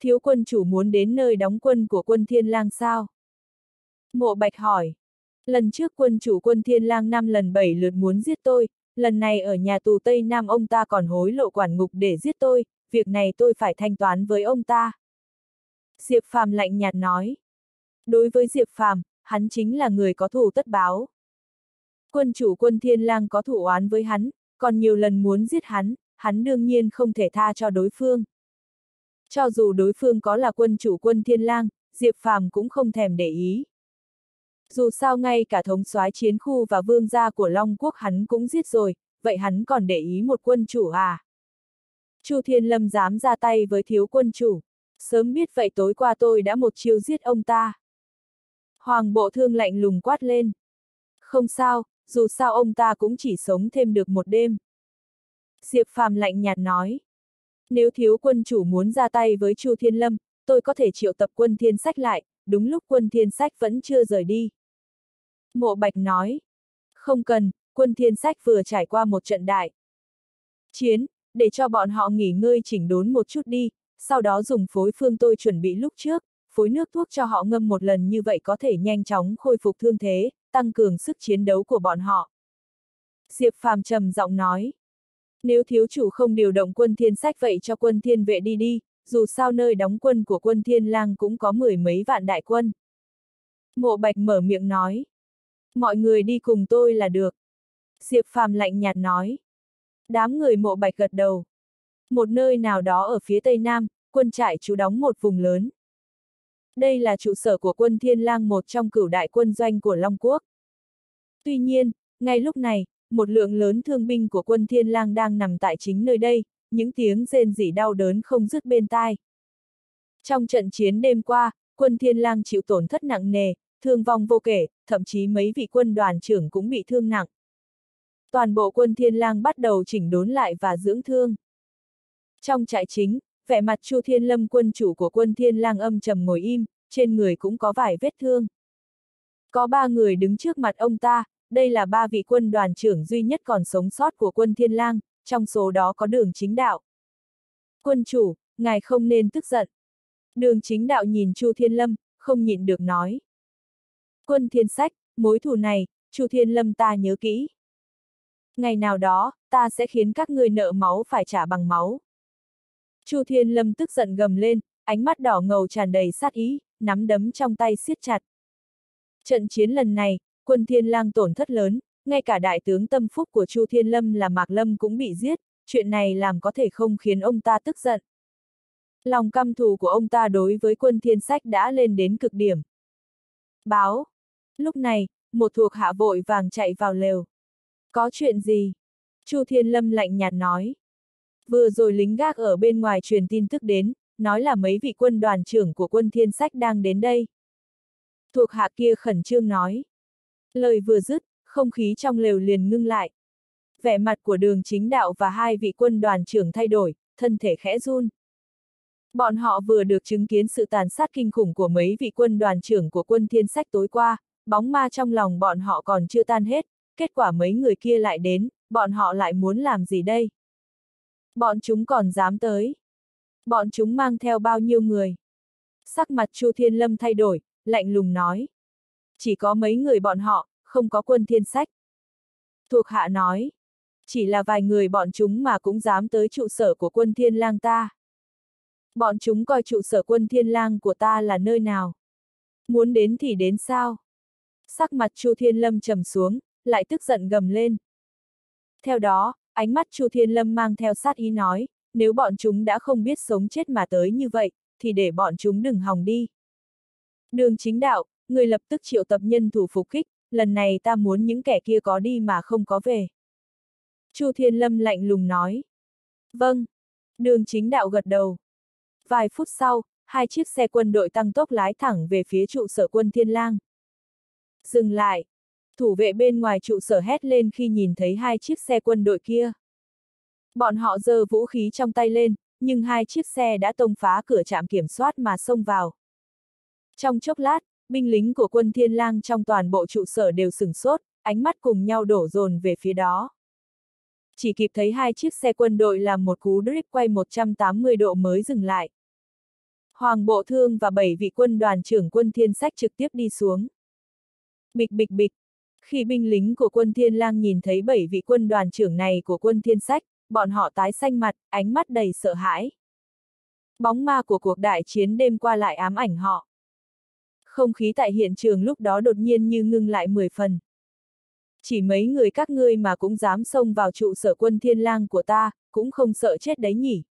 Thiếu quân chủ muốn đến nơi đóng quân của quân Thiên Lang sao? Mộ Bạch hỏi. Lần trước quân chủ quân Thiên Lang năm lần bảy lượt muốn giết tôi, lần này ở nhà tù Tây Nam ông ta còn hối lộ quản ngục để giết tôi, việc này tôi phải thanh toán với ông ta. Diệp Phàm lạnh nhạt nói. Đối với Diệp Phàm, hắn chính là người có thù tất báo. Quân chủ quân Thiên Lang có thủ oán với hắn, còn nhiều lần muốn giết hắn, hắn đương nhiên không thể tha cho đối phương. Cho dù đối phương có là quân chủ quân Thiên Lang, Diệp Phàm cũng không thèm để ý. Dù sao ngay cả thống soái chiến khu và vương gia của Long Quốc hắn cũng giết rồi, vậy hắn còn để ý một quân chủ à? Chu Thiên Lâm dám ra tay với thiếu quân chủ. Sớm biết vậy tối qua tôi đã một chiêu giết ông ta. Hoàng bộ thương lạnh lùng quát lên. Không sao, dù sao ông ta cũng chỉ sống thêm được một đêm. Diệp Phàm lạnh nhạt nói. Nếu thiếu quân chủ muốn ra tay với Chu Thiên Lâm, tôi có thể triệu tập quân thiên sách lại, đúng lúc quân thiên sách vẫn chưa rời đi. Mộ Bạch nói. Không cần, quân thiên sách vừa trải qua một trận đại. Chiến, để cho bọn họ nghỉ ngơi chỉnh đốn một chút đi, sau đó dùng phối phương tôi chuẩn bị lúc trước, phối nước thuốc cho họ ngâm một lần như vậy có thể nhanh chóng khôi phục thương thế, tăng cường sức chiến đấu của bọn họ. Diệp Phàm trầm giọng nói. Nếu thiếu chủ không điều động quân thiên sách vậy cho quân thiên vệ đi đi, dù sao nơi đóng quân của quân thiên lang cũng có mười mấy vạn đại quân. Mộ Bạch mở miệng nói. Mọi người đi cùng tôi là được. Diệp Phàm lạnh nhạt nói. Đám người mộ Bạch gật đầu. Một nơi nào đó ở phía tây nam, quân trại trú đóng một vùng lớn. Đây là trụ sở của quân Thiên Lang một trong cửu đại quân doanh của Long Quốc. Tuy nhiên, ngay lúc này, một lượng lớn thương binh của quân Thiên Lang đang nằm tại chính nơi đây, những tiếng rên rỉ đau đớn không dứt bên tai. Trong trận chiến đêm qua, quân Thiên Lang chịu tổn thất nặng nề, thương vong vô kể, thậm chí mấy vị quân đoàn trưởng cũng bị thương nặng. Toàn bộ quân Thiên Lang bắt đầu chỉnh đốn lại và dưỡng thương. Trong trại chính, vẻ mặt Chu Thiên Lâm quân chủ của quân Thiên Lang âm trầm ngồi im, trên người cũng có vài vết thương. Có ba người đứng trước mặt ông ta, đây là ba vị quân đoàn trưởng duy nhất còn sống sót của quân Thiên Lang, trong số đó có đường chính đạo. Quân chủ, ngài không nên tức giận. Đường chính đạo nhìn Chu Thiên Lâm, không nhịn được nói. Quân thiên sách, mối thù này, Chu Thiên Lâm ta nhớ kỹ. Ngày nào đó, ta sẽ khiến các ngươi nợ máu phải trả bằng máu. Chu Thiên Lâm tức giận gầm lên, ánh mắt đỏ ngầu tràn đầy sát ý, nắm đấm trong tay siết chặt. Trận chiến lần này, quân Thiên Lang tổn thất lớn, ngay cả đại tướng tâm phúc của Chu Thiên Lâm là Mạc Lâm cũng bị giết, chuyện này làm có thể không khiến ông ta tức giận. Lòng căm thù của ông ta đối với quân thiên sách đã lên đến cực điểm. Báo. Lúc này, một thuộc hạ vội vàng chạy vào lều. Có chuyện gì? Chu Thiên Lâm lạnh nhạt nói. Vừa rồi lính gác ở bên ngoài truyền tin tức đến, nói là mấy vị quân đoàn trưởng của quân thiên sách đang đến đây. Thuộc hạ kia khẩn trương nói. Lời vừa dứt, không khí trong lều liền ngưng lại. Vẻ mặt của đường chính đạo và hai vị quân đoàn trưởng thay đổi, thân thể khẽ run. Bọn họ vừa được chứng kiến sự tàn sát kinh khủng của mấy vị quân đoàn trưởng của quân thiên sách tối qua, bóng ma trong lòng bọn họ còn chưa tan hết, kết quả mấy người kia lại đến, bọn họ lại muốn làm gì đây? Bọn chúng còn dám tới. Bọn chúng mang theo bao nhiêu người? Sắc mặt Chu Thiên Lâm thay đổi, lạnh lùng nói. Chỉ có mấy người bọn họ, không có quân thiên sách. Thuộc hạ nói. Chỉ là vài người bọn chúng mà cũng dám tới trụ sở của quân thiên lang ta. Bọn chúng coi trụ sở quân thiên lang của ta là nơi nào? Muốn đến thì đến sao? Sắc mặt Chu Thiên Lâm trầm xuống, lại tức giận gầm lên. Theo đó, ánh mắt Chu Thiên Lâm mang theo sát ý nói, nếu bọn chúng đã không biết sống chết mà tới như vậy, thì để bọn chúng đừng hòng đi. Đường chính đạo, người lập tức triệu tập nhân thủ phục kích, lần này ta muốn những kẻ kia có đi mà không có về. Chu Thiên Lâm lạnh lùng nói. Vâng. Đường chính đạo gật đầu. Vài phút sau, hai chiếc xe quân đội tăng tốc lái thẳng về phía trụ sở quân Thiên Lang. Dừng lại. Thủ vệ bên ngoài trụ sở hét lên khi nhìn thấy hai chiếc xe quân đội kia. Bọn họ giơ vũ khí trong tay lên, nhưng hai chiếc xe đã tông phá cửa trạm kiểm soát mà xông vào. Trong chốc lát, binh lính của quân Thiên Lang trong toàn bộ trụ sở đều sửng sốt, ánh mắt cùng nhau đổ dồn về phía đó. Chỉ kịp thấy hai chiếc xe quân đội làm một cú drift quay 180 độ mới dừng lại. Hoàng Bộ Thương và bảy vị quân đoàn trưởng quân thiên sách trực tiếp đi xuống. Bịch bịch bịch. Khi binh lính của quân thiên lang nhìn thấy bảy vị quân đoàn trưởng này của quân thiên sách, bọn họ tái xanh mặt, ánh mắt đầy sợ hãi. Bóng ma của cuộc đại chiến đêm qua lại ám ảnh họ. Không khí tại hiện trường lúc đó đột nhiên như ngưng lại 10 phần. Chỉ mấy người các ngươi mà cũng dám xông vào trụ sở quân thiên lang của ta, cũng không sợ chết đấy nhỉ.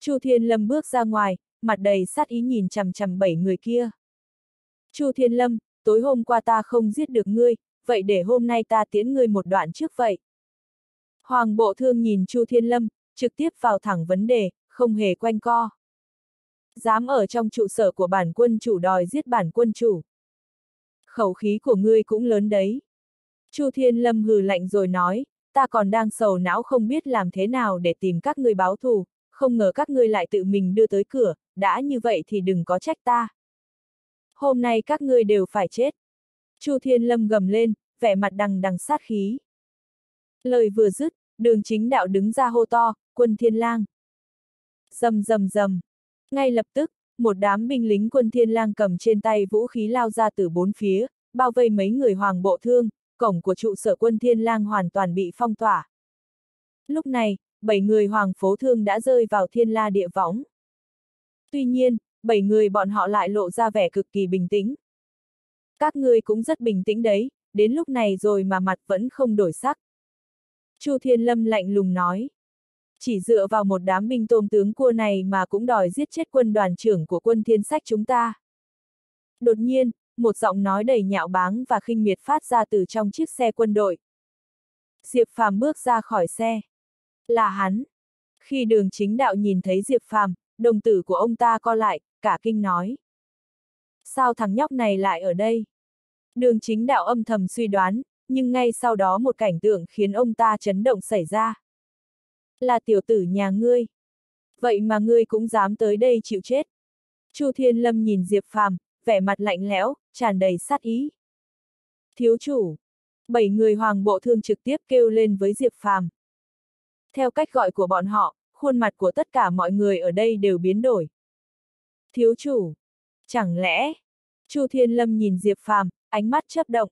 Chu Thiên Lâm bước ra ngoài, mặt đầy sát ý nhìn chằm chằm bảy người kia. Chu Thiên Lâm, tối hôm qua ta không giết được ngươi, vậy để hôm nay ta tiễn ngươi một đoạn trước vậy. Hoàng bộ thương nhìn Chu Thiên Lâm, trực tiếp vào thẳng vấn đề, không hề quanh co. Dám ở trong trụ sở của bản quân chủ đòi giết bản quân chủ. Khẩu khí của ngươi cũng lớn đấy. Chu Thiên Lâm hừ lạnh rồi nói, ta còn đang sầu não không biết làm thế nào để tìm các ngươi báo thù, không ngờ các ngươi lại tự mình đưa tới cửa, đã như vậy thì đừng có trách ta. Hôm nay các ngươi đều phải chết. Chu Thiên Lâm gầm lên, vẻ mặt đằng đằng sát khí. Lời vừa dứt, đường chính đạo đứng ra hô to, quân thiên lang. Dầm dầm dầm. Ngay lập tức, một đám binh lính quân thiên lang cầm trên tay vũ khí lao ra từ bốn phía, bao vây mấy người hoàng bộ thương, cổng của trụ sở quân thiên lang hoàn toàn bị phong tỏa. Lúc này, bảy người hoàng phố thương đã rơi vào thiên la địa võng. Tuy nhiên, bảy người bọn họ lại lộ ra vẻ cực kỳ bình tĩnh. Các ngươi cũng rất bình tĩnh đấy, đến lúc này rồi mà mặt vẫn không đổi sắc. Chu Thiên Lâm lạnh lùng nói. Chỉ dựa vào một đám binh tôm tướng cua này mà cũng đòi giết chết quân đoàn trưởng của quân thiên sách chúng ta. Đột nhiên, một giọng nói đầy nhạo báng và khinh miệt phát ra từ trong chiếc xe quân đội. Diệp Phàm bước ra khỏi xe. Là hắn. Khi đường chính đạo nhìn thấy Diệp Phàm, đồng tử của ông ta co lại, cả kinh nói. Sao thằng nhóc này lại ở đây? Đường chính đạo âm thầm suy đoán, nhưng ngay sau đó một cảnh tượng khiến ông ta chấn động xảy ra. Là tiểu tử nhà ngươi. Vậy mà ngươi cũng dám tới đây chịu chết. Chu Thiên Lâm nhìn Diệp Phàm, vẻ mặt lạnh lẽo, tràn đầy sát ý. Thiếu chủ. Bảy người hoàng bộ thương trực tiếp kêu lên với Diệp Phàm. Theo cách gọi của bọn họ, khuôn mặt của tất cả mọi người ở đây đều biến đổi. Thiếu chủ. Chẳng lẽ? Chu Thiên Lâm nhìn Diệp Phàm, ánh mắt chớp động.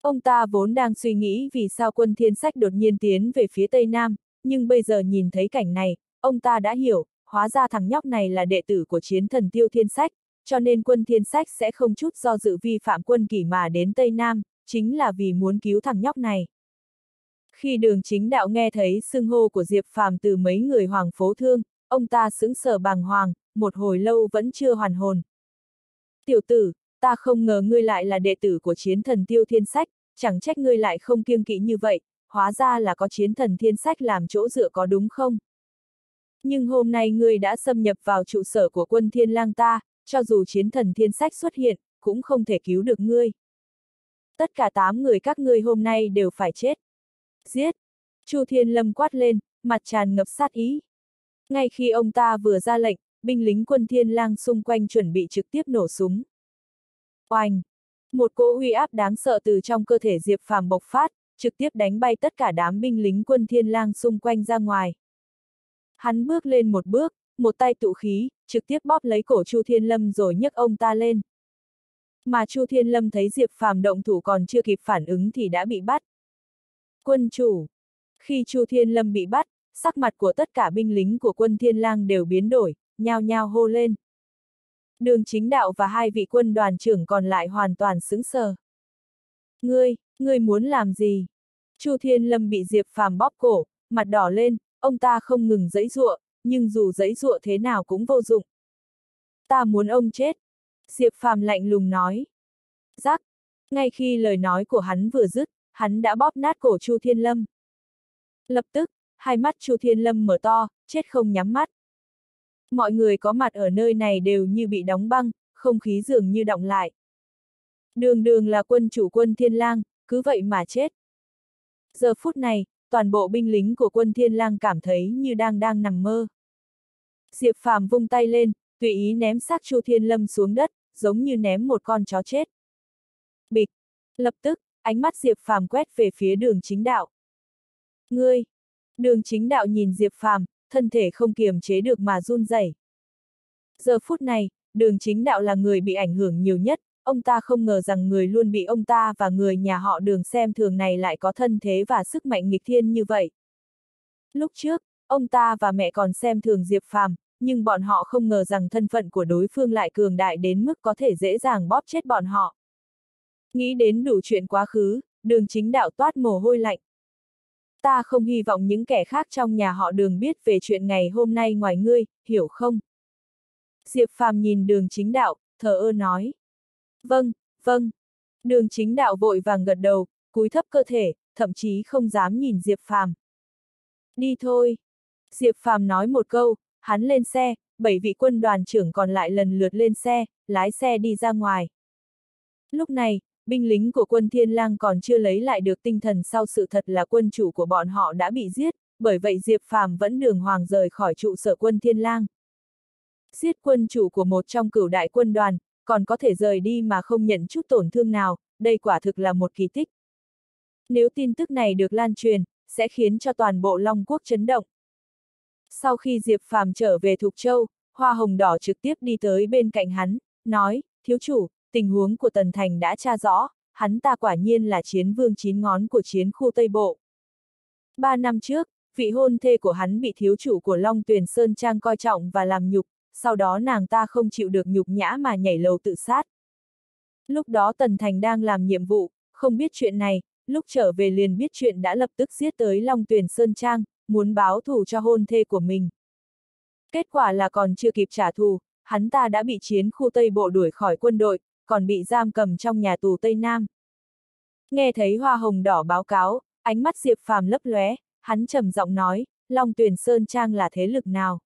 Ông ta vốn đang suy nghĩ vì sao quân thiên sách đột nhiên tiến về phía Tây Nam, nhưng bây giờ nhìn thấy cảnh này, ông ta đã hiểu, hóa ra thằng nhóc này là đệ tử của chiến thần tiêu thiên sách, cho nên quân thiên sách sẽ không chút do dự vi phạm quân kỷ mà đến Tây Nam, chính là vì muốn cứu thằng nhóc này. Khi đường chính đạo nghe thấy xưng hô của Diệp Phàm từ mấy người hoàng phố thương, ông ta sững sờ bàng hoàng, một hồi lâu vẫn chưa hoàn hồn. Tiểu tử, ta không ngờ ngươi lại là đệ tử của chiến thần tiêu thiên sách, chẳng trách ngươi lại không kiêng kỵ như vậy, hóa ra là có chiến thần thiên sách làm chỗ dựa có đúng không? Nhưng hôm nay ngươi đã xâm nhập vào trụ sở của quân thiên lang ta, cho dù chiến thần thiên sách xuất hiện, cũng không thể cứu được ngươi. Tất cả tám người các ngươi hôm nay đều phải chết. Giết! Chu Thiên Lâm quát lên, mặt tràn ngập sát ý. Ngay khi ông ta vừa ra lệnh, binh lính quân thiên lang xung quanh chuẩn bị trực tiếp nổ súng. Oanh! Một cỗ uy áp đáng sợ từ trong cơ thể Diệp Phàm bộc phát, trực tiếp đánh bay tất cả đám binh lính quân thiên lang xung quanh ra ngoài. Hắn bước lên một bước, một tay tụ khí, trực tiếp bóp lấy cổ Chu Thiên Lâm rồi nhấc ông ta lên. Mà Chu Thiên Lâm thấy Diệp Phàm động thủ còn chưa kịp phản ứng thì đã bị bắt. Quân chủ. Khi Chu Thiên Lâm bị bắt, sắc mặt của tất cả binh lính của quân Thiên Lang đều biến đổi, nhao nhao hô lên. Đường chính đạo và hai vị quân đoàn trưởng còn lại hoàn toàn sững sờ. Ngươi, ngươi muốn làm gì? Chu Thiên Lâm bị Diệp Phàm bóp cổ, mặt đỏ lên, ông ta không ngừng giãy giụa, nhưng dù giãy giụa thế nào cũng vô dụng. Ta muốn ông chết. Diệp Phàm lạnh lùng nói. Giác. Ngay khi lời nói của hắn vừa dứt, hắn đã bóp nát cổ Chu Thiên Lâm. Lập tức, hai mắt Chu Thiên Lâm mở to, chết không nhắm mắt. Mọi người có mặt ở nơi này đều như bị đóng băng, không khí dường như động lại. Đường đường là quân chủ quân Thiên Lang, cứ vậy mà chết. Giờ phút này, toàn bộ binh lính của quân Thiên Lang cảm thấy như đang đang nằm mơ. Diệp Phàm vung tay lên, tùy ý ném xác Chu Thiên Lâm xuống đất, giống như ném một con chó chết. Bịch! Lập tức, ánh mắt Diệp Phàm quét về phía đường chính đạo. Ngươi! Đường chính đạo nhìn Diệp Phàm, thân thể không kiềm chế được mà run rẩy. Giờ phút này, đường chính đạo là người bị ảnh hưởng nhiều nhất, ông ta không ngờ rằng người luôn bị ông ta và người nhà họ đường xem thường này lại có thân thế và sức mạnh nghịch thiên như vậy. Lúc trước, ông ta và mẹ còn xem thường Diệp Phàm, nhưng bọn họ không ngờ rằng thân phận của đối phương lại cường đại đến mức có thể dễ dàng bóp chết bọn họ. Nghĩ đến đủ chuyện quá khứ, đường chính đạo toát mồ hôi lạnh. Ta không hy vọng những kẻ khác trong nhà họ đường biết về chuyện ngày hôm nay ngoài ngươi, hiểu không? Diệp Phàm nhìn đường chính đạo, thờ ơ nói. Vâng, vâng. Đường chính đạo vội vàng gật đầu, cúi thấp cơ thể, thậm chí không dám nhìn Diệp Phàm. Đi thôi. Diệp Phàm nói một câu, hắn lên xe, bảy vị quân đoàn trưởng còn lại lần lượt lên xe, lái xe đi ra ngoài. Lúc này, binh lính của quân Thiên Lang còn chưa lấy lại được tinh thần sau sự thật là quân chủ của bọn họ đã bị giết, bởi vậy Diệp Phàm vẫn đường hoàng rời khỏi trụ sở quân Thiên Lang. Giết quân chủ của một trong cửu đại quân đoàn, còn có thể rời đi mà không nhận chút tổn thương nào, đây quả thực là một kỳ tích. Nếu tin tức này được lan truyền, sẽ khiến cho toàn bộ Long Quốc chấn động. Sau khi Diệp Phàm trở về Thục Châu, Hoa Hồng Đỏ trực tiếp đi tới bên cạnh hắn, nói, thiếu chủ, tình huống của Tần Thành đã tra rõ, hắn ta quả nhiên là chiến vương chín ngón của chiến khu Tây Bộ. Ba năm trước, vị hôn thê của hắn bị thiếu chủ của Long Tuyền Sơn Trang coi trọng và làm nhục, sau đó nàng ta không chịu được nhục nhã mà nhảy lầu tự sát. Lúc đó Tần Thành đang làm nhiệm vụ, không biết chuyện này, lúc trở về liền biết chuyện đã lập tức giết tới Long Tuyền Sơn Trang, muốn báo thù cho hôn thê của mình. Kết quả là còn chưa kịp trả thù, hắn ta đã bị chiến khu Tây Bộ đuổi khỏi quân đội, còn bị giam cầm trong nhà tù Tây Nam. Nghe thấy hoa hồng đỏ báo cáo, ánh mắt Diệp Phàm lấp lóe, hắn trầm giọng nói, Long Tuyền Sơn Trang là thế lực nào?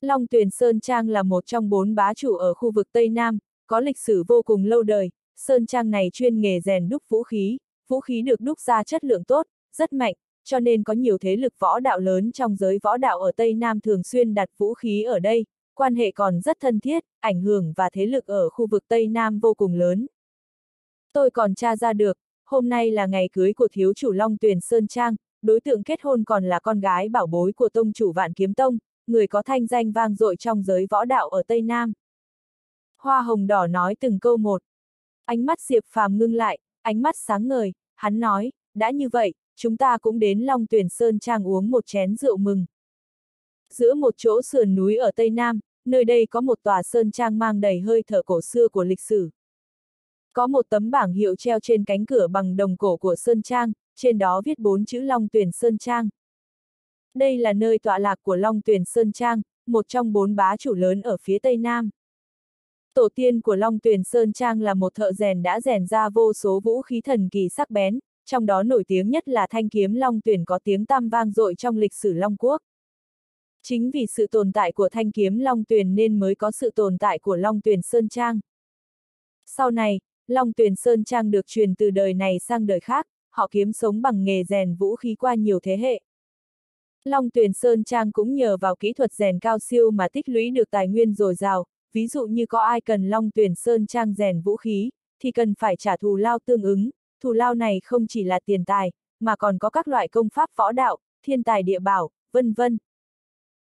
Long Tuyền Sơn Trang là một trong bốn bá chủ ở khu vực Tây Nam, có lịch sử vô cùng lâu đời, Sơn Trang này chuyên nghề rèn đúc vũ khí, vũ khí được đúc ra chất lượng tốt, rất mạnh, cho nên có nhiều thế lực võ đạo lớn trong giới võ đạo ở Tây Nam thường xuyên đặt vũ khí ở đây, quan hệ còn rất thân thiết, ảnh hưởng và thế lực ở khu vực Tây Nam vô cùng lớn. Tôi còn tra ra được, hôm nay là ngày cưới của thiếu chủ Long Tuyền Sơn Trang, đối tượng kết hôn còn là con gái bảo bối của tông chủ Vạn Kiếm Tông, người có thanh danh vang dội trong giới võ đạo ở Tây Nam. Hoa hồng đỏ nói từng câu một. Ánh mắt Diệp Phàm ngưng lại, Ánh mắt sáng ngời, hắn nói, đã như vậy, chúng ta cũng đến Long Tuyển Sơn Trang uống một chén rượu mừng. Giữa một chỗ sườn núi ở Tây Nam, nơi đây có một tòa sơn trang mang đầy hơi thở cổ xưa của lịch sử. Có một tấm bảng hiệu treo trên cánh cửa bằng đồng cổ của sơn trang, trên đó viết bốn chữ Long Tuyển Sơn Trang. Đây là nơi tọa lạc của Long Tuyền Sơn Trang, một trong bốn bá chủ lớn ở phía Tây Nam. Tổ tiên của Long Tuyền Sơn Trang là một thợ rèn đã rèn ra vô số vũ khí thần kỳ sắc bén, trong đó nổi tiếng nhất là thanh kiếm Long Tuyền có tiếng tăm vang dội trong lịch sử Long Quốc. Chính vì sự tồn tại của thanh kiếm Long Tuyền nên mới có sự tồn tại của Long Tuyền Sơn Trang. Sau này, Long Tuyền Sơn Trang được truyền từ đời này sang đời khác, họ kiếm sống bằng nghề rèn vũ khí qua nhiều thế hệ. Long Tuyền Sơn Trang cũng nhờ vào kỹ thuật rèn cao siêu mà tích lũy được tài nguyên dồi dào, ví dụ như có ai cần Long Tuyền Sơn Trang rèn vũ khí, thì cần phải trả thù lao tương ứng, thù lao này không chỉ là tiền tài, mà còn có các loại công pháp võ đạo, thiên tài địa bảo, vân vân.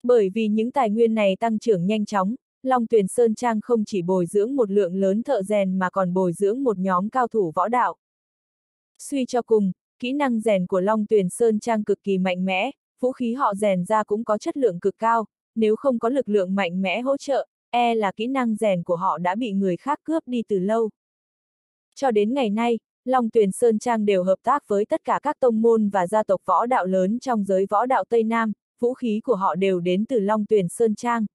Bởi vì những tài nguyên này tăng trưởng nhanh chóng, Long Tuyền Sơn Trang không chỉ bồi dưỡng một lượng lớn thợ rèn mà còn bồi dưỡng một nhóm cao thủ võ đạo. Suy cho cùng, kỹ năng rèn của Long Tuyền Sơn Trang cực kỳ mạnh mẽ, vũ khí họ rèn ra cũng có chất lượng cực cao, nếu không có lực lượng mạnh mẽ hỗ trợ, e là kỹ năng rèn của họ đã bị người khác cướp đi từ lâu. Cho đến ngày nay, Long Tuyền Sơn Trang đều hợp tác với tất cả các tông môn và gia tộc võ đạo lớn trong giới võ đạo Tây Nam, vũ khí của họ đều đến từ Long Tuyền Sơn Trang.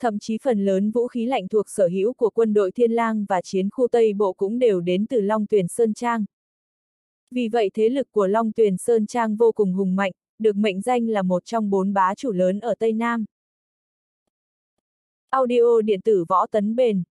Thậm chí phần lớn vũ khí lạnh thuộc sở hữu của quân đội Thiên Lang và chiến khu Tây Bộ cũng đều đến từ Long Tuyền Sơn Trang. Vì vậy thế lực của Long Tuyền Sơn Trang vô cùng hùng mạnh, được mệnh danh là một trong bốn bá chủ lớn ở Tây Nam. Audio điện tử võ tấn bền